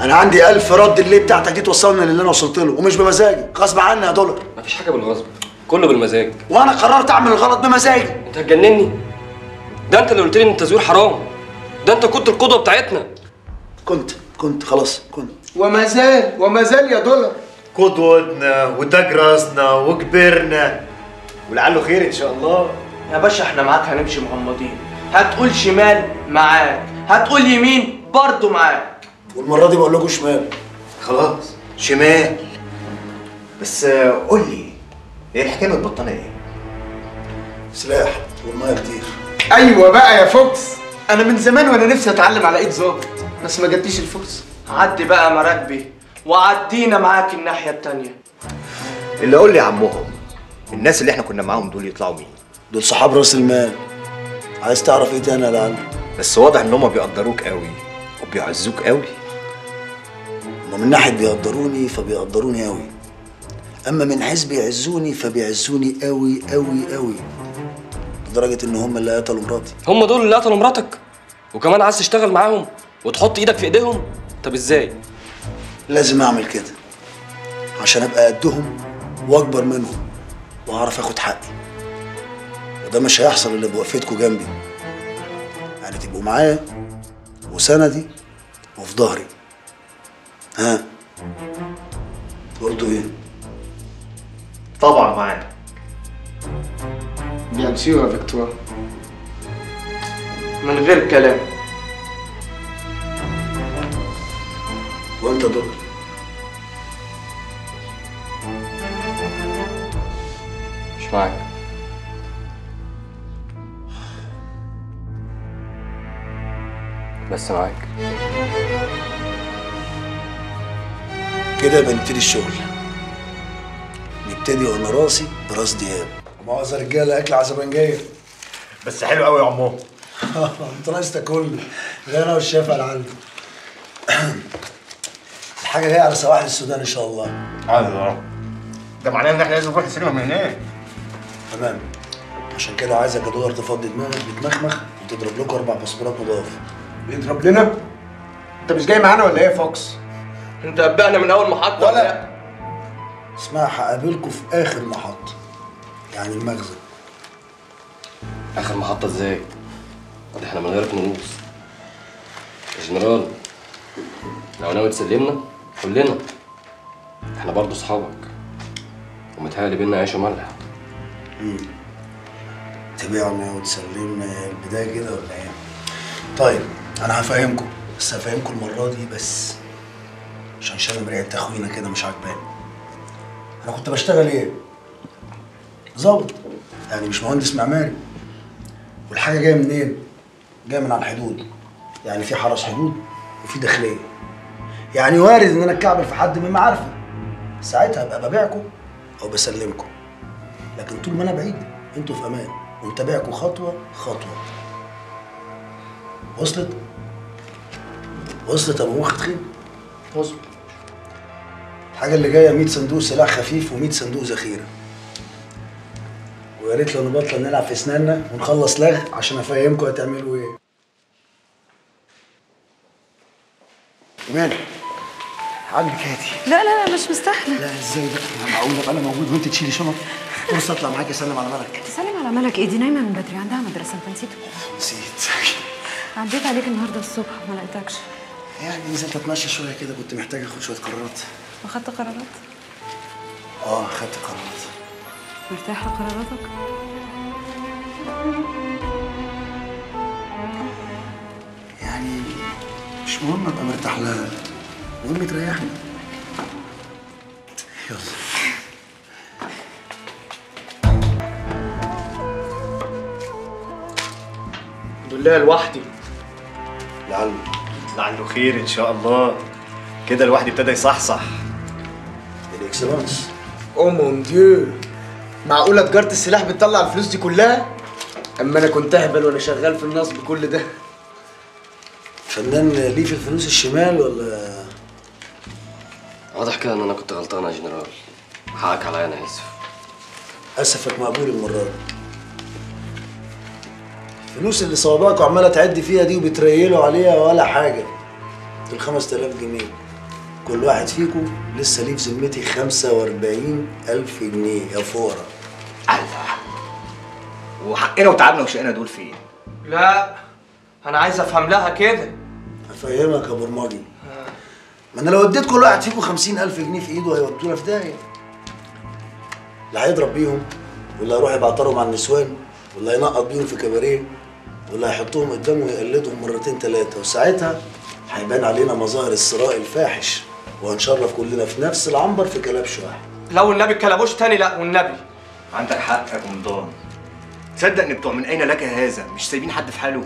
أنا عندي ألف رد اللي بتاعتك دي توصلني للي أنا وصلت له ومش بمزاجي غصب عني يا دولار
مفيش حاجة بالغصب كله بالمزاج
وأنا قررت أعمل الغلط بمزاجي
أنت هتجنني ده أنت اللي قلت لي إن التزوير حرام ده انت كنت القدوة بتاعتنا.
كنت كنت خلاص كنت.
وما زال وما زال يا دولار.
قدوتنا وتاج راسنا وكبرنا. ولعله خير إن شاء الله.
يا باشا إحنا معاك هنمشي مغمضين. هتقول شمال معاك. هتقول يمين برضه معاك.
والمرة دي بقول لكم شمال.
خلاص. شمال. بس قول لي إيه الحكاية من البطانيه إيه؟
سلاح والمية كتير.
أيوه بقى يا فوكس. أنا من زمان وأنا نفسي أتعلم على ايد ظابط بس ما جاتليش الفرصة.
عدي بقى مراكبي وعدينا معاك الناحية التانية.
اللي قول لي يا عمهم الناس اللي إحنا كنا معاهم دول يطلعوا مين؟
دول صحاب راس المال. عايز تعرف إيه تاني يا لعل
بس واضح إن هم بيقدروك قوي وبيعزوك قوي.
هما من ناحية بيقدروني فبيقدروني قوي. أما من حيث بيعزوني فبيعزوني قوي قوي قوي. لدرجة ان هم اللي قتلوا مراتي.
هم دول اللي قتلوا مراتك؟ وكمان عايز تشتغل معاهم وتحط إيدك في إيديهم؟ طب إزاي؟
لازم أعمل كده عشان أبقى قدهم وأكبر منهم وأعرف آخد حقي. وده مش هيحصل إلا بوقفتكم جنبي. يعني تبقوا معايا وسندي وفي ظهري. ها؟ قلتوا إيه؟
طبعا معانا
سيغ يا فيكتور من غير كلام.
وانت دكتور.
مش معاك. بس معاك.
كده بنبتدي الشغل. نبتدي وأنا راسي براس دياب. مؤاخذة رجالة أكل عزبنجية
بس حلو قوي يا عمهم *laughs*
انت ناقص تاكل. غير أنا والشيف على العلم. *clears throat* الحاجة جاية على سواحل السودان إن شاء الله.
الله ده معناه إن إحنا لازم نروح السينما من هناك.
تمام. عشان كده عايزك يا دولار تفضي دماغك بتمخمخ وتضرب لكم أربع باسبورات نضاف
بيضرب لنا؟ أنت مش جاي معانا ولا إيه يا فوكس؟
أنت قبقنا من أول محطة ولا لأ؟
اسمها هقابلكم في آخر محطة. يعني المخزن
آخر محطة إزاي؟ ده إحنا من غيرك نغوص يا جنرال لو ناوي تسلمنا قول لنا. إحنا برضه صحابك ومتهيألي بينا عيش وملح.
تبيعنا وتسلمنا هي البداية كده ولا إيه؟ طيب أنا هفهمكم. بس هفهمكم المرة دي بس. عشان شامم ريحة تخوينة كده مش عاجباني. أنا كنت بشتغل إيه؟ ظابط. يعني مش مهندس معماري. والحاجة جاية منين؟ جاية من على الحدود. يعني في حرس حدود وفي داخلية. يعني وارد إن أنا أتكعبل في حد من معارفي. ساعتها أبقى ببيعكم أو بسلمكم. لكن طول ما أنا بعيد أنتوا في أمان. ومتابعكم خطوة خطوة. وصلت؟ وصلت أبو مخ تخين؟
وصل.
الحاجة اللي جاية 100 صندوق سلاح خفيف و100 صندوق ذخيرة. ويا ريت لو نبطل نلعب في أسناننا ونخلص لغ عشان أفهمكم هتعملوا إيه. مالك عاجبك هاتي.
لا لا لا مش مستاهلة.
لا إزاي بقى؟ معقول ابقى أنا موجود وأنت تشيلي شنط. فرصه أطلع معاكي أسلم على ملك
تسلم على ملك إيه دي نايمة من بدري. عندها مدرسة أنت نسيت.
نسيت.
عديت عليك النهارده الصبح ما لقيتكش.
يعني نزلت اتمشى شوية كده كنت محتاج آخد شوية قرارات.
واخدت قرارات؟
آه خدت قرارات.
مرتاحة قراراتك؟
يعني مش مهم أبقى مرتاح لها المهم تريحني يلا.
الحمد لله لوحدي.
لعله
لعله خير إن شاء الله. كده الواحد ابتدى يصحصح.
ال
excellence oh mon dieu معقولة تجارة السلاح بتطلع الفلوس دي كلها؟ أما أنا كنت أهبل وأنا شغال في النصب كل ده.
فنان ليه في الفلوس الشمال ولا؟
واضح كده إن أنا كنت غلطان يا جنرال. حقك عليا أنا آسف.
آسفك مقبول المرة دي. الفلوس اللي صوابعكم عمالة تعد فيها دي وبتريلوا عليها ولا حاجة. دول 5000 جنيه. كل واحد فيكم لسه ليه في ذمتي 45000 جنيه. يا فورة.
وحقنا وتعبنا وشقنا دول فين؟
لا أنا عايز أفهم لها كده.
هفهمك يا برمجي ما أنا لو اديت كل واحد فيكم 50000 جنيه في إيده هيودونا في داهية. لا هيضرب بيهم ولا هيروح يبعترهم على النسوان ولا هينقط بيهم في كباريه ولا هيحطهم قدامه ويقلدهم مرتين ثلاثة وساعتها هيبان علينا مظاهر الثراء الفاحش وهنشرف كلنا في نفس العنبر في كلبش واحد
لو النبي كلبوش تاني لا والنبي.
عندك حق يا قمضان تصدق ان بتوع من أين لك هذا؟ مش سايبين حد في حاله.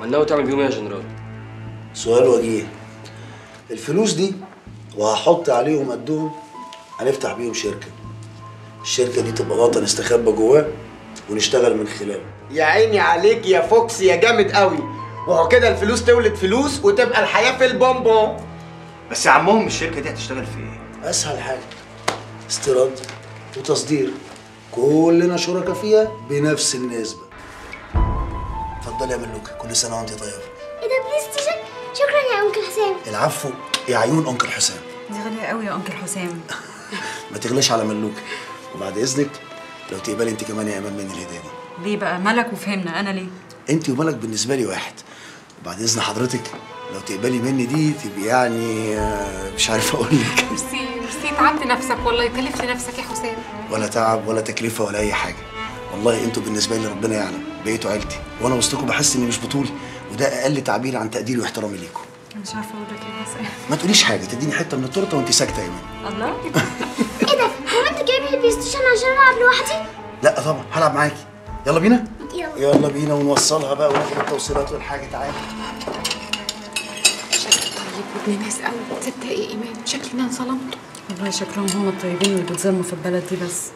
ما ناوي تعمل بيهم إيه يا جنرال؟
سؤال وجيه. الفلوس دي وهحط عليهم قدهم هنفتح بيهم شركة. الشركة دي تبقى وطن استخبى جواه ونشتغل من خلاله
يا عيني عليك يا فوكس يا جامد قوي. وهو كده الفلوس تولد فلوس وتبقى الحياة في البونبون.
بس يا عمهم الشركة دي هتشتغل في إيه؟
أسهل حاجة استيراد وتصدير. كلنا شركاء فيها بنفس النسبة. اتفضلي يا ملوكه كل سنة وانت طيبة.
إيه ده PlayStation شكرا يا uncle حسام.
العفو يا عيون uncle حسام.
دي غالية قوي يا uncle حسام. *laughs*
ما تغلاش على ملوكه وبعد إذنك لو تقبلي انت كمان يا أمان مني الهديه دي
ليه بقى؟ ملك وفهمنا أنا ليه؟
انت وملك بالنسبة لي واحد. وبعد إذن حضرتك لو تقبلي مني دي تبقي يعني آه، مش عارف أقول لك.
ميرسي ميرسي تعبت نفسك والله كلفت نفسك يا حسام
ولا تعب ولا تكلفة ولا أي حاجة. والله أنتوا بالنسبة لي ربنا يعلم بقيتوا عيلتي. وأنا وسطكم بحس إني مش بطولي وده أقل تعبير عن تقديري واحترامي ليكم.
مش عارفة أقول لك إيه بس *laughs*
ما تقوليش حاجة تديني حتة من التورتة وانت ساكتة يا إيمان.
الله. *laughs*
إيه ده؟ هو أنت جايب لي PlayStation عشان ألعب لوحدي؟
لا طبعا هلعب معاكي. يلا بينا.
يلا
يلا بينا ونوصلها بقى وناخد التوصيلات والحاجة. تعالى.
طيب وابن ناس قوي تصدق إيه ايمان شكلنا انظلمت
والله شكلهم هم الطيبين اللي بيتظلموا في البلد دي بس.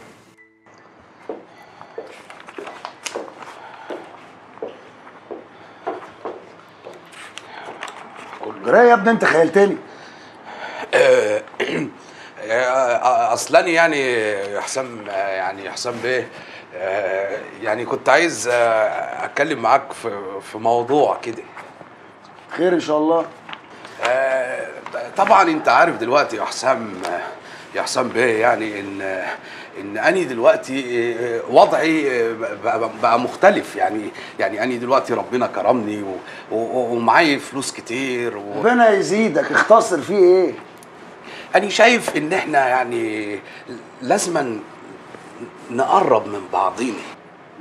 جرايه يا ابني انت خيلتني
أصلاني يعني يا حسام يعني يا حسام بيه. يعني كنت عايز آه، أتكلم معاك في في موضوع كده.
خير إن شاء الله.
آه، طبعا أنت عارف دلوقتي يا حسام يا حسام بيه يعني إن إن أني دلوقتي آه، وضعي آه، بقى, مختلف. يعني يعني أني دلوقتي ربنا كرمني ومعايا فلوس كتير و...
ربنا يزيدك. اختصر فيه إيه؟
أنا شايف إن إحنا يعني لازما نقرب من بعضينا.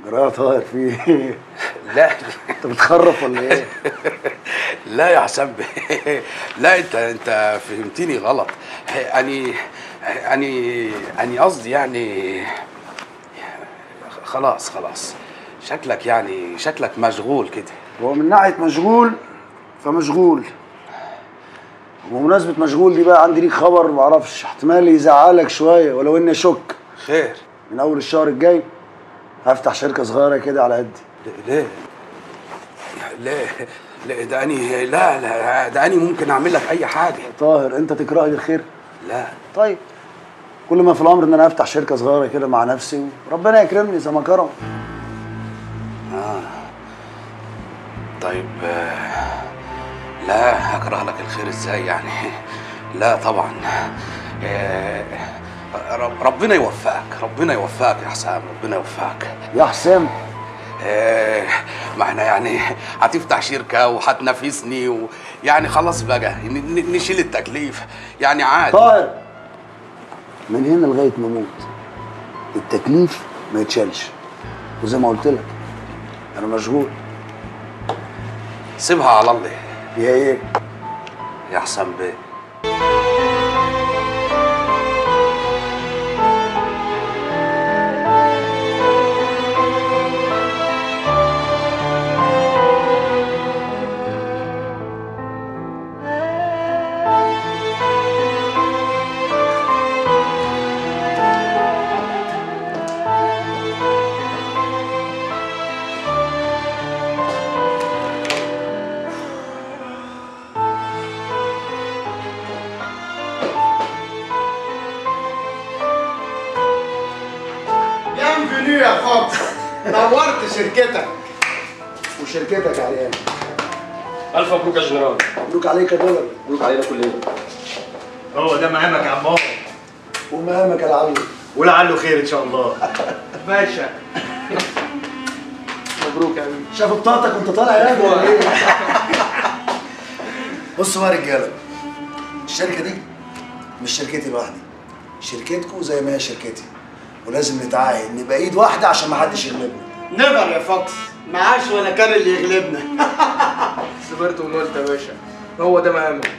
جراية طاهر فيه. إيه *laughs*
لا.
انت بتخرف ولا إيه؟ *laughs*
لا يا حسام. *laughs* لا أنت أنت فهمتني غلط. أني أني أني قصدي يعني خلاص خلاص. شكلك يعني شكلك مشغول كده.
هو من ناحية مشغول فمشغول. وبمناسبة مشغول دي بقى عندي ليك خبر معرفش احتمال يزعلك شوية ولو إني اشك
خير.
من أول الشهر الجاي هفتح شركة صغيرة كده على قدي.
ليه؟ ليه؟ لا ده اني لا لا ده أني ممكن أعمل لك أي حاجة.
طاهر أنت تكره لي الخير
لا.
طيب. كل ما في الأمر إن أنا أفتح شركة صغيرة كده مع نفسي وربنا يكرمني زي ما كرم.
آه. طيب آه، لا هكره لك الخير إزاي يعني؟ لا طبعا. آه، ربنا يوفقك ربنا يوفقك يا حسام ربنا يوفقك.
يا حسام.
آه، ما إحنا يعني هتفتح شركة وهتنافسني ويعني خلاص بقى نشيل التكليف. يعني عادي.
طاهر من هنا لغاية ما أموت. التكليف ما يتشالش. وزي ما قلت لك أنا مشغول.
سيبها على الله.
يا إيه؟
يا حسام بيه.
عليك يا دولار
مبروك علينا كلنا
هو ده مقامك يا عمار.
ومهامك يا لعلو
ولعله خير إن شاء الله. *laughs*
باشا. مبروك يا حبيبي.
شاف بطاقتك وانت طالع يا ولا إيه؟ *laughs* بصوا بقى يا رجالة. الشركة دي مش شركتي لوحدي. شركتكم زي ما هي شركتي. ولازم نتعاهد نبقى إيد واحدة عشان ما حدش يغلبنا.
نيفر يا فوكس معاش ولا كان اللي يغلبنا. *laughs* صبرت ونولت يا باشا. هو ده مقامك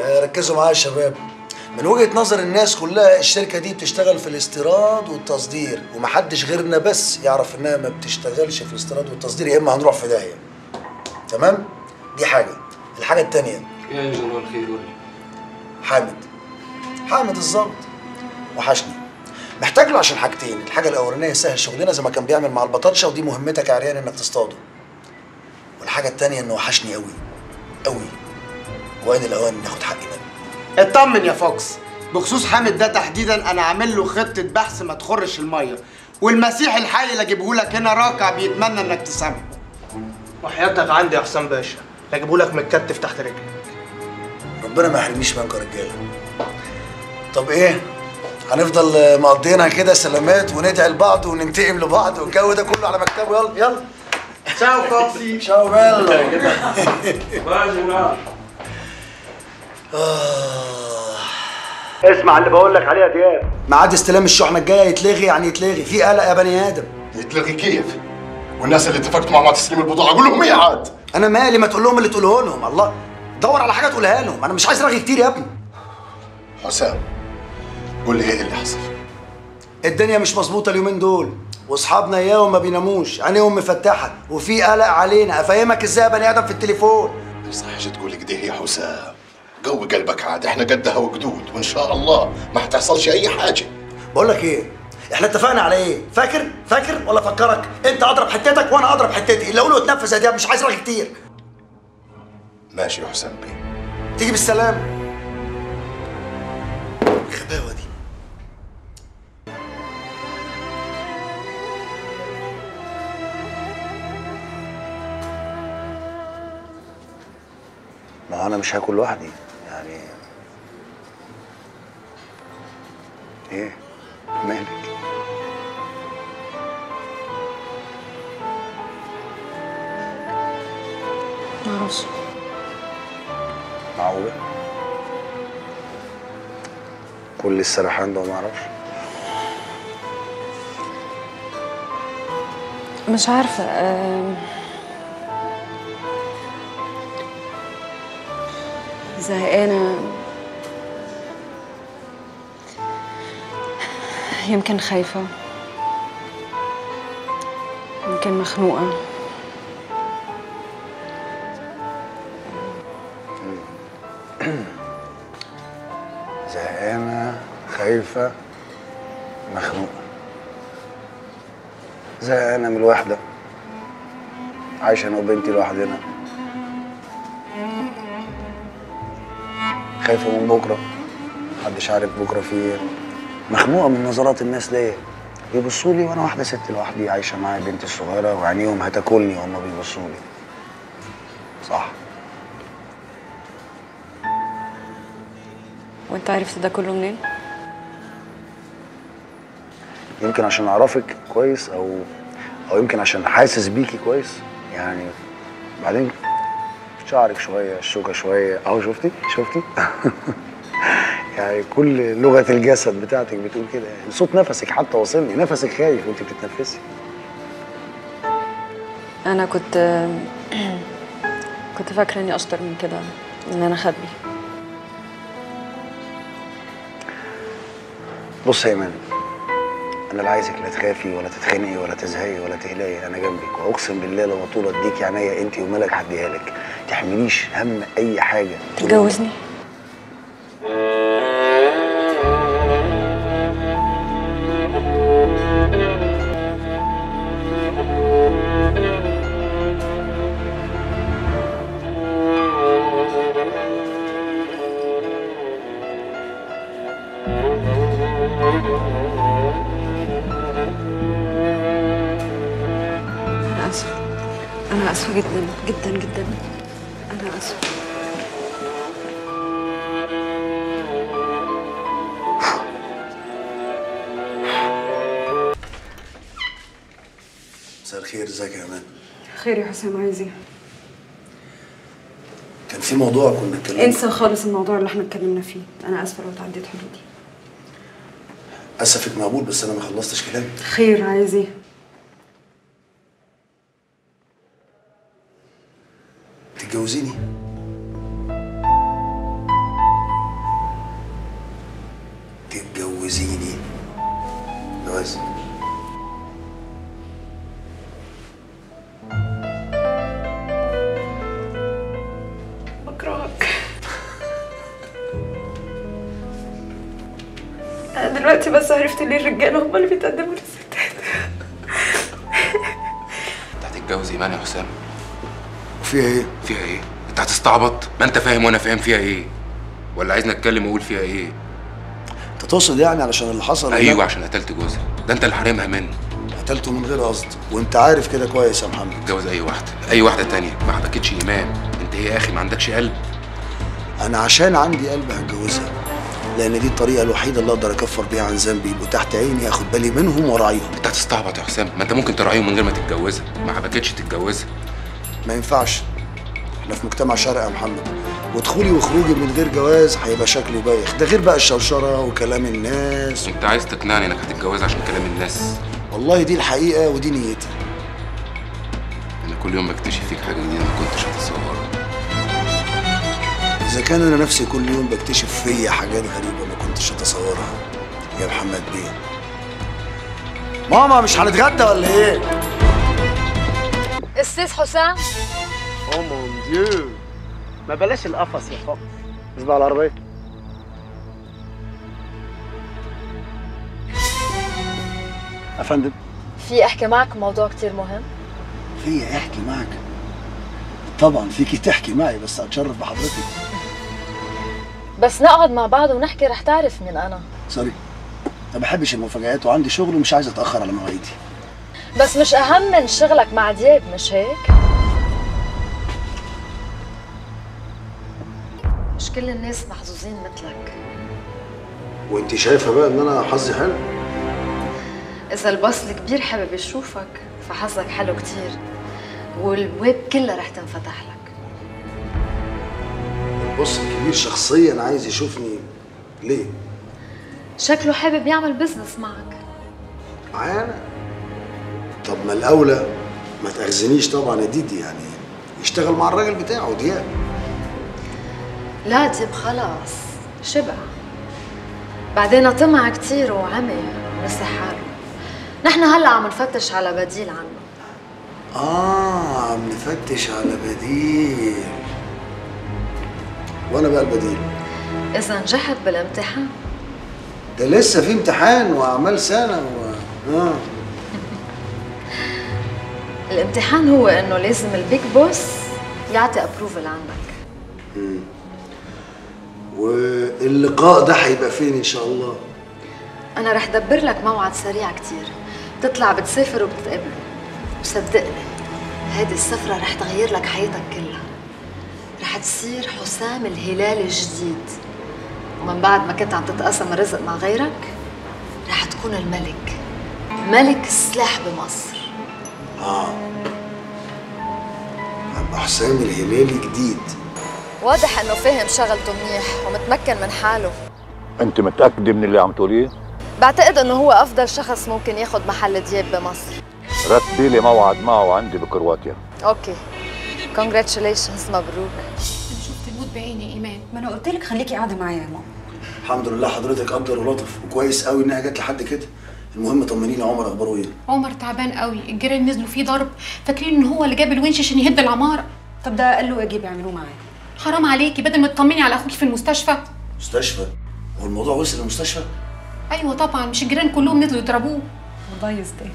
آه، ركزوا معايا يا شباب. من وجهة نظر الناس كلها الشركة دي بتشتغل في الاستيراد والتصدير ومحدش غيرنا بس يعرف إنها ما بتشتغلش في الاستيراد والتصدير يا إما هنروح في داهية. تمام؟ دي حاجة. الحاجة التانية.
إيه يا جنرال قول لي.
حامد. حامد الظابط. وحشني. محتاج له عشان حاجتين. الحاجة الأولانية يسهل شغلنا زي ما كان بيعمل مع البطاطشة ودي مهمتك يا عريان إنك تصطاده. والحاجة التانية إنه وحشني قوي قوي. وان الاوان ناخد حقي منه
اطمن يا فوكس. بخصوص حامد ده تحديدا أنا عامل له خطة بحث ما تخرش المية. والمسيح الحي اللي أجيبه لك هنا راكع بيتمنى إنك تسامحه. وحياتك عندي يا حسام باشا. أجيبه لك متكتف تحت رجلك.
ربنا ما يحرمنيش منكم يا رجاله طب إيه؟ هنفضل مقضينا كده سلامات وندعي لبعض وننتقم لبعض والجو ده كله على مكتبه. يلا. يلا.
تشاو فوكسي
تشاو بيلو اسمع اللي بقول لك عليه يا دياب ميعاد استلام الشحنه الجايه يتلغي يعني يتلغي. في قلق يا بني آدم.
يتلغي كيف؟ والناس اللي اتفقتوا معهم على تسليم البضاعه قول لهم إيه عاد؟
أنا مالي ما تقول لهم اللي تقوله لهم. الله. دور على حاجة تقولها لهم. أنا مش عايز رغي كتير يا ابني.
حسام قول لي إيه اللي حصل؟
الدنيا مش مظبوطة اليومين دول. واصحابنا اياهم ما بيناموش عينيهم مفتحة وفي قلق علينا. أفهمك إزاي يا بني آدم في التليفون؟
صحيح تقول كده يا حسام. قوي قلبك عاد إحنا قدها وقدود وإن شاء الله ما هتحصلش أي حاجة.
بقول لك إيه إحنا اتفقنا على إيه؟ فاكر؟ فاكر؟ ولا افكرك أنت أضرب حتتك وأنا أضرب حتتي. اللي أقوله اتنفذ يا دياب مش عايز رغي كتير.
ماشي يا حسام بيه.
تيجي بالسلام. الغباوه دي. أنا مش هاكل لوحدي يعني. إيه؟ مالك
معرفش
معقول؟ كل السرحان ده وما أعرفش.
مش عارفة آم، زهقانة. يمكن خايفة. يمكن مخنوقة. *clears throat*
زهقانة خايفة مخنوقة. زهقانة من الوحدة. عايشة أنا وبنتي لوحدنا. خايفة من بكرة. محدش عارف بكرة في إيه. مخنوقة من نظرات الناس ليا. بيبصوا لي وأنا واحدة ست لوحدي عايشة معايا بنتي الصغيرة وعينيهم هتاكلني وهما بيبصوا لي. صح.
وأنت عرفت ده كله منين؟
يمكن عشان أعرفك كويس أو أو يمكن عشان حاسس بيكي كويس. يعني بعدين شعرك شوية الشوكة شوية. أهو شفتي؟ شفتي؟ *laughs* يعني كل لغة الجسد بتاعتك بتقول كده. يعني صوت نفسك حتى وصلني نفسك خايف وأنت بتتنفسي.
أنا كنت *clears throat* كنت فاكرة إني أشطر من كده إن أنا اخبي
بص يا إيمان أنا لا عايزك لا تخافي ولا تتخنقي ولا تزهقي ولا تقلقي أنا جنبك وأقسم بالله لو طول اديكي عينيا انت وملك هديها لك. تحمليش هم أي حاجة.
تتجوزني خير يا حسام عايز إيه؟
كان في موضوع كنا اتكلمنا.
انسى خالص الموضوع اللي إحنا اتكلمنا فيه. أنا اسفة لو تعديت حدودي.
أسفك مقبول بس أنا ما خلصتش كلامي
خير عايز إيه؟
تتجوزيني؟ تتجوزيني. جواز.
دلوقتي بس عرفت ليه الرجالة هم اللي بيتقدموا للستات
انت هتتجوز ايمان يا حسام
وفيها إيه؟
فيها إيه؟ انت هتستعبط؟ ما انت فاهم وأنا فاهم فيها إيه؟ ولا عايزني اتكلم واقول فيها إيه؟
انت تقصد يعني علشان اللي حصل أيوه؟
عشان قتلت جوزها ده انت اللي حارمها منه
قتلته من غير قصد وانت عارف كده كويس يا محمد
اتجوز اي واحدة اي واحدة تانية ما حبكتش ايمان انت إيه يا أخي ما عندكش قلب
أنا عشان عندي قلب هتجوزها لأن دي الطريقة الوحيدة اللي أقدر أكفر بيها عن ذنبي. يبقوا تحت عيني أخد بالي منهم وراعيهم
أنت هتستعبط يا حسام. ما أنت ممكن تراعيهم من غير ما تتجوزها. ما حبكتش تتجوزها.
ما ينفعش. إحنا في مجتمع شرقي يا محمد. ودخولي وخروجي من غير جواز هيبقى شكله بايخ. ده غير بقى الشوشره وكلام الناس.
أنت عايز تقنعني إنك هتتجوزها عشان كلام الناس؟
والله دي الحقيقة ودي نيتي.
أنا كل يوم بكتشف فيك حاجة جديدة ما كنتش اتصورها
إذا كان أنا نفسي كل يوم بكتشف فيا حاجات غريبة ما كنتش أتصورها. يا محمد بيه. ماما مش هنتغدى ولا إيه؟
أستاذ حسام؟
أو مون ديو ما بلاش القفص يا فقر اصبع على العربية؟ أفندم.
في أحكي معك موضوع كتير مهم.
فيا أحكي معك؟ طبعا فيكي تحكي معي بس أتشرف بحضرتك.
بس نقعد مع بعض ونحكي رح تعرف مين أنا.
سوري. ما بحبش المفاجآت وعندي شغل ومش عايز أتأخر على مواعيدي.
بس مش أهم من شغلك مع دياب مش هيك؟ مش كل الناس محظوظين مثلك.
وأنت شايفة بقى إن أنا حظي حلو؟
إذا الباص الكبير حابب يشوفك فحظك حلو كتير والبواب كلها رح تنفتح لك.
بص الكبير شخصيا عايز يشوفني ليه؟
شكله حابب يعمل بزنس معك.
معايا أنا طب ما الأولى ما تأخذنيش طبعا يا ديدي يعني يشتغل مع الراجل بتاعه دياب
لا دياب خلاص شبع. بعدين طمع كتير وعمي ونسي حاله نحن هلأ عم نفتش على بديل عنه.
آه عم نفتش على بديل. وأنا بقى البديل.
إذا نجحت بالامتحان.
ده لسه في امتحان وأعمال سنة و... آه. *laughs*
الامتحان هو إنه لازم ال big boss يعطي approval عندك.
مم. واللقاء ده هيبقى فين إن شاء الله؟
أنا رح دبر لك موعد سريع كتير. بتطلع بتسافر وبتتقابلوا وصدقني هيدي السفرة رح تغير لك حياتك كلها. رح تصير حسام الهلال الجديد. ومن بعد ما كنت عم تتقاسم الرزق مع غيرك رح تكون الملك. ملك السلاح بمصر.
آه. ابقى حسام الهلالي جديد
واضح إنه فاهم شغلته منيح ومتمكن من حاله.
أنت متأكدة من اللي عم تقوليه؟
بعتقد إنه هو أفضل شخص ممكن ياخد محل دياب بمصر.
رتبي لي موعد معه عندي بكرواتيا.
okay. congratulations مبروك
شفت الموت بعيني إيمان.
ما أنا قلت لك خليكي قاعدة معايا يا ماما.
الحمد لله حضرتك قدر ولطف. وكويس قوي إنها جت لحد كده. المهم طمنيني عمر أخباره إيه؟
عمر تعبان قوي الجيران نزلوا فيه ضرب. فاكرين إن هو اللي جاب الونش عشان يهد العمارة.
طب ده قال له أجيب يعملوه معايا.
حرام عليكي بدل ما تطمني على أخوكي في المستشفى.
مستشفى؟ هو الموضوع وصل للمستشفى؟
أيوه طبعا مش الجيران كلهم نزلوا يضربوه.
والله يستاهل.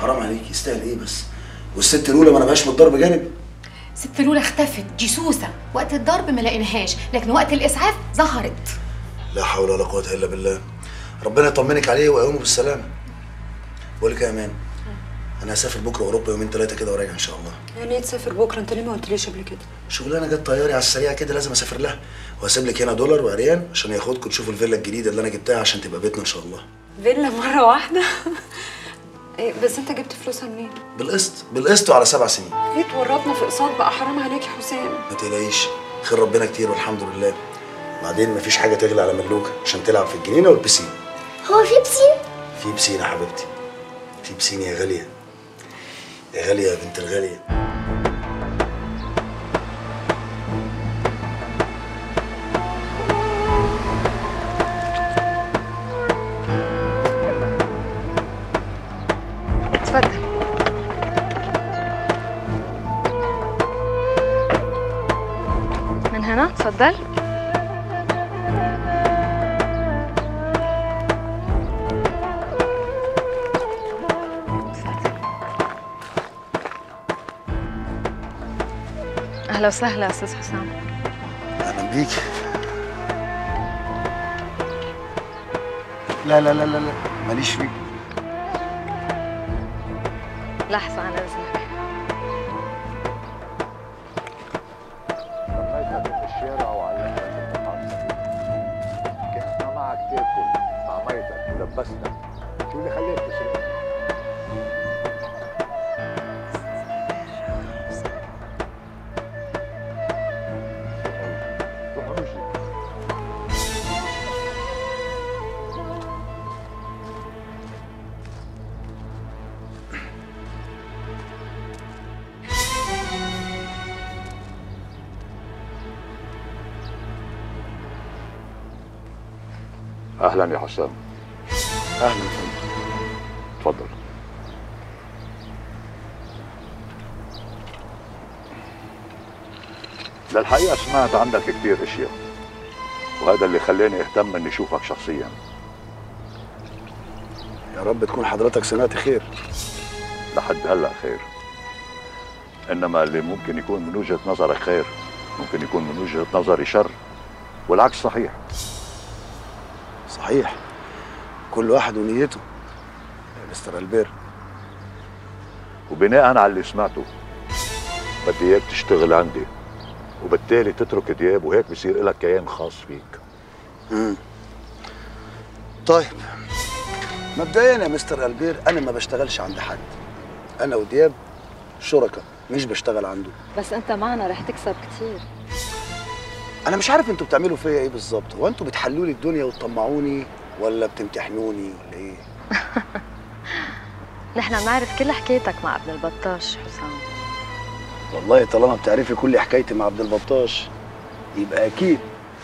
حرام عليك يستاهل إيه بس؟ والست الأولى ما نبقاش من الضرب جانب؟
ست لولا اختفت جسوسه وقت الضرب ما لقيناهاش لكن وقت الإسعاف ظهرت.
لا حول ولا قوة إلا بالله. ربنا يطمنك عليه ويقومه بالسلامه بقول لك يا أمان؟ أنا هسافر بكرة أوروبا يومين ثلاثة كده وراجع إن شاء الله.
يعني تسافر بكرة أنت ليه ما قلتليش قبل كده؟
شغلانة جت طياري على السريع كده لازم أسافر لها. وهسيب لك هنا دولار وعريان عشان ياخدكم تشوفوا الفيلا الجديدة اللي أنا جبتها عشان تبقى بيتنا إن شاء الله.
فيلا مرة واحدة؟ *laughs* إيه بس أنت جبت فلوسها منين؟
بالقسط. بالقسط وعلى سبع سنين.
ليه تورطنا في اقساط بقى حرام عليك يا حسام.
ما تقلقيش. خير ربنا كتير والحمد لله. بعدين مفيش حاجة تغلى على مملوكه عشان تلعب في الجنينة والبسين.
هو في بسين؟
في بسين يا حبيبتي. في بسين يا غالية. يا غالية يا بنت
الغالية. تفضل. أهلا وسهلا أستاذ حسام.
أهلا بيك. لا لا لا لا ماليش فيك.
لحظة أنا اذنك
أهلا يا حسام.
أهلا فندم.
تفضل. للحقيقة سمعت عنك كتير أشياء وهذا اللي خلاني أهتم إني أشوفك شخصيا.
يا رب تكون حضرتك سمعت خير.
لحد هلأ خير. إنما اللي ممكن يكون من وجهة نظرك خير ممكن يكون من وجهة نظري شر والعكس صحيح.
صحيح. كل واحد ونيته. يا مستر ألبير.
وبناء على اللي سمعته بدي إياك تشتغل عندي وبالتالي تترك دياب وهيك بصير لك كيان خاص فيك.
مم. طيب. مبدئيا يا مستر ألبير أنا ما بشتغلش عند حد. أنا ودياب شركاء مش بشتغل عنده.
بس أنت معنا رح تكسب كتير.
أنا مش عارف أنتوا بتعملوا فيا إيه بالظبط. هو أنتوا بتحلوا لي الدنيا وتطمعوني ولا بتمتحنوني ولا إيه *laughs*
نحن بنعرف كل حكايتك مع ابن البطاش حسام.
والله طالما بتعرفي كل حكايتي مع عبد البطاش يبقى أكيد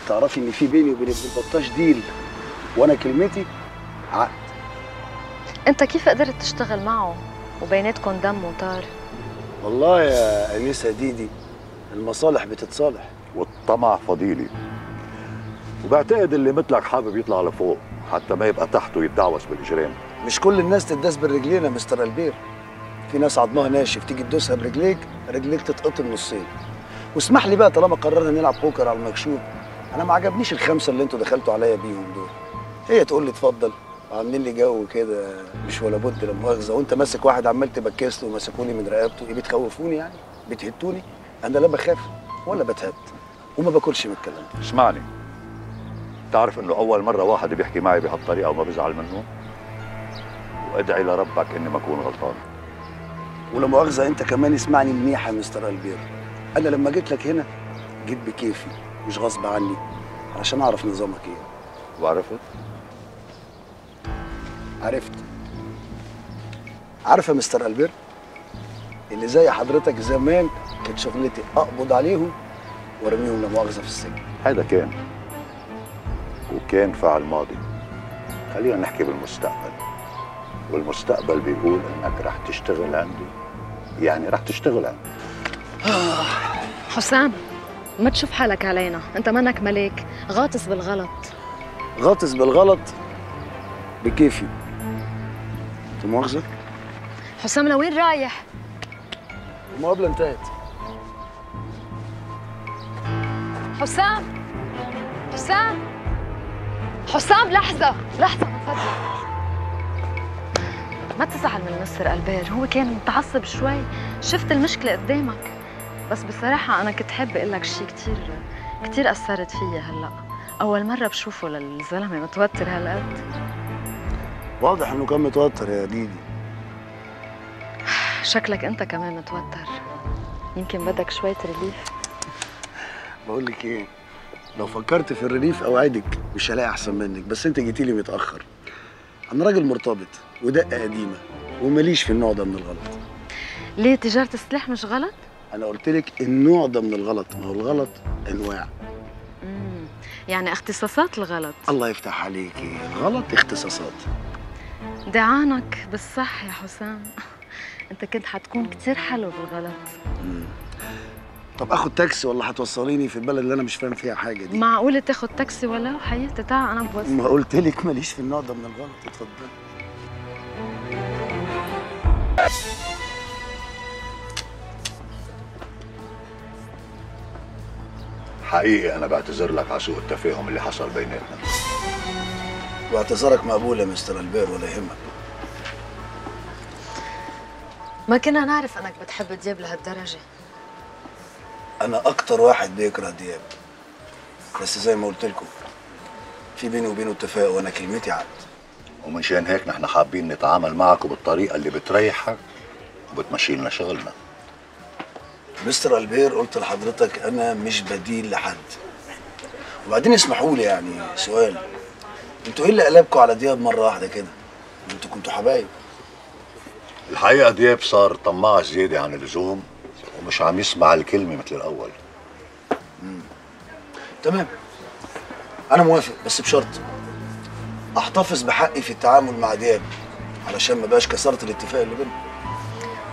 تعرفي إن في بيني وبين ابن البطاش ديل وأنا كلمتي عقد.
أنت كيف قدرت تشتغل معه؟ وبيناتكم دم وطار.
والله يا انسه ديدي المصالح بتتصالح.
والطمع فضيلي. وبعتقد اللي مثلك حابب يطلع لفوق حتى ما يبقى تحته يتدعوس بالإجرام.
مش كل الناس تداس بالرجلين يا مستر ألبير. في ناس عضمها ناشف تيجي تدوسها برجليك رجليك تتقطم نصين. واسمح لي بقى طالما قررنا نلعب بوكر على المكشوف. أنا ما عجبنيش الخمسة اللي أنتوا دخلتوا عليا بيهم دول. هي تقول لي اتفضل. عاملين لي جو كده مش ولا بد لا مؤاخذة. وانت ماسك واحد عمال تبكس له ومسكوني من رقبته. إيه بتخوفوني يعني؟ بتهتوني؟ أنا لا بخاف ولا بتهت. وما باكلش من الكلام. ده
اسمعني. تعرف إنه أول مرة واحد بيحكي معي بهالطريقة وما بزعل منه؟ وأدعي لربك إني ما أكون غلطان.
ولا مؤاخذة أنت كمان اسمعني منيح يا مستر ألبير. أنا لما جيت لك هنا جيت بكيفي مش غصب عني علشان أعرف نظامك إيه.
وعرفت؟
عرفت. عارف يا مستر ألبير اللي زي حضرتك زمان كانت شغلتي أقبض عليهم وارميهم لا مؤاخذه في السجن.
هذا كان وكان فعل ماضي خلينا نحكي بالمستقبل. والمستقبل بيقول إنك رح تشتغل عندي. يعني رح تشتغل عندي.
حسام ما تشوف حالك علينا. أنت منك ملاك غاطس بالغلط.
غاطس بالغلط؟ بكيفي. انت مؤاخذه
حسام لوين رايح؟
المقابلة انتهت.
حسام. حسام. حسام لحظة لحظة من فضلك. ما تزعل من مستر ألبير هو كان متعصب شوي. شفت المشكلة قدامك. بس بصراحة أنا كنت حابة أقول لك شيء كتير كتير أثرت فيا هلأ. أول مرة بشوفه للزلمة متوتر هالقد.
واضح إنه كان متوتر يا ديدي. *sighs*
شكلك أنت كمان متوتر. يمكن بدك شوية relief.
بقول لك إيه؟ لو فكرت في ال relief اوعدك مش هلاقي أحسن منك بس أنت جيتي لي متأخر. أنا راجل مرتبط ودقة قديمة وماليش في النوع ده من الغلط.
ليه تجارة السلاح مش غلط؟
أنا قلت لك النوع ده من الغلط ما هو الغلط أنواع.
مم. يعني اختصاصات الغلط.
الله يفتح عليكي. الغلط اختصاصات.
دعانك بالصح يا حسام. أنت كنت حتكون كتير حلو بالغلط.
مم. طب آخد تاكسي ولا هتوصليني في البلد اللي أنا مش فاهم فيها حاجة دي؟
معقولة تاخد تاكسي ولو حياتي تعال أنا بوصل
ما قلت لك ماليش في النوع ده من الغلط اتفضل
حقيقي أنا بعتذر لك على سوء التفاهم اللي حصل بيناتنا.
واعتذارك مقبول يا مستر ألبير ولا يهمك.
ما كنا نعرف أنك بتحب دياب لهالدرجة.
أنا أكتر واحد بيكره دياب. بس زي ما قلت لكم في بيني وبينه اتفاق وأنا كلمتي عقد
ومنشان هيك نحن حابين نتعامل معك بالطريقة اللي بتريحك وبتمشي لنا شغلنا.
مستر ألبير قلت لحضرتك أنا مش بديل لحد. وبعدين اسمحوا لي يعني سؤال. أنتوا إيه اللي قلبكم على دياب مرة واحدة كده؟ أنتوا كنتوا حبايب.
الحقيقة دياب صار طماع زيادة عن اللزوم. ومش عم يسمع الكلمة مثل الأول.
تمام. أنا موافق بس بشرط. أحتفظ بحقي في التعامل مع دياب علشان ما بقاش كسرت الاتفاق اللي بيننا.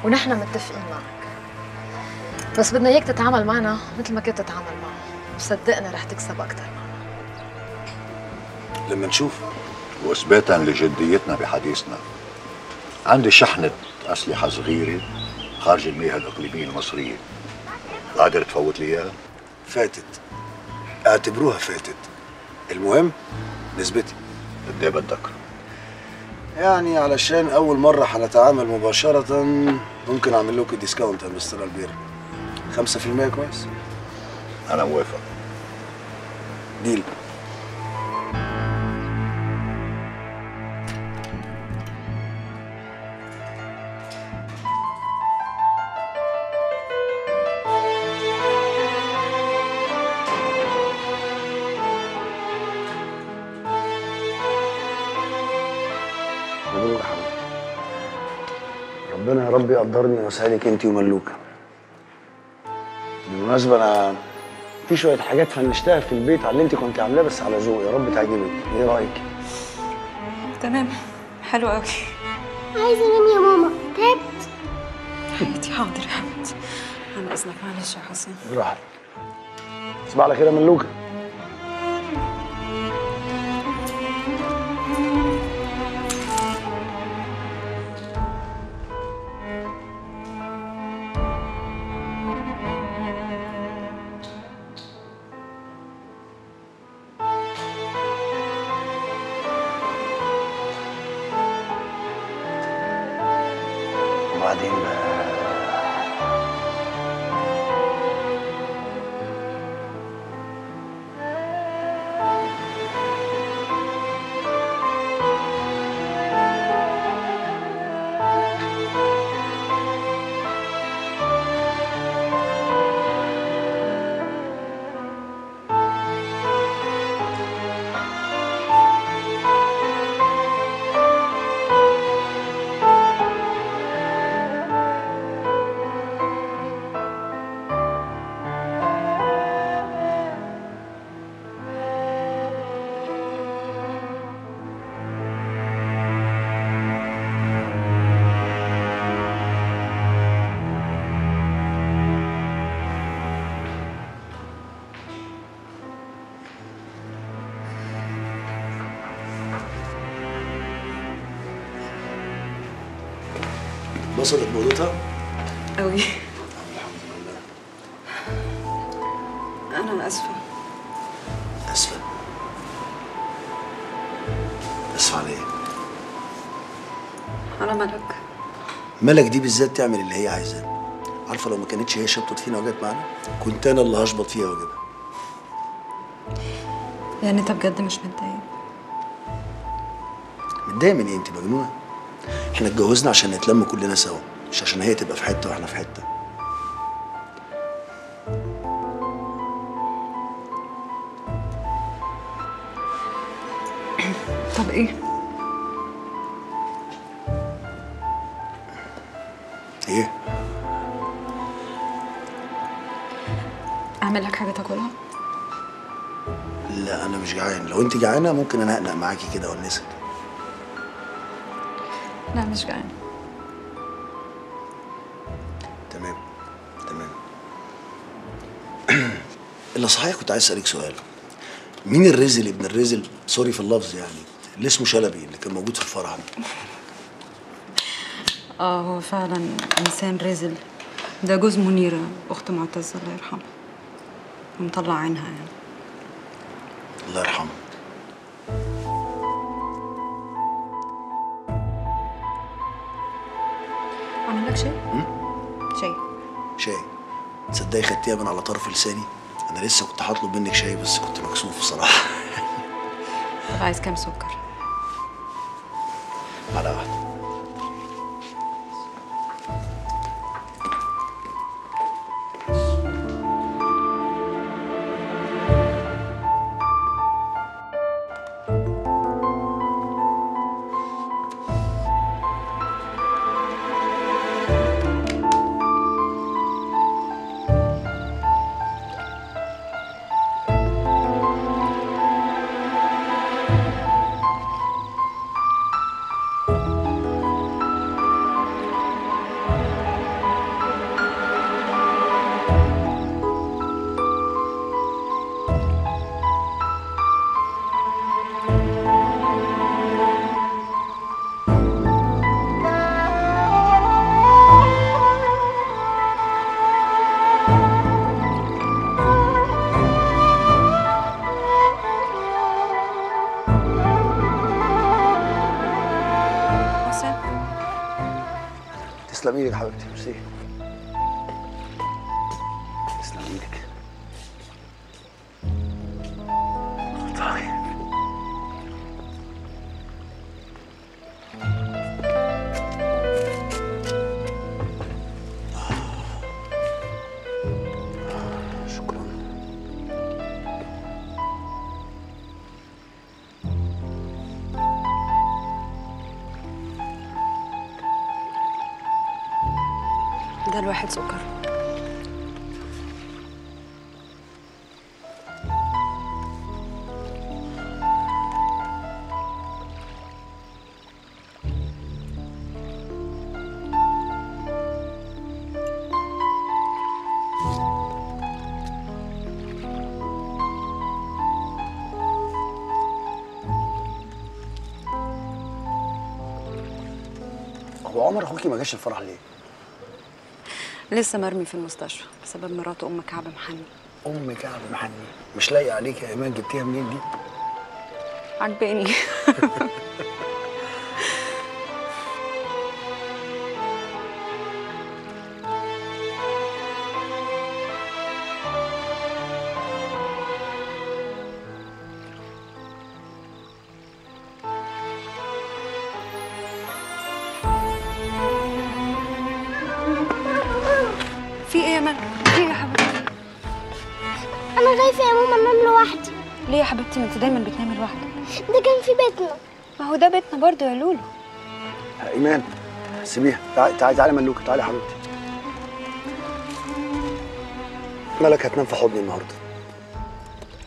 ونحن متفقين معك. بس بدنا إياك تتعامل معنا مثل ما كنت تتعامل معه. وصدقني رح تكسب أكثر
لما نشوف
وإثباتا لجديتنا بحديثنا. عندي شحنة أسلحة صغيرة خارج المياه الإقليمية المصرية. قادر تفوت لي إياها؟
فاتت. اعتبروها فاتت. المهم نسبتي.
قد إيه بدك؟
يعني علشان أول مرة هنتعامل مباشرة ممكن أعمل لكم ديسكاونت يا مستر ألبير. 5% كويس؟
أنا موافق.
ديل رب يقدرني ويسعدك انت وملوكة. بالمناسبة أنا في شوية حاجات فنشتها في البيت على اللي انت كنت عاملاه بس على ذوق يا رب تعجبك. إيه رأيك؟
تمام. حلو قوي
عايزة أنام يا ماما. تعبت.
حبيبتي حاضر يا حبيبتي. أنا إذنك معلش يا حسين.
براحتك. تصبح على خير يا
ملوكة. ملك
دي بالذات تعمل اللي هي عايزاه. عارفة لو ما كانتش هي شبطت فينا وجت معانا كنت أنا اللي هشبط فيها واجيبها
يعني أنت بجد مش متضايق؟
متضايق من إيه؟ أنت مجنونة. إحنا اتجوزنا عشان نتلم كلنا سوا مش عشان هي تبقى في حتة وإحنا في حتة.
طب
إيه؟
أعمل لك حاجة تاكلها؟
لا أنا مش جعان. لو أنت جعانة ممكن أنا اقلق معاكي كده وانسك
لا مش جعان
تمام. تمام. *clears throat* إلا صحيح كنت عايز أسألك سؤال. مين الرزل ابن الرزل؟ سوري في اللفظ يعني. اللي اسمه شلبي اللي كان موجود في الفرح ده.
آه هو فعلا إنسان رزل. ده جوز منيرة أخت معتز الله يرحمها. ومطلع عينها يعني.
الله يرحمه.
اعمل لك شاي؟ شاي
شاي تصدقي خدتيها من على طرف لساني؟ أنا لسه كنت هطلب منك شاي بس كنت مكسوف بصراحة.
طب عايز كام سكر؟
على واحدة.
ده الواحد سكر
هو عمر اخوكي ما جاش الفرح ليه؟
لسه مرمي في المستشفى بسبب مراته أم كعب محني.
أم كعب محني. مش لايقة عليك يا إيمان؟ جبتيها منين دي؟
عجباني. *laughs*
ده كان في بيتنا.
ما هو ده بيتنا برضه يا لولو.
إيمان سيبيها تعالي تعالي تعالي ملوكة تعالي يا حبيبتي. مالك هتنام في حضني النهارده.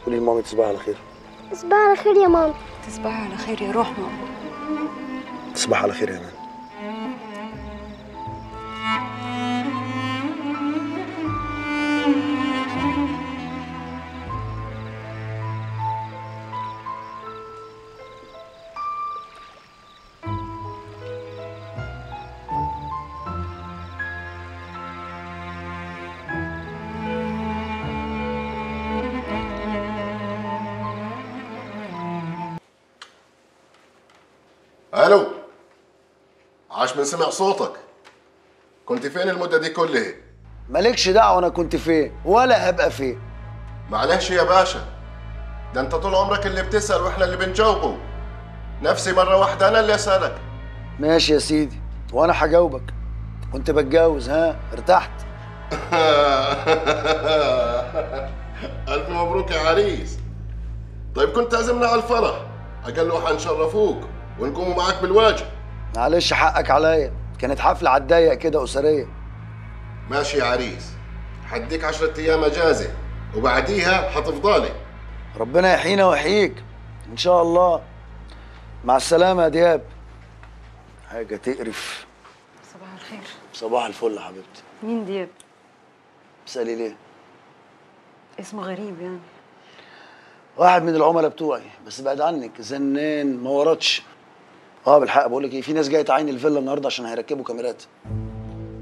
قولي لمامي تصبحي على خير.
تصبحي على خير يا ماما.
تصبحي على خير يا روح ماما.
تصبحي على خير يا
إيمان. سمع صوتك. كنت فين المدة دي كلها؟
مالكش دعوة أنا كنت فين ولا هبقى فين.
معلش يا باشا ده أنت طول عمرك اللي بتسأل وإحنا اللي بنجاوبه. نفسي مرة واحدة أنا اللي أسألك.
ماشي يا سيدي وأنا هجاوبك. كنت بتجوز ها؟ ارتحت. *laughs*
ألف مبروك يا عريس. طيب كنت تعزمنا على الفرح. أقل حنشرفوك ونقوموا معاك بالواجب.
معلش حقك عليا. كانت حفلة على الضيق كده أسرية.
ماشي يا عريس. حديك عشرة أيام أجازة وبعديها حتفضلي.
ربنا يحيينا ويحييك. إن شاء الله. مع السلامة يا دياب. حاجة تقرف.
صباح الخير.
صباح الفل يا حبيبتي.
مين دياب؟
بتسألي ليه؟
اسمه غريب يعني.
واحد من العملاء بتوعي بس بعد عنك. زنان ما وردش. آه بالحق بقول لك إيه في ناس جاية تعاين الفيلا النهارده عشان هيركبوا كاميرات.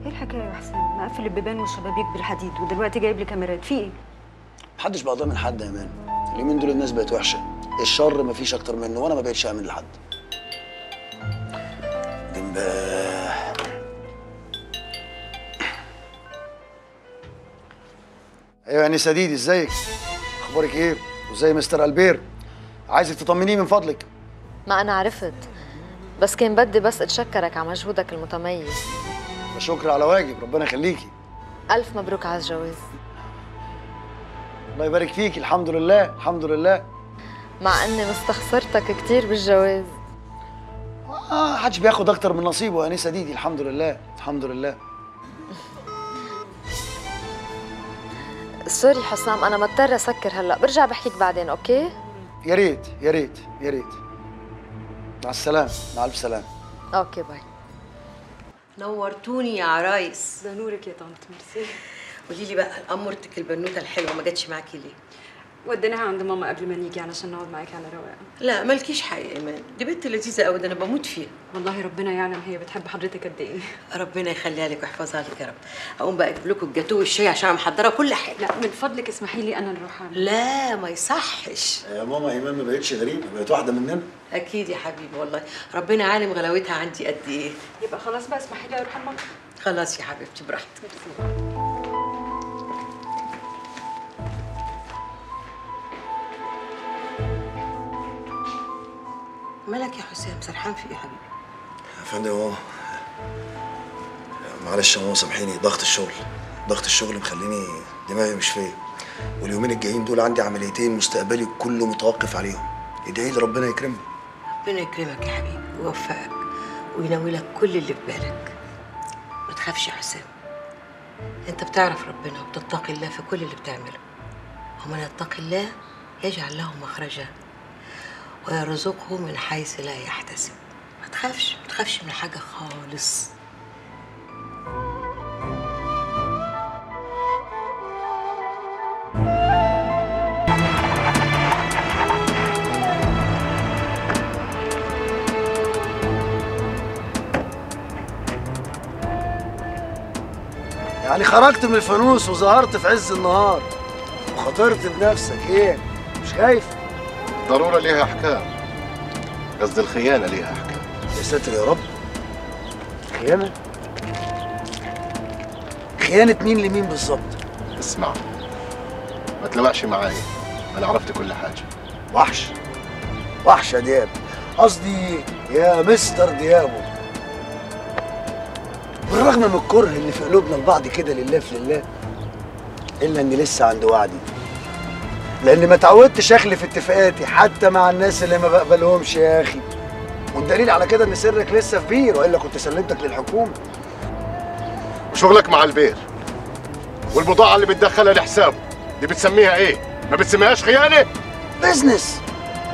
إيه الحكاية يا حسين؟ مقفل البيبان والشبابيك بالحديد ودلوقتي جايب لي كاميرات. في إيه؟
محدش بقى ضامن حد يا مان. اليومين دول الناس بقت وحشة. الشر مفيش أكتر منه وأنا ما بقتش أأمن لحد. بقى أيوه يا انسه ديدي إزيك؟ أخبارك إيه؟ وزي مستر ألبير؟ عايزك تطمنيه من فضلك.
ما أنا عرفت. بس كان بدي بس أتشكرك على مجهودك المتميز.
شكر على واجب ربنا يخليكي.
ألف مبروك على الجواز.
الله يبارك فيكي الحمد لله الحمد لله.
مع إني مستخسرتك كتير بالجواز.
آه حدش بياخد أكتر من نصيبه يا انسه ديدي الحمد لله الحمد لله.
sorry حسام أنا مضطرة أسكر هلأ برجع بحكيك بعدين okay؟
يا ريت يا ريت يا ريت. مع السلامة. مع ألف سلامة.
okay bye.
نورتوني يا عرايس
ده نورك يا طنط ميرسي.
قولي لي بقى امورتك البنوتة الحلوة ما جاتش معاكي ليه؟
وديناها عند ماما قبل ما نيجي علشان نقعد معاكي على رواقه
لا مالكيش حق يا إيمان. دي بنت لذيذه قوي ده أنا بموت فيها.
والله ربنا يعلم هي بتحب حضرتك قد إيه.
ربنا يخليها لك ويحفظها لك يا رب. أقوم بقى أجيب لكم الجاتوه والشاي عشان أنا محضرة كل حاجة.
لا من فضلك اسمحي لي أنا نروح أعمل.
لا ما يصحش.
يا ماما إيمان ما بقتش غريبة بقت واحدة مننا.
أكيد يا حبيبي والله. ربنا عالم غلاوتها عندي قد إيه.
يبقى خلاص بقى اسمحي لي أروح المطبخ.
خلاص يا حبيبتي براحتك. مالك يا حسام؟ سرحان في إيه يا حبيبي؟
يا فندم هو معلش يا ماما سامحيني ضغط الشغل. ضغط الشغل مخليني دماغي مش فيا واليومين الجايين دول عندي عمليتين مستقبلي كله متوقف عليهم. ادعي لي ربنا يكرمني.
ربنا يكرمك يا حبيبي ويوفقك وينوي لك كل اللي في بالك. ما تخافش يا حسام. انت بتعرف ربنا وبتتقي الله في كل اللي بتعمله. ومن يتقي الله يجعل له مخرجا. ويرزقه من حيث لا يحتسب. ما تخافش ما تخافش من حاجة خالص.
يعني خرجت من الفانوس وظهرت في عز النهار وخاطرت بنفسك. إيه؟ مش خايف؟
الضرورة ليها أحكام. قصد الخيانة ليها أحكام.
يا ساتر يا رب. خيانة؟ خيانة مين لمين بالظبط؟
اسمع ما تلوعش معايا. أنا عرفت كل حاجة.
وحش. وحش يا دياب. قصدي يا مستر ديابو. بالرغم من الكره اللي في قلوبنا لبعض كده لله في لله إلا إني لسه عند وعدي. لأني ما اتعودتش أخلف اتفاقاتي حتى مع الناس اللي ما بقبلهمش يا أخي. والدليل على كده إن سرك لسه في بير وإلا كنت سلمتك للحكومة.
وشغلك مع البير. والبضاعة اللي بتدخلها لحسابه دي بتسميها إيه؟ ما بتسميهاش خيانة؟
business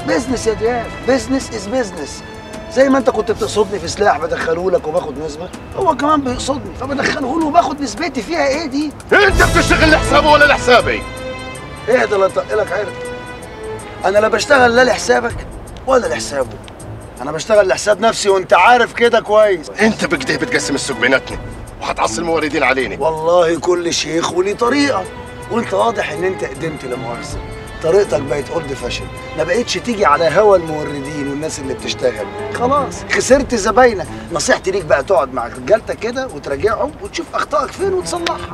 business يا دياب business is business زي ما أنت كنت بتقصدني في سلاح بدخله لك وباخد نسبة هو كمان بيقصدني فبدخله له وباخد نسبتي فيها إيه دي؟
أنت بتشتغل لحسابه ولا لحسابي؟
إيه ده لا لك عرق أنا لا بشتغل لا لحسابك ولا لحسابه. أنا بشتغل لحساب نفسي وأنت عارف كده كويس.
أنت بكده بتقسم السوق بيناتنا وهتعصي الموردين علينا.
والله كل شيخ وليه طريقة. وأنت واضح إن أنت قدمت لا مؤاخذه طريقتك بقت اولد فاشن ما بقتش تيجي على هوا الموردين والناس اللي بتشتغل. خلاص خسرت زباينك. نصيحتي ليك بقى تقعد مع رجالتك كده وتراجعهم وتشوف أخطائك فين وتصلحها.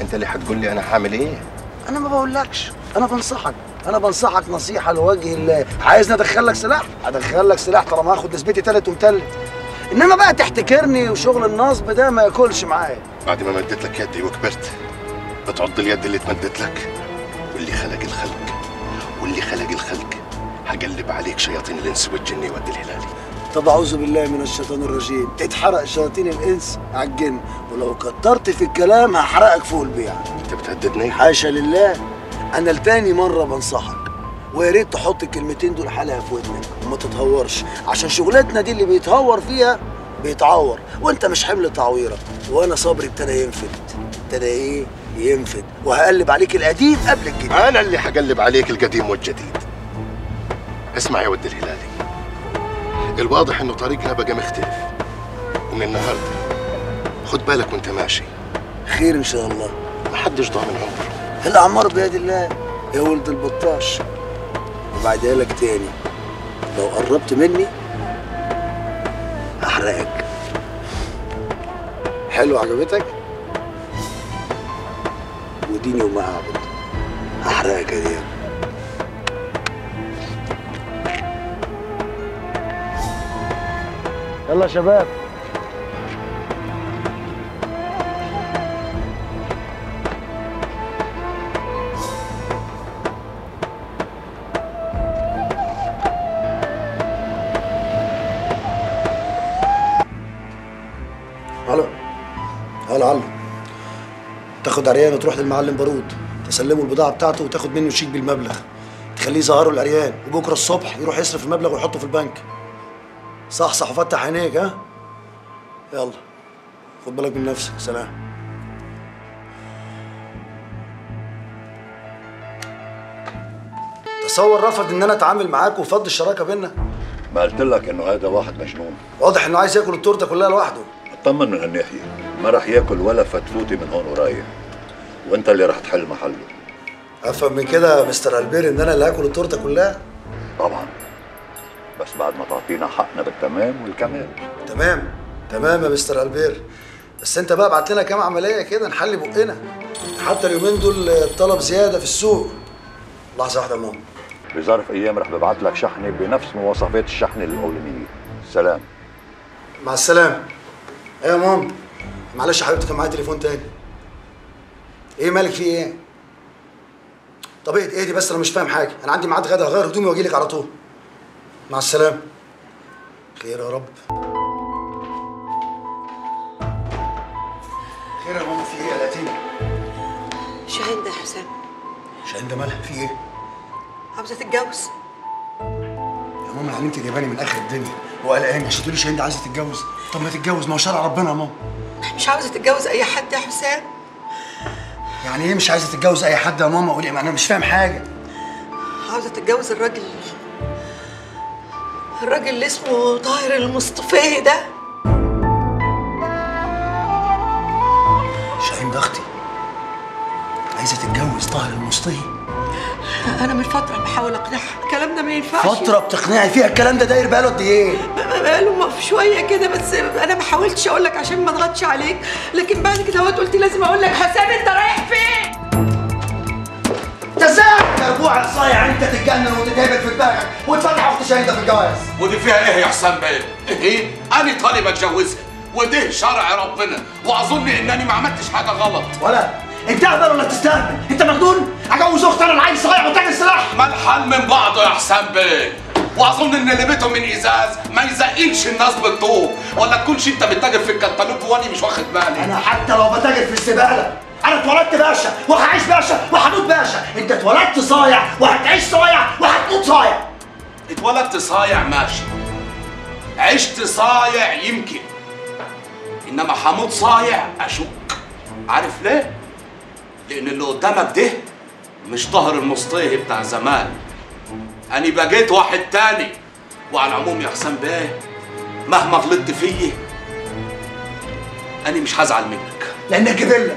أنت اللي هتقول لي أنا هعمل إيه؟
أنا ما بقولكش. أنا بنصحك. أنا بنصحك نصيحة لوجه الله. عايزني ادخلك سلاح؟ ادخلك سلاح طالما هاخد نسبتي تالت ومتلت إنما بقى تحتكرني وشغل النصب ده ما ياكلش معايا.
بعد ما مديت لك يدي وكبرت بتعض اليد اللي اتمدت لك. واللي خلق الخلق. واللي خلق الخلق هقلب عليك شياطين الإنس والجن يود الهلالي
طب أعوذ بالله من الشيطان الرجيم. تتحرق شياطين الإنس على الجن. ولو كترت في الكلام هحرقك فوق البيع
أنت بتهددني؟
حاشا لله. أنا لتاني مرة بنصحك. ويا ريت تحط الكلمتين دول حلقة في ودنك. وما تتهورش. عشان شغلتنا دي اللي بيتهور فيها بيتعور. وأنت مش حمل تعويرة. وأنا صبري ابتدى ينفد. ابتدى إيه؟ ينفد. وهقلب عليك القديم قبل الجديد.
أنا اللي هقلب عليك القديم والجديد. اسمع يا ود الهلالي الواضح إنه طريقنا بقى مختلف ومن النهارده خد بالك وأنت ماشي.
خير إن شاء الله.
محدش ضامن عمره.
الأعمار بيد الله. يا ولد البطاش. وبعدها لك تاني لو قربت مني هحرقك حلو عجبتك؟ وديني وما اعبد هحرقك يا دياب
يلا يا شباب.
هلا. هلا هلا تاخد عريان وتروح للمعلم بارود تسلمه البضاعة بتاعته وتاخد منه شيك بالمبلغ. تخليه يظهره العريان وبكرة الصبح يروح يصرف المبلغ ويحطه في البنك. صحصح وفتح عينيك ها؟ يلا خد بالك من نفسك سلام. تصور رفض إن أنا أتعامل معاك وفض الشراكة بينا؟
ما قلت لك إنه هذا واحد مجنون.
واضح إنه عايز يأكل التورتة كلها لوحده.
اطمن من هالناحيه ما راح يأكل ولا فتفوتي من هون ورايح. وأنت اللي راح تحل محله.
أفهم من كده يا مستر البير إن أنا اللي هأكل التورتة كلها؟
طبعا. بس بعد ما تعطينا حقنا بالتمام والكمال.
تمام. تمام يا مستر ألبير. بس أنت بقى ابعت لنا كام عملية كده نحل بقنا. حتى اليومين دول الطلب زيادة في السوق. لحظة واحدة يا ماما.
بظرف أيام راح ببعت لك شحنة بنفس مواصفات الشحنه الاولانيه سلام.
مع السلامة. إيه يا ماما. معلش يا حبيبتي كان معايا تليفون تاني. إيه مالك في إيه؟ طب إيه؟ إيه دي بس أنا مش فاهم حاجة. أنا عندي ميعاد غدا هغير هدومي واجي لك على طول. مع السلامة. خير يا رب. خير يا ماما في إيه؟ قلقتيني
شاهين ده يا حسام.
شاهين ده مالها؟ في إيه؟
عاوزة تتجوز.
يا ماما يعني انت جايباني من آخر الدنيا. وقلقاني عشان تقولي شاهين ده عايزة تتجوز؟ طب ما تتجوز ما هو شرع ربنا يا ماما.
مش عاوزة تتجوز أي حد يا حسام؟
يعني إيه مش عايزة تتجوز أي حد يا ماما؟ قولي أنا مش فاهم حاجة.
عاوزة تتجوز الراجل الراجل اللي اسمه طاهر المصطفى ده.
شاهين ده أختي عايزة تتجوز طاهر المصطهي
أنا من فترة بحاول أقنعها. الكلام ده ما ينفعش.
فترة بتقنعي فيها الكلام ده؟ داير بقاله قد إيه؟
بقاله ما في شوية كده بس أنا ما حاولتش أقول لك عشان ما أضغطش عليك. لكن بعد كده هوت قلت لازم أقول لك حسام أنت رايح فين؟
تزاك يا ابوع صايع انت تتجنن وتتهبل في دماغك وتفتح اخت شاهين ده في الجواز
ودي فيها إيه يا حسام بيه؟ إيه؟ أنا طالب أتجوزها. وده شرع ربنا. وأظن إنني ما عملتش حاجة غلط.
ولا؟ انت اهبل ولا تستهبل؟ انت مجنون؟ أجوز أختي أنا العيل صايع وتاجر سلاح
ما الحال من بعضه يا حسام بيه. وأظن إن اللي بيته من إزاز ما يزقلش الناس بالطوب. ولا تكونش أنت بتتاجر في الكنتالوب وأنا مش واخد بالي.
أنا حتى لو بتاجر في الزبالة أنا اتولدت باشا وهعيش باشا وهموت باشا. أنت اتولدت صايع وهتعيش صايع وهتموت صايع.
اتولدت صايع ماشي. عشت صايع يمكن. إنما هموت صايع أشك. عارف ليه؟ لأن اللي قدامك ده مش ظهر المصطهي بتاع زمان. أنا بقيت واحد تاني وعلى العموم يا حسام بيه مهما غلطت فيي أنا مش هزعل منك.
لأنك جبله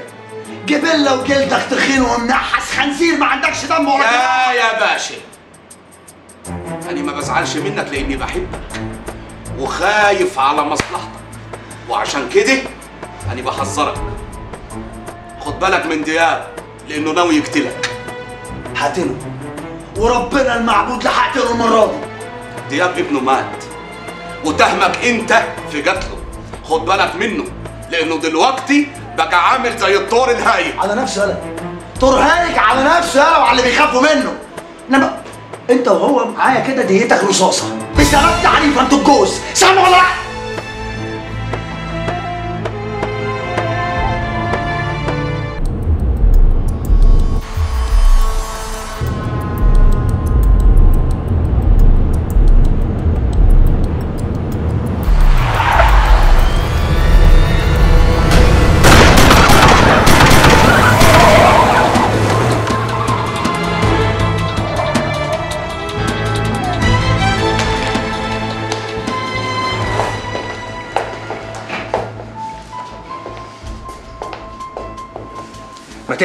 جبله وجلدك تخين ومنحس خنزير ما عندكش دم ولا
يا يا باشا. أنا ما بزعلش منك لأني بحبك وخايف على مصلحتك. وعشان كده أنا بحذرك. خد بالك من دياب لأنه ناوي يقتلك.
هقتله وربنا المعبود لحقتله المرة دي.
دياب ابنه مات. وتهمك أنت في قتله. خد بالك منه لأنه دلوقتي بقى عامل زي الطور الهايل.
على نفسه يالا طور هايج على نفسه يالا وعلى اللي بيخافوا منه. إنما أنت وهو معايا كده ديتك رصاصة. بثلاث عنيفه أنتوا الجوز سامع ولا لا؟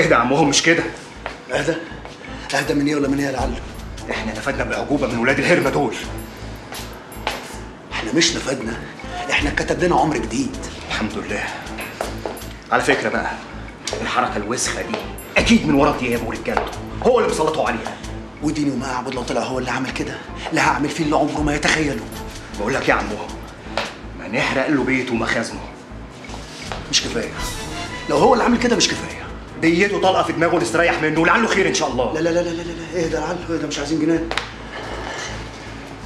تهدى يا عمهم مش كده؟
اهدى أهدى من إيه ولا من إيه يا لعل
إحنا نفدنا بعجوبه من ولاد الهرمة دول.
إحنا مش نفدنا إحنا اتكتب لنا عمر جديد.
الحمد لله. على فكرة بقى الحركة الوسخة دي أكيد من ورا دياب ورجالته هو اللي مسلطوا عليها.
وديني وما أعبد لو طلع هو اللي عمل كده. لا هعمل فيه اللي عمره ما يتخيله.
بقول لك يا عمو ما نحرق له بيته ومخازنه
مش كفاية. لو هو اللي عامل كده مش كفاية.
ديته طلقه في دماغه نستريح منه ولعله خير إن شاء الله.
لا لا لا لا لا لا اهدى يا لعل اهدى مش عايزين جنان.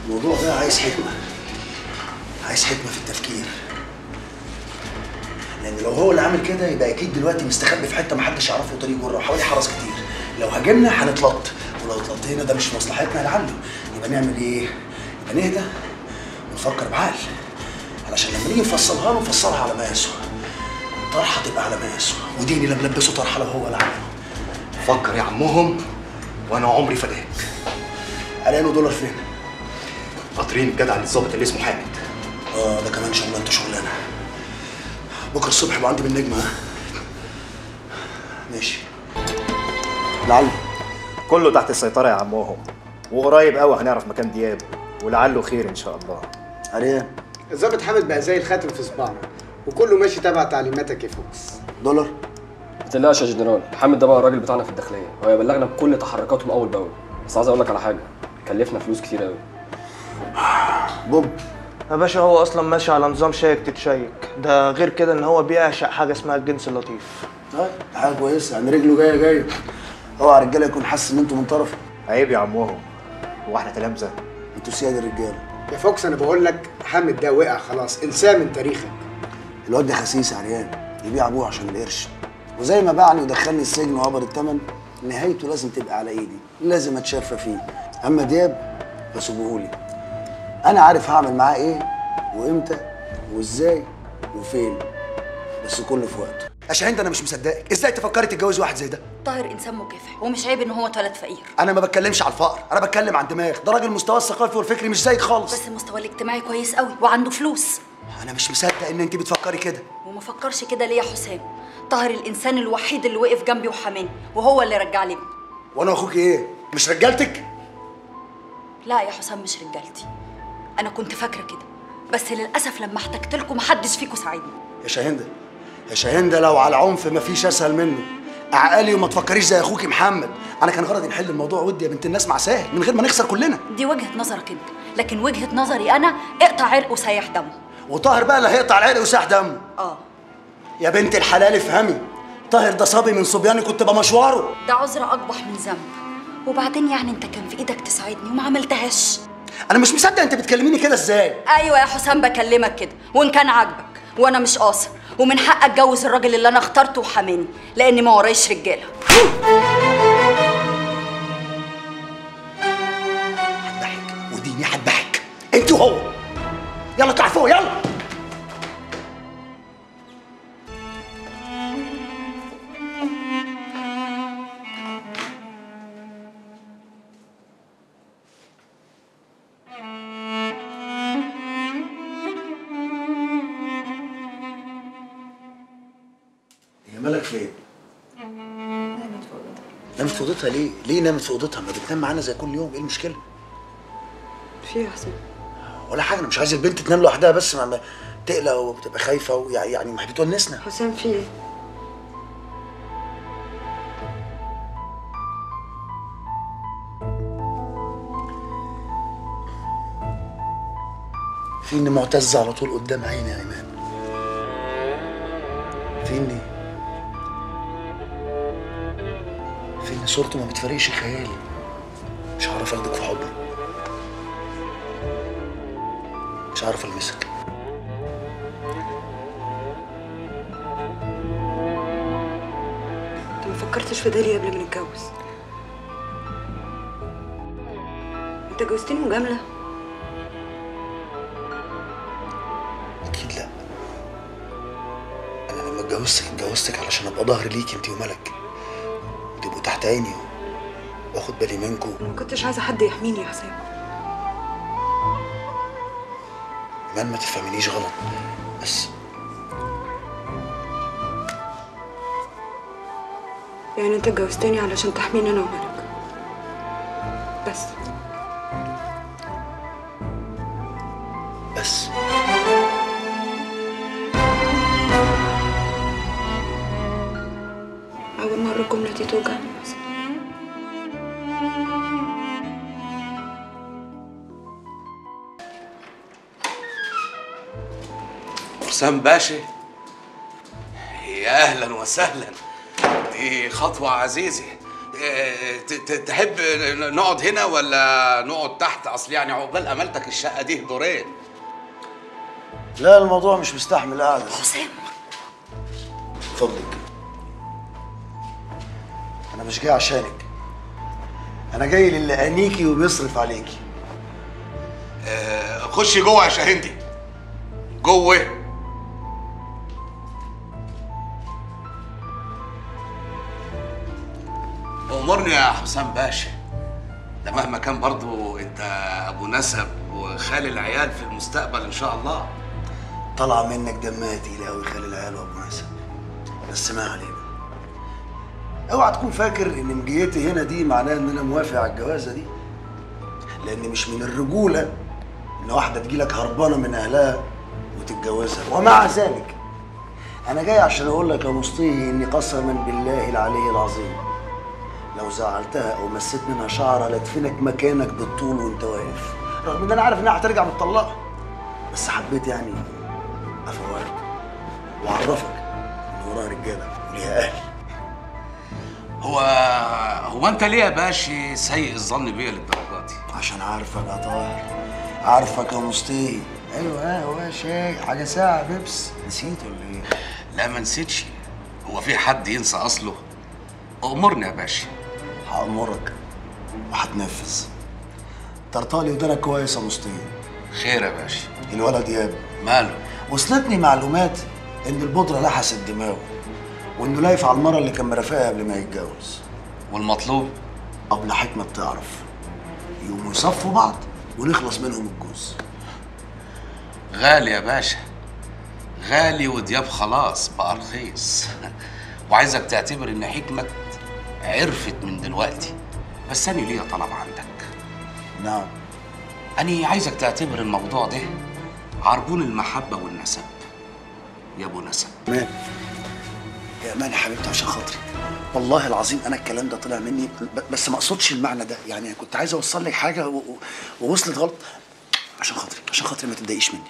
الموضوع ده عايز حكمة. عايز حكمة في التفكير. لأن لو هو اللي عامل كده يبقى أكيد دلوقتي مستخبي في حتة محدش يعرفه طريق جرة وحواليه حرس كتير. لو هاجمنا هنتلط. ولو اتلطينا ده مش في مصلحتنا لعله. يبقى نعمل إيه؟ يبقى نهدى ونفكر بعقل. علشان لما نيجي نفصلها له نفصلها على مقاسه. طرحه تبقى على مقاسه. وديني لما لبسه طرحه لو هو عامله
فكر يا عمهم وأنا عمري فداك.
علينا دولار فين؟
قاطرين الجدع الظابط اللي اسمه حامد.
آه ده كمان شغلانته شغلانة. بكرة الصبح يبقى عندي بالنجمه ها؟ ماشي.
لعله كله تحت السيطرة يا عمهم. وقريب قوي هنعرف مكان دياب ولعله خير إن شاء الله.
عريان
الظابط حامد بقى زي الخاتم في صباعنا. وكله ماشي تبع تعليماتك يا فوكس.
دولار.
ما تقلقش يا جنرال. حامد ده بقى الراجل بتاعنا في الداخلية. هو يبلغنا بكل تحركاتهم أول بأول. بس عايز أقول لك على حاجة. كلفنا فلوس كتير قوي
بوب
يا باشا هو أصلا ماشي على نظام شيك تتشيك. ده غير كده إن هو بيعشق حاجة اسمها الجنس اللطيف.
طيب حاجة كويسة. يعني رجله جاية جاية. اوعى يا رجاله يكون حاسس إن أنتوا من طرفه
عيب يا عمهم. هو إحنا تلامذة.
أنتوا سياد الرجاله
يا فوكس أنا بقول لك حامد ده وقع خلاص. انساه من تاريخك.
الواد ده خسيس يا عريان يبيع أبوه عشان القرش. وزي ما باعني ودخلني السجن وقبض الثمن نهايته لازم تبقى على إيدي لازم أتشافى فيه. أما دياب فسيبوهولي أنا عارف هعمل معاه إيه وإمتى وإزاي وفين. بس كله في وقته. شاهين ده أنا مش مصدقك. إزاي تفكري تتجوز واحد زي ده؟
طاهر إنسان مكافح ومش عيب إن هو اتولد فقير.
أنا ما بتكلمش على الفقر أنا بتكلم عن دماغ. ده راجل مستواه الثقافي والفكري مش زيك خالص.
بس مستواه الاجتماعي كويس قوي وعنده فلوس.
أنا مش مصدق إن انت بتفكري كده.
وما فكرش كده ليه يا حسام؟ طاهر الإنسان الوحيد اللي وقف جنبي وحماني وهو اللي رجع لي. ابني
وأنا أخوك إيه؟ مش رجالتك؟
لا يا حسام مش رجالتي. أنا كنت فاكرة كده بس للأسف لما احتجت لكم محدش فيكم ساعدني.
يا شاهندة يا شاهندة لو على عنف مفيش أسهل منه. عقلي وما تفكريش زي أخوكي محمد. أنا كان غرضي نحل الموضوع ودي يا بنت الناس مع ساهل من غير ما نخسر كلنا.
دي وجهة نظرك أنت لكن وجهة نظري أنا اقطع عرق وسيح دمه.
وطاهر بقى اللي هيقطع العرق وساح دمه
آه.
يا بنت الحلال افهمي طاهر ده صبي من صبياني كنت بمشواره.
ده عذر أقبح من ذنب. وبعدين يعني أنت كان في إيدك تساعدني وما عملتهاش.
أنا مش مصدق أنت بتكلميني كده إزاي.
أيوه يا حسام بكلمك كده وإن كان عاجبك وأنا مش قاصر. ومن حق أتجوز الراجل اللي أنا اخترته وحاماني لأني ما ورايش رجالة.
وديني هتضحك. أنت وهو. يلا اطلع فوق يلا هي مالك فين؟ نامت في أوضتها ليه؟ ليه نامت في أوضتها؟ ما بتنام معانا زي كل يوم، إيه المشكلة؟
في إيه يا حسين
ولا حاجة أنا مش عايز البنت تنام لوحدها بس ما تقلق وبتبقى خايفة ويعني يعني ما بتونسنا
حسام في إيه؟
في إن معتز على طول قدام عيني يا إيمان. في إني في إن صورته ما بتفارقش خيالي. مش هعرف أخدك في حضني مش عارف ألمسك.
أنت ما فكرتش في ده ليه قبل ما نتجوز؟ أنت جوزتني مجاملة؟
أكيد لأ. أنا لما اتجوزتك اتجوزتك علشان أبقى ظهر ليك انت وملك. تبقوا تحت عيني وآخد بالي منكم
ما كنتش عايزة حد يحميني يا حسام
ايمان ما تفهمنيش غلط. بس.
يعني انت اتجوزتني علشان تحميني أنا وملك بس.
بس.
أول مرة الجمله دي توجعني
حسام باشا. يا أهلا وسهلا. دي خطوة عزيزي إيه، ت- ت- تحب نقعد هنا ولا نقعد تحت؟ أصل يعني عقبال أمالتك الشقة دي دورين.
لا الموضوع مش مستحمل قاعدة.
حسام.
فضلك أنا مش جاي عشانك. أنا جاي للي أنيكي وبيصرف عليكي.
آه، خشي جوه يا شاهندي. جوه. امرني يا حسام باشا. ده مهما كان برضو أنت أبو نسب وخالي العيال في المستقبل إن شاء الله.
طلع منك دمها تقيلة أوي خالي العيال وأبو نسب. بس ما علينا. اوعى تكون فاكر إن مجيتي هنا دي معناها إن أنا موافق على الجوازة دي. لأن مش من الرجولة إن واحدة تجيلك هربانة من أهلها وتتجوزها. ومع ذلك أنا جاي عشان أقول لك يا مصطفى إني قسما بالله العلي العظيم لو زعلتها أو مسيت منها شعره لادفنك مكانك بالطول وأنت واقف. رغم إن أنا عارف إنها هترجع متطلقة. بس حبيت يعني أفوقك وأعرفك إن وراها رجالة وليها أهل.
هو هو أنت ليه يا باشا سيء الظن بيا للدرجة دي؟
عشان عارفك يا طاهر. عارفك يا مصطفى أيوه قهوه شاي حاجة ساعه بيبس. نسيت ولا إيه؟
لا ما نسيتش. هو في حد ينسى أصله؟ امرني يا باشا.
هأمرك وهتنفذ طرطالي ودانك كويس يا مصطفى
خير يا باشا.
الولد ياب
ماله؟
وصلتني معلومات إن البودرة لحست دماغه وإنه لايف على المرة اللي كان مرافقها قبل ما يتجوز.
والمطلوب؟
قبل حكمة بتعرف يقوموا يصفوا بعض ونخلص منهم الجوز.
غالي يا باشا. غالي ودياب خلاص بقى رخيص. *laughs* وعايزك تعتبر إن حكمة عرفت من دلوقتي. بس أنا ليا طلب عندك.
نعم.
أنا عايزك تعتبر الموضوع ده عربون المحبة والنسب. يا أبو نسب.
مان يا مان يا حبيبتي عشان خاطري. والله العظيم أنا الكلام ده طلع مني بس ما أقصدش المعنى ده. يعني أنا كنت عايز أوصل لك حاجة ووصلت غلط. عشان خاطري عشان خاطري ما تتضايقيش مني.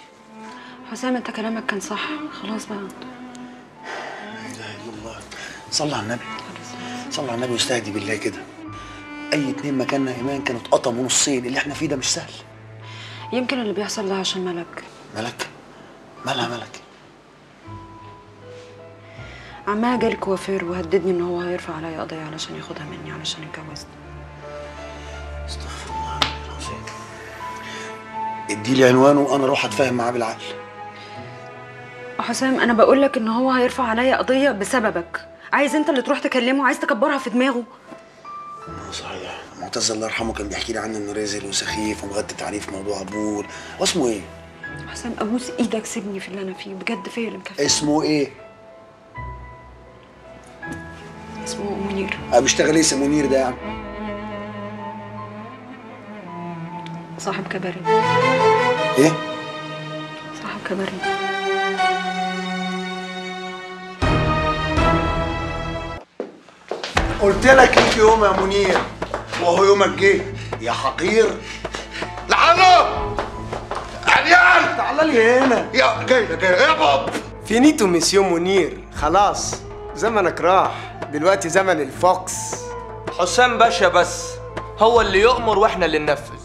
حسام أنت كلامك كان صح. خلاص بقى.
لا إله إلا الله. صلى على النبي. صلى على النبي واستهدي بالله كده. أي اتنين مكاننا إيمان كانوا اتقطموا نصين اللي إحنا فيه ده مش سهل.
يمكن اللي بيحصل ده عشان ملك.
ملك؟ مالها ملك؟
عمها جالي كوافير وهددني إن هو هيرفع عليا قضية علشان ياخدها مني علشان يتجوزني
استغفر الله العظيم. ادي لي عنوانه وأنا أروح أتفاهم معاه بالعقل.
حسام أنا بقول لك إن هو هيرفع عليا قضية بسببك. عايز انت اللي تروح تكلمه عايز تكبرها في دماغه
صحيح معتز الله يرحمه كان بيحكي لي عنه إنه رزل وسخيف ومغطي في موضوع أبوه واسمه إيه؟
حسام ابوس إيدك سيبني في اللي أنا فيه بجد اللي مكفي
اسمه إيه؟
اسمه منير
أه بيشتغل إيه اسم منير ده يعني؟
صاحب كباري
إيه؟
صاحب كباري
قلت لك ليك يوم يا منير وهو يومك جه يا حقير.
لعنه عريان
تعال لي هنا.
يا جاي لك يا باب
finito monsieur منير. خلاص زمنك راح. دلوقتي زمن الفوكس.
حسام باشا بس هو اللي يؤمر وإحنا اللي ننفذ.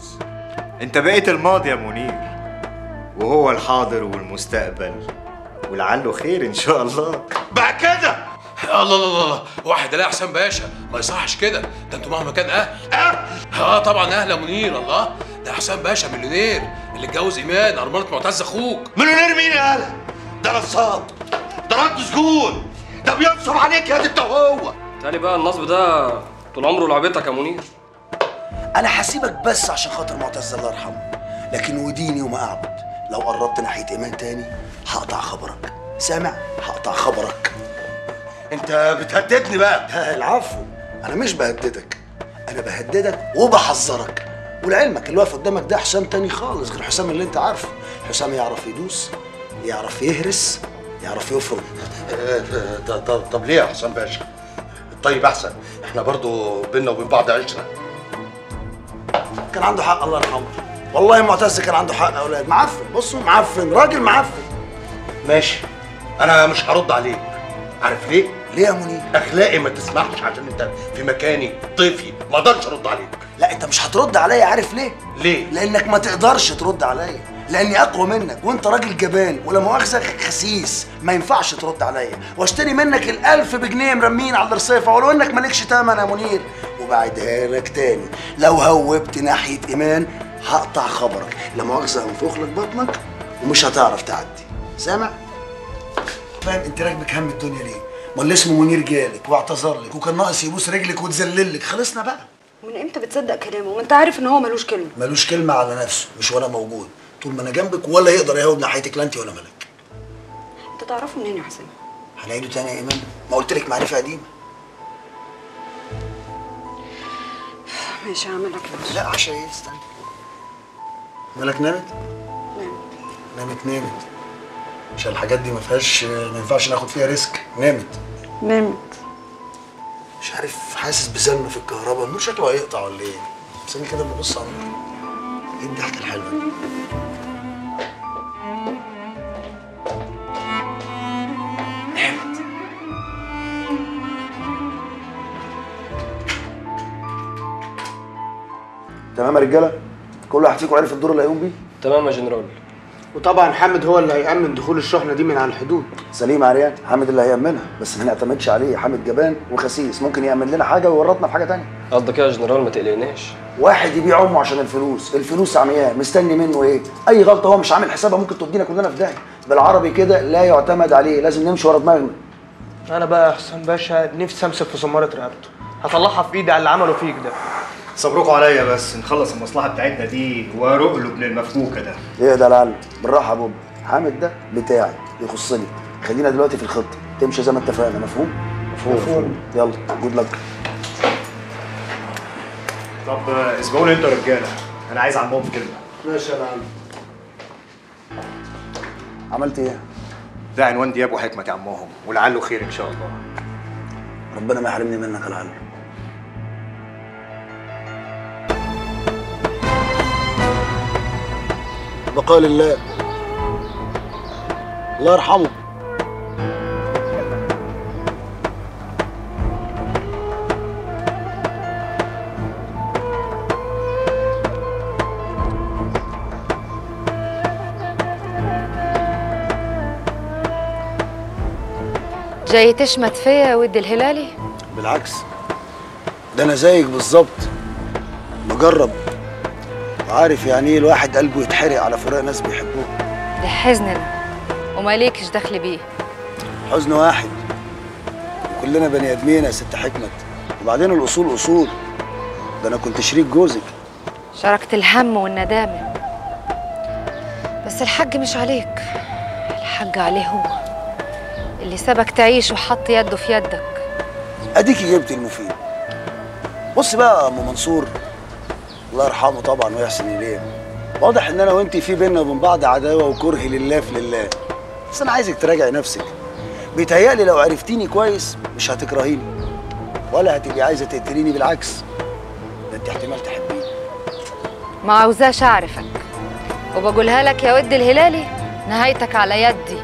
انت بقيت الماضي يا منير وهو الحاضر والمستقبل ولعله خير إن شاء الله.
بقى كده! الله الله الله الله. واحد لا يا حسام باشا. ما يصحش كده. ده أنتوا مهما كان أهل أه آه طبعا أهل يا منير الله. ده حسام باشا مليونير. اللي اتجوز إيمان أرملة معتز أخوك.
مليونير مين يا هلا؟ ده نصاب. ده رد سجون. ده بينصب عليك يا انت وهو
تالي بقى النصب ده طول عمره لعبتك يا منير.
أنا هسيبك بس عشان خاطر معتز الله يرحمه. لكن وديني وما أعبد. لو قربت ناحية إيمان تاني هقطع خبرك. سامع؟ هقطع خبرك. انت بتهددني بقى. العفو. أنا مش بهددك. أنا بهددك وبحذرك. ولعلمك اللي واقف قدامك ده حسام تاني خالص غير حسام اللي انت عارفه. حسام يعرف يدوس يعرف يهرس يعرف يفرض
طب, طب, طب ليه يا حسام باشا؟ طيب احسن. إحنا برضو بينا وبين بعض عشرة.
كان عنده حق الله يرحمه. والله معتز كان عنده حق يا أولاد. معفن. بصوا معفن. راجل معفن.
ماشي. أنا مش هرد عليك. عارف ليه؟
ليه يا منير؟
أخلاقي ما تسمحش عشان أنت في مكاني ضيفي ما أقدرش أرد عليك
لا أنت مش هترد عليا عارف ليه؟
ليه؟
لأنك ما تقدرش ترد عليا لأني أقوى منك وأنت راجل جبان ولا مؤاخذة خسيس ما ينفعش ترد عليا واشتري منك الألف بجنيه مرمين على الرصيفه ولو إنك مالكش تمن يا منير وبعدها لك تاني لو هوبت ناحية إيمان هقطع خبرك لا مؤاخذة هنفخ لك بطنك ومش هتعرف تعدي سامع؟ فاهم أنت راكبك هم الدنيا ليه؟ ما اللي اسمه منير جالك واعتذر لك وكان ناقص يبوس رجلك وتذللك خلصنا بقى.
من إمتى بتصدق كلامه؟ وأنت عارف إن هو ملوش كلمة.
ملوش كلمة على نفسه مش وأنا موجود. طول ما أنا جنبك ولا يقدر يهود ناحيتك لا أنت ولا ملك.
أنت تعرفه منين يا حسام
هنعيده تاني يا إيمان؟ ما قلت لك معرفة قديمة.
ماشي هعمل لك.
لا عشان إيه؟ استنى. مالك نامت؟
نامت.
نامت نامت. عشان الحاجات دي ما فيهاش ما ينفعش ناخد فيها ريسك. نامت.
نامت.
مش عارف حاسس بزلمه في الكهرباء. النور شكله هيقطع ولا إيه؟ استني كده ببص على النور. إيه الضحكة الحلوة دي؟ نامت. تمام يا رجالة؟ كل واحد فيكم عارف الدور اللي هيقوم بيه؟
تمام يا جنرال. وطبعا حامد هو اللي هيأمن دخول الشحنة دي من على الحدود.
سليم عريان حامد اللي هيأمنها بس ما نعتمدش عليه. حامد جبان وخسيس. ممكن يأمن لنا حاجة ويورطنا في حاجة تانية.
قصدك إيه يا جنرال ما تقلقناش.
واحد يبيع أمه عشان الفلوس. الفلوس عمياه مستني منه إيه؟ أي غلطة هو مش عامل حسابها ممكن تودينا كلنا في داهية. بالعربي كده لا يعتمد عليه. لازم نمشي ورا دماغنا.
أنا بقى يا حسام باشا نفسي أمسك في زمارة رقبته. هطلعها في إيدي على اللي عمله فيك ده.
صبركوا عليا بس نخلص المصلحة بتاعتنا دي ابن المفكوكة ده.
إيه ده العلم بالراحة يا بوب. حامد ده بتاعي يخصني. خلينا دلوقتي في الخطة. تمشي زي ما اتفقنا مفهوم؟
مفهوم.
يلا جود لك
طب آه، اسبقوني أنتوا يا رجالة. أنا عايز عمهم في كلمه
ماشي يا معلم. عملت إيه؟
ده عنوان دياب وحكمة يا عمهم ولعله خير إن شاء الله.
ربنا ما يحرمني منك يا العلم بقال الله. الله يرحمه.
جاي تشمت فيا يا ود الهلالي؟
بالعكس. ده أنا زيك بالظبط. مجرب. وعارف يعني إيه الواحد قلبه يتحرق على فراق ناس بيحبوه؟
ده حزننا ومالكش دخل بيه.
حزن واحد. كلنا بني آدمين يا ست حكمت. وبعدين الأصول أصول. ده أنا كنت شريك جوزك.
شاركت الهم والندامة. بس الحج مش عليك. الحج عليه هو. اللي سابك تعيش وحط يده في يدك.
أديكي جبت المفيد. بص بقى يا أم منصور. الله يرحمه طبعا ويحسن إليه. واضح إن أنا وانت في بينا وبين بعض عداوة وكره لله في لله. بس أنا عايزك تراجعي نفسك. بيتهيألي لو عرفتيني كويس مش هتكرهيني ولا هتبقي عايزة تقتليني بالعكس. ده أنت احتمال تحبيني
ما عاوزاش أعرفك. وبقولها لك يا ود الهلالي نهايتك على يدي.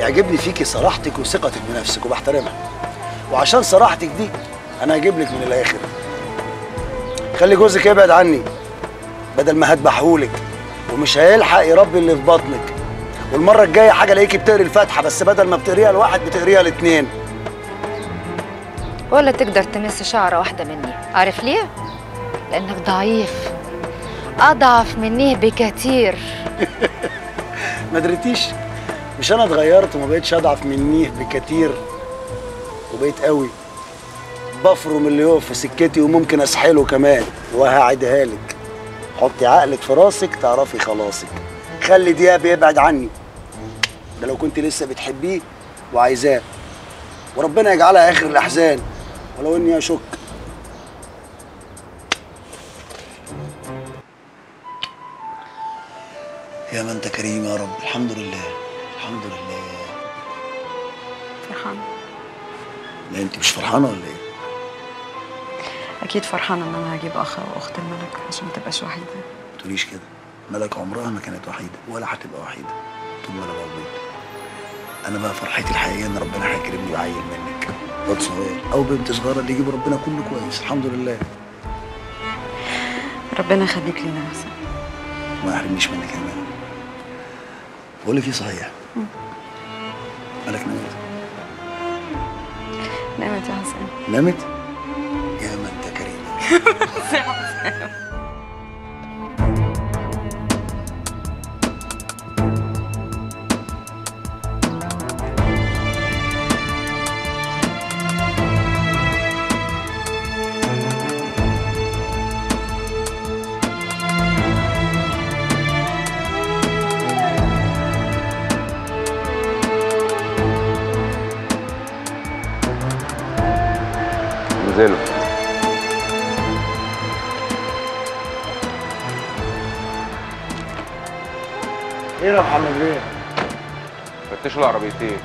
يعجبني فيكي صراحتك وثقتك بنفسك وبحترمها وعشان صراحتك دي أنا هجيب لك من الآخر. خلي جوزك يبعد عني بدل ما هذبحهولك ومش هيلحق يربي اللي في بطنك. والمرة الجاية حاجة ألاقيكي بتقري الفاتحة بس بدل ما بتقريها لواحد بتقريها لاتنين.
ولا تقدر تمس شعرة واحدة مني. عارف ليه؟ لأنك ضعيف. أضعف مني بكثير *laughs*
ما دريتيش؟ مش أنا اتغيرت وما بقتش أضعف منيه بكتير. وبقيت قوي. بفرم اللي في سكتي وممكن اسحله كمان وهعدها لك. حطي عقلك في راسك تعرفي خلاصك. خلي دياب يبعد عني. ده لو كنت لسه بتحبيه وعايزاه. وربنا يجعلها آخر الأحزان. ولو إني أشك. يا ما أنت كريم يا رب. الحمد لله. الحمد لله.
فرحانة
لا أنت مش فرحانة ولا إيه؟
أكيد فرحانة إن أنا هجيب أخ أو أخت الملك عشان ما تبقاش وحيدة.
ما تقوليش كده. ملك عمرها ما كانت وحيدة ولا هتبقى وحيدة. طول ما أنا موجود أنا بقى فرحتي الحقيقية إن ربنا هيكرمني بعيل منك. واد صغير أو بنت صغيرة اللي يجيب ربنا كله كويس. الحمد لله.
ربنا يخليك لينا يا حسين
ما يحرمنيش منك يا مان بقول لك إيه صحيح؟
مم.
مالك نامت؟
نامت يا حسين
نامت؟ انت كريم
انزلوا
إيه يا محمد بيه
فتشوا العربيتين.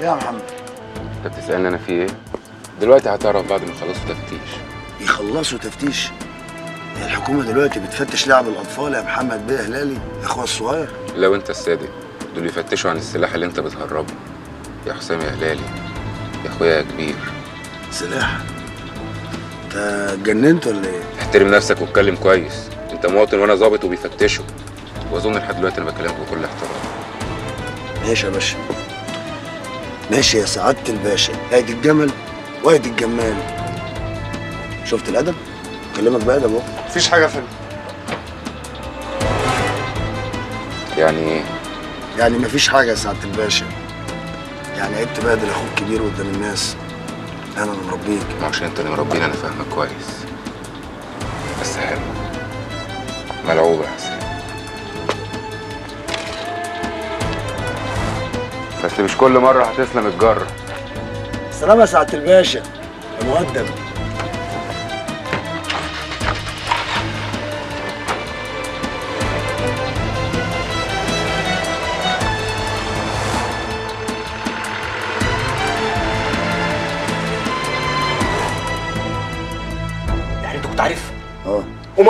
يا محمد.
انت بتسألني أنا في إيه؟ دلوقتي هتعرف بعد ما يخلصوا تفتيش.
يخلصوا تفتيش؟ هي الحكومة دلوقتي بتفتش لعب الأطفال يا محمد بيه هلالي يا اخويا الصغير.
لو انت الصادق دول يفتشوا عن السلاح اللي انت بتهربه. يا حسام يا هلالي يا اخويا يا كبير.
سلاح؟ انت اتجننت ولا إيه؟
احترم نفسك واتكلم كويس. انت مواطن وأنا ظابط وبيفتشوا. واظن لحد دلوقتي أنا بكلمك بكل احترام.
ماشي يا باشا. ماشي يا سعادة الباشا. أدي الجمل وأدي الجمال. شفت الأدب؟ كلمك بأدب أهو.
مفيش حاجة فيلم
يعني إيه؟
يعني مفيش حاجة يا سعادة الباشا. يعني عيب تبادل أخوك كبير قدام الناس. أنا اللي مربيك
ما عشان انت اللي مربيني أنا فاهمك كويس. بس حلو. ملعوبة يا حسين. بس مش كل مرة هتسلم الجرة
سلام يا سعادة الباشا. يا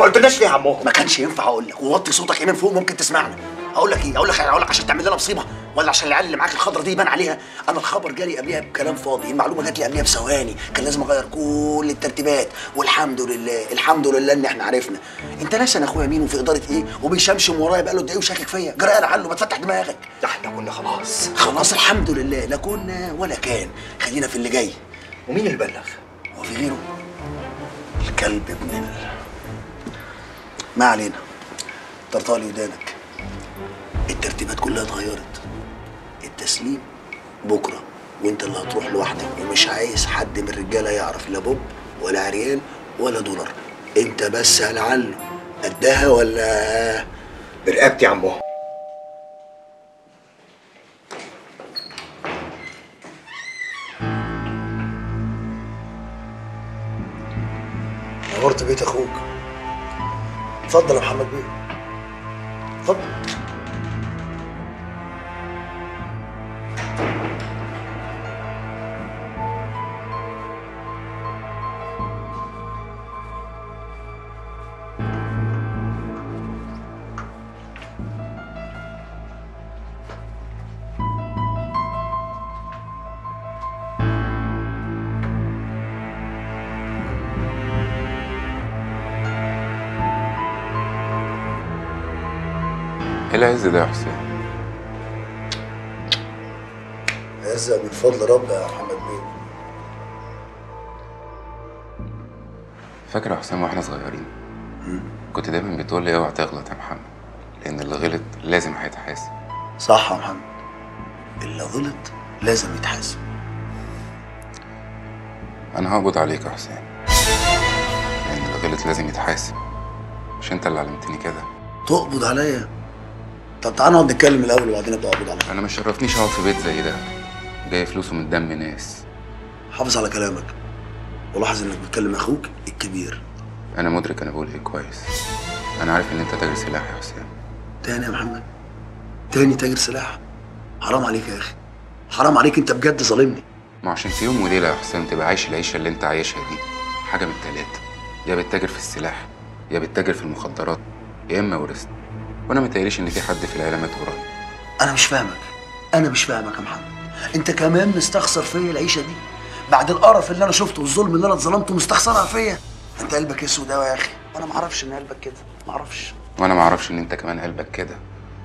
قلتلناش ليه يا عمو.
ما كانش ينفع أقول لك. ووطي صوتك إيه من فوق ممكن تسمعنا أقول لك إيه؟ أقول لك أقول لك عشان تعمل لنا مصيبة. ولا عشان العيال اللي معاك الخضره دي يبان عليها. أنا الخبر جالي قبلها بكلام فاضي. المعلومة جات لي قبلها بثواني. كان لازم أغير كل الترتيبات. والحمد لله. الحمد لله إن إحنا عرفنا. أنت ناسي أنا أخويا مين وفي إدارة إيه؟ وبيشمشم ورايا بقاله قد إيه وشاكك فيا. جرى لعله ما تفتح دماغك.
ده إحنا كنا خلاص.
خلاص الحمد لله. لا كنا ولا كان. خلينا في اللي جاي.
ومين اللي بلغ؟
هو في غيره. الكلب ابن. ما علينا. طرطالي ودانك. الترتيبات كلها اتغيرت. التسليم بكرة وانت اللي هتروح لوحدك ومش عايز حد من الرجالة يعرف لا بوب ولا عريان ولا دولار. انت بس يا لعله قدها ولا؟
برقبتي يا عمو.
نورت بيت أخوك. اتفضل يا محمد بيه. اتفضل.
العز ده يا حسين.
عزة من فضل ربنا يا محمد بيه
فاكر يا حسام وإحنا صغيرين؟ كنت دايما بتقول لي اوعى تغلط يا محمد لأن اللي غلط لازم هيتحاسب.
صح يا محمد. اللي غلط لازم يتحاسب.
أنا هقبض عليك يا حسام لأن اللي غلط لازم يتحاسب. مش أنت اللي علمتني كده.
تقبض عليا؟ طب تعالى نقعد نتكلم الأول وبعدين ابدا اقبض عليك
أنا ما شرفنيش أقعد في بيت زي ده. جاي فلوسه من دم ناس.
حافظ على كلامك. ولاحظ إنك بتكلم أخوك الكبير.
أنا مدرك أنا بقول إيه كويس. أنا عارف إن أنت تاجر سلاح يا حسام
تاني يا محمد. تاني تاجر سلاح. حرام عليك يا أخي. حرام عليك أنت بجد ظالمني.
ما عشان في يوم وليلة يا حسام تبقى عايش العيشة اللي أنت عايشها دي. حاجة من التلاتة. يا بتتاجر في السلاح يا بتتاجر في المخدرات يا إما ورثت. وأنا متهيأليش ان في حد في العيلة مات قريب
أنا مش فاهمك. أنا مش فاهمك يا محمد. انت كمان مستخسر فيا العيشة دي. بعد القرف اللي أنا شفته والظلم اللي أنا اتظلمته مستخسرها فيا. انت قلبك اسود قوي يا أخي. وأنا ما أعرفش ان قلبك كده. ما أعرفش.
وأنا ما أعرفش ان انت كمان قلبك كده.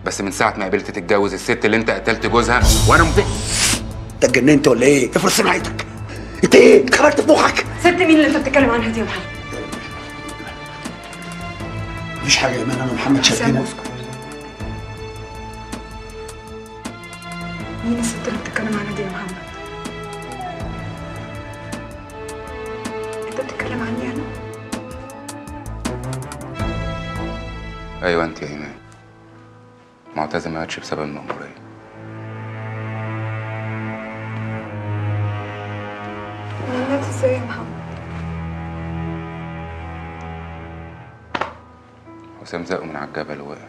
بس من ساعة ما قبلت تتجوز الست اللي انت قتلت جوزها وأنا مت...
انت اتجننت ولا إيه؟ افرض سمعتك انت إيه؟ اتخرجت في مخك.
ست مين اللي انت بتتكلم عنها دي يا محمد؟
مفيش حاجة يا إيمان أنا ومحمد شايفين
مين الست اللي بتتكلم عنها دي يا محمد انت بتتكلم عني أنا
أيوه انت يا ايمان معتزه ما ماتش بسبب المأمورية
أنا مات إزاي يا محمد
حسام زقه من على الجبل ووقع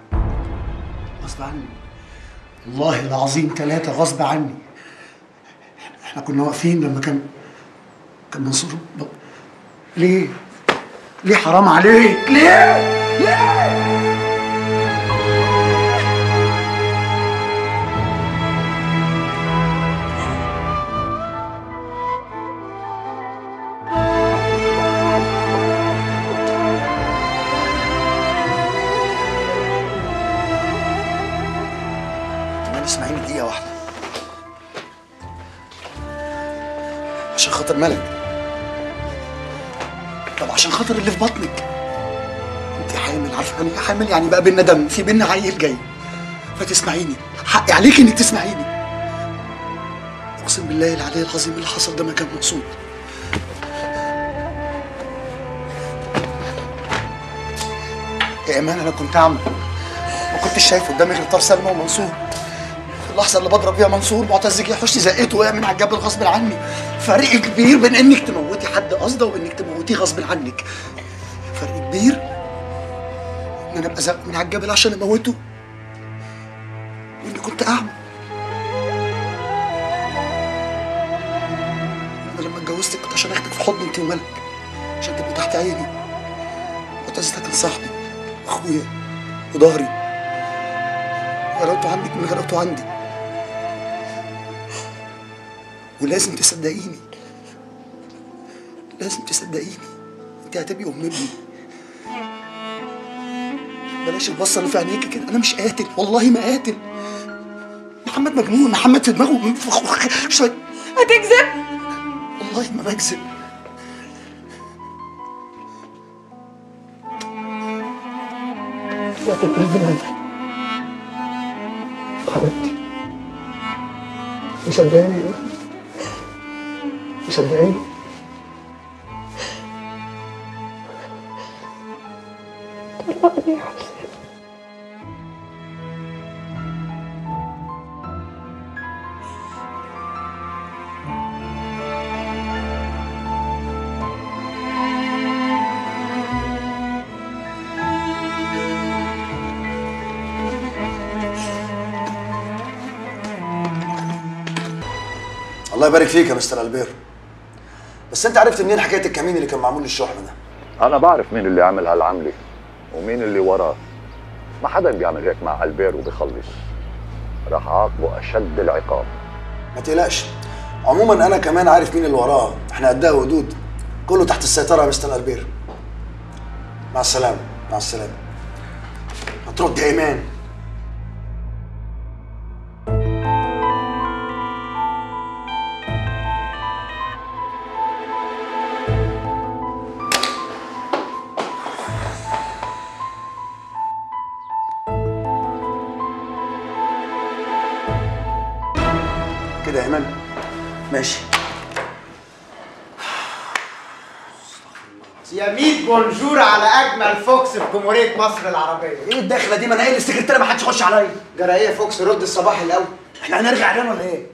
غصب عني والله العظيم ثلاثة غصب عني إحنا كنا واقفين لما كان كان منصور ب... ليه؟ ليه حرام عليك؟ ليه؟ ليه؟ ملك طب عشان خاطر اللي في بطنك. انت حامل عارفة يعني إيه حامل؟ يعني بقى بينا دم في بينا عيل جاي. فتسمعيني حقي عليك إنك تسمعيني. أقسم بالله العلي العظيم اللي حصل ده ما كان مقصود. يا إيمان أنا كنت اعمى ما كنتش شايف قدامي غير طار سلمى ومنصور. اللحظة اللي بضرب فيها منصور معتز جه يحوشني زقته وقع من على الجبل غصب عني. فرق كبير بين إنك تموتي حد قصده وإنك تموتيه غصب عنك. فرق كبير إن أنا أبقى زق من على الجبل عشان أموته. واني كنت أعمى. أنا لما اتجوزتك كنت عشان أخدك في حضني أنت وملك عشان تبقي تحت عيني. معتز ده كان صاحبي واخويا وظهري. غلاوته عندك من غلاوته عندي. ولازم تصدقيني. لازم تصدقيني. انت هتبقي ام ابني. بلاش البصة اللي في عينيكي كده. أنا مش قاتل. والله ما قاتل. محمد مجنون. محمد في دماغه. شوية
هتكذب؟
والله ما بكذب. حبيبتي. مصدقاني؟ مصدقاني
طلقني يا حسين.
الله يبارك فيك يا مستر ألبير. بس انت عرفت منين حكاية الكمين اللي كان معمول للشحنه ده؟
أنا بعرف مين اللي عمل هالعملة ومين اللي وراه. ما حدا بيعمل هيك مع ألبير وبيخلص راح اعاقبه أشد العقاب.
ما تقلقش. عموما أنا كمان عارف مين اللي وراه. إحنا قدها ودود. كله تحت السيطرة يا مستر ألبير. مع السلامة. مع السلامة. هترد يا ايمان
bonjour على أجمل فوكس في جمهورية مصر العربية.
إيه الدخله دي؟ ما أنا قايل السكرتيرة ما حدش يخش عليا.
جرى إيه يا فوكس رد الصباح الأول.
إحنا هنرجع تاني ولا إيه؟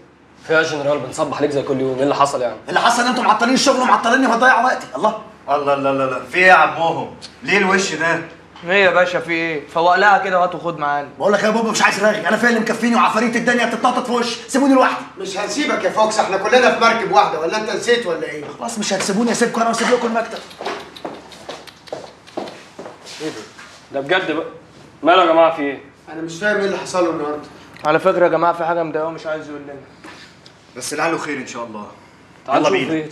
في يا جنرال بنصبح عليك زي كل يوم. إيه اللي حصل يعني؟
اللي حصل إن أنتوا معطلين الشغل ومعطليني وهتضيع وقتي. الله.
الله الله الله الله. في إيه يا عمهم؟ ليه الوش ده؟
إيه يا باشا في إيه؟ فوق لها كده وهات وخد معانا.
بقول لك يا بابا مش عايز رغي أنا فيا اللي مكفيني وعفاريت الدنيا بتتنطط في وشي. سيبوني لوحدي.
مش هنسيبك يا فوكس. إحنا كلنا في مركب واحدة. ولا أنت نسيت ولا إيه؟
خلاص مش هتسيبوني أسيبكم أنا وأسيب لكم المكتب.
إيه ده؟ ده بجد بقى؟ ماله يا جماعة في إيه؟
أنا مش فاهم إيه اللي حصل له النهارده.
على فكرة يا جماعة في حاجة مضايقاه مش عايز يقول لنا.
بس لعله خير إن شاء الله.
تعال
يلا
نشوف
بينا.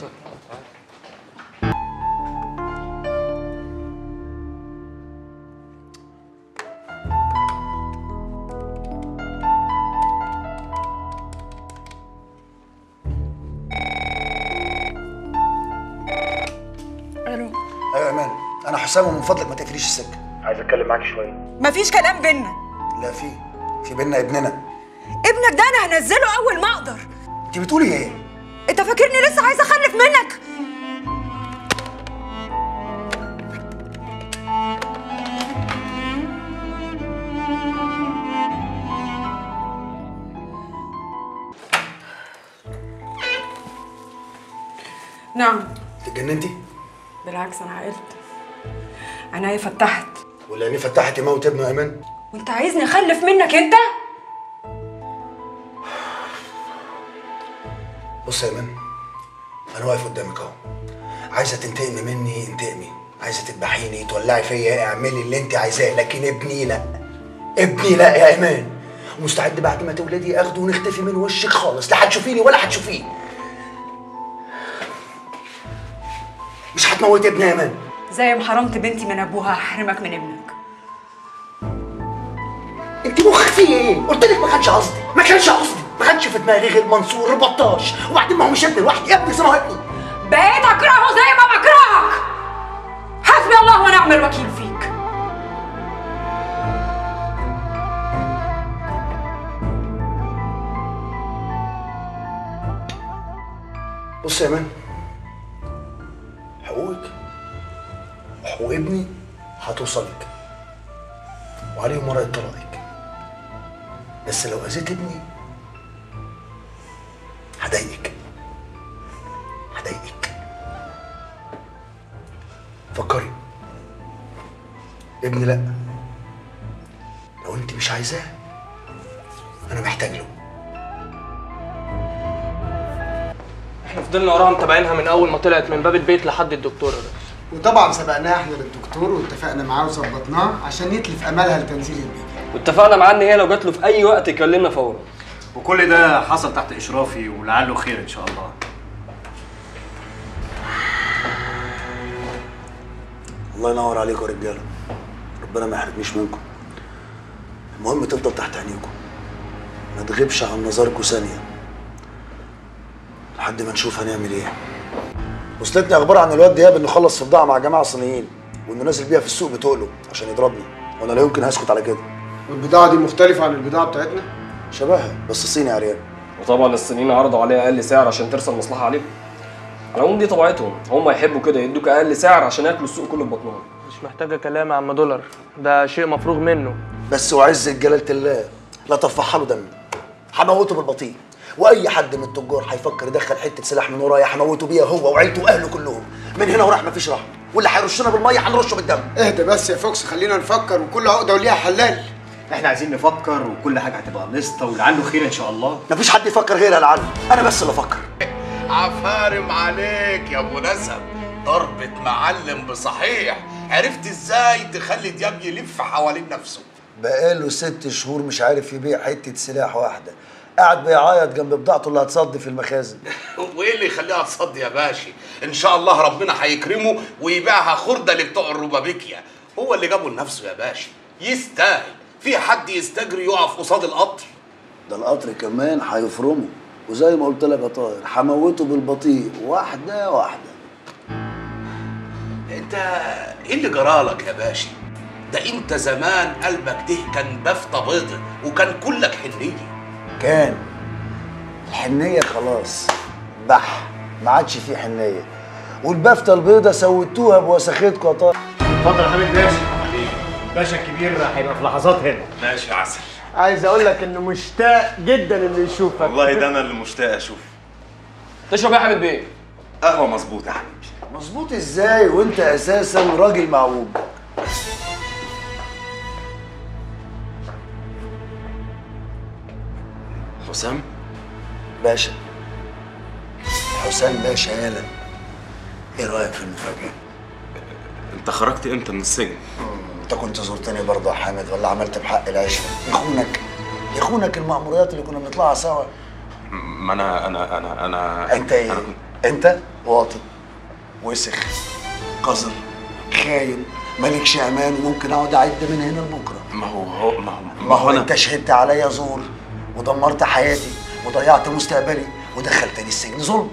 حسام ومن فضلك ما تقفليش السكه
عايز أتكلم معاك شوية.
مفيش كلام بينا
لا في في بينا ابننا.
ابنك ده أنا هنزله أول ما أقدر.
انت بتقولي إيه؟
أنت فاكرني لسه عايزه أخلف منك. نعم.
اتجننتي
بالعكس أنا عقلت عينيا فتحت؟
ولا يعني فتحت يموت ابنه يا ايمان
وأنت عايزني أخلف منك أنت؟
بص يا ايمان أنا واقف قدامك أهو. عايزة تنتقمي مني انتقمي. عايزة تذبحيني تولعي فيا اعملي اللي أنت عايزاه لكن ابني لا. ابني لا يا ايمان مستعد بعد ما تولدي أخده ونختفي من وشك خالص. لا هتشوفيني ولا هتشوفيه. مش هتموت ابني يا ايمان
زي ما حرمت بنتي من أبوها هحرمك من ابنك.
انت مخك فيه إيه؟ قلت لك ما كانش قصدي. ما كانش قصدي. ما كانش في دماغي غير منصور بطاش وبعدين ما هو مش ابني لوحدي ابني زي ما هو ابني.
بقيت أكرهه زي ما بكرهك. حسبي الله ونعم الوكيل فيك.
بص يا مان حقوقك. وحقوق ابني هتوصلك. وعليهم ورقة طلاقك بس لو أذيت ابني هضايقك. هضايقك. فكري. ابني لأ. لو انت مش عايزاه أنا محتاج له.
إحنا فضلنا وراها متابعينها من أول ما طلعت من باب البيت لحد الدكتوره ده.
وطبعا سبقناها إحنا للدكتور واتفقنا معاه وظبطناه عشان يتلف أملها لتنزيل البيبي
واتفقنا معاه إن هي لو جات له في أي وقت يكلمنا فورا.
وكل ده حصل تحت إشرافي ولعله خير إن شاء الله.
الله ينور عليكم يا رجالة. ربنا ما يحرمنيش منكم. المهم تفضل تحت عينيكم. ما تغيبش عن نظركم ثانية. لحد ما نشوف هنعمل إيه. وصلتني أخبار عن الواد دياب إنه خلص في بضاعه مع جماعة صينيين وإنه نازل بيها في السوق بتقله عشان يضربني. وأنا لا يمكن هسكت على كده.
والبضاعة دي مختلفة عن البضاعة بتاعتنا؟
شبهها بس صيني عريان.
وطبعا الصينيين عرضوا عليه أقل سعر عشان ترسل مصلحة عليهم. على العموم دي طبيعتهم هم يحبوا كده يدوك أقل سعر عشان ياكلوا السوق كله ببطنهم.
مش محتاجة كلام يا عم دولار ده شيء مفروغ منه.
بس وعزة جلالة الله لا ترفعها له دم. هموته بالبطيء. وأي حد من التجار هيفكر يدخل حتة سلاح من ورايا هموته بيها هو وعيلته وأهله كلهم. من هنا وراح مفيش رحمه واللي هيرشنا بالمية هنرشه بالدم.
اهدى بس يا فوكس خلينا نفكر وكل عقدة وليها حلال.
إحنا عايزين نفكر وكل حاجة هتبقى القسطه ولعله خير إن شاء الله.
مفيش حد يفكر غيري العلم أنا بس اللي أفكر.
عفارم عليك يا أبو نسب. ضربة معلم بصحيح. عرفت إزاي تخلي دياب يلف حوالين نفسه؟
بقاله ست شهور مش عارف يبيع حتة سلاح واحدة. قاعد بيعيط جنب بضاعته اللي هتصدي في المخازن. *laughs*
وإيه اللي يخليها تصدي يا باشا؟ إن شاء الله ربنا هيكرمه ويبيعها خردة لبتوع الربابيكيا هو اللي جابه لنفسه يا باشا. يستاهل. في حد يستجري يقف قصاد القطر؟
ده القطر كمان هيفرمه. وزي ما قلت لك يا طاهر هموته بالبطيء واحدة واحدة.
انت إيه اللي جرالك يا باشا؟ ده انت زمان قلبك ده كان بفتة بيضة وكان كلك حنية.
كان. الحنية خلاص. بح ما عادش فيه حنية. والبافته البيضة سويتوها بوسختكم يا طارق
اتفضل يا حبيب باشا. حبيبي الباشا الكبير هيبقى في لحظات هنا.
ماشي يا عسل.
عايز أقول لك انه مشتاق جدا انه يشوفك.
والله ده أنا اللي مشتاق أشوف.
تشرب إيه يا حبيب بيه؟
قهوة مظبوطة يا حبيبي.
مظبوط إزاي وانت أساسا راجل معوج؟
حسام؟
باشا. حسام باشا يالا إيه رأيك في المفاجأة؟
انت خرجت إمتى من السجن؟
انت كنت زرتني برضه يا حامد ولا عملت بحق العشرة. يخونك يخونك المأموريات اللي كنا بنطلعها سوا.
ما أنا أنا أنا أنا.
انت إيه؟ انت؟ واطي. وسخ. قذر. خاين. مالكش أمان. وممكن اقعد اعد من هنا لبكرة.
ما هو هو ما هو
ما هو انت شهدت عليا زور. ودمرت حياتي وضيعت مستقبلي ودخلتني السجن. ظلم.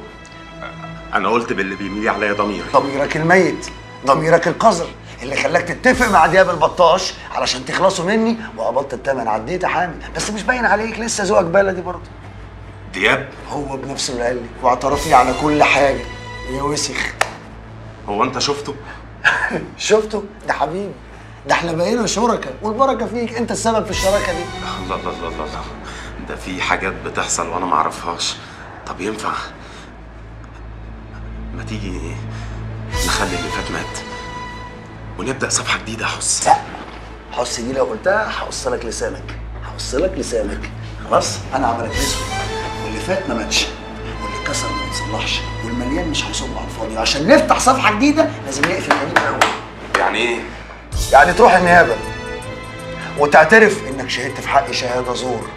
أنا قلت باللي بيميل عليا ضميري.
ضميرك الميت ضميرك القذر اللي خلاك تتفق مع دياب البطاش علشان تخلصوا مني وقبضت الثمن عديت يا حامد. بس مش باين عليك لسه ذوقك بلدي برضه.
دياب؟
هو بنفسه اللي قال لي واعترف لي على كل حاجة. يا وسخ.
هو أنت شفته؟ *laughs*
شفته؟ ده حبيبي. ده إحنا بقينا شركاء والبركة فيك انت السبب في الشراكة دي.
الله الله الله الله. ده في حاجات بتحصل وأنا ما اعرفهاش. طب ينفع ما تيجي نخلي اللي فات مات ونبدأ صفحة جديدة حس.
لا حس دي لو قلتها هقص لك لسانك. هقص لك لسانك. خلاص؟ أنا عملت اسود واللي فات ما ماتش. واللي اتكسر ما بيتصلحش والمليان مش هيصب على الفاضي. وعشان نفتح صفحة جديدة لازم نقفل القديم الأول.
يعني إيه؟
يعني تروح النيابة وتعترف إنك شهدت في حقي شهادة زور.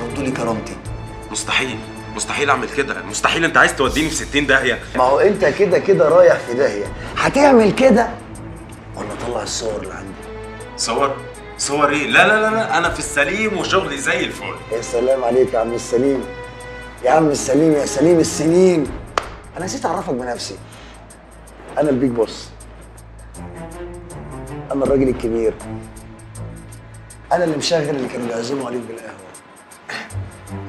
وتردوا لي كرامتي.
مستحيل. مستحيل أعمل كده. مستحيل أنت عايز توديني في 60 داهية.
ما هو أنت كده كده رايح في داهية. هتعمل كده؟ ولا طلع الصور اللي عندي.
صور؟ صور إيه؟ لا لا لا لا. أنا في السليم وشغلي زي الفل.
يا سلام عليك يا عم السليم. يا عم السليم يا سليم السنين. أنا نسيت أعرفك بنفسي. أنا البيج بوس. أنا الراجل الكبير. أنا اللي مشغل اللي كانوا بيعزموا عليك بالقهوه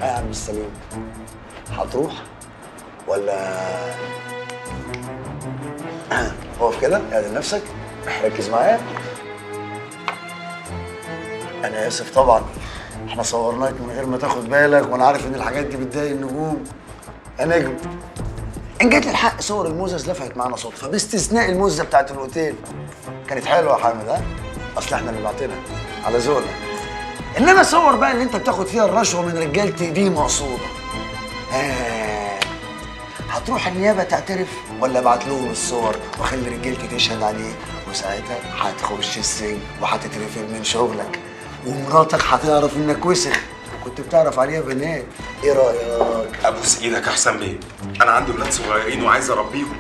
آه يا عم السليم هتروح ولا؟ اقف كده اعدل نفسك ركز معايا. أنا آسف طبعا. إحنا صورناك من غير ما تاخد بالك وأنا عارف إن الحاجات دي بتضايق النجوم. يا نجم. إن جيت للحق صور الموزة لفت معانا صدفة باستثناء الموزة بتاعت الأوتيل. كانت حلوة يا حامد ها؟ أصل إحنا اللي بعتنا على ذوقنا. انما صور بقى اللي انت بتاخد فيها الرشوة من رجالتي دي مقصوده آه. هتروح النيابة تعترف ولا ابعت لهم الصور واخلي رجالتي تشهد عليك وساعتها هتخش السجن وهتترفد من شغلك ومراتك هتعرف انك وسخ. وكنت بتعرف عليها بنات. إيه رأيك؟
أبوس إيدك أحسن بيه أنا عندي ولاد صغيرين وعايز أربيهم.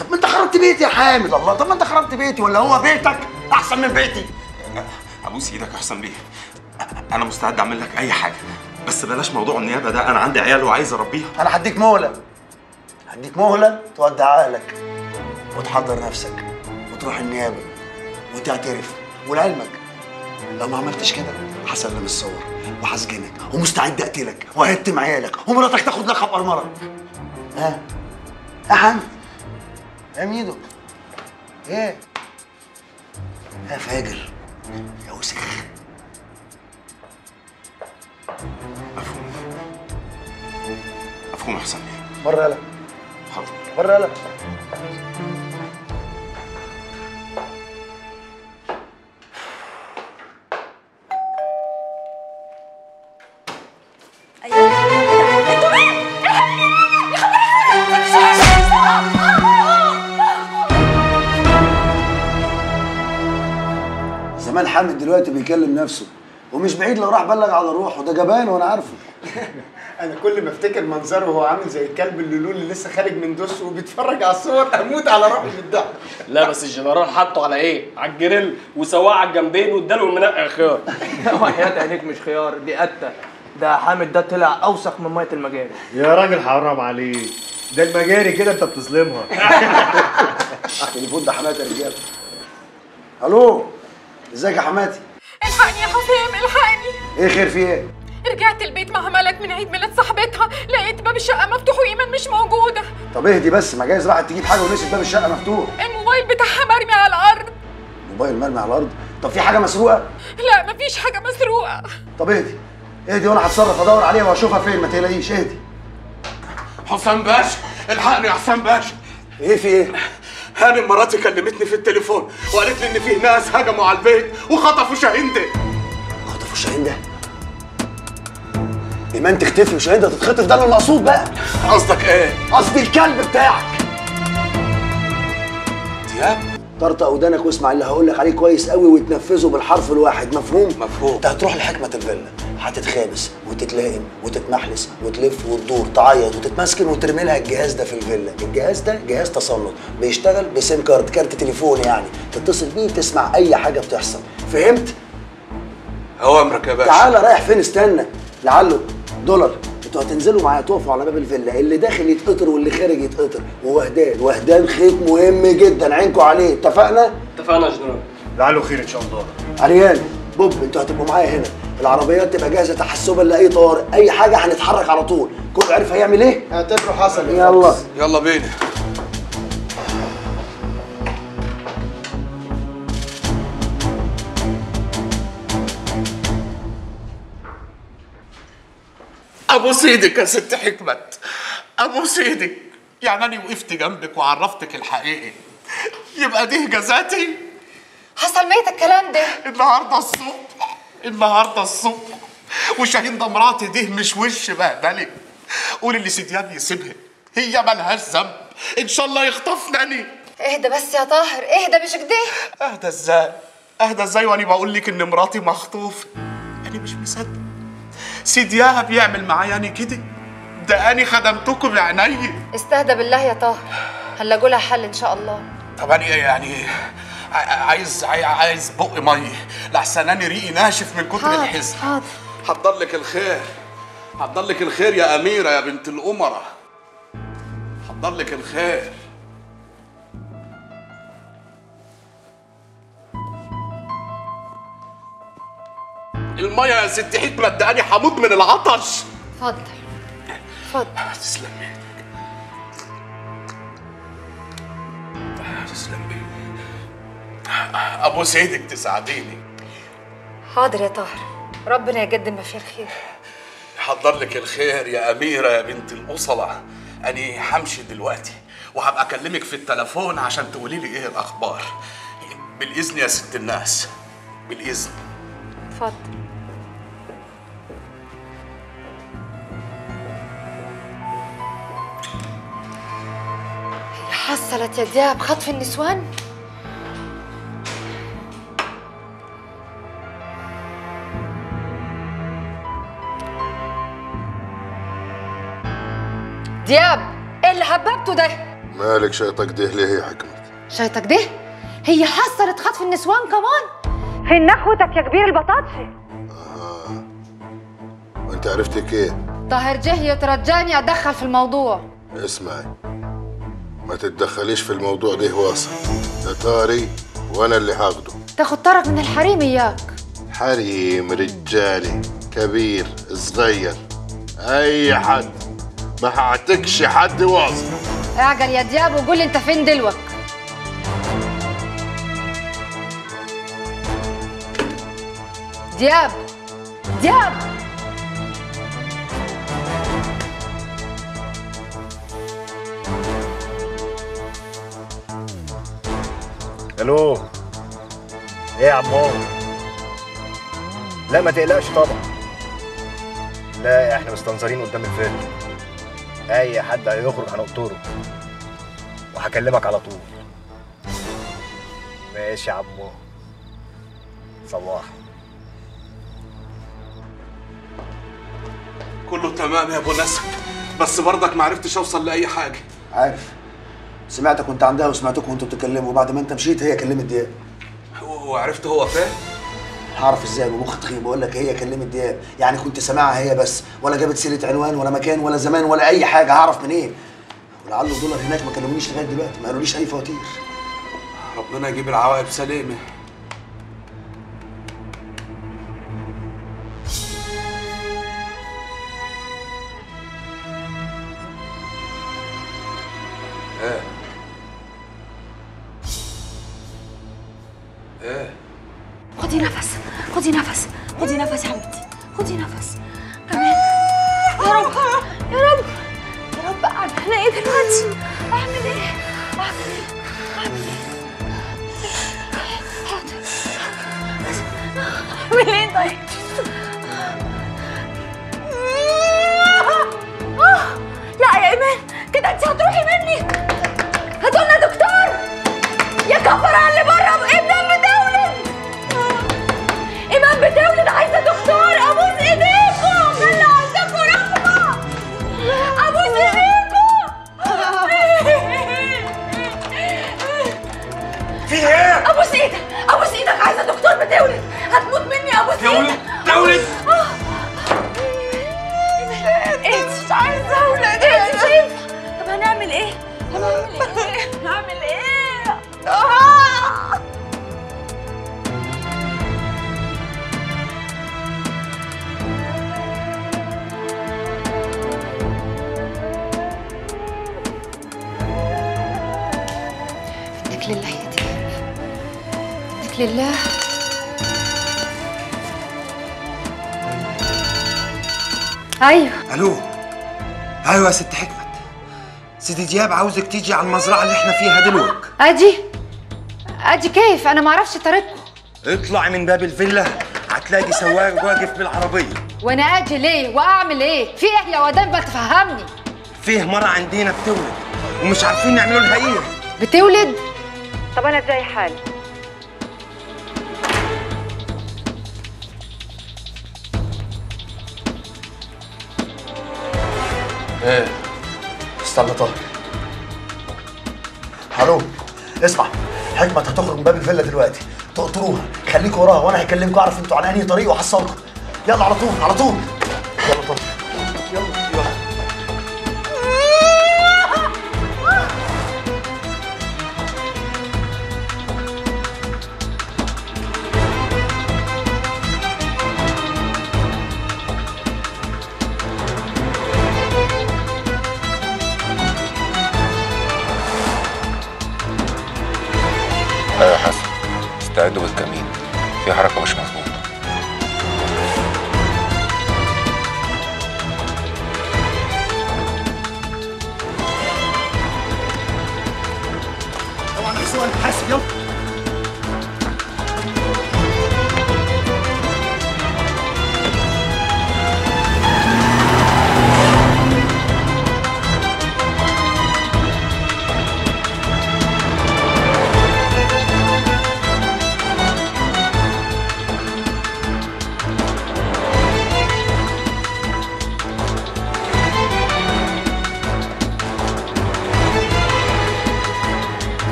طب ما انت خربت بيتي يا حامد الله. طب ما انت خربت بيتي ولا هو بيتك أحسن من بيتي.
أبوس إيدك أحسن بيه أنا مستعد أعمل لك أي حاجة بس بلاش موضوع النيابة ده. أنا عندي عيال وعايز أربيهم.
أنا هديك مهلة. هديك مهلة تودع عقلك وتحضر نفسك وتروح النيابة وتعترف ولعلمك. لو ما عملتش كده هسلم الصور وهسجنك ومستعد أقتلك وهيتم عيالك ومراتك تاخد لقب ارمره ها؟ يا يا ميدو. إيه؟ يا فاجر. يا وسخ.
مفهوم. أحسن بيه
بره يلا.
حاضر.
بره يلا. زمان حامد دلوقتي بيكلم نفسه. ومش بعيد لو راح بلغ على روحه. ده جبان وأنا عارفه. *laughs*
أنا كل ما أفتكر منظره وهو عامل زي الكلب اللولو اللي لسه خارج من دش وبيتفرج على الصور أموت على روحي من الضحك. *laughs*
لا بس الجنرال حطه على إيه؟ على الجريل وسواه على الجنبين واداله المنقع خيار. *laughs*
وحياة عينيك مش خيار. دي قتة. ده حامد ده طلع أوسخ من مية المجاري.
يا راجل حرام عليك. ده المجاري كده أنت بتظلمها.
تليفون ده حماتي يا رجاله ألو إزيك يا حماتي؟
الحقني يا حسام الحقني.
إيه خير في إيه؟
رجعت البيت مع ملك من عيد ميلاد صاحبتها لقيت باب الشقة مفتوح وإيمان مش موجودة.
طب اهدي بس ما جايز راحت تجيب حاجة ونسيت باب الشقة مفتوح.
الموبايل بتاعها مرمي على الأرض.
موبايل مرمي على الأرض؟ طب في حاجة مسروقة؟
لا مفيش حاجة مسروقة.
طب اهدي اهدي وأنا هتصرف ادور عليها واشوفها فين ما تقلقيش اهدي.
حسام باشا الحقني يا حسام باشا.
إيه في إيه؟
هانم مراتي كلمتني في التليفون وقالت لي إن في ناس هجموا على البيت وخطفوا شاهين ده
خطفوا شاهين ده إيمان تختفي وشاهين ده تتخطف؟ ده اللي المقصود بقى.
قصدك إيه؟
قصدي الكلب بتاعك.
دياب
طرطق ودانك واسمع اللي هقول لك عليه كويس قوي وتنفذه بالحرف الواحد مفهوم؟
مفهوم.
أنت هتروح لحكمة الفيلا. هتتخابث وتتلائم وتتمحلس وتلف وتدور تعيط وتتمسكن وترمي لها الجهاز ده في الفيلا. الجهاز ده جهاز تنصت بيشتغل ب SIM card كارت تليفون يعني. تتصل بيه تسمع أي حاجة بتحصل. فهمت؟
اوامرك يا باشا
تعالى رايح فين؟ استنى. لعله دولار. أنتوا هتنزلوا معايا تقفوا على باب الفيلا. اللي داخل يتقطر واللي خارج يتقطر. ووهدان. وهدان خيط مهم جدا. عينكوا عليه. اتفقنا؟
اتفقنا يا جنرال.
لعله خير إن شاء الله.
عريان. بوب أنتوا هتبقوا معايا هنا. العربيات تبقى جاهزة تحسبا لأي طوارئ أي حاجة هنتحرك على طول. كل عارف هيعمل إيه؟
اعتبره حصل
يلا.
يلا بينا. أبو سيدك يا ست حكمت. أبو سيدك يعني أنا وقفت جنبك وعرفتك الحقيقي يبقى دي جزاتي
حصل ميت الكلام ده.
النهارده الصبح النهارده الصبح. وشاهين ده مراتي دي مش وش بهدلك قولي اللي سيديان يسيبها. هي ملهاش ذنب. إن شاء الله يخطفني
اهدى بس يا طاهر اهدى مش كده
اهدى إزاي؟ اهدى إزاي وأنا بقول لك إن مراتي مخطوفة؟ أنا مش مصدق. سيدياها بيعمل معايا أنا كده؟ ده أنا خدمتكم بعيني
استهدى بالله يا طاهر. هنلاقوا لها حل إن شاء الله.
طب أنا يعني عايز عاي- عايز بق ميه لحسن أنا ريقي ناشف من كتر الحزن.
حاضر.
حضر لك الخير. حضر لك الخير يا أميرة يا بنت الامراء حضر لك الخير. المية يا ست حكمة ده أنا هموت من العطش.
اتفضل اتفضل.
تسلمي تسلمي أبو سيدك تساعديني.
حاضر يا طاهر. ربنا يقدم ما فيه الخير
حضر لك الخير يا أميرة يا بنت الأصلة. أنا همشي دلوقتي وهبقى أكلمك في التليفون عشان تقولي لي إيه الأخبار. بالإذن يا ست الناس. بالإذن.
اتفضل. حصلت يا دياب خطف النسوان؟ دياب إيه اللي حببته ده؟
مالك شيطك ده؟ ليه يا حكمة
شايتك ده؟ هي حصلت خطف النسوان كمان؟ في نخوتك يا كبير البطاطشي
وأنت عرفتي كيف؟
طاهر جه يترجاني اتدخل في الموضوع.
اسمعي ما تتدخليش في الموضوع ده واصل. ده طاري وأنا اللي هاخده.
تاخد طرق من الحريم إياك.
حريم رجالي كبير صغير. أي حد. ما هعتكش حد واصل.
اعجل يا دياب وقول لي انت فين دلوك دياب دياب!
ألو. إيه يا عمو؟ لا ما تقلقش طبعا. لا إحنا مستنظرين قدام الفيلم. أي حد هيخرج هنقطره وهكلمك على طول. ماشي يا عمو. صباح.
كله تمام يا أبو نسب بس برضك ما عرفتش أوصل لأي حاجة.
عارف. سمعتك وأنت عندها وسمعتكم وأنتوا بتتكلموا. وبعد ما أنت مشيت هي كلمت دياب
وعرفت هو فين؟
هعرف إزاي بمخ تخيب بقول لك هي كلمت دياب يعني كنت سامعها هي بس ولا جابت سيرة عنوان ولا مكان ولا زمان ولا أي حاجة هعرف منين؟ إيه؟ ولعله دولار هناك ما كلمونيش لغاية دلوقتي ما قالوليش أي فواتير.
ربنا يجيب العواقب سليمة
دياب عاوزك تيجي على المزرعة اللي إحنا فيها دلوقتي.
أجي؟ أجي كيف؟ أنا ما أعرفش طريقكم
اطلعي من باب الفيلا هتلاقي سواق واقف بالعربية.
وأنا أجي ليه؟ وأعمل إيه؟ في إيه يا ودان بقى تفهمني
فيه مرة عندنا بتولد ومش عارفين نعملوا لها إيه.
بتولد؟ طب أنا زي حالي
إيه استنى طاهر حكمت هتخرج من باب الفيلا دلوقتي. تقطروها خليكوا وراها وأنا هكلمكم اعرف أنتوا على أنهي طريق واحصلكم يلا على طول على طول.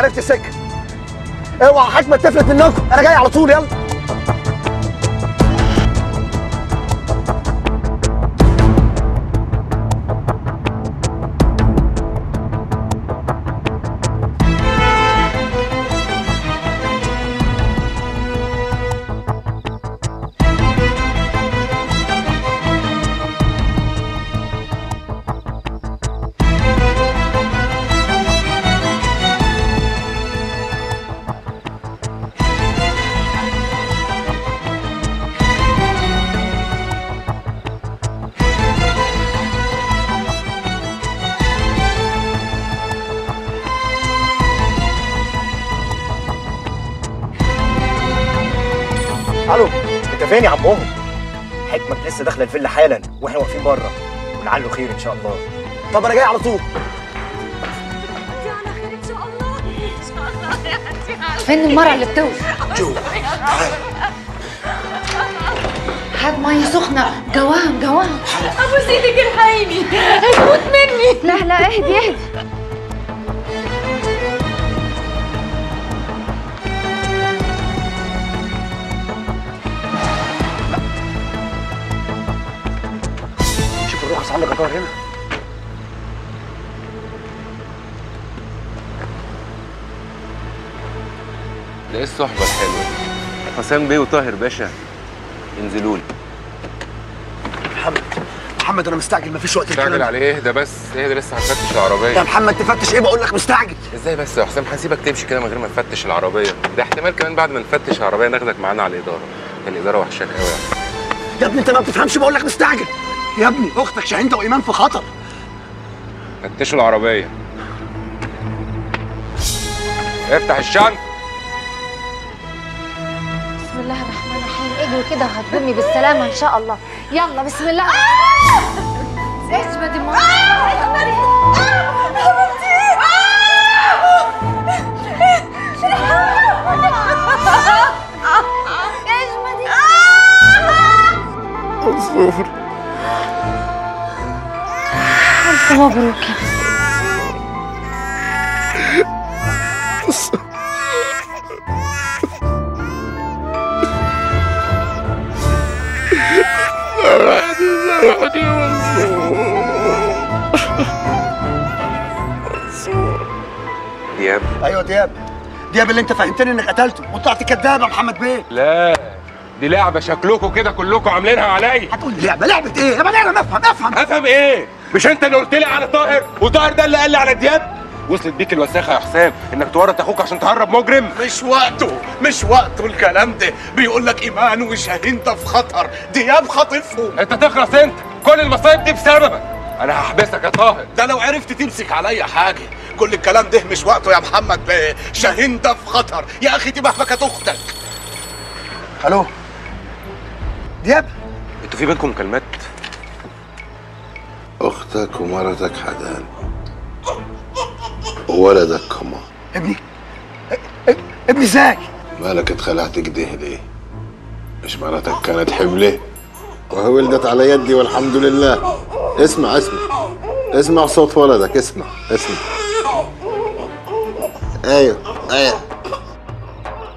عرفت السكه اوعى حكمة تفلت منكم. أنا جاي على طول يلا. فين يا عمهم؟
حكمك لسه داخله الفيلا حالا وإحنا واقفين بره. ولعله خير إن شاء الله. طب أنا جاي على طول.
فين المرأة اللي بتوقف؟
جو.
هات مية سخنة. جوام جوام
أبو سيدك الحقيني هيموت مني.
لا لا اهدي اهدي.
اطار هنا
ده إيه الصحبة الحلوة دي؟ حسام بيه وطاهر باشا. انزلوا لي
محمد محمد أنا مستعجل مفيش وقت
مستعجل على إيه؟ ده بس ده؟ لسه هنفتش العربية.
يا محمد تفتش إيه؟ بقول لك مستعجل.
إزاي بس يا حسام؟ هسيبك تمشي كده من غير ما نفتش العربية. ده احتمال كمان بعد ما نفتش العربية ناخدك معانا على الإدارة. الإدارة وحشاك قوي
يا ابني أنت ما بتفهمش بقول لك مستعجل. يا ابني أختك شاهينده وإيمان في خطر.
فتشوا العربية. افتح الشنطة.
بسم الله الرحمن الرحيم. اجري كده وهتقومي بالسلامة إن شاء الله. يلا بسم الله. اثبت المرة
منصور
ألف مبروك
دياب.
أيوه دياب. دياب اللي أنت فهمتني إنك قتلته وطلعت كذاب يا محمد بيه.
لا دي لعبة شكلكم كده كلكم عاملينها عليا.
هتقول لي لعبة؟ لعبة إيه؟ يا بني آدم أفهم أفهم.
أفهم إيه؟ مش انت اللي قلت لي على طاهر وطاهر ده اللي قال لي على دياب؟ وصلت بيك الوساخة يا حسام إنك تورط أخوك عشان تهرب مجرم.
مش وقته مش وقته الكلام ده. بيقول لك إيمان وشاهين ده في خطر دياب خاطفهم
أنت تخلص أنت كل المصايب دي بسببك. أنا هحبسك يا طاهر.
ده لو عرفت تمسك عليا حاجة. كل الكلام ده مش وقته يا محمد بيه. شاهين ده في خطر. يا أخي دي كانت أختك.
ألو دياب؟
أنتوا في بينكم مكالمات؟
أختك ومرتك حدان وولدك كمان
ابني ابني إزاي؟
مالك اتخلعت كده ليه؟ مش مرتك كانت حملة وهي ولدت على يدي والحمد لله. اسمع اسمع. اسمع صوت ولدك اسمع اسمع. أيوه أيوه.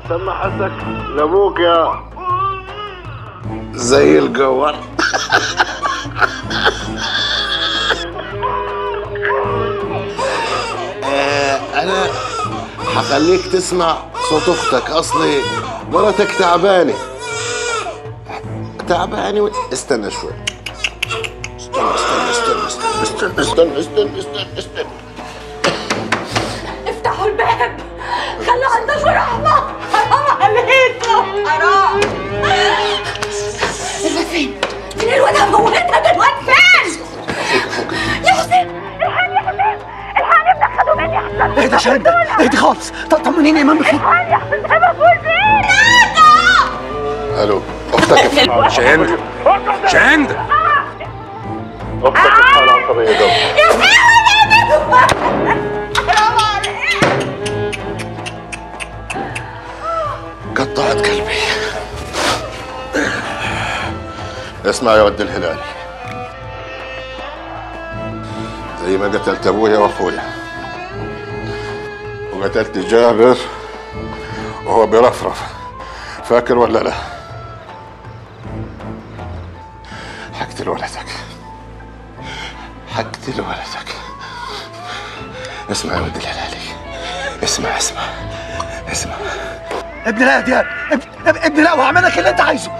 سمع حسك لابوك يا زي الجوار. هخليك تسمع صوت أختك. أصلي مرتك تعبانة. تعبانة و... استنى شوي. استنى استنى استنى استنى استنى استنى استنى. استنى
افتحوا الباب. خلوا عندكم رحمة. حرام عليكم حرام الواد فين؟ فين الواد هموتها الواد فين؟ يا حسين الحقني يا حسين. الحقني ابنك خدوا مني حسين
اهدى شهد اهدي خالص. طمنيني يا
مام بخير. ثانية احسن تبقى فوق فين
ألو أختك *laughs*
شاند شاند
أختك في حالة عصبية جدا يا قطعت قلبي. اسمع يا ود الهلال. زي ما قتلت أبويا وأخويا. وقتلت جابر وهو بيرفرف فاكر ولا لا؟ حقتل ولدك حقتل ولدك اسمع يا ود الهلالي. اسمع اسمع. اسمع.
ابني لا يا ابني لا وهعمل لك اللي أنت عايزه.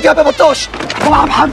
كده يا بطوش طلع محمد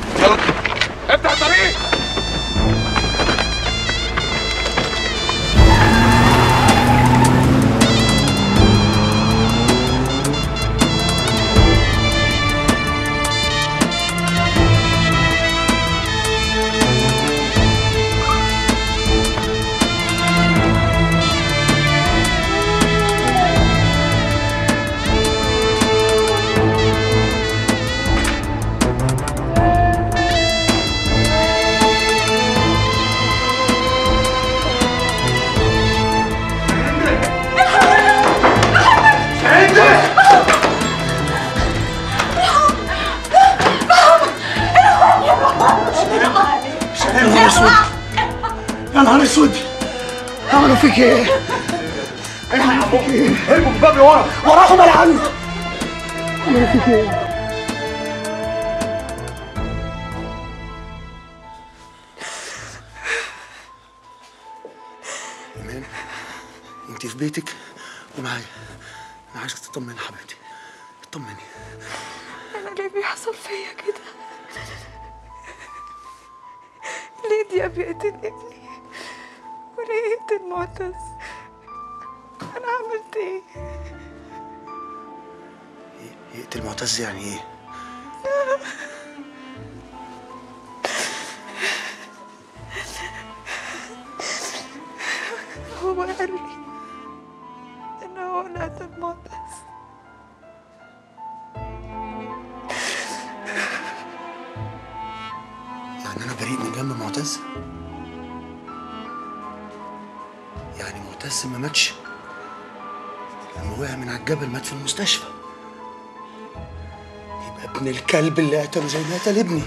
قتله زي ما قتل ابني.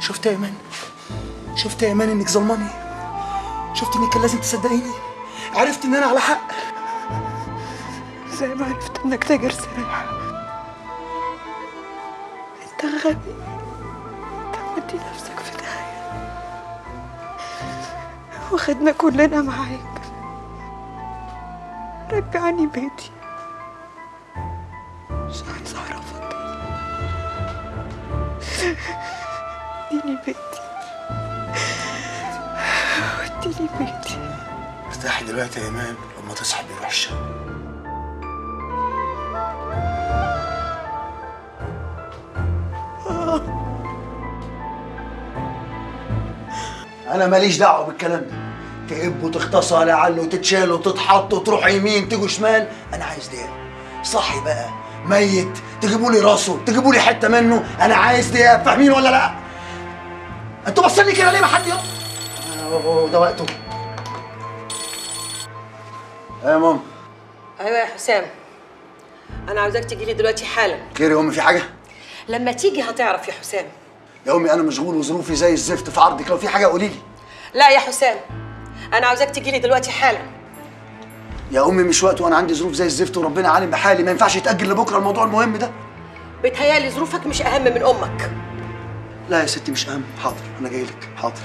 شفت يا إيمان؟ شفت يا إيمان إنك ظلماني؟ شفت إنك كان لازم تصدقيني؟ عرفت إن أنا على حق؟
زي ما عرفت إنك تاجر سلاح أنت غبي. أنت مودي نفسك في داهية واخدنا كلنا معاك. رجعني بيتي. مش عايز اعرفك اديني بيتي اديني بيتي
ارتاحي دلوقتي يا ايمان لما تصحى بيروح الشغل أنا ماليش دعوة بالكلام ده. تهبوا تختصوا على عل وتتشالوا وتتحطوا وتروحوا يمين تيجوا شمال. أنا عايز دياب صحي بقى. ميت. تجيبوا لي راسه تجيبوا لي حتة منه. أنا عايز دياب فاهمين ولا لأ؟ أنتوا باصين لي كده ليه ما حد يقف ده وقته. إيه يا ماما.
أيوه يا حسام. أنا عاوزاك تجي لي دلوقتي حالا.
خير يا أمي في حاجة؟
لما تيجي هتعرف يا حسام.
يا أمي أنا مشغول وظروفي زي الزفت في عرضك. لو في حاجة قولي لي.
لا يا حسام أنا عاوزاك تجي لي دلوقتي حالا.
يا أمي مش وقت وأنا عندي ظروف زي الزفت وربنا عالم بحالي. ما ينفعش يتأجل لبكرة الموضوع المهم ده.
بيتهيألي ظروفك مش أهم من أمك.
لا يا ستي مش أهم. حاضر أنا جاي لك. حاضر.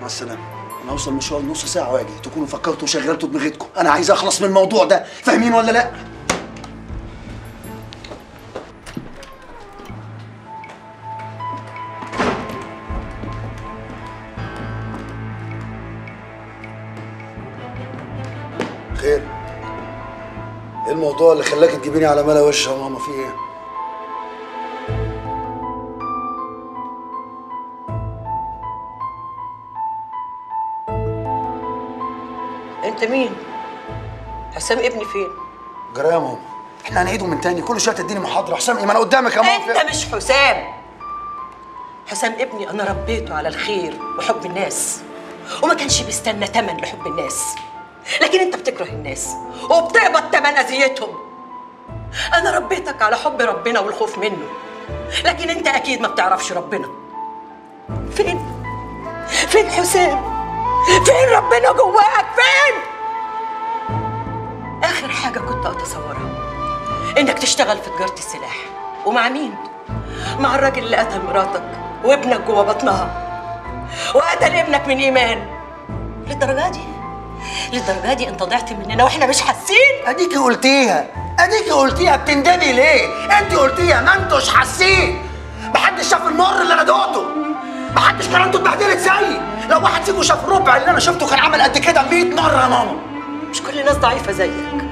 مع السلامة. أنا هوصل مشوار نص ساعة وأجي. تكونوا فكرتوا وشغلتوا دماغتكم. أنا عايز أخلص من الموضوع ده. فاهمين ولا لا؟ الموضوع اللي خلاك تجيبيني على ملا وش يا ماما في إيه؟
أنت مين؟ حسام ابني فين؟
جرى يا ماما. إحنا هنعيده من تاني. كل شوية تديني محاضرة. حسام إيه ما أنا قدامك يا ماما.
أنت مش حسام. حسام ابني أنا ربيته على الخير وحب الناس. وما كانش بيستنى تمن لحب الناس. لكن انت بتكره الناس وبتقبض تمن اذيتهم. أنا ربيتك على حب ربنا والخوف منه لكن انت أكيد ما بتعرفش ربنا. فين؟ فين حسام؟ فين ربنا جواك؟ فين؟ آخر حاجة كنت أتصورها إنك تشتغل في تجارة السلاح. ومع مين؟ مع الراجل اللي قتل مراتك وابنك جوه بطنها وقتل ابنك من إيمان. للدرجة دي؟ للدرجة دي؟ انت ضعت مننا وإحنا مش حاسين.
اديكي قلتيها. اديكي قلتيها. بتندبي ليه؟ أنت قلتيها. ما انتوش حاسين. محدش شاف المر اللي أنا دقته. محدش كان عنده اتبهدلت زيي. لو واحد فيكم شاف الربع اللي أنا شفته كان عمل قد كده 100 مرة يا ماما.
مش كل الناس ضعيفة زيك.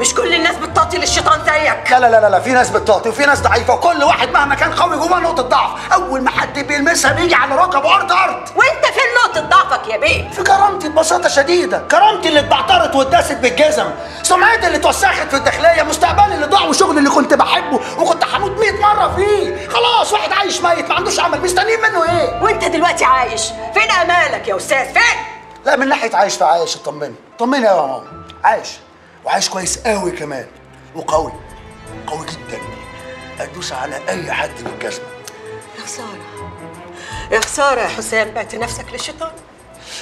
مش كل الناس بتطاطي للشيطان زيك.
لا لا لا لا في ناس بتطاطي وفي ناس ضعيفة وكل واحد مهما كان قوي جواه نقطة ضعف. أول ما حد بيلمسها بيجي على ركبه أرض أرض.
وأنت فين نقطة ضعفك يا بيه؟
في كرامتي ببساطة شديدة. كرامتي اللي اتبعترت واتداست بالجزم. سمعتي اللي اتوسخت في الداخلية. مستقبلي اللي ضاع وشغلي اللي كنت بحبه. وكنت هموت 100 مرة فيه. خلاص واحد عايش ميت ما عندوش عمل. مستنيين منه إيه؟
وأنت دلوقتي عايش. فين آمالك يا أستاذ؟ فين؟
لا من ناحية عايش فعايش اطمني طمني يا ماما. عايش. وعايش كويس قوي كمان. وقوي. قوي جدا. ادوس على أي حد بالجزمه
يا خسارة. يا خسارة يا حسام بعت نفسك للشيطان؟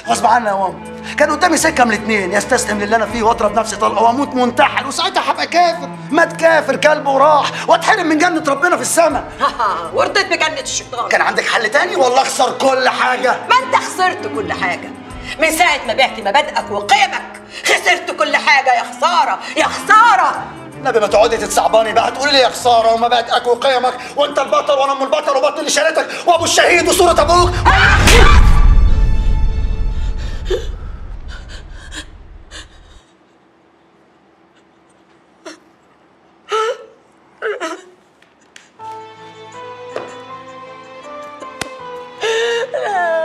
غصب عني يا ماما. كان قدامي سكة من الاثنين يا استسلم للي أنا فيه وأضرب نفسي طلقة وأموت منتحر. وساعتها هبقى كافر. مات كافر كلب وراح. وأتحرم من جنة ربنا في السماء. *laughs*
ورضيت بجنة الشيطان.
كان عندك حل تاني؟ ولا أخسر كل حاجة.
ما أنت خسرت كل حاجة. من ساعة ما بعت مبادئك وقيمك خسرت كل حاجة يا خسارة يا خسارة.
النبي ما تقعدي تتصعباني بقى تقولي لي يا خسارة ومبادئك وقيمك وأنت البطل وأنا ام البطل وبطل اللي شالتك وأبو الشهيد وصورة أبوك. اسمعوا *laughs*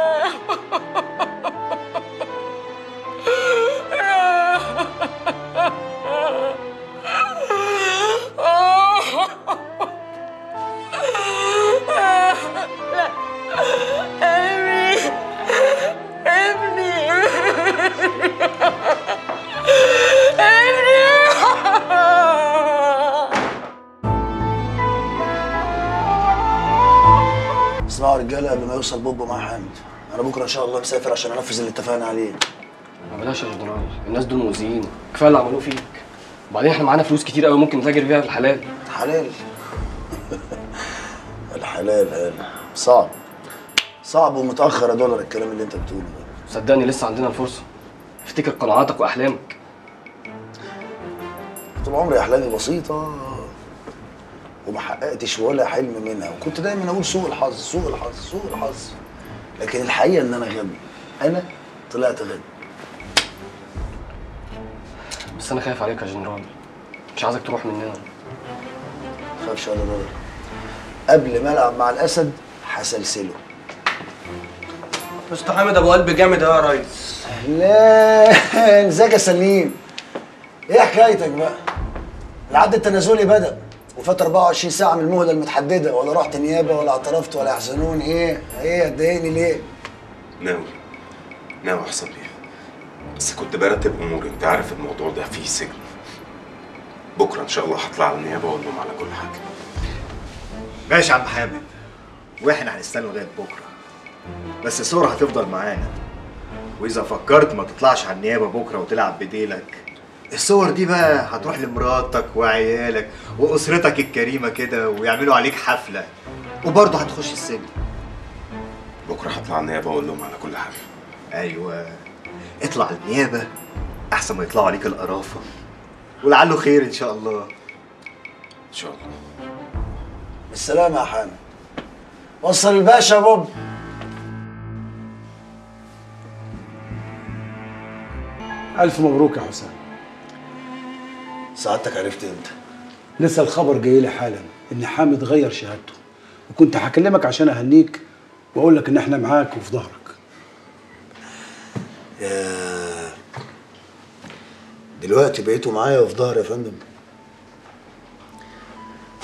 بكرة إن شاء الله مسافر عشان انفذ اللي اتفقنا عليه.
ما بلاش يا جدران الناس دول مؤذيين كفاية اللي عملوه فيك. وبعدين إحنا معانا فلوس كتير قوي ممكن نتاجر فيها في الحلال.
حلال الحلال *laughs* قال صعب. صعب ومتأخر يا دولار الكلام اللي أنت بتقوله ده.
صدقني لسه عندنا الفرصة. افتكر قناعاتك وأحلامك.
طول عمري أحلامي بسيطة. وما حققتش ولا حلم منها. وكنت دايما أقول سوء الحظ سوء الحظ سوء الحظ. لكن الحقيقة إن أنا غبي. أنا طلعت غبي.
بس أنا خايف عليك يا جنرال. مش عايزك تروح مننا.
خافش ولا دولار قبل ما ألعب مع الأسد هسلسله.
مستر حامد أبو قلب جامد أوي يا ريس.
لا *laughs* إزيك يا سليم إيه حكايتك بقى؟ العد التنازلي بدأ. وفات 24 ساعة من المهلة المتحددة ولا رحت نيابة ولا اعترفت ولا يحزنون إيه؟ إيه؟ هتضايقني ليه؟
ناوي ناوي أحصل ليه بس كنت برتب أموري أنت عارف الموضوع ده فيه سجن. بكرة إن شاء الله هطلع على النيابة واقول لهم على كل حاجة.
ماشي يا عم حامد. وإحنا هنستنى لغاية بكرة. بس الصورة هتفضل معانا. وإذا فكرت ما تطلعش على النيابة بكرة وتلعب بديلك الصور دي بقى هتروح لمراتك وعيالك وأسرتك الكريمة كده ويعملوا عليك حفلة. وبرضه هتخش السجن.
بكرة هطلع على النيابة وأقول لهم على كل حاجة.
أيوه. اطلع النيابة. أحسن ما يطلعوا عليك القرافة. ولعله خير إن شاء الله.
إن شاء الله.
بالسلامه يا حامد. وصل الباشا يا بوب.
ألف مبروك يا حسام.
سعادتك عرفت إمتى؟
لسه الخبر جاي لي حالا إن حامد غير شهادته وكنت هكلمك عشان أهنيك وأقول لك إن إحنا معاك وفي ظهرك
يا دلوقتي بقيتوا معايا وفي ظهري يا فندم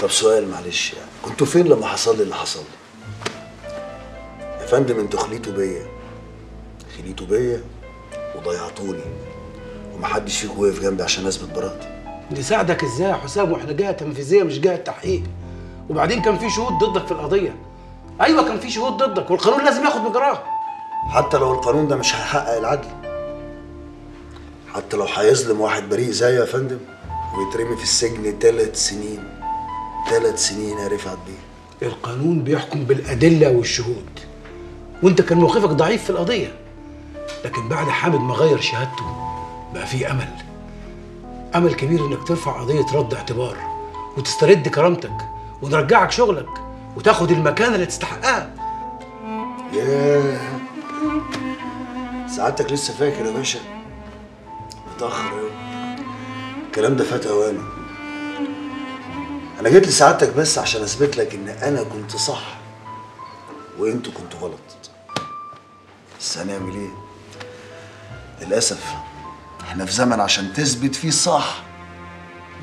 طب سؤال معلش يعني كنتوا فين لما حصل لي اللي حصل لي؟ يا فندم أنتوا خليتوا بيا خليتوا بيا وضيعتوني ومحدش فيكم وقف جنبي عشان أثبت براءتي
نساعدك إزاي يا حسام؟ وإحنا جهة تنفيذية مش جهة تحقيق. وبعدين كان في شهود ضدك في القضية. أيوة كان في شهود ضدك والقانون لازم ياخد مجراه
حتى لو القانون ده مش هيحقق العدل. حتى لو هيظلم واحد بريء زيي يا فندم ويترمي في السجن ثلاث سنين. ثلاث سنين يا رفعت بيه.
القانون بيحكم بالأدلة والشهود. وأنت كان موقفك ضعيف في القضية. لكن بعد حامد ما غير شهادته بقى في أمل. أمل كبير إنك ترفع قضية رد اعتبار وتسترد كرامتك ونرجعك شغلك وتاخد المكانة اللي تستحقها
ياه. سعادتك لسه فاكر يا باشا؟ متأخر أوي. الكلام ده فات أوانه. أنا جيت لسعادتك بس عشان أثبت لك إن أنا كنت صح وأنتوا كنتوا غلط. بس هنعمل إيه؟ للأسف. إحنا في زمن عشان تثبت فيه الصح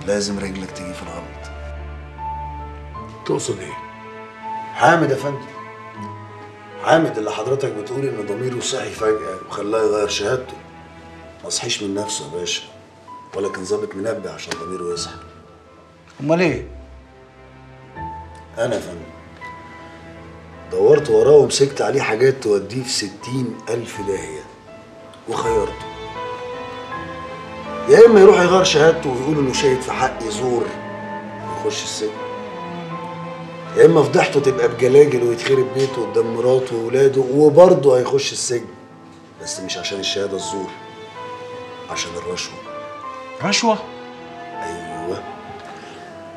لازم رجلك تيجي في الغلط
تقصد إيه؟
حامد يا فندم. حامد اللي حضرتك بتقول إن ضميره صحي فجأة وخلاه يغير شهادته. ما صحيش من نفسه يا باشا ولا كان ظابط منبه عشان ضميره يصحى.
أمال إيه؟
أنا يا فندم دورت وراه ومسكت عليه حاجات توديه في ستين ألف داهية وخيرته. يا إما يروح يغير شهادته ويقول إنه شاهد في حق زور ويخش السجن. يا إما فضحته تبقى بجلاجل ويتخرب بيته قدام مراته وولاده وبرضه هيخش السجن. بس مش عشان الشهادة الزور عشان الرشوة.
رشوة؟
أيوه.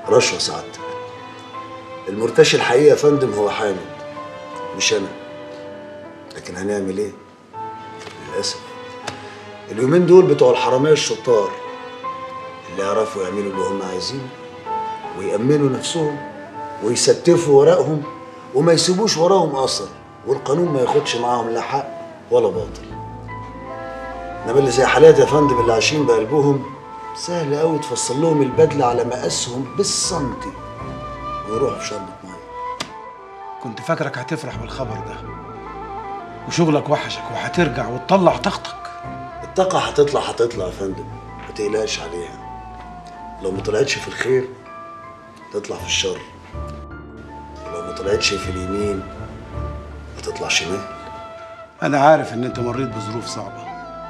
رشوة سعادتك. المرتشي الحقيقي يا فندم هو حامد مش أنا. لكن هنعمل إيه؟ للأسف. اليومين دول بتوع الحرامية الشطار اللي يعرفوا يعملوا اللي هم عايزينه ويأمنوا نفسهم ويستفوا ورقهم وما يسيبوش وراهم أثر والقانون ما ياخدش معاهم لا حق ولا باطل. إنما اللي زي حالات يا فندم اللي عايشين بقلبهم سهل قوي تفصل لهم البدلة على مقاسهم بالسنتي ويروحوا في شربة مية.
كنت فاكرك هتفرح بالخبر ده وشغلك وحشك وهترجع وتطلع طاقتك.
الطاقة هتطلع هتطلع يا فندم. ما تقلقش عليها. لو ما طلعتش في الخير تطلع في الشر. ولو ما طلعتش في اليمين هتطلع شمال.
أنا عارف إن أنت مريت بظروف صعبة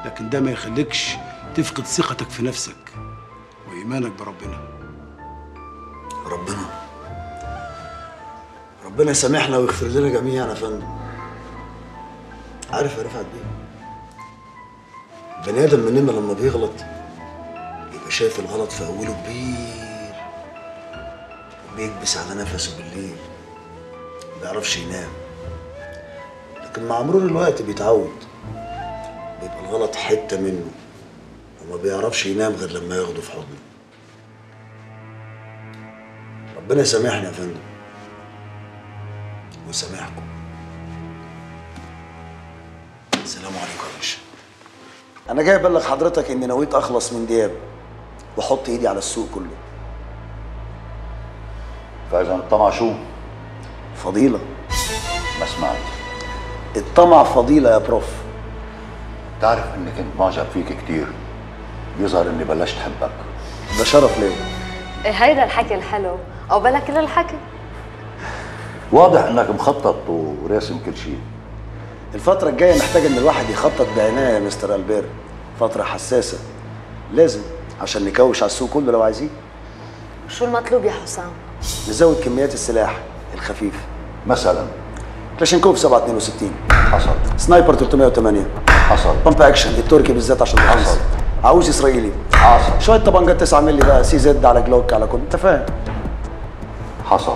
لكن ده ما يخليكش تفقد ثقتك في نفسك وإيمانك بربنا.
ربنا. ربنا يسامحنا ويغفر لنا جميعا يا فندم. عارف يا رفعت بيه؟ بني آدم مننا لما بيغلط يبقى شايف الغلط في أوله كبير. وبيكبس على نفسه بالليل ما بيعرفش ينام. لكن مع مرور الوقت بيتعود بيبقى الغلط حتة منه وما بيعرفش ينام غير لما ياخده في حضنه. ربنا يسامحنا يا فندم. ويسامحكم. السلام عليكم يا باشا. أنا جاي أبلغ حضرتك إني نويت أخلص من دياب وأحط إيدي على السوق كله.
فإذا الطمع شو؟
فضيلة.
ما سمعت.
الطمع فضيلة يا بروف.
تعرف اني كنت معجب فيك كتير. بيظهر إني بلشت حبك
ده شرف ليا.
إيه هيدا الحكي الحلو. أو بلا كل الحكي.
واضح إنك مخطط وراسم كل شيء.
الفترة الجاية محتاج إن الواحد يخطط بعناية يا مستر ألبير فترة حساسة. لازم عشان نكوش على السوق كله لو عايزين.
شو المطلوب يا حسام؟
نزود كميات السلاح الخفيف.
مثلا.
كلاشينكوف 762
حصل.
sniper 308
حصل.
pump action التركي بالذات عشان حصل. عاوز إسرائيلي.
حصل.
شوية طبنجات 9 مللي بقى CZ على Glock على كل أنت فاهم.
حصل.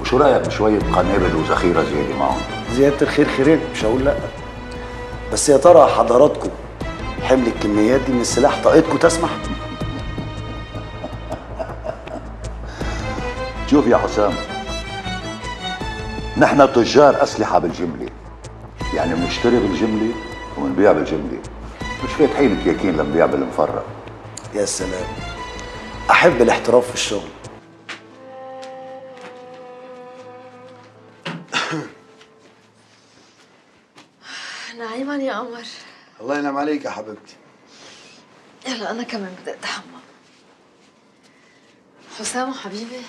وشو رأيك بشوية قنابل وذخيرة زيادة معهم؟
زيادة الخير خيرين مش هقول لأ. بس يا ترى حضراتكم حمل الكميات دي من السلاح طاقتكم تسمح؟ *laughs*
شوف يا حسام نحن تجار أسلحة بالجملة. يعني بنشتري بالجملة وبنبيع بالجملة. مش فاتحين كياكين لنبيع بالمفرق.
يا سلام. أحب الاحتراف في الشغل.
نعيما يا قمر
الله ينعم عليك يا حبيبتي.
يلا أنا كمان بدي أتحمم. حسام حبيبي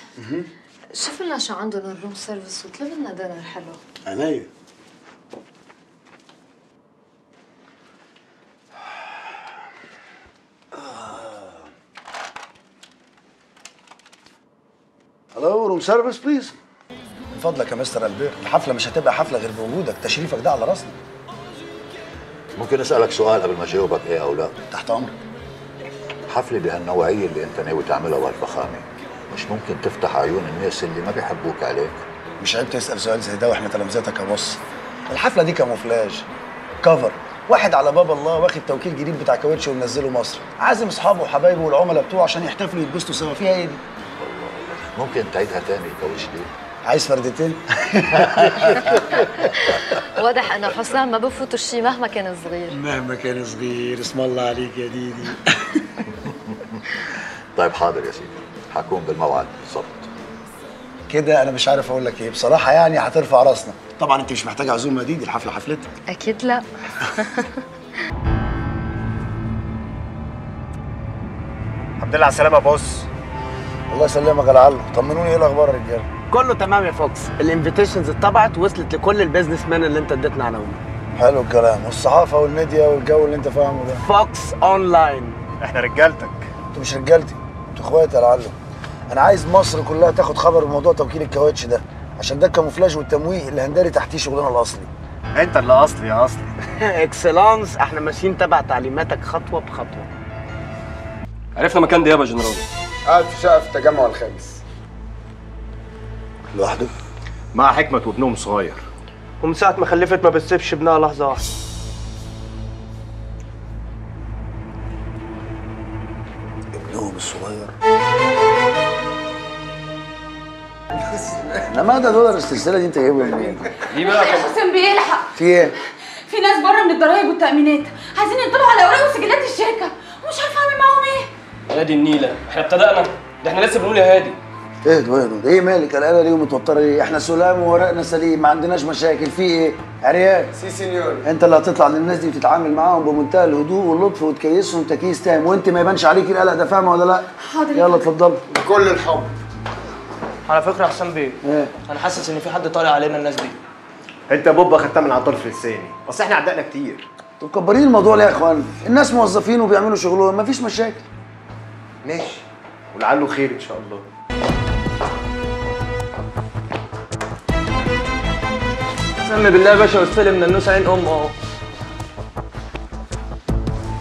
شوف لنا شو عندهم ال room service وطلب لنا dinner حلو.
عينيا ألو room service please من فضلك يا مستر ألبير. الحفلة مش هتبقى حفلة غير بوجودك. تشريفك ده على راسنا.
ممكن أسألك سؤال قبل ما أجاوبك إيه أو لا؟
تحت أمرك.
حفلة بهالنوعية اللي أنت ناوي تعملها وهالفخامه مش ممكن تفتح عيون الناس اللي ما بيحبوك عليك؟
مش عيب تسأل سؤال زي ده وإحنا تلامذتك يا بص الحفلة دي كاموفلاج كفر واحد على باب الله واخد توكيل جديد بتاع كاوتش ومنزله مصر. عازم أصحابه وحبايبه والعملاء بتوعه عشان يحتفلوا يتبسطوا سوا. فيها إيه دي؟
ممكن تعيدها تاني الكاوتش دي؟
عايز فردتين *laughs*
واضح انه حسام ما بفوت الشي مهما كان صغير.
مهما كان صغير اسم الله عليك يا ديدي. *laughs*
طيب حاضر يا سيدي. حكون بالموعد بالظبط
كده أنا مش عارف أقول لك إيه. بصراحة يعني هترفع راسنا. طبعا أنت مش محتاجة عزومة دي دي الحفلة حفلتك.
أكيد لا. *laughs*
الحمد لله على السلامة يا boss. الله يسلمك يا لعله طمنوني إيه الأخبار يا رجاله
كله تمام يا فوكس. ال invitations اتطبعت وصلت لكل ال business man اللي انت اديتنا عناوين
حلو الكلام. والصحافة والميديا والجو اللي انت فاهمه ده.
فوكس اونلاين
إحنا رجالتك. أنتوا مش رجالتي أنتوا اخواتي يا لعله أنا عايز مصر كلها تاخد خبر بموضوع توكيل الكاوتش ده عشان ده ال camouflage والتمويه اللي هنداري تحتيه شغلنا الأصلي.
انت اللي أصلي يا أصلي. *laughs*
excellence إحنا ماشيين تبع تعليماتك خطوة بخطوة.
عرفنا مكان ديابه يا جنرال.
قاعد في شقه في التجمع الخامس.
لوحده؟
مع حكمة وابنهم صغير.
ومن ساعة ما خلفت ما بتسيبش ابنها لحظة. واحدة
ابنهم الصغير؟ لما ده دولار السلسلة دي انت جايبها منين؟
دي
يا حسام بيلحق.
في إيه؟
في ناس بره من الضرايب والتأمينات. عايزين يطلعوا على أوراق وسجلات الشركة. ومش عارفة أعمل معاهم إيه.
آدي النيلة إحنا ابتدأنا. ده إحنا لسه بنقول يا هادي.
اهدوا اهدوا إيه مالك؟ قلقانه ليه ومتوتره ليه؟ إحنا سلام وورقنا سليم ما عندناش مشاكل. في إيه؟ عريان.
sí señor.
انت اللي هتطلع للناس دي وتتعامل معاهم بمنتهى الهدوء واللطف وتكيسهم تكييس تام. وانت ما يبانش عليك القلق ده فاهمة ولا لا؟
حاضر.
يلا اتفضل.
بكل الحب.
على فكرة يا حسام بيه.
إيه؟
أنا حاسس إن في حد طالع علينا الناس دي.
انت يا بوب خدتها من على الطرف اللساني اصل إحنا عدقنا كتير.
طب كبرين الموضوع ليه يا إخوان؟ الناس موظفين وبيعملوا شغلهم مفيش مشاكل.
ماشي. ولعله خير إن شاء الله.
سمي بالله يا باشا واستلم من النوس عين ام اهو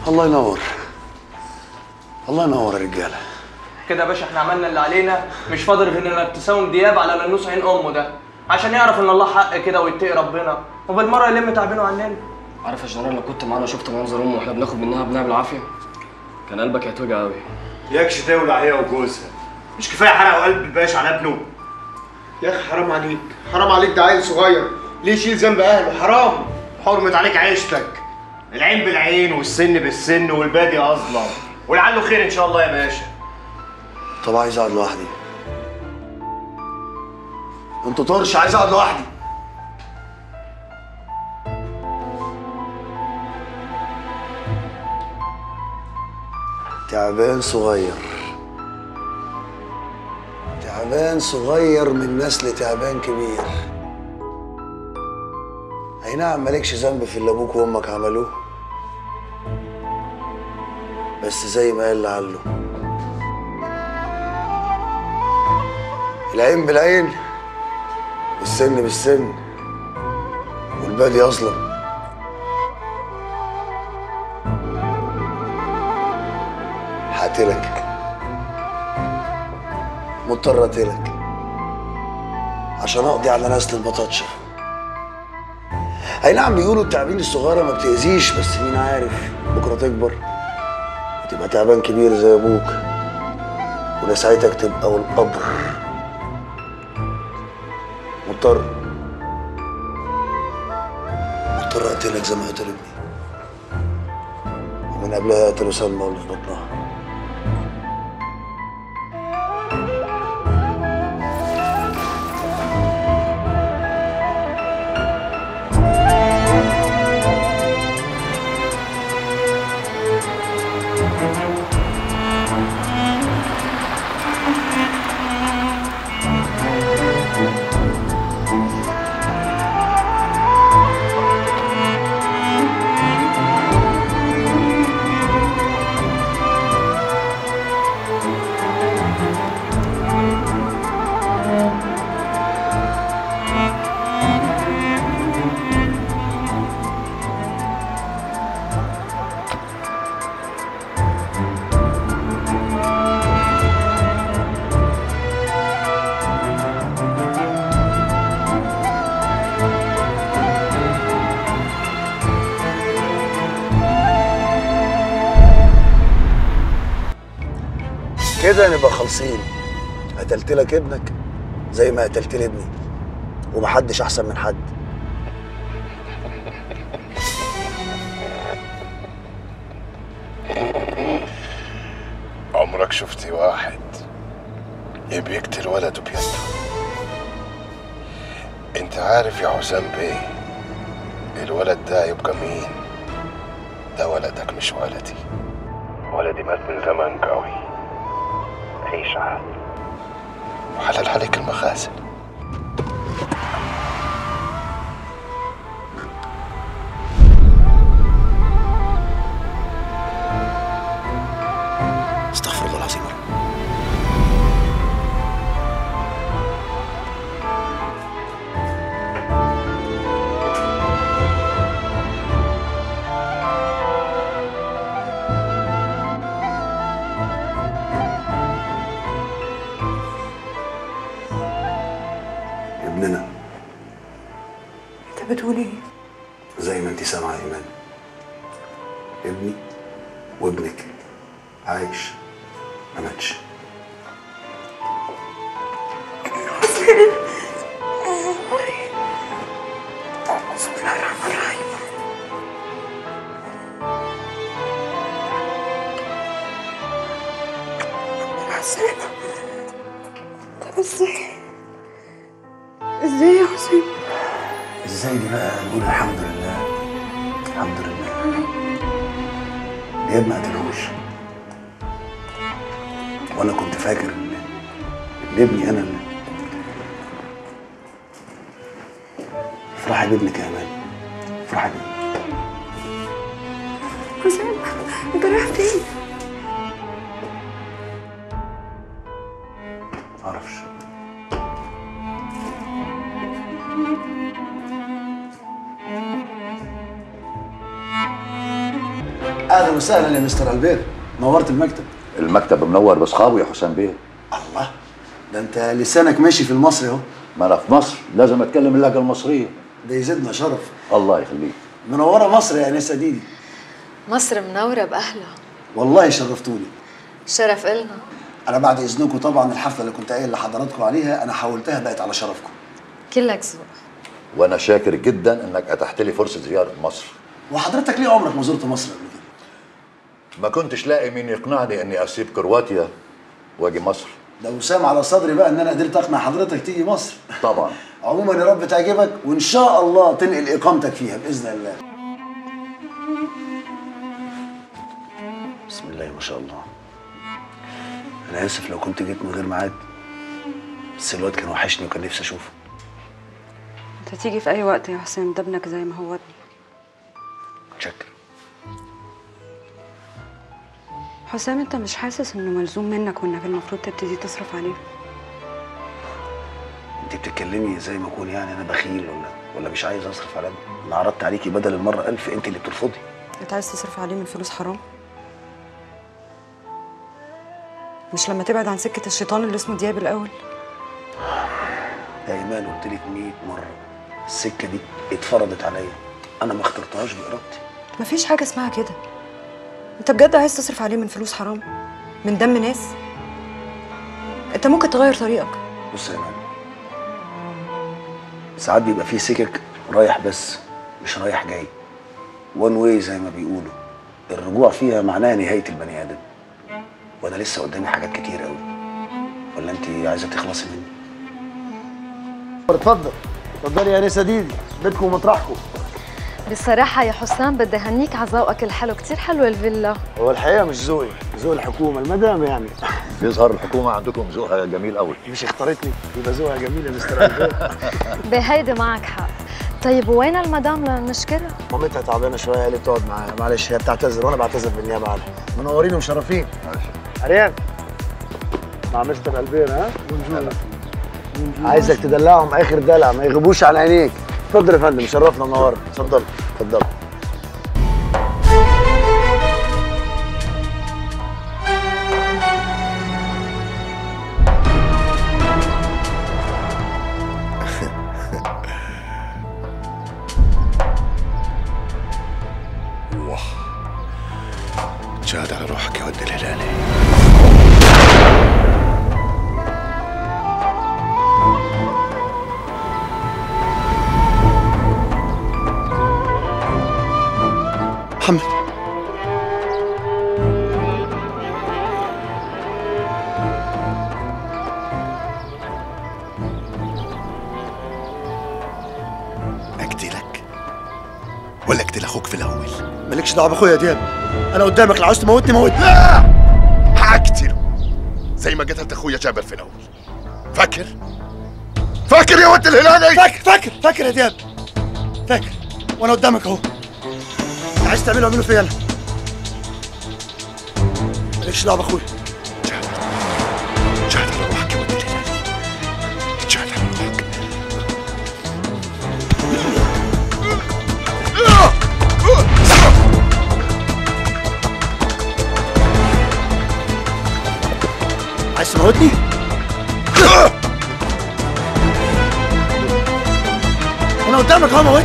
الله ينور. الله ينور يا رجالة.
كده يا باشا إحنا عملنا اللي علينا. مش فاضل غير إنك تساوم دياب على ننوس عين أمه ده عشان يعرف إن الله حق كده ويتقي ربنا. وبالمرة يلم تعبينه عننا
عارف يا جنرال لو كنت معانا وشفت منظر أمه وإحنا بناخد منها ابنها بالعافيه كان قلبك هيتوجع قوي
ياكش تولع هي وجوزها. مش كفاية حرقوا قلب الباشا على ابنه.
يا أخي حرام عليك. حرام عليك ده عيل صغير. ليه يشيل ذنب اهله حرام.
حرمت عليك عيشتك. العين بالعين والسن بالسن والبادي اظلم ولعله خير إن شاء الله يا باشا.
طب عايز أقعد لوحدي. أنتوا طرش عايز أقعد لوحدي. تعبان صغير. تعبان صغير من نسل تعبان كبير. أي نعم مالكش ذنب في اللي أبوك وأمك عملوه. بس زي ما قال لعله العين بالعين والسن بالسن والبادي اظلم هقتلك. مضطر أقتلك. عشان أقضي على نسل البطاطشة أي نعم بيقولوا التعابين الصغيرة ما بتأذيش بس مين عارف؟ بكرة تكبر وتبقى تعبان كبير زي أبوك ونسعتك تبقى والقبر مضطر. مضطر أقتلك زي ما قتل ابني ومن قبلها قتلوا سلمى واللي في بطنها كده نبقى خالصين. قتلت لك ابنك زي ما قتلت لي ابني ومحدش أحسن من حد.
عمرك شفتي واحد يبي يقتل ولده بيده؟ انت عارف يا حسام بيه الولد ده يبقى مين؟ ده ولدك مش ولدي. ولدي مات من زمان قوي. عيش عاد وحلال عليك المخازن.
مستر ألبير نورت المكتب.
المكتب منور باصحابه يا حسام بيه.
الله ده أنت لسانك ماشي في المصري أهو.
ما أنا في مصر لازم أتكلم اللهجة المصرية.
ده يزيدنا شرف.
الله يخليك.
منورة مصر يا انسه ديدي
مصر منورة بأهلها.
والله شرفتوني.
شرف إلنا.
أنا بعد إذنكم طبعا الحفلة اللي كنت قايل لحضراتكم عليها أنا حولتها بقت على شرفكم.
كلك ذوق.
وأنا شاكر جدا إنك أتحت لي فرصة زيارة مصر.
وحضرتك ليه عمرك ما زرت مصر قبل كده؟
ما كنتش لاقي مين يقنعني إني أسيب كرواتيا وأجي مصر.
ده وسام على صدري بقى إن أنا قدرت أقنع حضرتك تيجي مصر.
طبعا. *laughs*
عموما يا رب تعجبك وإن شاء الله تنقل إقامتك فيها بإذن الله. بسم الله ما شاء الله. أنا آسف لو كنت جيت من غير ميعاد بس الواد كان وحشني وكان نفسي أشوفه.
أنت تيجي في أي وقت يا حسين؟ ده ابنك زي ما هو ابني.
متشكر
حسام انت مش حاسس انه ملزوم منك وانك المفروض تبتدي تصرف عليه؟
انت بتتكلمي زي ما اكون يعني أنا بخيل ولا ولا مش عايز اصرف على ابني أنا عرضت عليكي بدل المرة ألف انت اللي بترفضي.
انت عايز تصرف عليه من فلوس حرام؟ مش لما تبعد عن سكة الشيطان اللي اسمه دياب الأول؟
يا إيمان قلت لك 100 مرة. السكة دي اتفرضت عليا. أنا ما اخترتهاش بإرادتي.
مفيش حاجة اسمها كده. انت بجد عايز تصرف عليه من فلوس حرام؟ من دم ناس؟ انت ممكن تغير طريقك.
بص يا ايمان ساعات بيبقى في سكك رايح بس مش رايح جاي. وان واي زي ما بيقولوا. الرجوع فيها معناها نهاية البني آدم. وأنا لسه قدامي حاجات كتير قوي ولا أنت عايزة تخلصي مني؟ اتفضل. اتفضلي يا انسه ديدي بيتكم ومطرحكم.
بصراحة يا حسام بدي أهنيك على ذوقك الحلو. كتير حلوة الفيلا.
هو الحقيقة مش ذوقي ذوق الحكومة المدام يعني. *laughs*
بيظهر الحكومة عندكم ذوقها جميل قوي
مش اختارتني يبقى ذوقها جميل يا مستر ألبير. *laughs*
بهيدي معك حق. طيب وين المدام للمشكلة؟
مامتها تعبانة شوية قالت تقعد معايا. معلش هي بتعتذر وأنا بعتذر بالنيابة عنها. منورين ومشرفين أريان. مع مستر البير ها؟ عايزك تدلعهم آخر دلع ما يغيبوش عن عينيك. اتفضل يا فندم شرفنا منورنا اتفضل اتفضل. دعوه باخويا يا دياب أنا قدامك لو عاوز تموتني موتني
لا! هقتله زي ما قتلت أخويا جابر في الأول. فاكر؟ فاكر يا ود الهلالي
فاكر فاكر فاكر يا دياب فاكر. وأنا قدامك أهو. عايز تعمله اعمله فيا أنا. مالكش
دعوة بأخويا. होती
nó tao mà không rồi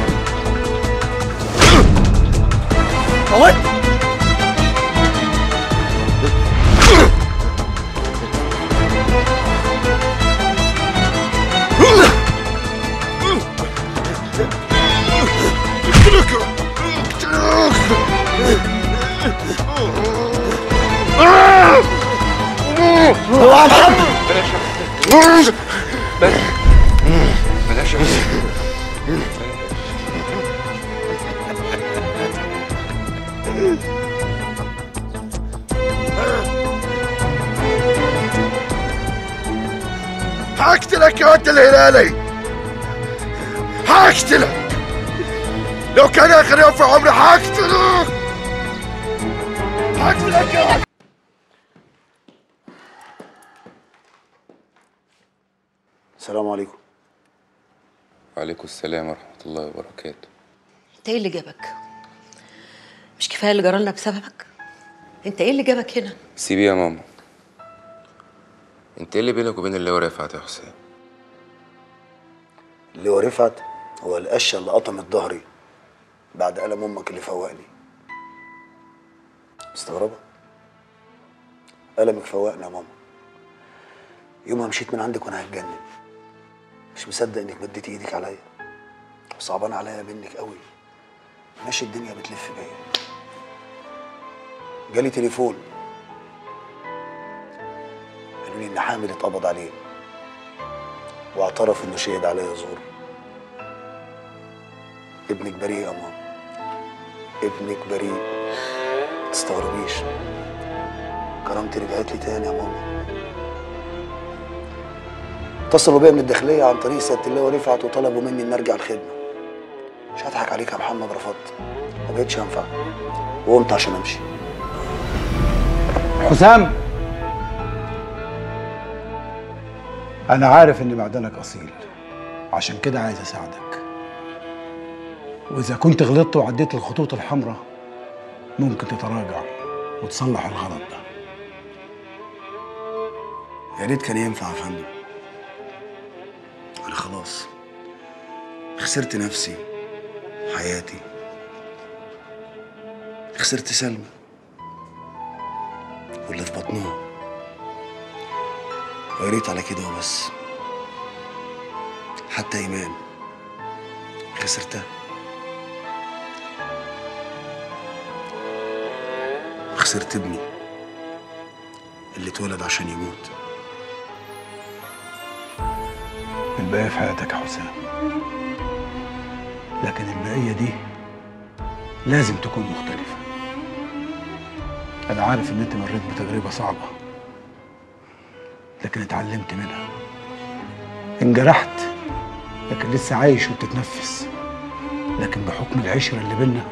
كفايه اللي جرالنا بسببك انت إيه اللي جابك هنا؟
سيبيه يا ماما. انت إيه اللي بينك وبين اللي هو رفعت يا حسام
اللي هو رفعت هو القشة اللي قطمت ظهري بعد ألم أمك اللي فوقني. مستغربة؟ ألمك فوقني يا ماما. يومها مشيت من عندك وأنا هتجنن. مش مصدق إنك مديتي إيدك عليا. وصعبان عليا منك قوي. ماشي الدنيا بتلف بيا. جالي تليفون. قالوا لي إن حامد اتقبض عليه. واعترف انه شهد عليا زور ابنك بريء يا ماما. ابنك بريء. تستغربيش. كرامتي رجعت لي تاني يا ماما. اتصلوا بيا من الداخلية عن طريق سياده اللواء رفعت وطلبوا مني ان أرجع الخدمة. مش هضحك عليك يا محمد رفضت. ما بقتش انفع وقمت عشان أمشي.
حسام. أنا عارف إن معدنك أصيل عشان كده عايز أساعدك. وإذا كنت غلطت وعديت الخطوط الحمراء ممكن تتراجع وتصلح الغلط ده.
يا ريت كان ينفع يا فندم. أنا خلاص خسرت نفسي حياتي. خسرت سلمى. واللي في بطنها ويا ريت على كده وبس. حتى إيمان خسرتها خسرت ابني اللي اتولد عشان يموت.
الباقي في حياتك يا حسام. لكن البقية دي لازم تكون مختلفة. أنا عارف إن أنت مريت بتجربة صعبة لكن اتعلمت منها. انجرحت لكن لسه عايش وبتتنفس. لكن بحكم العشرة اللي بينا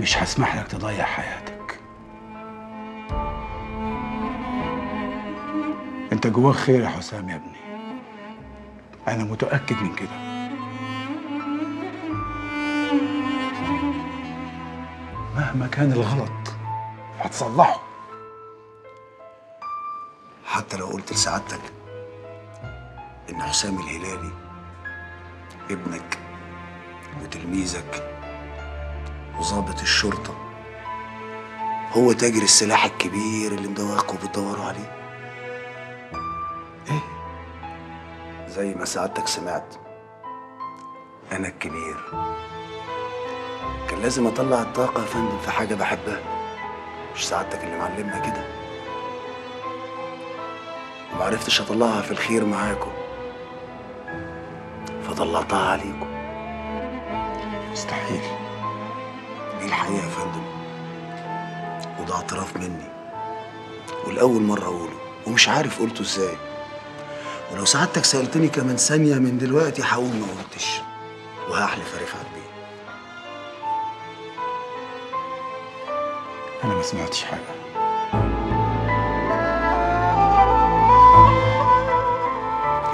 مش هسمح لك تضيع حياتك. أنت جواك خير يا حسام يا ابني. أنا متأكد من كده. مهما كان الغلط هتصلحه.
حتى لو قلت لسعادتك إن حسام الهلالي ابنك وتلميذك وظابط الشرطة هو تاجر السلاح الكبير اللي مدوقكم بتدوروا عليه؟ إيه؟ زي ما سعادتك سمعت أنا الكبير. كان لازم أطلع الطاقة يا فندم في حاجة بحبها. مش سعادتك اللي معلمنا كده. ومعرفتش أطلعها في الخير معاكم. فطلعتها عليكم.
مستحيل.
دي الحقيقة يا فندم. وده اعتراف مني. والأول مرة أقوله. ومش عارف قلته إزاي. ولو سعادتك سألتني كمان ثانية من دلوقتي هقول ما قلتش. وهحلف رفعت.
أنا ما سمعتش حاجة.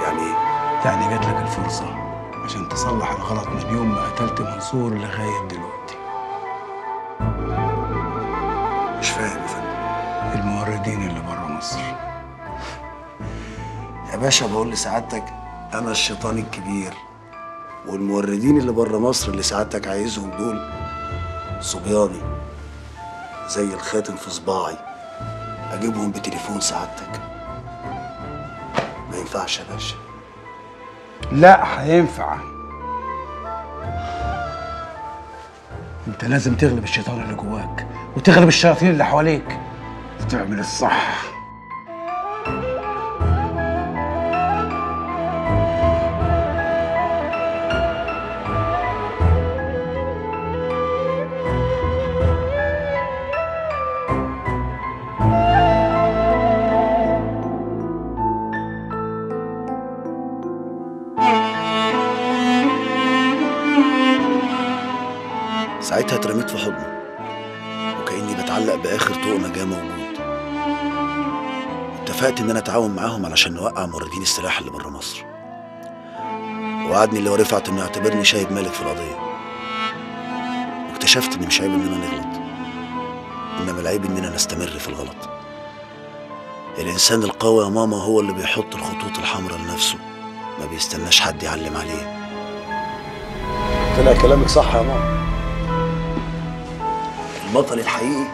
يعني إيه؟
يعني جات لك الفرصة عشان تصلح الغلط من يوم ما قتلت منصور لغاية دلوقتي.
مش فاهم يا فندم.
الموردين اللي بره مصر.
يا باشا بقول لسعادتك أنا الشيطان الكبير والموردين اللي بره مصر اللي سعادتك عايزهم دول صبياني. زي الخاتم في صباعي. أجيبهم بتليفون سعادتك. ما ينفعش يا باشا.
لا هينفع. أنت لازم تغلب الشيطان اللي جواك وتغلب الشياطين اللي حواليك. وتعمل الصح.
علشان نوقع موردين السلاح اللي بره مصر. وعدني اللي رفعت إنه يعتبرني شاهد مالك في القضية. واكتشفت إن مش عيب إننا نغلط. إنما العيب إننا نستمر في الغلط. الإنسان القوي يا ماما هو اللي بيحط الخطوط الحمراء لنفسه. ما بيستناش حد يعلم عليه. طلع كلامك صح يا ماما. البطل الحقيقي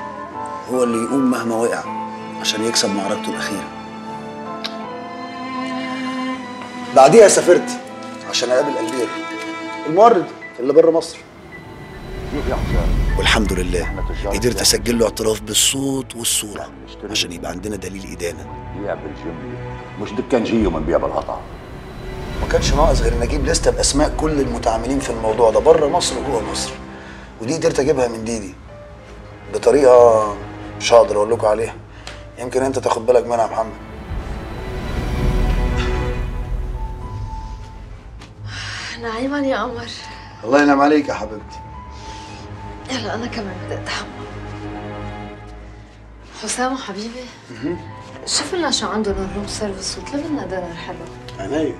هو اللي يقوم مهما وقع عشان يكسب معركته الأخيرة. بعديها سافرت عشان أقابل ألبير. المورد اللي بره مصر. والحمد لله. قدرت أسجل له اعتراف بالصوت والصورة عشان يبقى عندنا دليل
بالجملة مش دكانجية من بيع بالقطع.
ما كانش ناقص غير إن أجيب لستة بأسماء كل المتعاملين في الموضوع ده بره مصر وجوه مصر. ودي قدرت أجيبها من ديدي. بطريقة مش هقدر أقول لكم عليها. يمكن أنت تاخد بالك منها يا محمد.
نعيما يا قمر
الله ينعم عليك يا حبيبتي.
يلا أنا كمان بدي أتحمم حسام حبيبي شوف لنا شو عندهم ال room service واطلب لنا dinner حلو.
عينيا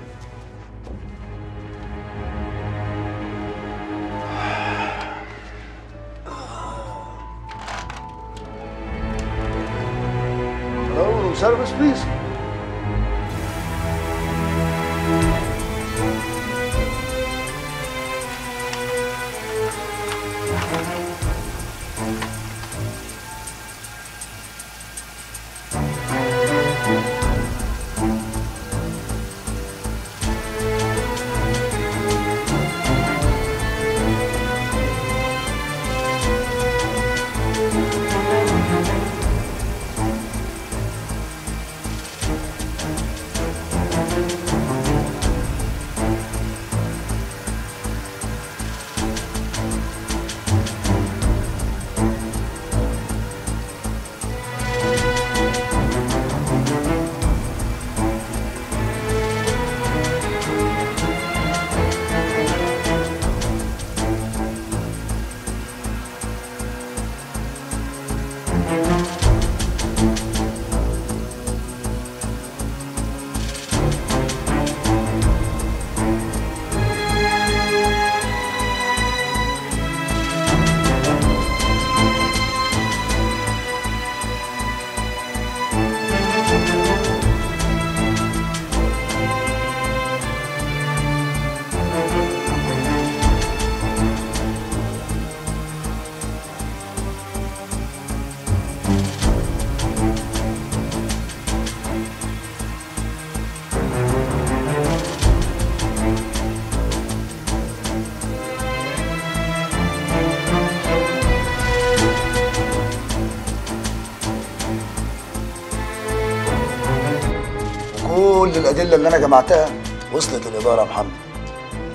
الادله اللي أنا جمعتها وصلت الإدارة يا محمد.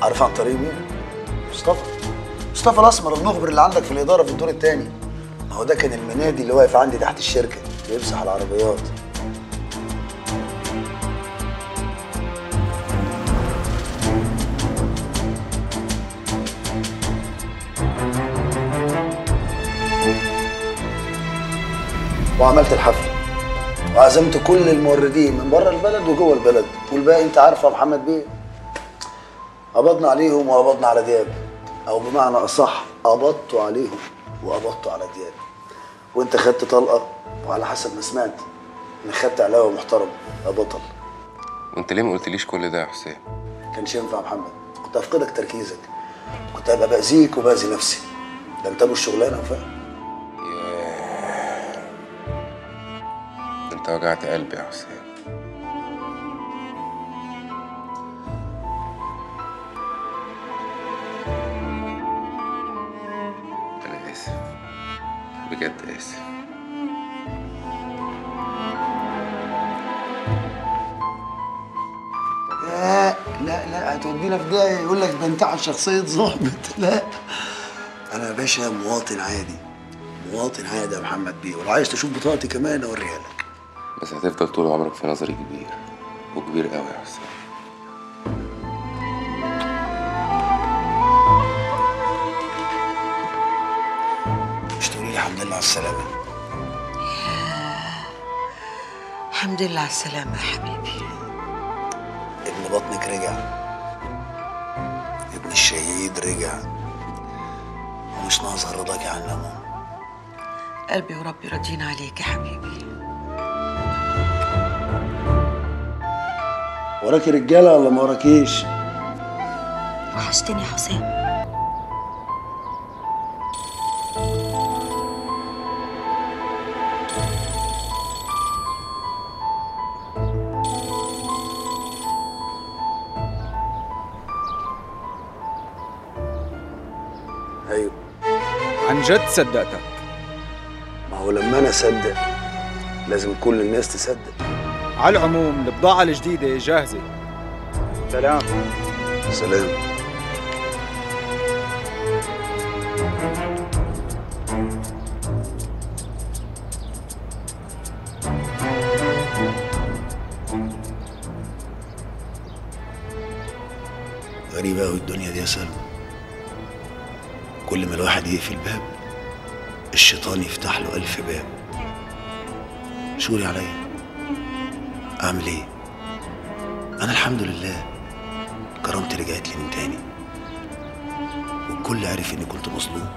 عارف عن طريق مين؟ مصطفى. مصطفى الأسمر المخبر اللي عندك في الإدارة في الدور الثاني ما هو ده كان المنادي اللي واقف عندي تحت الشركة بيمسح العربيات. وعملت الحفله وعزمت كل الموردين من بره البلد وجوه البلد. والباقي انت عارفه يا محمد بيه؟ قبضنا عليهم وقبضنا على دياب. أو بمعنى أصح قبضتوا عليهم وقبضتوا على دياب. وانت خدت طلقة وعلى حسب ما سمعت إنك خدت علاوة محترم يا بطل.
وانت ليه ما قلتليش كل ده يا حسام
كانش ينفع يا محمد. كنت هفقدك تركيزك. كنت هبقى بأذيك وبأذي نفسي. ده انت أبو الشغلانة وفاهم.
انت وجعت قلبي يا حسام بجد آسف.
لا لا لا هتودينا في ده يقول لك بنتعل شخصية ظابط. لا. أنا يا باشا مواطن عادي مواطن عادي يا محمد بيه. ولو عايز تشوف بطاقتي كمان أوريها لك.
بس هتفضل طول عمرك في نظري كبير وكبير قوي يا حسام
الحمد لله على السلامة.
الحمد لله على السلامة يا حبيبي.
ابن بطنك رجع. ابن الشهيد رجع. ومش ناقص رضاك عن
قلبي وربي راضيين عليك يا حبيبي.
وراكي رجالة ولا ما وراكيش؟
وحشتني يا حسام.
جد صدقتك.
ما هو لما أنا أصدق لازم كل الناس تصدق.
على العموم البضاعة الجديدة جاهزة. سلام.
سلام. غريبة أوي الدنيا دي يا سلمى. كل ما الواحد يقفل باب الشيطان يفتح له ألف باب. شوري عليا أعمل إيه؟ أنا الحمد لله كرامتي رجعت لي من تاني. والكل عرف إني كنت مظلوم.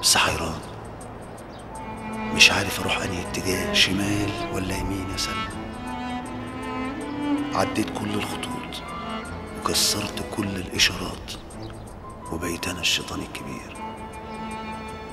بس حيران. مش عارف أروح أنهي اتجاه شمال ولا يمين يا سلمى. عديت كل الخطوط وكسرت كل الإشارات وبقيت أنا الشيطان الكبير.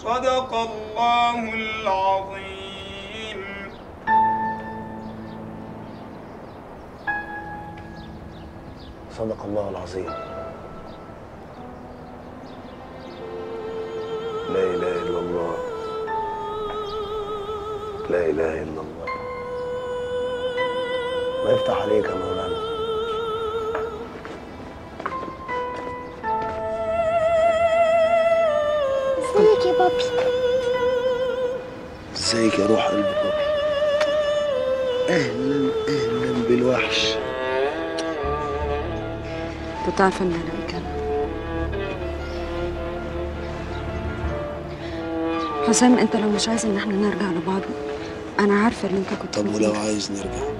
صدق الله العظيم.
صدق الله العظيم. لا إله إلا الله. لا إله إلا الله. ما يفتح عليك يا
ازيك يا بابي.
إزيك يا روح قلب بابي؟ أهلا أهلا بالوحش.
عارفة إن أنا كده حسام أنت لو مش عايز إن إحنا نرجع لبعض أنا عارفة إن أنت كنت
طب ولو عايز نرجع؟